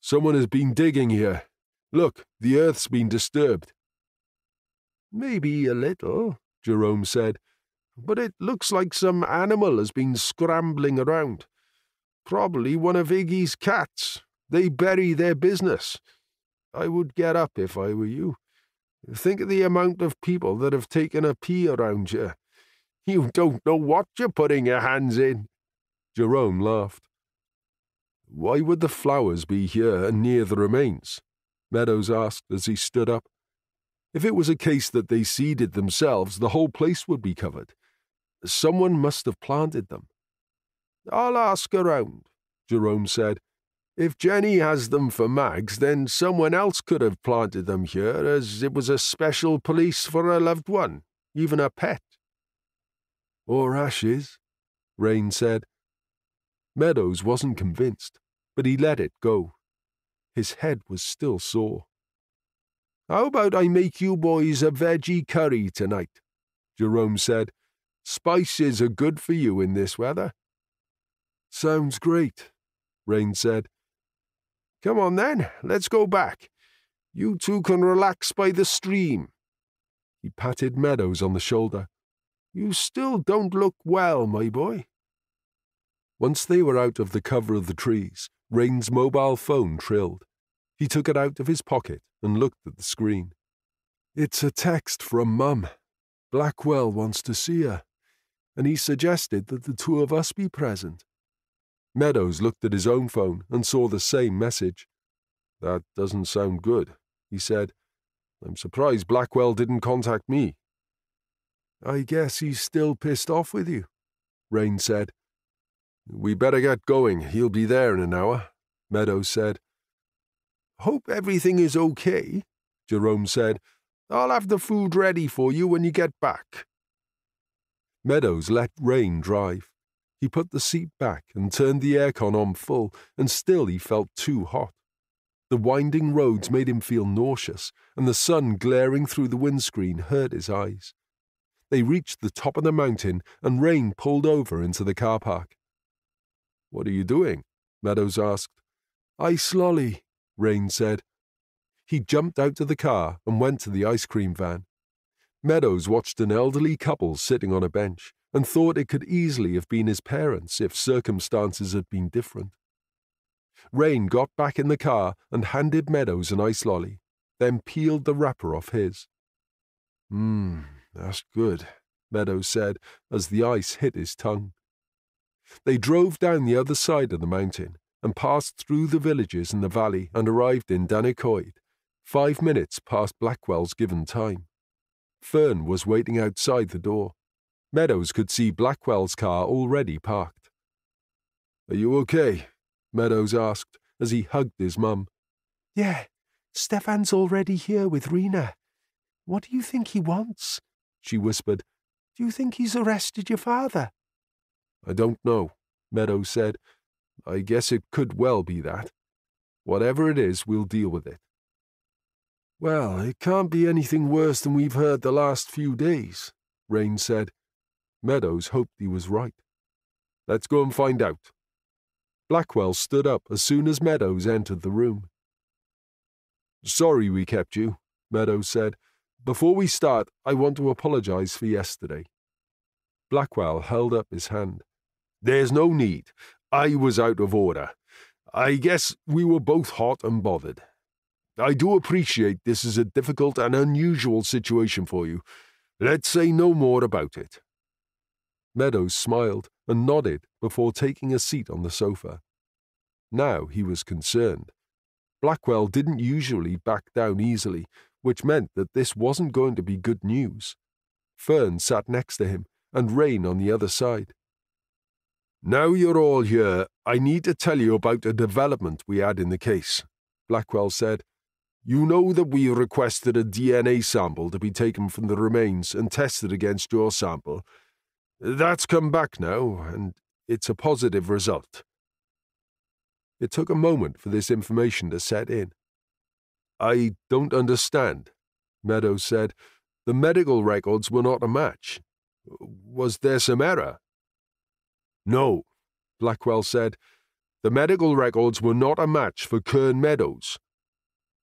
Someone has been digging here. Look, the earth's been disturbed. Maybe a little, Jerome said, but it looks like some animal has been scrambling around. Probably one of Iggy's cats. They bury their business. I would get up if I were you. Think of the amount of people that have taken a pee around you. You don't know what you're putting your hands in. Jerome laughed. Why would the flowers be here and near the remains? Meadows asked as he stood up. If it was a case that they seeded themselves, the whole place would be covered. Someone must have planted them. I'll ask around, Jerome said. If Jenny has them for Mags, then someone else could have planted them here, as it was a special police for a loved one, even a pet. Or ashes, Rain said. Meadows wasn't convinced, but he let it go. His head was still sore. How about I make you boys a veggie curry tonight? Jerome said. Spices are good for you in this weather. Sounds great, Rain said. Come on then, let's go back. You two can relax by the stream. He patted Meadows on the shoulder. You still don't look well, my boy. Once they were out of the cover of the trees, Rain's mobile phone trilled. He took it out of his pocket and looked at the screen. It's a text from Mum. Blackwell wants to see her, and he suggested that the two of us be present. Meadows looked at his own phone and saw the same message. That doesn't sound good, he said. I'm surprised Blackwell didn't contact me. I guess he's still pissed off with you, Rain said. We better get going. He'll be there in an hour, Meadows said. Hope everything is okay, Jerome said. I'll have the food ready for you when you get back. Meadows let Rain drive. He put the seat back and turned the aircon on full, and still he felt too hot. The winding roads made him feel nauseous, and the sun glaring through the windscreen hurt his eyes. They reached the top of the mountain, and Rain pulled over into the car park. What are you doing? Meadows asked. Ice lolly, Rain said. He jumped out of the car and went to the ice cream van. Meadows watched an elderly couple sitting on a bench and thought it could easily have been his parents if circumstances had been different. Rain got back in the car and handed Meadows an ice lolly, then peeled the wrapper off his. Mmm, that's good, Meadows said as the ice hit his tongue. They drove down the other side of the mountain and passed through the villages in the valley and arrived in Danicoid, five minutes past Blackwell's given time. Fern was waiting outside the door. Meadows could see Blackwell's car already parked. Are you okay? Meadows asked as he hugged his mum. Yeah, Stefan's already here with Rena. What do you think he wants? She whispered. Do you think he's arrested your father? I don't know, Meadows said. I guess it could well be that. Whatever it is, we'll deal with it. Well, it can't be anything worse than we've heard the last few days, Rain said. Meadows hoped he was right. Let's go and find out. Blackwell stood up as soon as Meadows entered the room. Sorry we kept you, Meadows said. Before we start, I want to apologize for yesterday. Blackwell held up his hand. There's no need. I was out of order. I guess we were both hot and bothered. I do appreciate this is a difficult and unusual situation for you. Let's say no more about it. Meadows smiled and nodded before taking a seat on the sofa. Now he was concerned. Blackwell didn't usually back down easily, which meant that this wasn't going to be good news. Fern sat next to him, and Rain on the other side. Now you're all here, I need to tell you about a development we had in the case, Blackwell said. You know that we requested a DNA sample to be taken from the remains and tested against your sample. That's come back now, and it's a positive result. It took a moment for this information to set in. I don't understand, Meadows said. The medical records were not a match. Was there some error? No, Blackwell said. The medical records were not a match for Kern Meadows.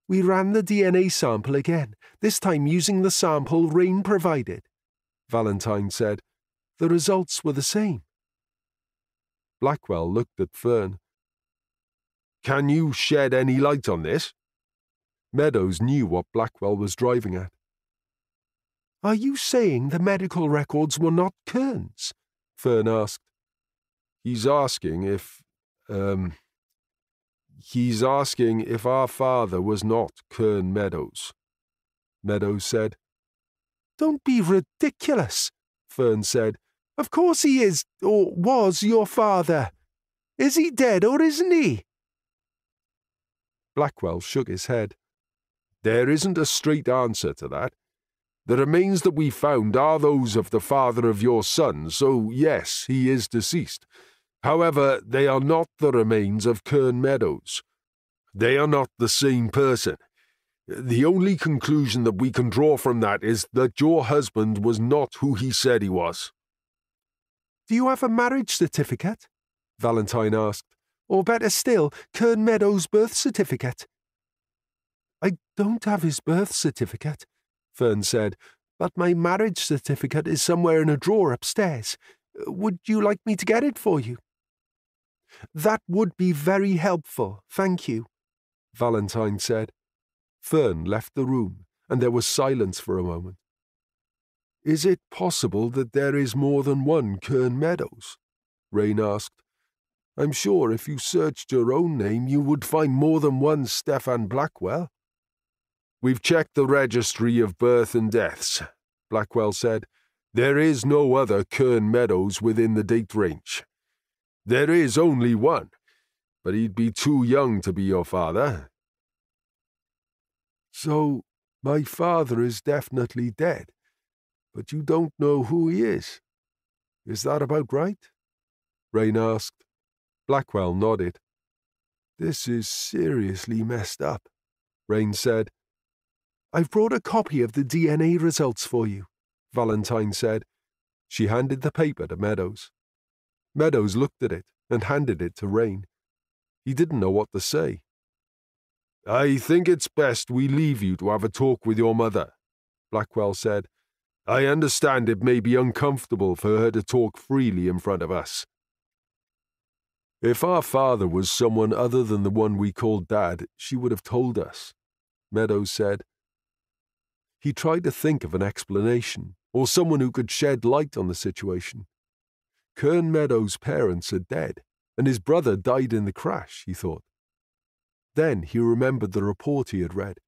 We ran the DNA sample again, this time using the sample Rain provided, Valentine said. The results were the same. Blackwell looked at Fern. Can you shed any light on this? Meadows knew what Blackwell was driving at. Are you saying the medical records were not Kern's? Fern asked. He's asking if, um, he's asking if our father was not Kern Meadows. Meadows said. Don't be ridiculous, Fern said. Of course he is, or was, your father. Is he dead or isn't he? Blackwell shook his head. There isn't a straight answer to that. The remains that we found are those of the father of your son, so yes, he is deceased. However, they are not the remains of Kern Meadows. They are not the same person. The only conclusion that we can draw from that is that your husband was not who he said he was. Do you have a marriage certificate? Valentine asked. Or better still, Kern Meadows' birth certificate. I don't have his birth certificate, Fern said, but my marriage certificate is somewhere in a drawer upstairs. Would you like me to get it for you? That would be very helpful, thank you, Valentine said. Fern left the room, and there was silence for a moment. Is it possible that there is more than one Kern Meadows? Rain asked. I'm sure if you searched your own name, you would find more than one Stefan Blackwell. We've checked the registry of birth and deaths, Blackwell said. There is no other Kern Meadows within the date range. There is only one, but he'd be too young to be your father. So, my father is definitely dead, but you don't know who he is. Is that about right? Rain asked. Blackwell nodded. This is seriously messed up, Rain said. I've brought a copy of the DNA results for you, Valentine said. She handed the paper to Meadows. Meadows looked at it and handed it to Rain. He didn't know what to say. I think it's best we leave you to have a talk with your mother, Blackwell said. I understand it may be uncomfortable for her to talk freely in front of us. If our father was someone other than the one we called Dad, she would have told us, Meadows said. He tried to think of an explanation, or someone who could shed light on the situation. Kern Meadows' parents are dead, and his brother died in the crash, he thought. Then he remembered the report he had read.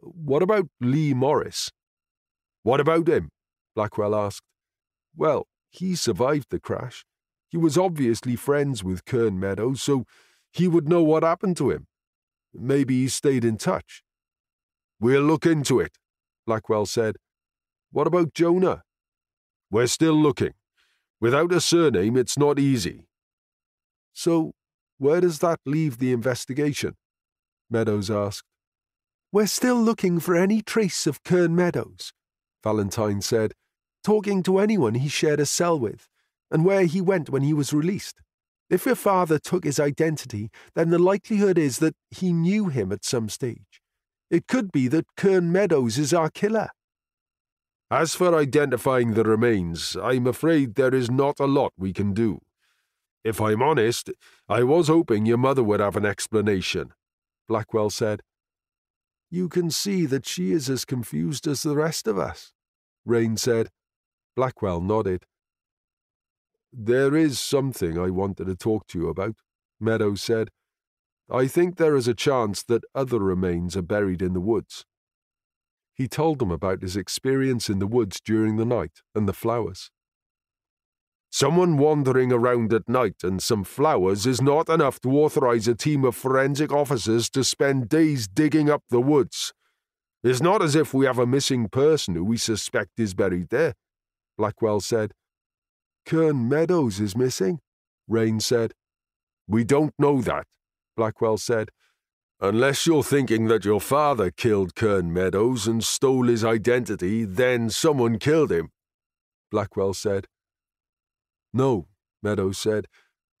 What about Lee Morris? What about him? Blackwell asked. Well, he survived the crash, he was obviously friends with Kern Meadows, so he would know what happened to him. Maybe he stayed in touch. We'll look into it, Blackwell said. What about Jonah? We're still looking. Without a surname, it's not easy. So, where does that leave the investigation? Meadows asked. We're still looking for any trace of Kern Meadows, Valentine said, talking to anyone he shared a cell with and where he went when he was released. If your father took his identity, then the likelihood is that he knew him at some stage. It could be that Kern Meadows is our killer. As for identifying the remains, I'm afraid there is not a lot we can do. If I'm honest, I was hoping your mother would have an explanation, Blackwell said. You can see that she is as confused as the rest of us, Rain said. Blackwell nodded. There is something I wanted to talk to you about, Meadows said. I think there is a chance that other remains are buried in the woods. He told them about his experience in the woods during the night and the flowers. Someone wandering around at night and some flowers is not enough to authorize a team of forensic officers to spend days digging up the woods. It's not as if we have a missing person who we suspect is buried there, Blackwell said. Kern Meadows is missing, Rain said. We don't know that, Blackwell said. Unless you're thinking that your father killed Kern Meadows and stole his identity, then someone killed him, Blackwell said. No, Meadows said.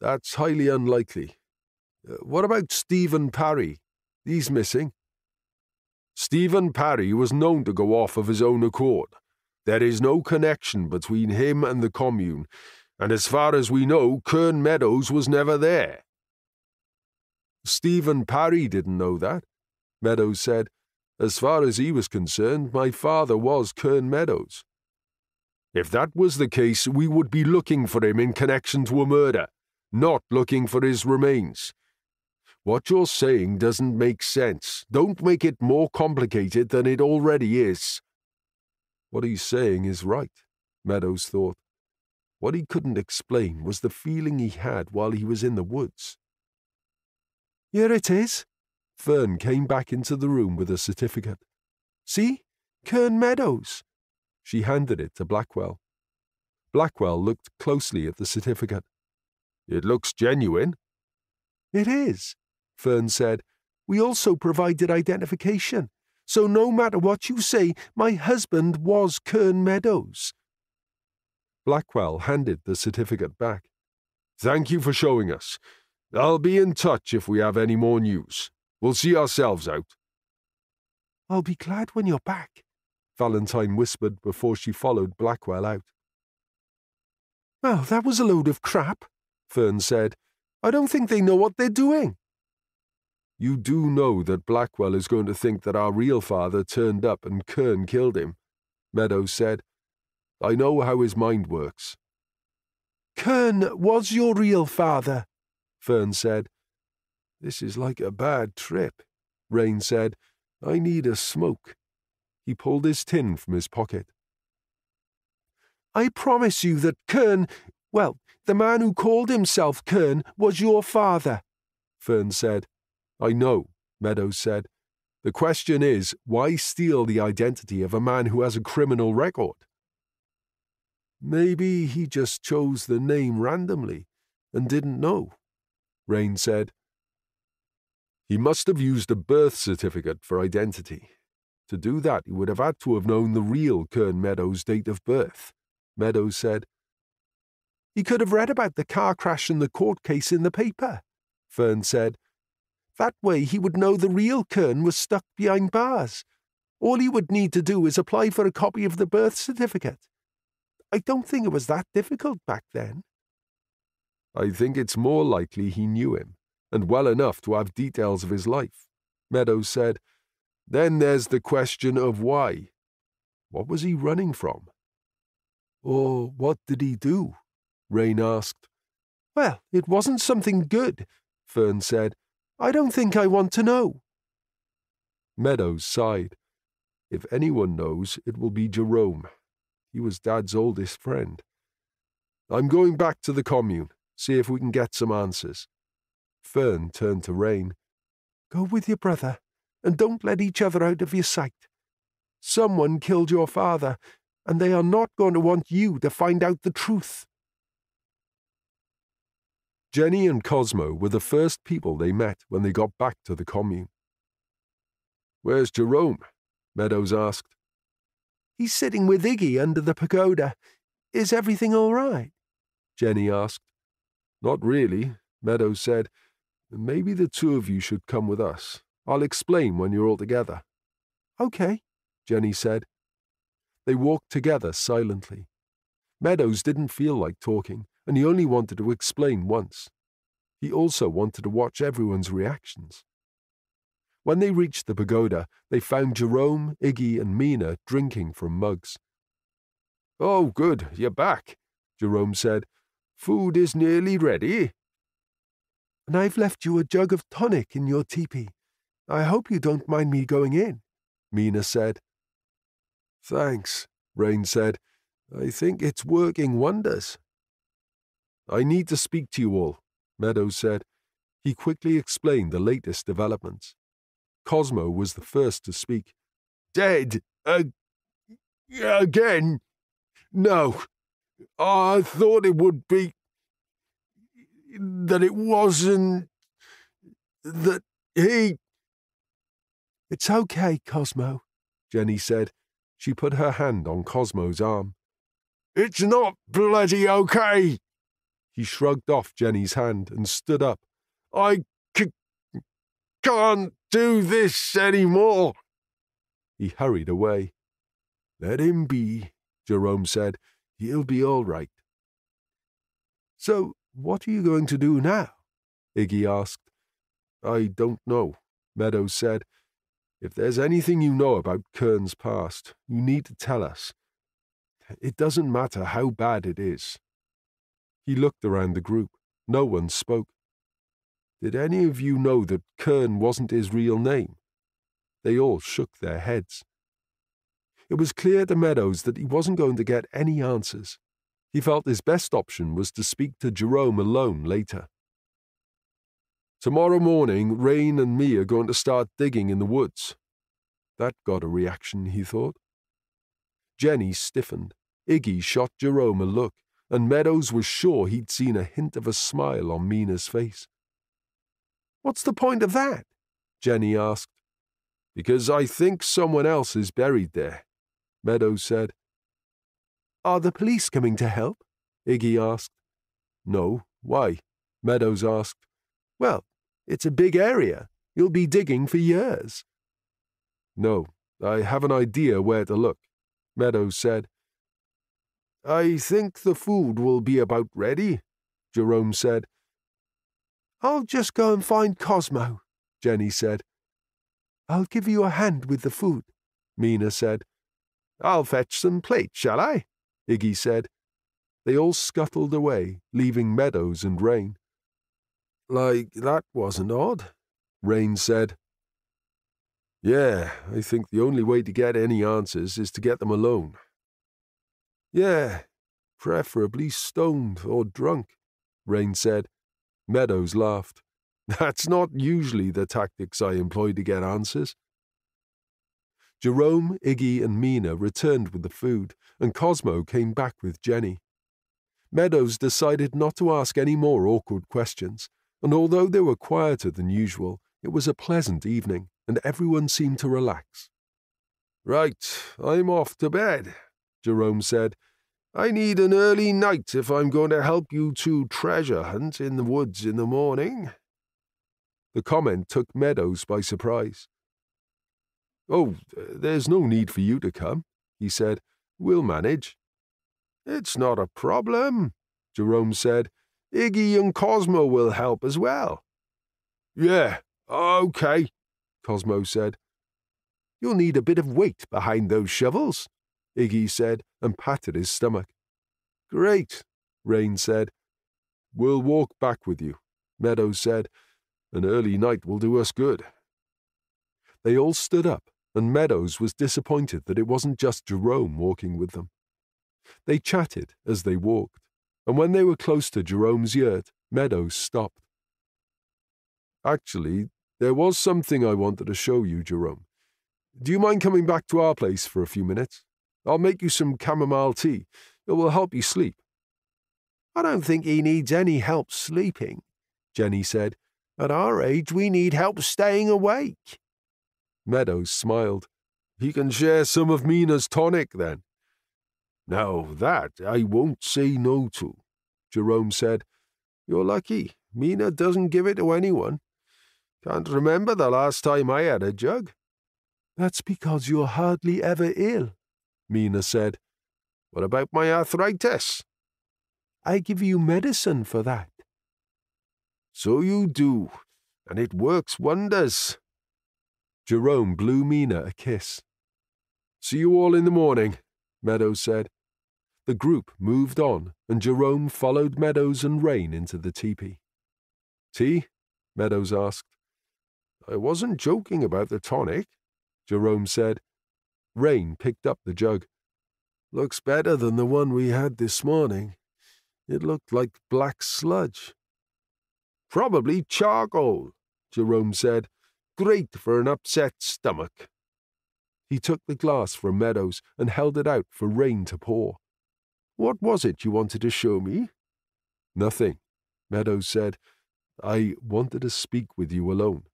That's highly unlikely. Uh, what about Stephen Parry? He's missing. Stephen Parry was known to go off of his own accord. There is no connection between him and the commune, and as far as we know, Kern Meadows was never there. Stephen Parry didn't know that, Meadows said. As far as he was concerned, my father was Kern Meadows. If that was the case, we would be looking for him in connection to a murder, not looking for his remains. What you're saying doesn't make sense. Don't make it more complicated than it already is. What he's saying is right, Meadows thought. What he couldn't explain was the feeling he had while he was in the woods. Here it is. Fern came back into the room with a certificate. See? Kern Meadows. She handed it to Blackwell. Blackwell looked closely at the certificate. It looks genuine. It is, Fern said. We also provided identification. So no matter what you say, my husband was Kern Meadows. Blackwell handed the certificate back. Thank you for showing us. I'll be in touch if we have any more news. We'll see ourselves out. I'll be glad when you're back, Valentine whispered before she followed Blackwell out. Well, that was a load of crap, Fern said. I don't think they know what they're doing. You do know that Blackwell is going to think that our real father turned up and Kern killed him, Meadows said. I know how his mind works. Kern was your real father, Fern said. This is like a bad trip, Rain said. I need a smoke. He pulled his tin from his pocket. I promise you that Kern, well, the man who called himself Kern, was your father, Fern said. I know, Meadows said. The question is, why steal the identity of a man who has a criminal record? Maybe he just chose the name randomly and didn't know, Rain said. He must have used a birth certificate for identity. To do that, he would have had to have known the real Kern Meadows' date of birth, Meadows said. He could have read about the car crash and the court case in the paper, Fern said. That way he would know the real Kern was stuck behind bars. All he would need to do is apply for a copy of the birth certificate. I don't think it was that difficult back then. I think it's more likely he knew him, and well enough to have details of his life, Meadows said. Then there's the question of why. What was he running from? Or what did he do? Rain asked. Well, it wasn't something good, Fern said. I don't think I want to know. Meadows sighed. If anyone knows, it will be Jerome. He was Dad's oldest friend. I'm going back to the commune see if we can get some answers. Fern turned to Rain. Go with your brother, and don't let each other out of your sight. Someone killed your father, and they are not going to want you to find out the truth. Jenny and Cosmo were the first people they met when they got back to the commune. Where's Jerome? Meadows asked. He's sitting with Iggy under the pagoda. Is everything all right? Jenny asked. Not really, Meadows said. Maybe the two of you should come with us. I'll explain when you're all together, OK, Jenny said. They walked together silently. Meadows didn't feel like talking, and he only wanted to explain once. He also wanted to watch everyone's reactions. When they reached the pagoda, they found Jerome, Iggy, and Mina drinking from mugs. Oh, good, you're back, Jerome said. Food is nearly ready. And I've left you a jug of tonic in your teepee. I hope you don't mind me going in, Mina said. Thanks, Rain said. I think it's working wonders. I need to speak to you all, Meadows said. He quickly explained the latest developments. Cosmo was the first to speak. Dead? Uh, again? No. I thought it would be. that it wasn't. that he. It's okay, Cosmo, Jenny said. She put her hand on Cosmo's arm. It's not bloody okay. He shrugged off Jenny's hand and stood up. I c- can't do this any more. He hurried away. Let him be, Jerome said. He'll be all right. So, what are you going to do now? Iggy asked. I don't know, Meadows said. If there's anything you know about Kern's past, you need to tell us. It doesn't matter how bad it is. He looked around the group. No one spoke. Did any of you know that Kern wasn't his real name? They all shook their heads. It was clear to Meadows that he wasn't going to get any answers. He felt his best option was to speak to Jerome alone later. Tomorrow morning, Rain and me are going to start digging in the woods. That got a reaction, he thought. Jenny stiffened. Iggy shot Jerome a look, and Meadows was sure he'd seen a hint of a smile on Mina's face. What's the point of that? Jenny asked. Because I think someone else is buried there, Meadows said. Are the police coming to help? Iggy asked. No, why? Meadows asked. Well, it's a big area. You'll be digging for years. No, I have an idea where to look, Meadows said. I think the food will be about ready, Jerome said. I'll just go and find Cosmo, Jenny said. I'll give you a hand with the food, Mina said. I'll fetch some plates, shall I? Iggy said. They all scuttled away, leaving Meadows and Rain. Like, that wasn't odd, Rain said. Yeah, I think the only way to get any answers is to get them alone. Yeah, preferably stoned or drunk, Rain said. Meadows laughed. That's not usually the tactics I employ to get answers. Jerome, Iggy, and Mina returned with the food, and Cosmo came back with Jenny. Meadows decided not to ask any more awkward questions, and although they were quieter than usual, it was a pleasant evening, and everyone seemed to relax. Right, I'm off to bed, Jerome said. I need an early night if I'm going to help you two treasure hunt in the woods in the morning. The comment took Meadows by surprise. Oh, there's no need for you to come, he said. We'll manage. It's not a problem, Jerome said. Iggy and Cosmo will help as well. Yeah, okay, Cosmo said. You'll need a bit of weight behind those shovels, Iggy said, and patted his stomach. Great, Rain said. We'll walk back with you, Meadows said. An early night will do us good. They all stood up, and Meadows was disappointed that it wasn't just Jerome walking with them. They chatted as they walked, and when they were close to Jerome's yurt, Meadows stopped. Actually, there was something I wanted to show you, Jerome. Do you mind coming back to our place for a few minutes? I'll make you some chamomile tea. It will help you sleep. I don't think he needs any help sleeping, Jenny said. At our age, we need help staying awake. Meadows smiled. He can share some of Mina's tonic, then. Now that I won't say no to, Jerome said. You're lucky. Mina doesn't give it to anyone. Can't remember the last time I had a jug. That's because you're hardly ever ill, Mina said. What about my arthritis? I give you medicine for that. So you do, and it works wonders. Jerome blew Mina a kiss. See you all in the morning, Meadows said. The group moved on, and Jerome followed Meadows and Rain into the teepee. Tea? Meadows asked. I wasn't joking about the tonic, Jerome said. Rain picked up the jug. Looks better than the one we had this morning. It looked like black sludge. Probably charcoal, Jerome said. Great for an upset stomach. He took the glass from Meadows and held it out for Rain to pour. What was it you wanted to show me? Nothing, Meadows said. I wanted to speak with you alone.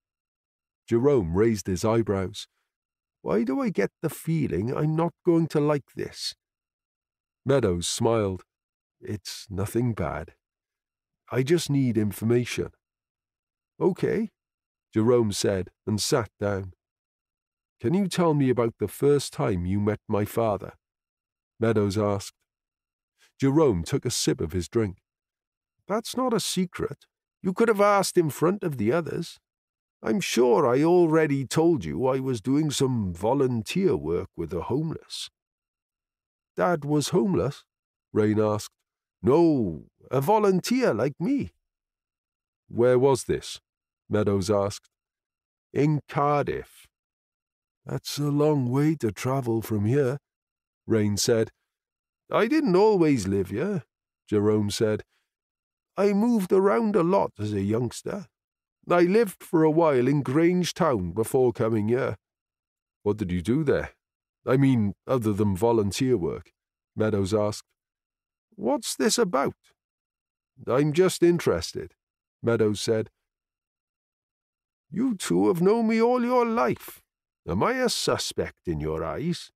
Jerome raised his eyebrows. Why do I get the feeling I'm not going to like this? Meadows smiled. It's nothing bad. I just need information. Okay, Jerome said and sat down. Can you tell me about the first time you met my father? Meadows asked. Jerome took a sip of his drink. That's not a secret. You could have asked in front of the others. I'm sure I already told you I was doing some volunteer work with the homeless. Dad was homeless? Rain asked. No, a volunteer like me. Where was this? Meadows asked. In Cardiff. That's a long way to travel from here, Rain said. I didn't always live here, Jerome said. I moved around a lot as a youngster. I lived for a while in Grangetown before coming here. What did you do there? I mean, other than volunteer work? Meadows asked. What's this about? I'm just interested, Meadows said. You two have known me all your life. Am I a suspect in your eyes?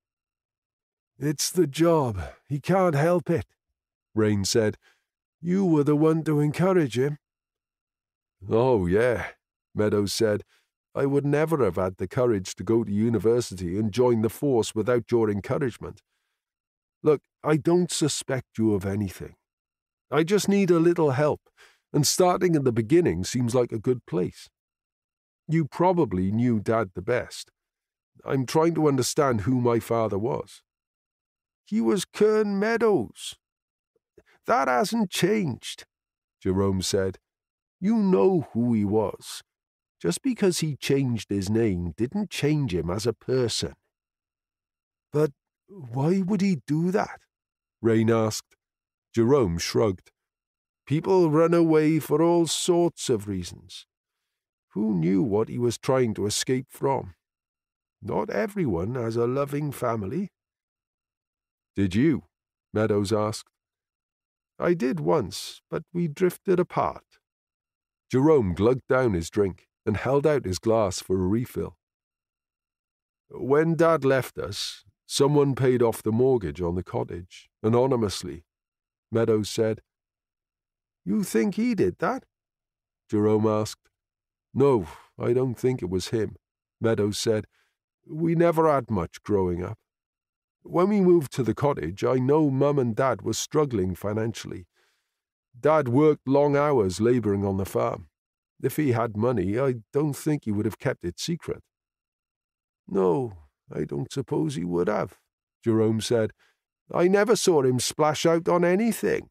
It's the job. He can't help it, Rain said. You were the one to encourage him. Oh, yeah, Meadows said. I would never have had the courage to go to university and join the force without your encouragement. Look, I don't suspect you of anything. I just need a little help, and starting at the beginning seems like a good place. You probably knew Dad the best. I'm trying to understand who my father was. He was Kern Meadows. That hasn't changed, Jerome said. You know who he was. Just because he changed his name didn't change him as a person. But why would he do that? Rain asked. Jerome shrugged. People run away for all sorts of reasons. Who knew what he was trying to escape from? Not everyone has a loving family. Did you? Meadows asked. I did once, but we drifted apart. Jerome glugged down his drink and held out his glass for a refill. When Dad left us, someone paid off the mortgage on the cottage, anonymously, Meadows said. You think he did that? Jerome asked. No, I don't think it was him, Meadows said. We never had much growing up. When we moved to the cottage, I know Mum and Dad were struggling financially. Dad worked long hours labouring on the farm. If he had money, I don't think he would have kept it secret. No, I don't suppose he would have, Jerome said. I never saw him splash out on anything.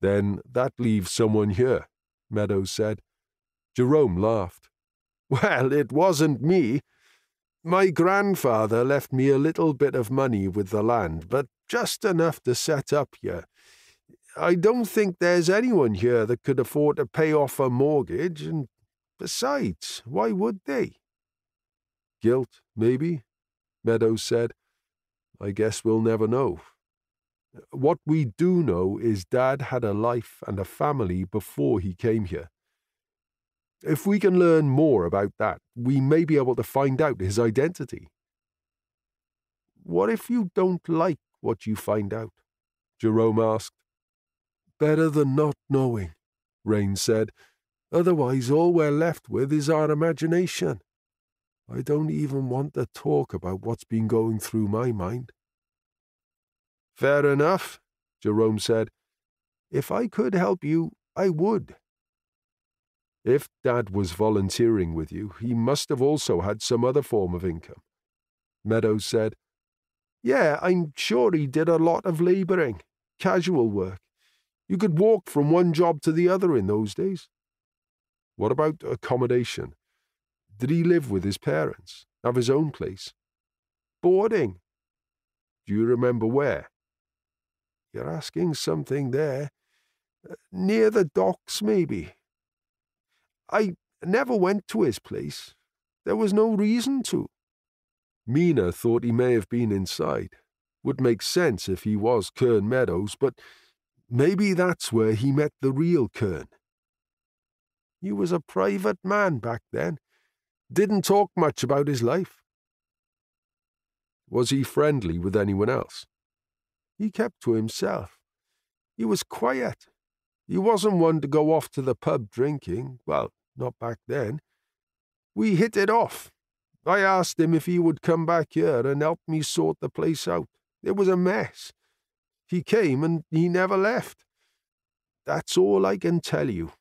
Then that leaves someone here, Meadows said. Jerome laughed. Well, it wasn't me. My grandfather left me a little bit of money with the land, but just enough to set up here. I don't think there's anyone here that could afford to pay off a mortgage, and besides, why would they? Guilt, maybe, Meadows said. I guess we'll never know. What we do know is Dad had a life and a family before he came here. If we can learn more about that, we may be able to find out his identity. What if you don't like what you find out? Jerome asked. Better than not knowing, Rain said. Otherwise, all we're left with is our imagination. I don't even want to talk about what's been going through my mind. Fair enough, Jerome said. If I could help you, I would. If Dad was volunteering with you, he must have also had some other form of income. Meadows said, Yeah, I'm sure he did a lot of labouring, casual work. You could walk from one job to the other in those days. What about accommodation? Did he live with his parents, have his own place? Boarding. Do you remember where? You're asking something there. Uh, near the docks, maybe. I never went to his place. There was no reason to. Mina thought he may have been inside. Would make sense if he was Kern Meadows, but maybe that's where he met the real Kern. He was a private man back then. Didn't talk much about his life. Was he friendly with anyone else? He kept to himself. He was quiet. He wasn't one to go off to the pub drinking. Well, not back then. We hit it off. I asked him if he would come back here and help me sort the place out. It was a mess. He came and he never left. That's all I can tell you.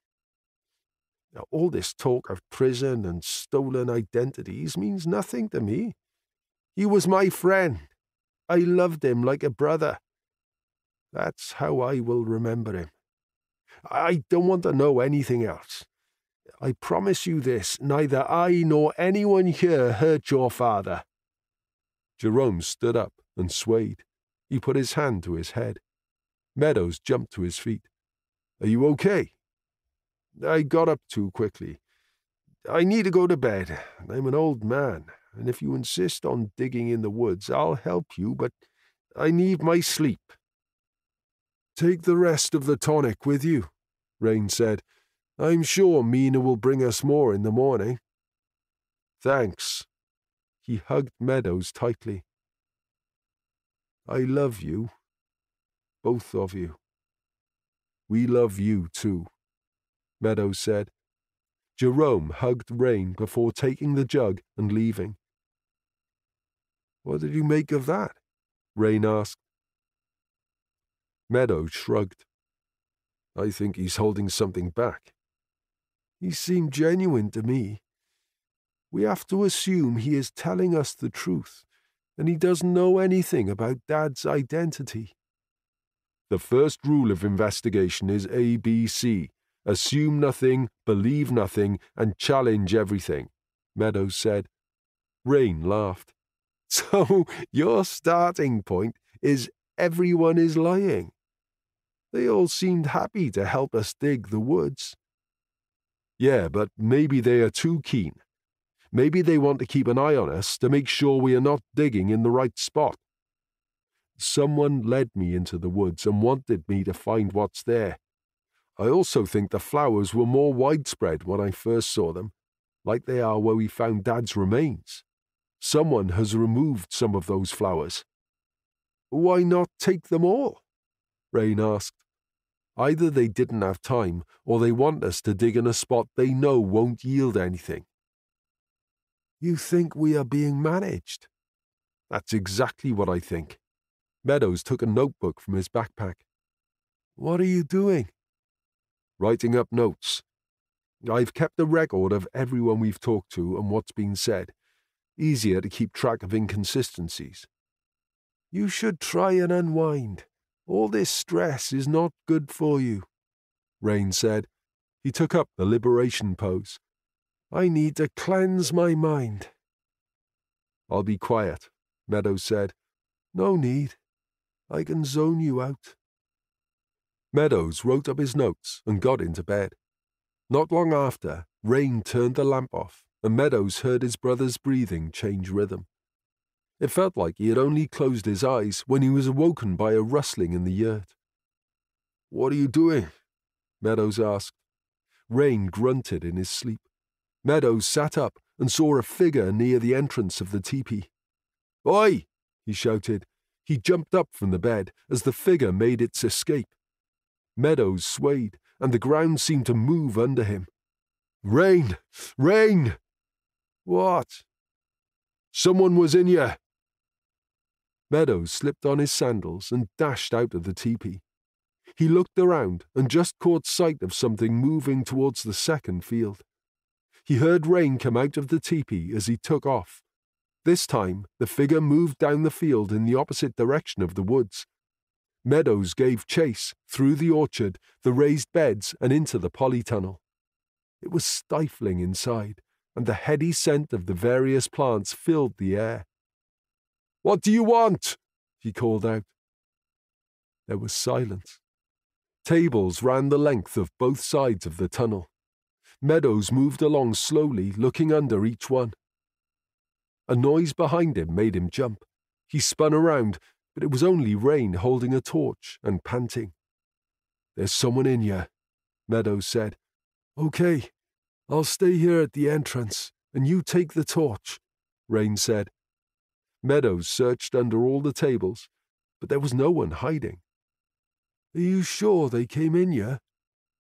Now, all this talk of prison and stolen identities means nothing to me. He was my friend. I loved him like a brother. That's how I will remember him. I don't want to know anything else. I promise you this neither I nor anyone here hurt your father. Jerome stood up and swayed. He put his hand to his head. Meadows jumped to his feet. Are you okay? I got up too quickly. I need to go to bed. I'm an old man, and if you insist on digging in the woods, I'll help you, but I need my sleep. Take the rest of the tonic with you, Rain said. I'm sure Mina will bring us more in the morning. Thanks. He hugged Meadows tightly. I love you. Both of you. We love you too, Meadows said. Jerome hugged Rain before taking the jug and leaving. What did you make of that? Rain asked. Meadows shrugged. I think he's holding something back. He seemed genuine to me. We have to assume he is telling us the truth, and he doesn't know anything about Dad's identity. The first rule of investigation is ABC assume nothing, believe nothing, and challenge everything, Meadows said. Rain laughed. So your starting point is everyone is lying. They all seemed happy to help us dig the woods. Yeah, but maybe they are too keen. Maybe they want to keep an eye on us to make sure we are not digging in the right spot. Someone led me into the woods and wanted me to find what's there. I also think the flowers were more widespread when I first saw them, like they are where we found Dad's remains. Someone has removed some of those flowers. Why not take them all? Rain asked. Either they didn't have time, or they want us to dig in a spot they know won't yield anything. You think we are being managed? That's exactly what I think. Meadows took a notebook from his backpack. What are you doing? Writing up notes. I've kept a record of everyone we've talked to and what's been said. Easier to keep track of inconsistencies. You should try and unwind. All this stress is not good for you, Rain said. He took up the liberation pose. I need to cleanse my mind. I'll be quiet, Meadows said. No need. I can zone you out. Meadows wrote up his notes and got into bed. Not long after, Rain turned the lamp off, and Meadows heard his brother's breathing change rhythm. It felt like he had only closed his eyes when he was awoken by a rustling in the yurt. What are you doing? Meadows asked. Rain grunted in his sleep. Meadows sat up and saw a figure near the entrance of the teepee. Oi! he shouted. He jumped up from the bed as the figure made its escape. Meadows swayed, and the ground seemed to move under him. Rain! Rain! What? Someone was in here. Meadows slipped on his sandals and dashed out of the teepee. He looked around and just caught sight of something moving towards the second field. He heard Rain come out of the teepee as he took off. This time, the figure moved down the field in the opposite direction of the woods. Meadows gave chase through the orchard, the raised beds, and into the polytunnel. It was stifling inside, and the heady scent of the various plants filled the air. What do you want? he called out. There was silence. Tables ran the length of both sides of the tunnel. Meadows moved along slowly, looking under each one. A noise behind him made him jump. He spun around, but it was only Rain holding a torch and panting. There's someone in here, Meadows said. Okay, I'll stay here at the entrance, and you take the torch, Rain said. Meadows searched under all the tables, but there was no one hiding. Are you sure they came in here?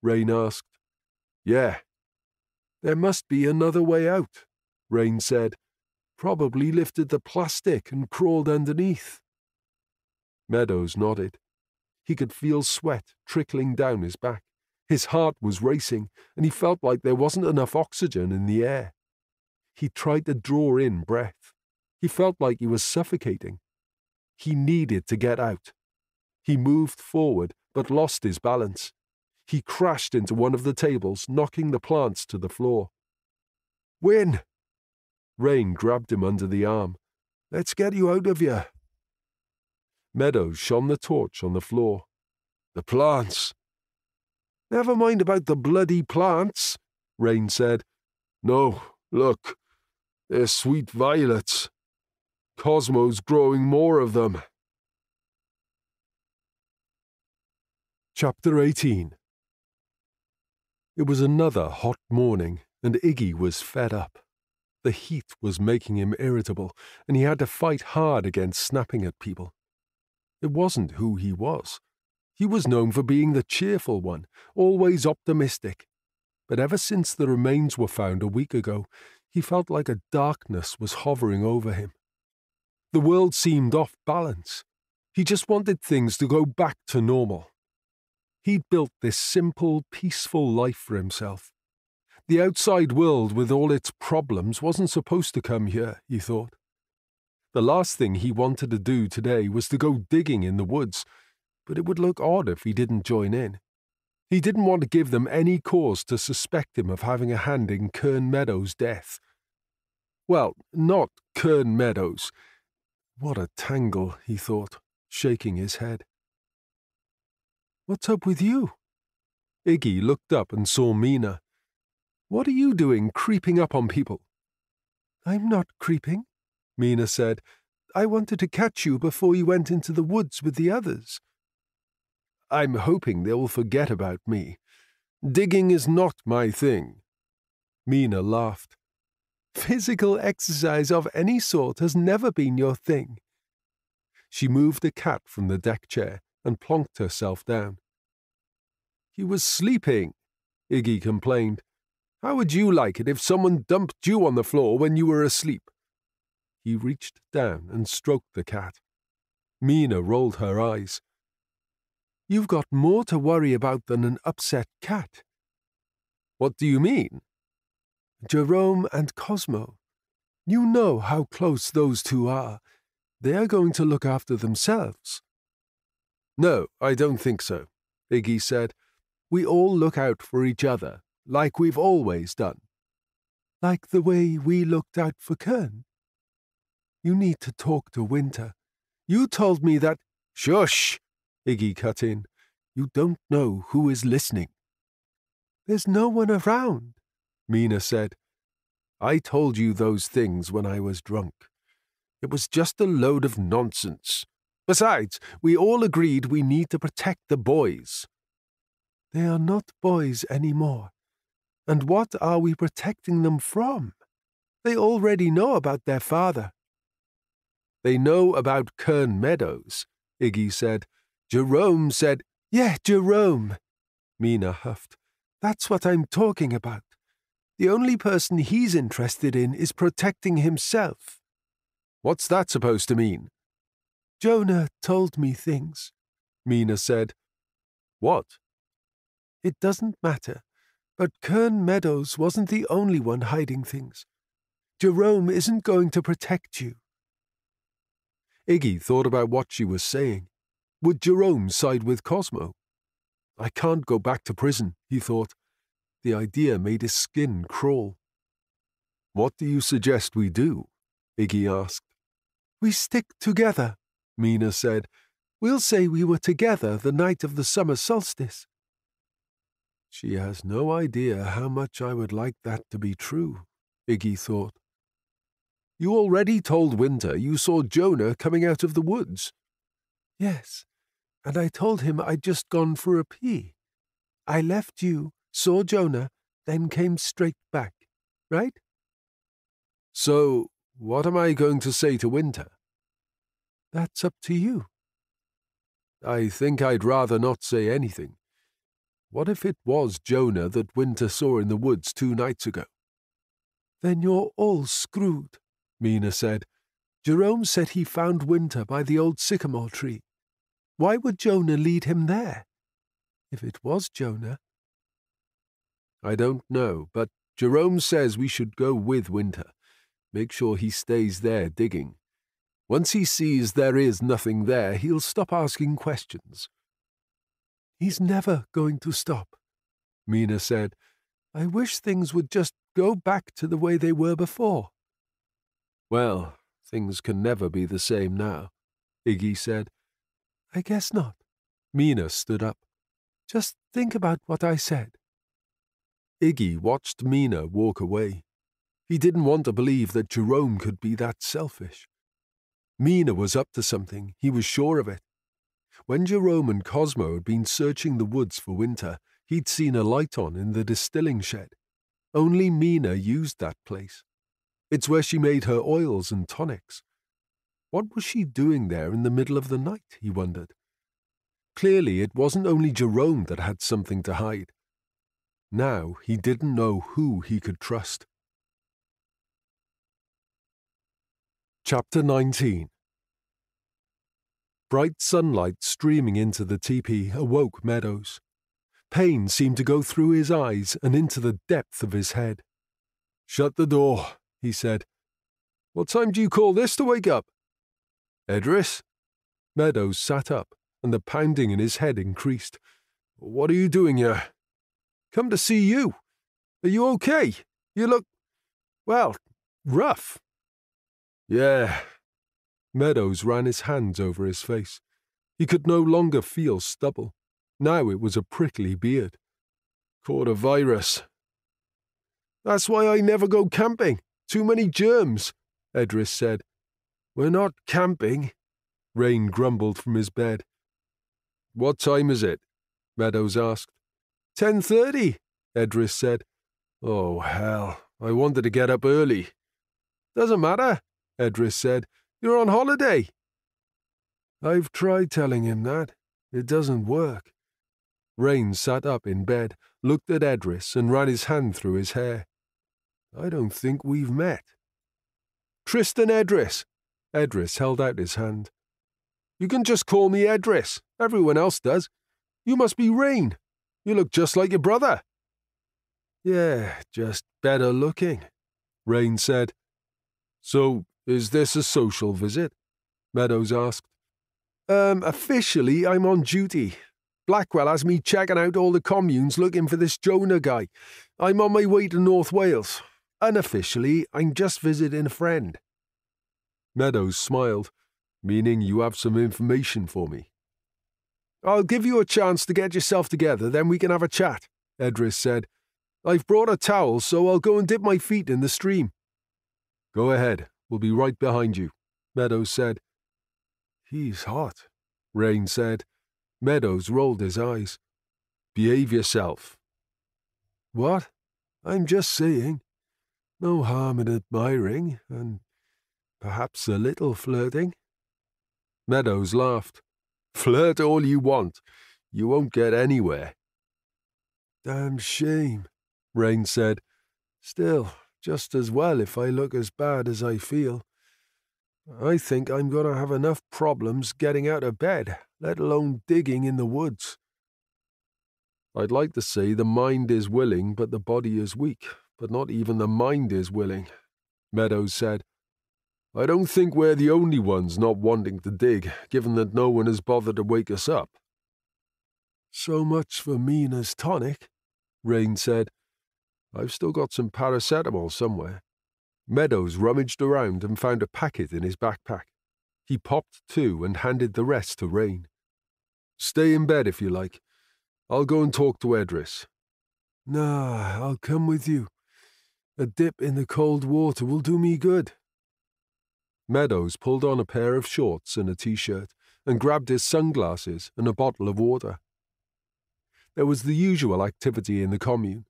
Rain asked. Yeah, there must be another way out, Rain said. Probably lifted the plastic and crawled underneath. Meadows nodded. He could feel sweat trickling down his back. His heart was racing, and he felt like there wasn't enough oxygen in the air. He tried to draw in breath. He felt like he was suffocating. He needed to get out. He moved forward, but lost his balance. He crashed into one of the tables, knocking the plants to the floor. Win! Rain grabbed him under the arm. Let's get you out of here. Meadows shone the torch on the floor. The plants. Never mind about the bloody plants, Rain said. No, look. They're sweet violets. Cosmo's growing more of them. Chapter 18 it was another hot morning, and Iggy was fed up. The heat was making him irritable, and he had to fight hard against snapping at people. It wasn't who he was. He was known for being the cheerful one, always optimistic. But ever since the remains were found a week ago, he felt like a darkness was hovering over him. The world seemed off balance. He just wanted things to go back to normal. He'd built this simple, peaceful life for himself. The outside world, with all its problems, wasn't supposed to come here, he thought. The last thing he wanted to do today was to go digging in the woods, but it would look odd if he didn't join in. He didn't want to give them any cause to suspect him of having a hand in Kern Meadows' death. Well, not Kern Meadows. What a tangle, he thought, shaking his head. What's up with you? Iggy looked up and saw Mina. What are you doing creeping up on people? I'm not creeping, Mina said. I wanted to catch you before you went into the woods with the others. I'm hoping they'll forget about me. Digging is not my thing. Mina laughed. Physical exercise of any sort has never been your thing. She moved a cat from the deck chair and plonked herself down. He was sleeping, Iggy complained. How would you like it if someone dumped you on the floor when you were asleep? He reached down and stroked the cat. Mina rolled her eyes. You've got more to worry about than an upset cat. What do you mean? Jerome and Cosmo. You know how close those two are. They are going to look after themselves. No, I don't think so, Iggy said. We all look out for each other, like we've always done. Like the way we looked out for Kern. You need to talk to Winter. You told me that. Shush! Iggy cut in. You don't know who is listening. There's no one around, Mina said. I told you those things when I was drunk. It was just a load of nonsense. Besides, we all agreed we need to protect the boys. They are not boys any more. And what are we protecting them from? They already know about their father. They know about Kern Meadows, Iggy said. Jerome said, Yeah, Jerome. Mina huffed. That's what I'm talking about. The only person he's interested in is protecting himself. What's that supposed to mean? Jonah told me things, Mina said. What? It doesn't matter, but Kern Meadows wasn't the only one hiding things. Jerome isn't going to protect you. Iggy thought about what she was saying. Would Jerome side with Cosmo? I can't go back to prison, he thought. The idea made his skin crawl. What do you suggest we do? Iggy asked. We stick together, Mina said. We'll say we were together the night of the summer solstice. She has no idea how much I would like that to be true, Iggy thought. You already told Winter you saw Jonah coming out of the woods. Yes, and I told him I'd just gone for a pee. I left you, saw Jonah, then came straight back, right? So, what am I going to say to Winter? That's up to you. I think I'd rather not say anything. What if it was Jonah that Winter saw in the woods two nights ago? Then you're all screwed, Mina said. Jerome said he found Winter by the old sycamore tree. Why would Jonah lead him there? If it was Jonah. I don't know, but Jerome says we should go with Winter. Make sure he stays there digging. Once he sees there is nothing there, he'll stop asking questions. He's never going to stop, Mina said. I wish things would just go back to the way they were before. Well, things can never be the same now, Iggy said. I guess not. Mina stood up. Just think about what I said. Iggy watched Mina walk away. He didn't want to believe that Jerome could be that selfish. Mina was up to something, he was sure of it. When Jerome and Cosmo had been searching the woods for winter, he'd seen a light on in the distilling shed. Only Mina used that place. It's where she made her oils and tonics. What was she doing there in the middle of the night, he wondered. Clearly, it wasn't only Jerome that had something to hide. Now he didn't know who he could trust. Chapter 19 Bright sunlight streaming into the teepee awoke Meadows. Pain seemed to go through his eyes and into the depth of his head. Shut the door, he said. What time do you call this to wake up? Edris? Meadows sat up, and the pounding in his head increased. What are you doing here? Come to see you. Are you okay? You look, well, rough. Yeah. Meadows ran his hands over his face. He could no longer feel stubble. Now it was a prickly beard. Caught a virus. That's why I never go camping. Too many germs, Edris said. We're not camping, Rain grumbled from his bed. What time is it? Meadows asked. Ten thirty, Edris said. Oh, hell, I wanted to get up early. Doesn't matter, Edris said. You're on holiday. I've tried telling him that. It doesn't work. Rain sat up in bed, looked at Edris, and ran his hand through his hair. I don't think we've met. Tristan Edris, Edris held out his hand. You can just call me Edris. Everyone else does. You must be Rain. You look just like your brother. Yeah, just better looking, Rain said. So, is this a social visit? Meadows asked. Um, officially, I'm on duty. Blackwell has me checking out all the communes looking for this Jonah guy. I'm on my way to North Wales. Unofficially, I'm just visiting a friend. Meadows smiled, meaning you have some information for me. I'll give you a chance to get yourself together, then we can have a chat, Edris said. I've brought a towel, so I'll go and dip my feet in the stream. Go ahead, we'll be right behind you, Meadows said. He's hot, Rain said. Meadows rolled his eyes. Behave yourself. What? I'm just saying. No harm in admiring, and Perhaps a little flirting? Meadows laughed. Flirt all you want. You won't get anywhere. Damn shame, Rain said. Still, just as well if I look as bad as I feel. I think I'm going to have enough problems getting out of bed, let alone digging in the woods. I'd like to say the mind is willing, but the body is weak, but not even the mind is willing, Meadows said. I don't think we're the only ones not wanting to dig, given that no one has bothered to wake us up. So much for Mina's tonic, Rain said. I've still got some paracetamol somewhere. Meadows rummaged around and found a packet in his backpack. He popped two and handed the rest to Rain. Stay in bed if you like. I'll go and talk to Edris. Nah, I'll come with you. A dip in the cold water will do me good. Meadows pulled on a pair of shorts and a t-shirt and grabbed his sunglasses and a bottle of water. There was the usual activity in the commune.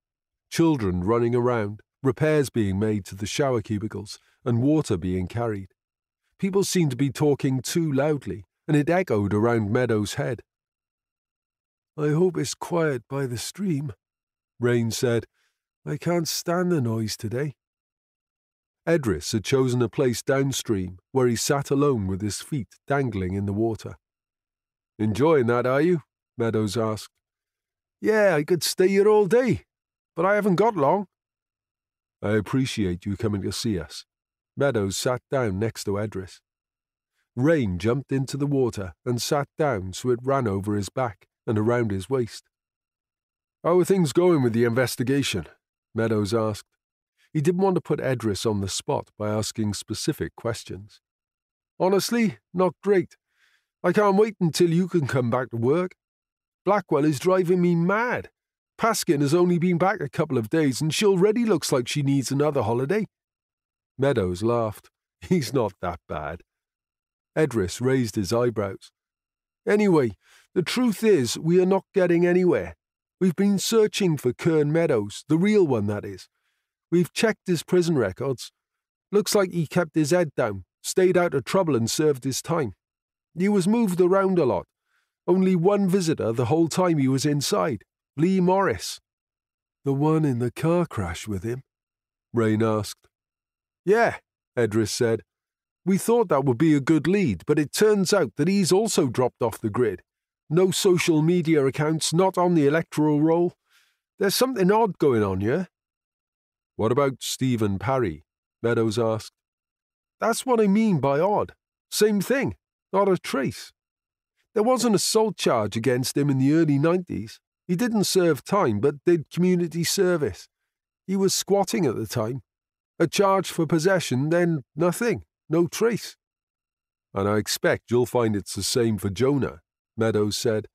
Children running around, repairs being made to the shower cubicles, and water being carried. People seemed to be talking too loudly, and it echoed around Meadows' head. I hope it's quiet by the stream, Rain said. I can't stand the noise today. Edris had chosen a place downstream where he sat alone with his feet dangling in the water. Enjoying that, are you? Meadows asked. Yeah, I could stay here all day, but I haven't got long. I appreciate you coming to see us. Meadows sat down next to Edris. Rain jumped into the water and sat down so it ran over his back and around his waist. How are things going with the investigation? Meadows asked. He didn't want to put Edris on the spot by asking specific questions. Honestly, not great. I can't wait until you can come back to work. Blackwell is driving me mad. Paskin has only been back a couple of days and she already looks like she needs another holiday. Meadows laughed. He's not that bad. Edris raised his eyebrows. Anyway, the truth is, we are not getting anywhere. We've been searching for Kern Meadows, the real one, that is. We've checked his prison records. Looks like he kept his head down, stayed out of trouble, and served his time. He was moved around a lot. Only one visitor the whole time he was inside. Lee Morris. The one in the car crash with him? Rain asked. Yeah, Edris said. We thought that would be a good lead, but it turns out that he's also dropped off the grid. No social media accounts, not on the electoral roll. There's something odd going on here. What about Stephen Parry? Meadows asked. That's what I mean by odd. Same thing, not a trace. There was an assault charge against him in the early 90s, he didn't serve time, but did community service. He was squatting at the time. A charge for possession, then nothing, no trace. And I expect you'll find it's the same for Jonah, Meadows said.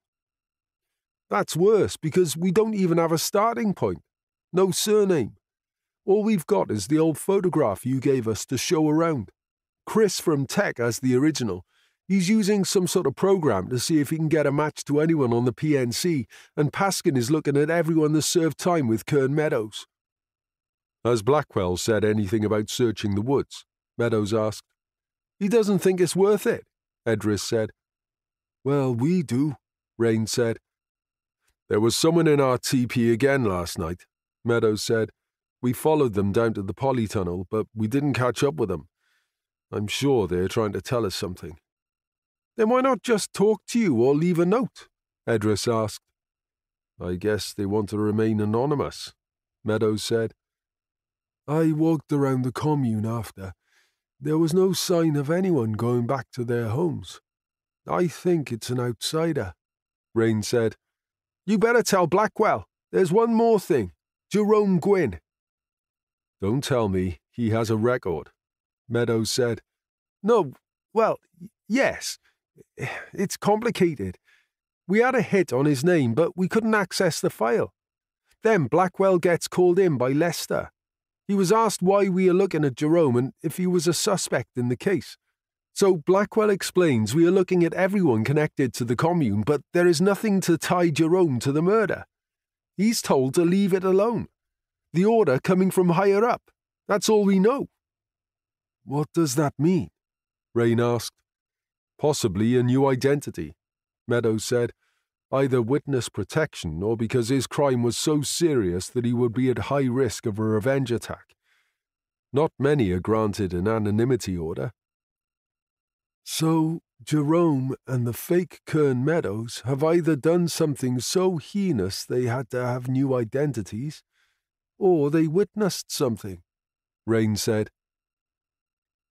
That's worse, because we don't even have a starting point. No surname. All we've got is the old photograph you gave us to show around. Chris from Tech as the original, He's using some sort of program to see if he can get a match to anyone on the PNC, and Paskin is looking at everyone that served time with Kern Meadows. Has Blackwell said anything about searching the woods? Meadows asked. He doesn't think it's worth it, Edris said. Well, we do, Rain said. There was someone in our teepee again last night, Meadows said. We followed them down to the polytunnel, but we didn't catch up with them. I'm sure they're trying to tell us something. Then why not just talk to you or leave a note? Edris asked. I guess they want to remain anonymous, Meadows said. I walked around the commune after. There was no sign of anyone going back to their homes. I think it's an outsider, Rain said. You better tell Blackwell. There's one more thing. Jerome Gwynn. Don't tell me he has a record, Meadows said. No, well, yes. It's complicated. We had a hit on his name, but we couldn't access the file. Then Blackwell gets called in by Lester. He was asked why we are looking at Jerome and if he was a suspect in the case. So Blackwell explains we are looking at everyone connected to the commune, but there is nothing to tie Jerome to the murder. He's told to leave it alone. The order coming from higher up. That's all we know. What does that mean? Rain asked. Possibly a new identity, Meadows said, either witness protection or because his crime was so serious that he would be at high risk of a revenge attack. Not many are granted an anonymity order. So, Jerome and the fake Kern Meadows have either done something so heinous they had to have new identities, or they witnessed something, Rain said.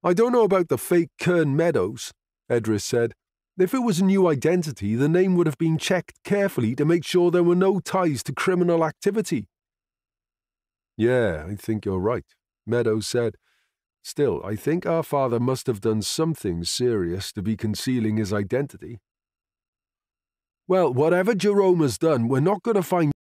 I don't know about the fake Kern Meadows, Edris said. If it was a new identity, the name would have been checked carefully to make sure there were no ties to criminal activity. Yeah, I think you're right, Meadows said. Still, I think our father must have done something serious to be concealing his identity. Well, whatever Jerome has done, we're not going to find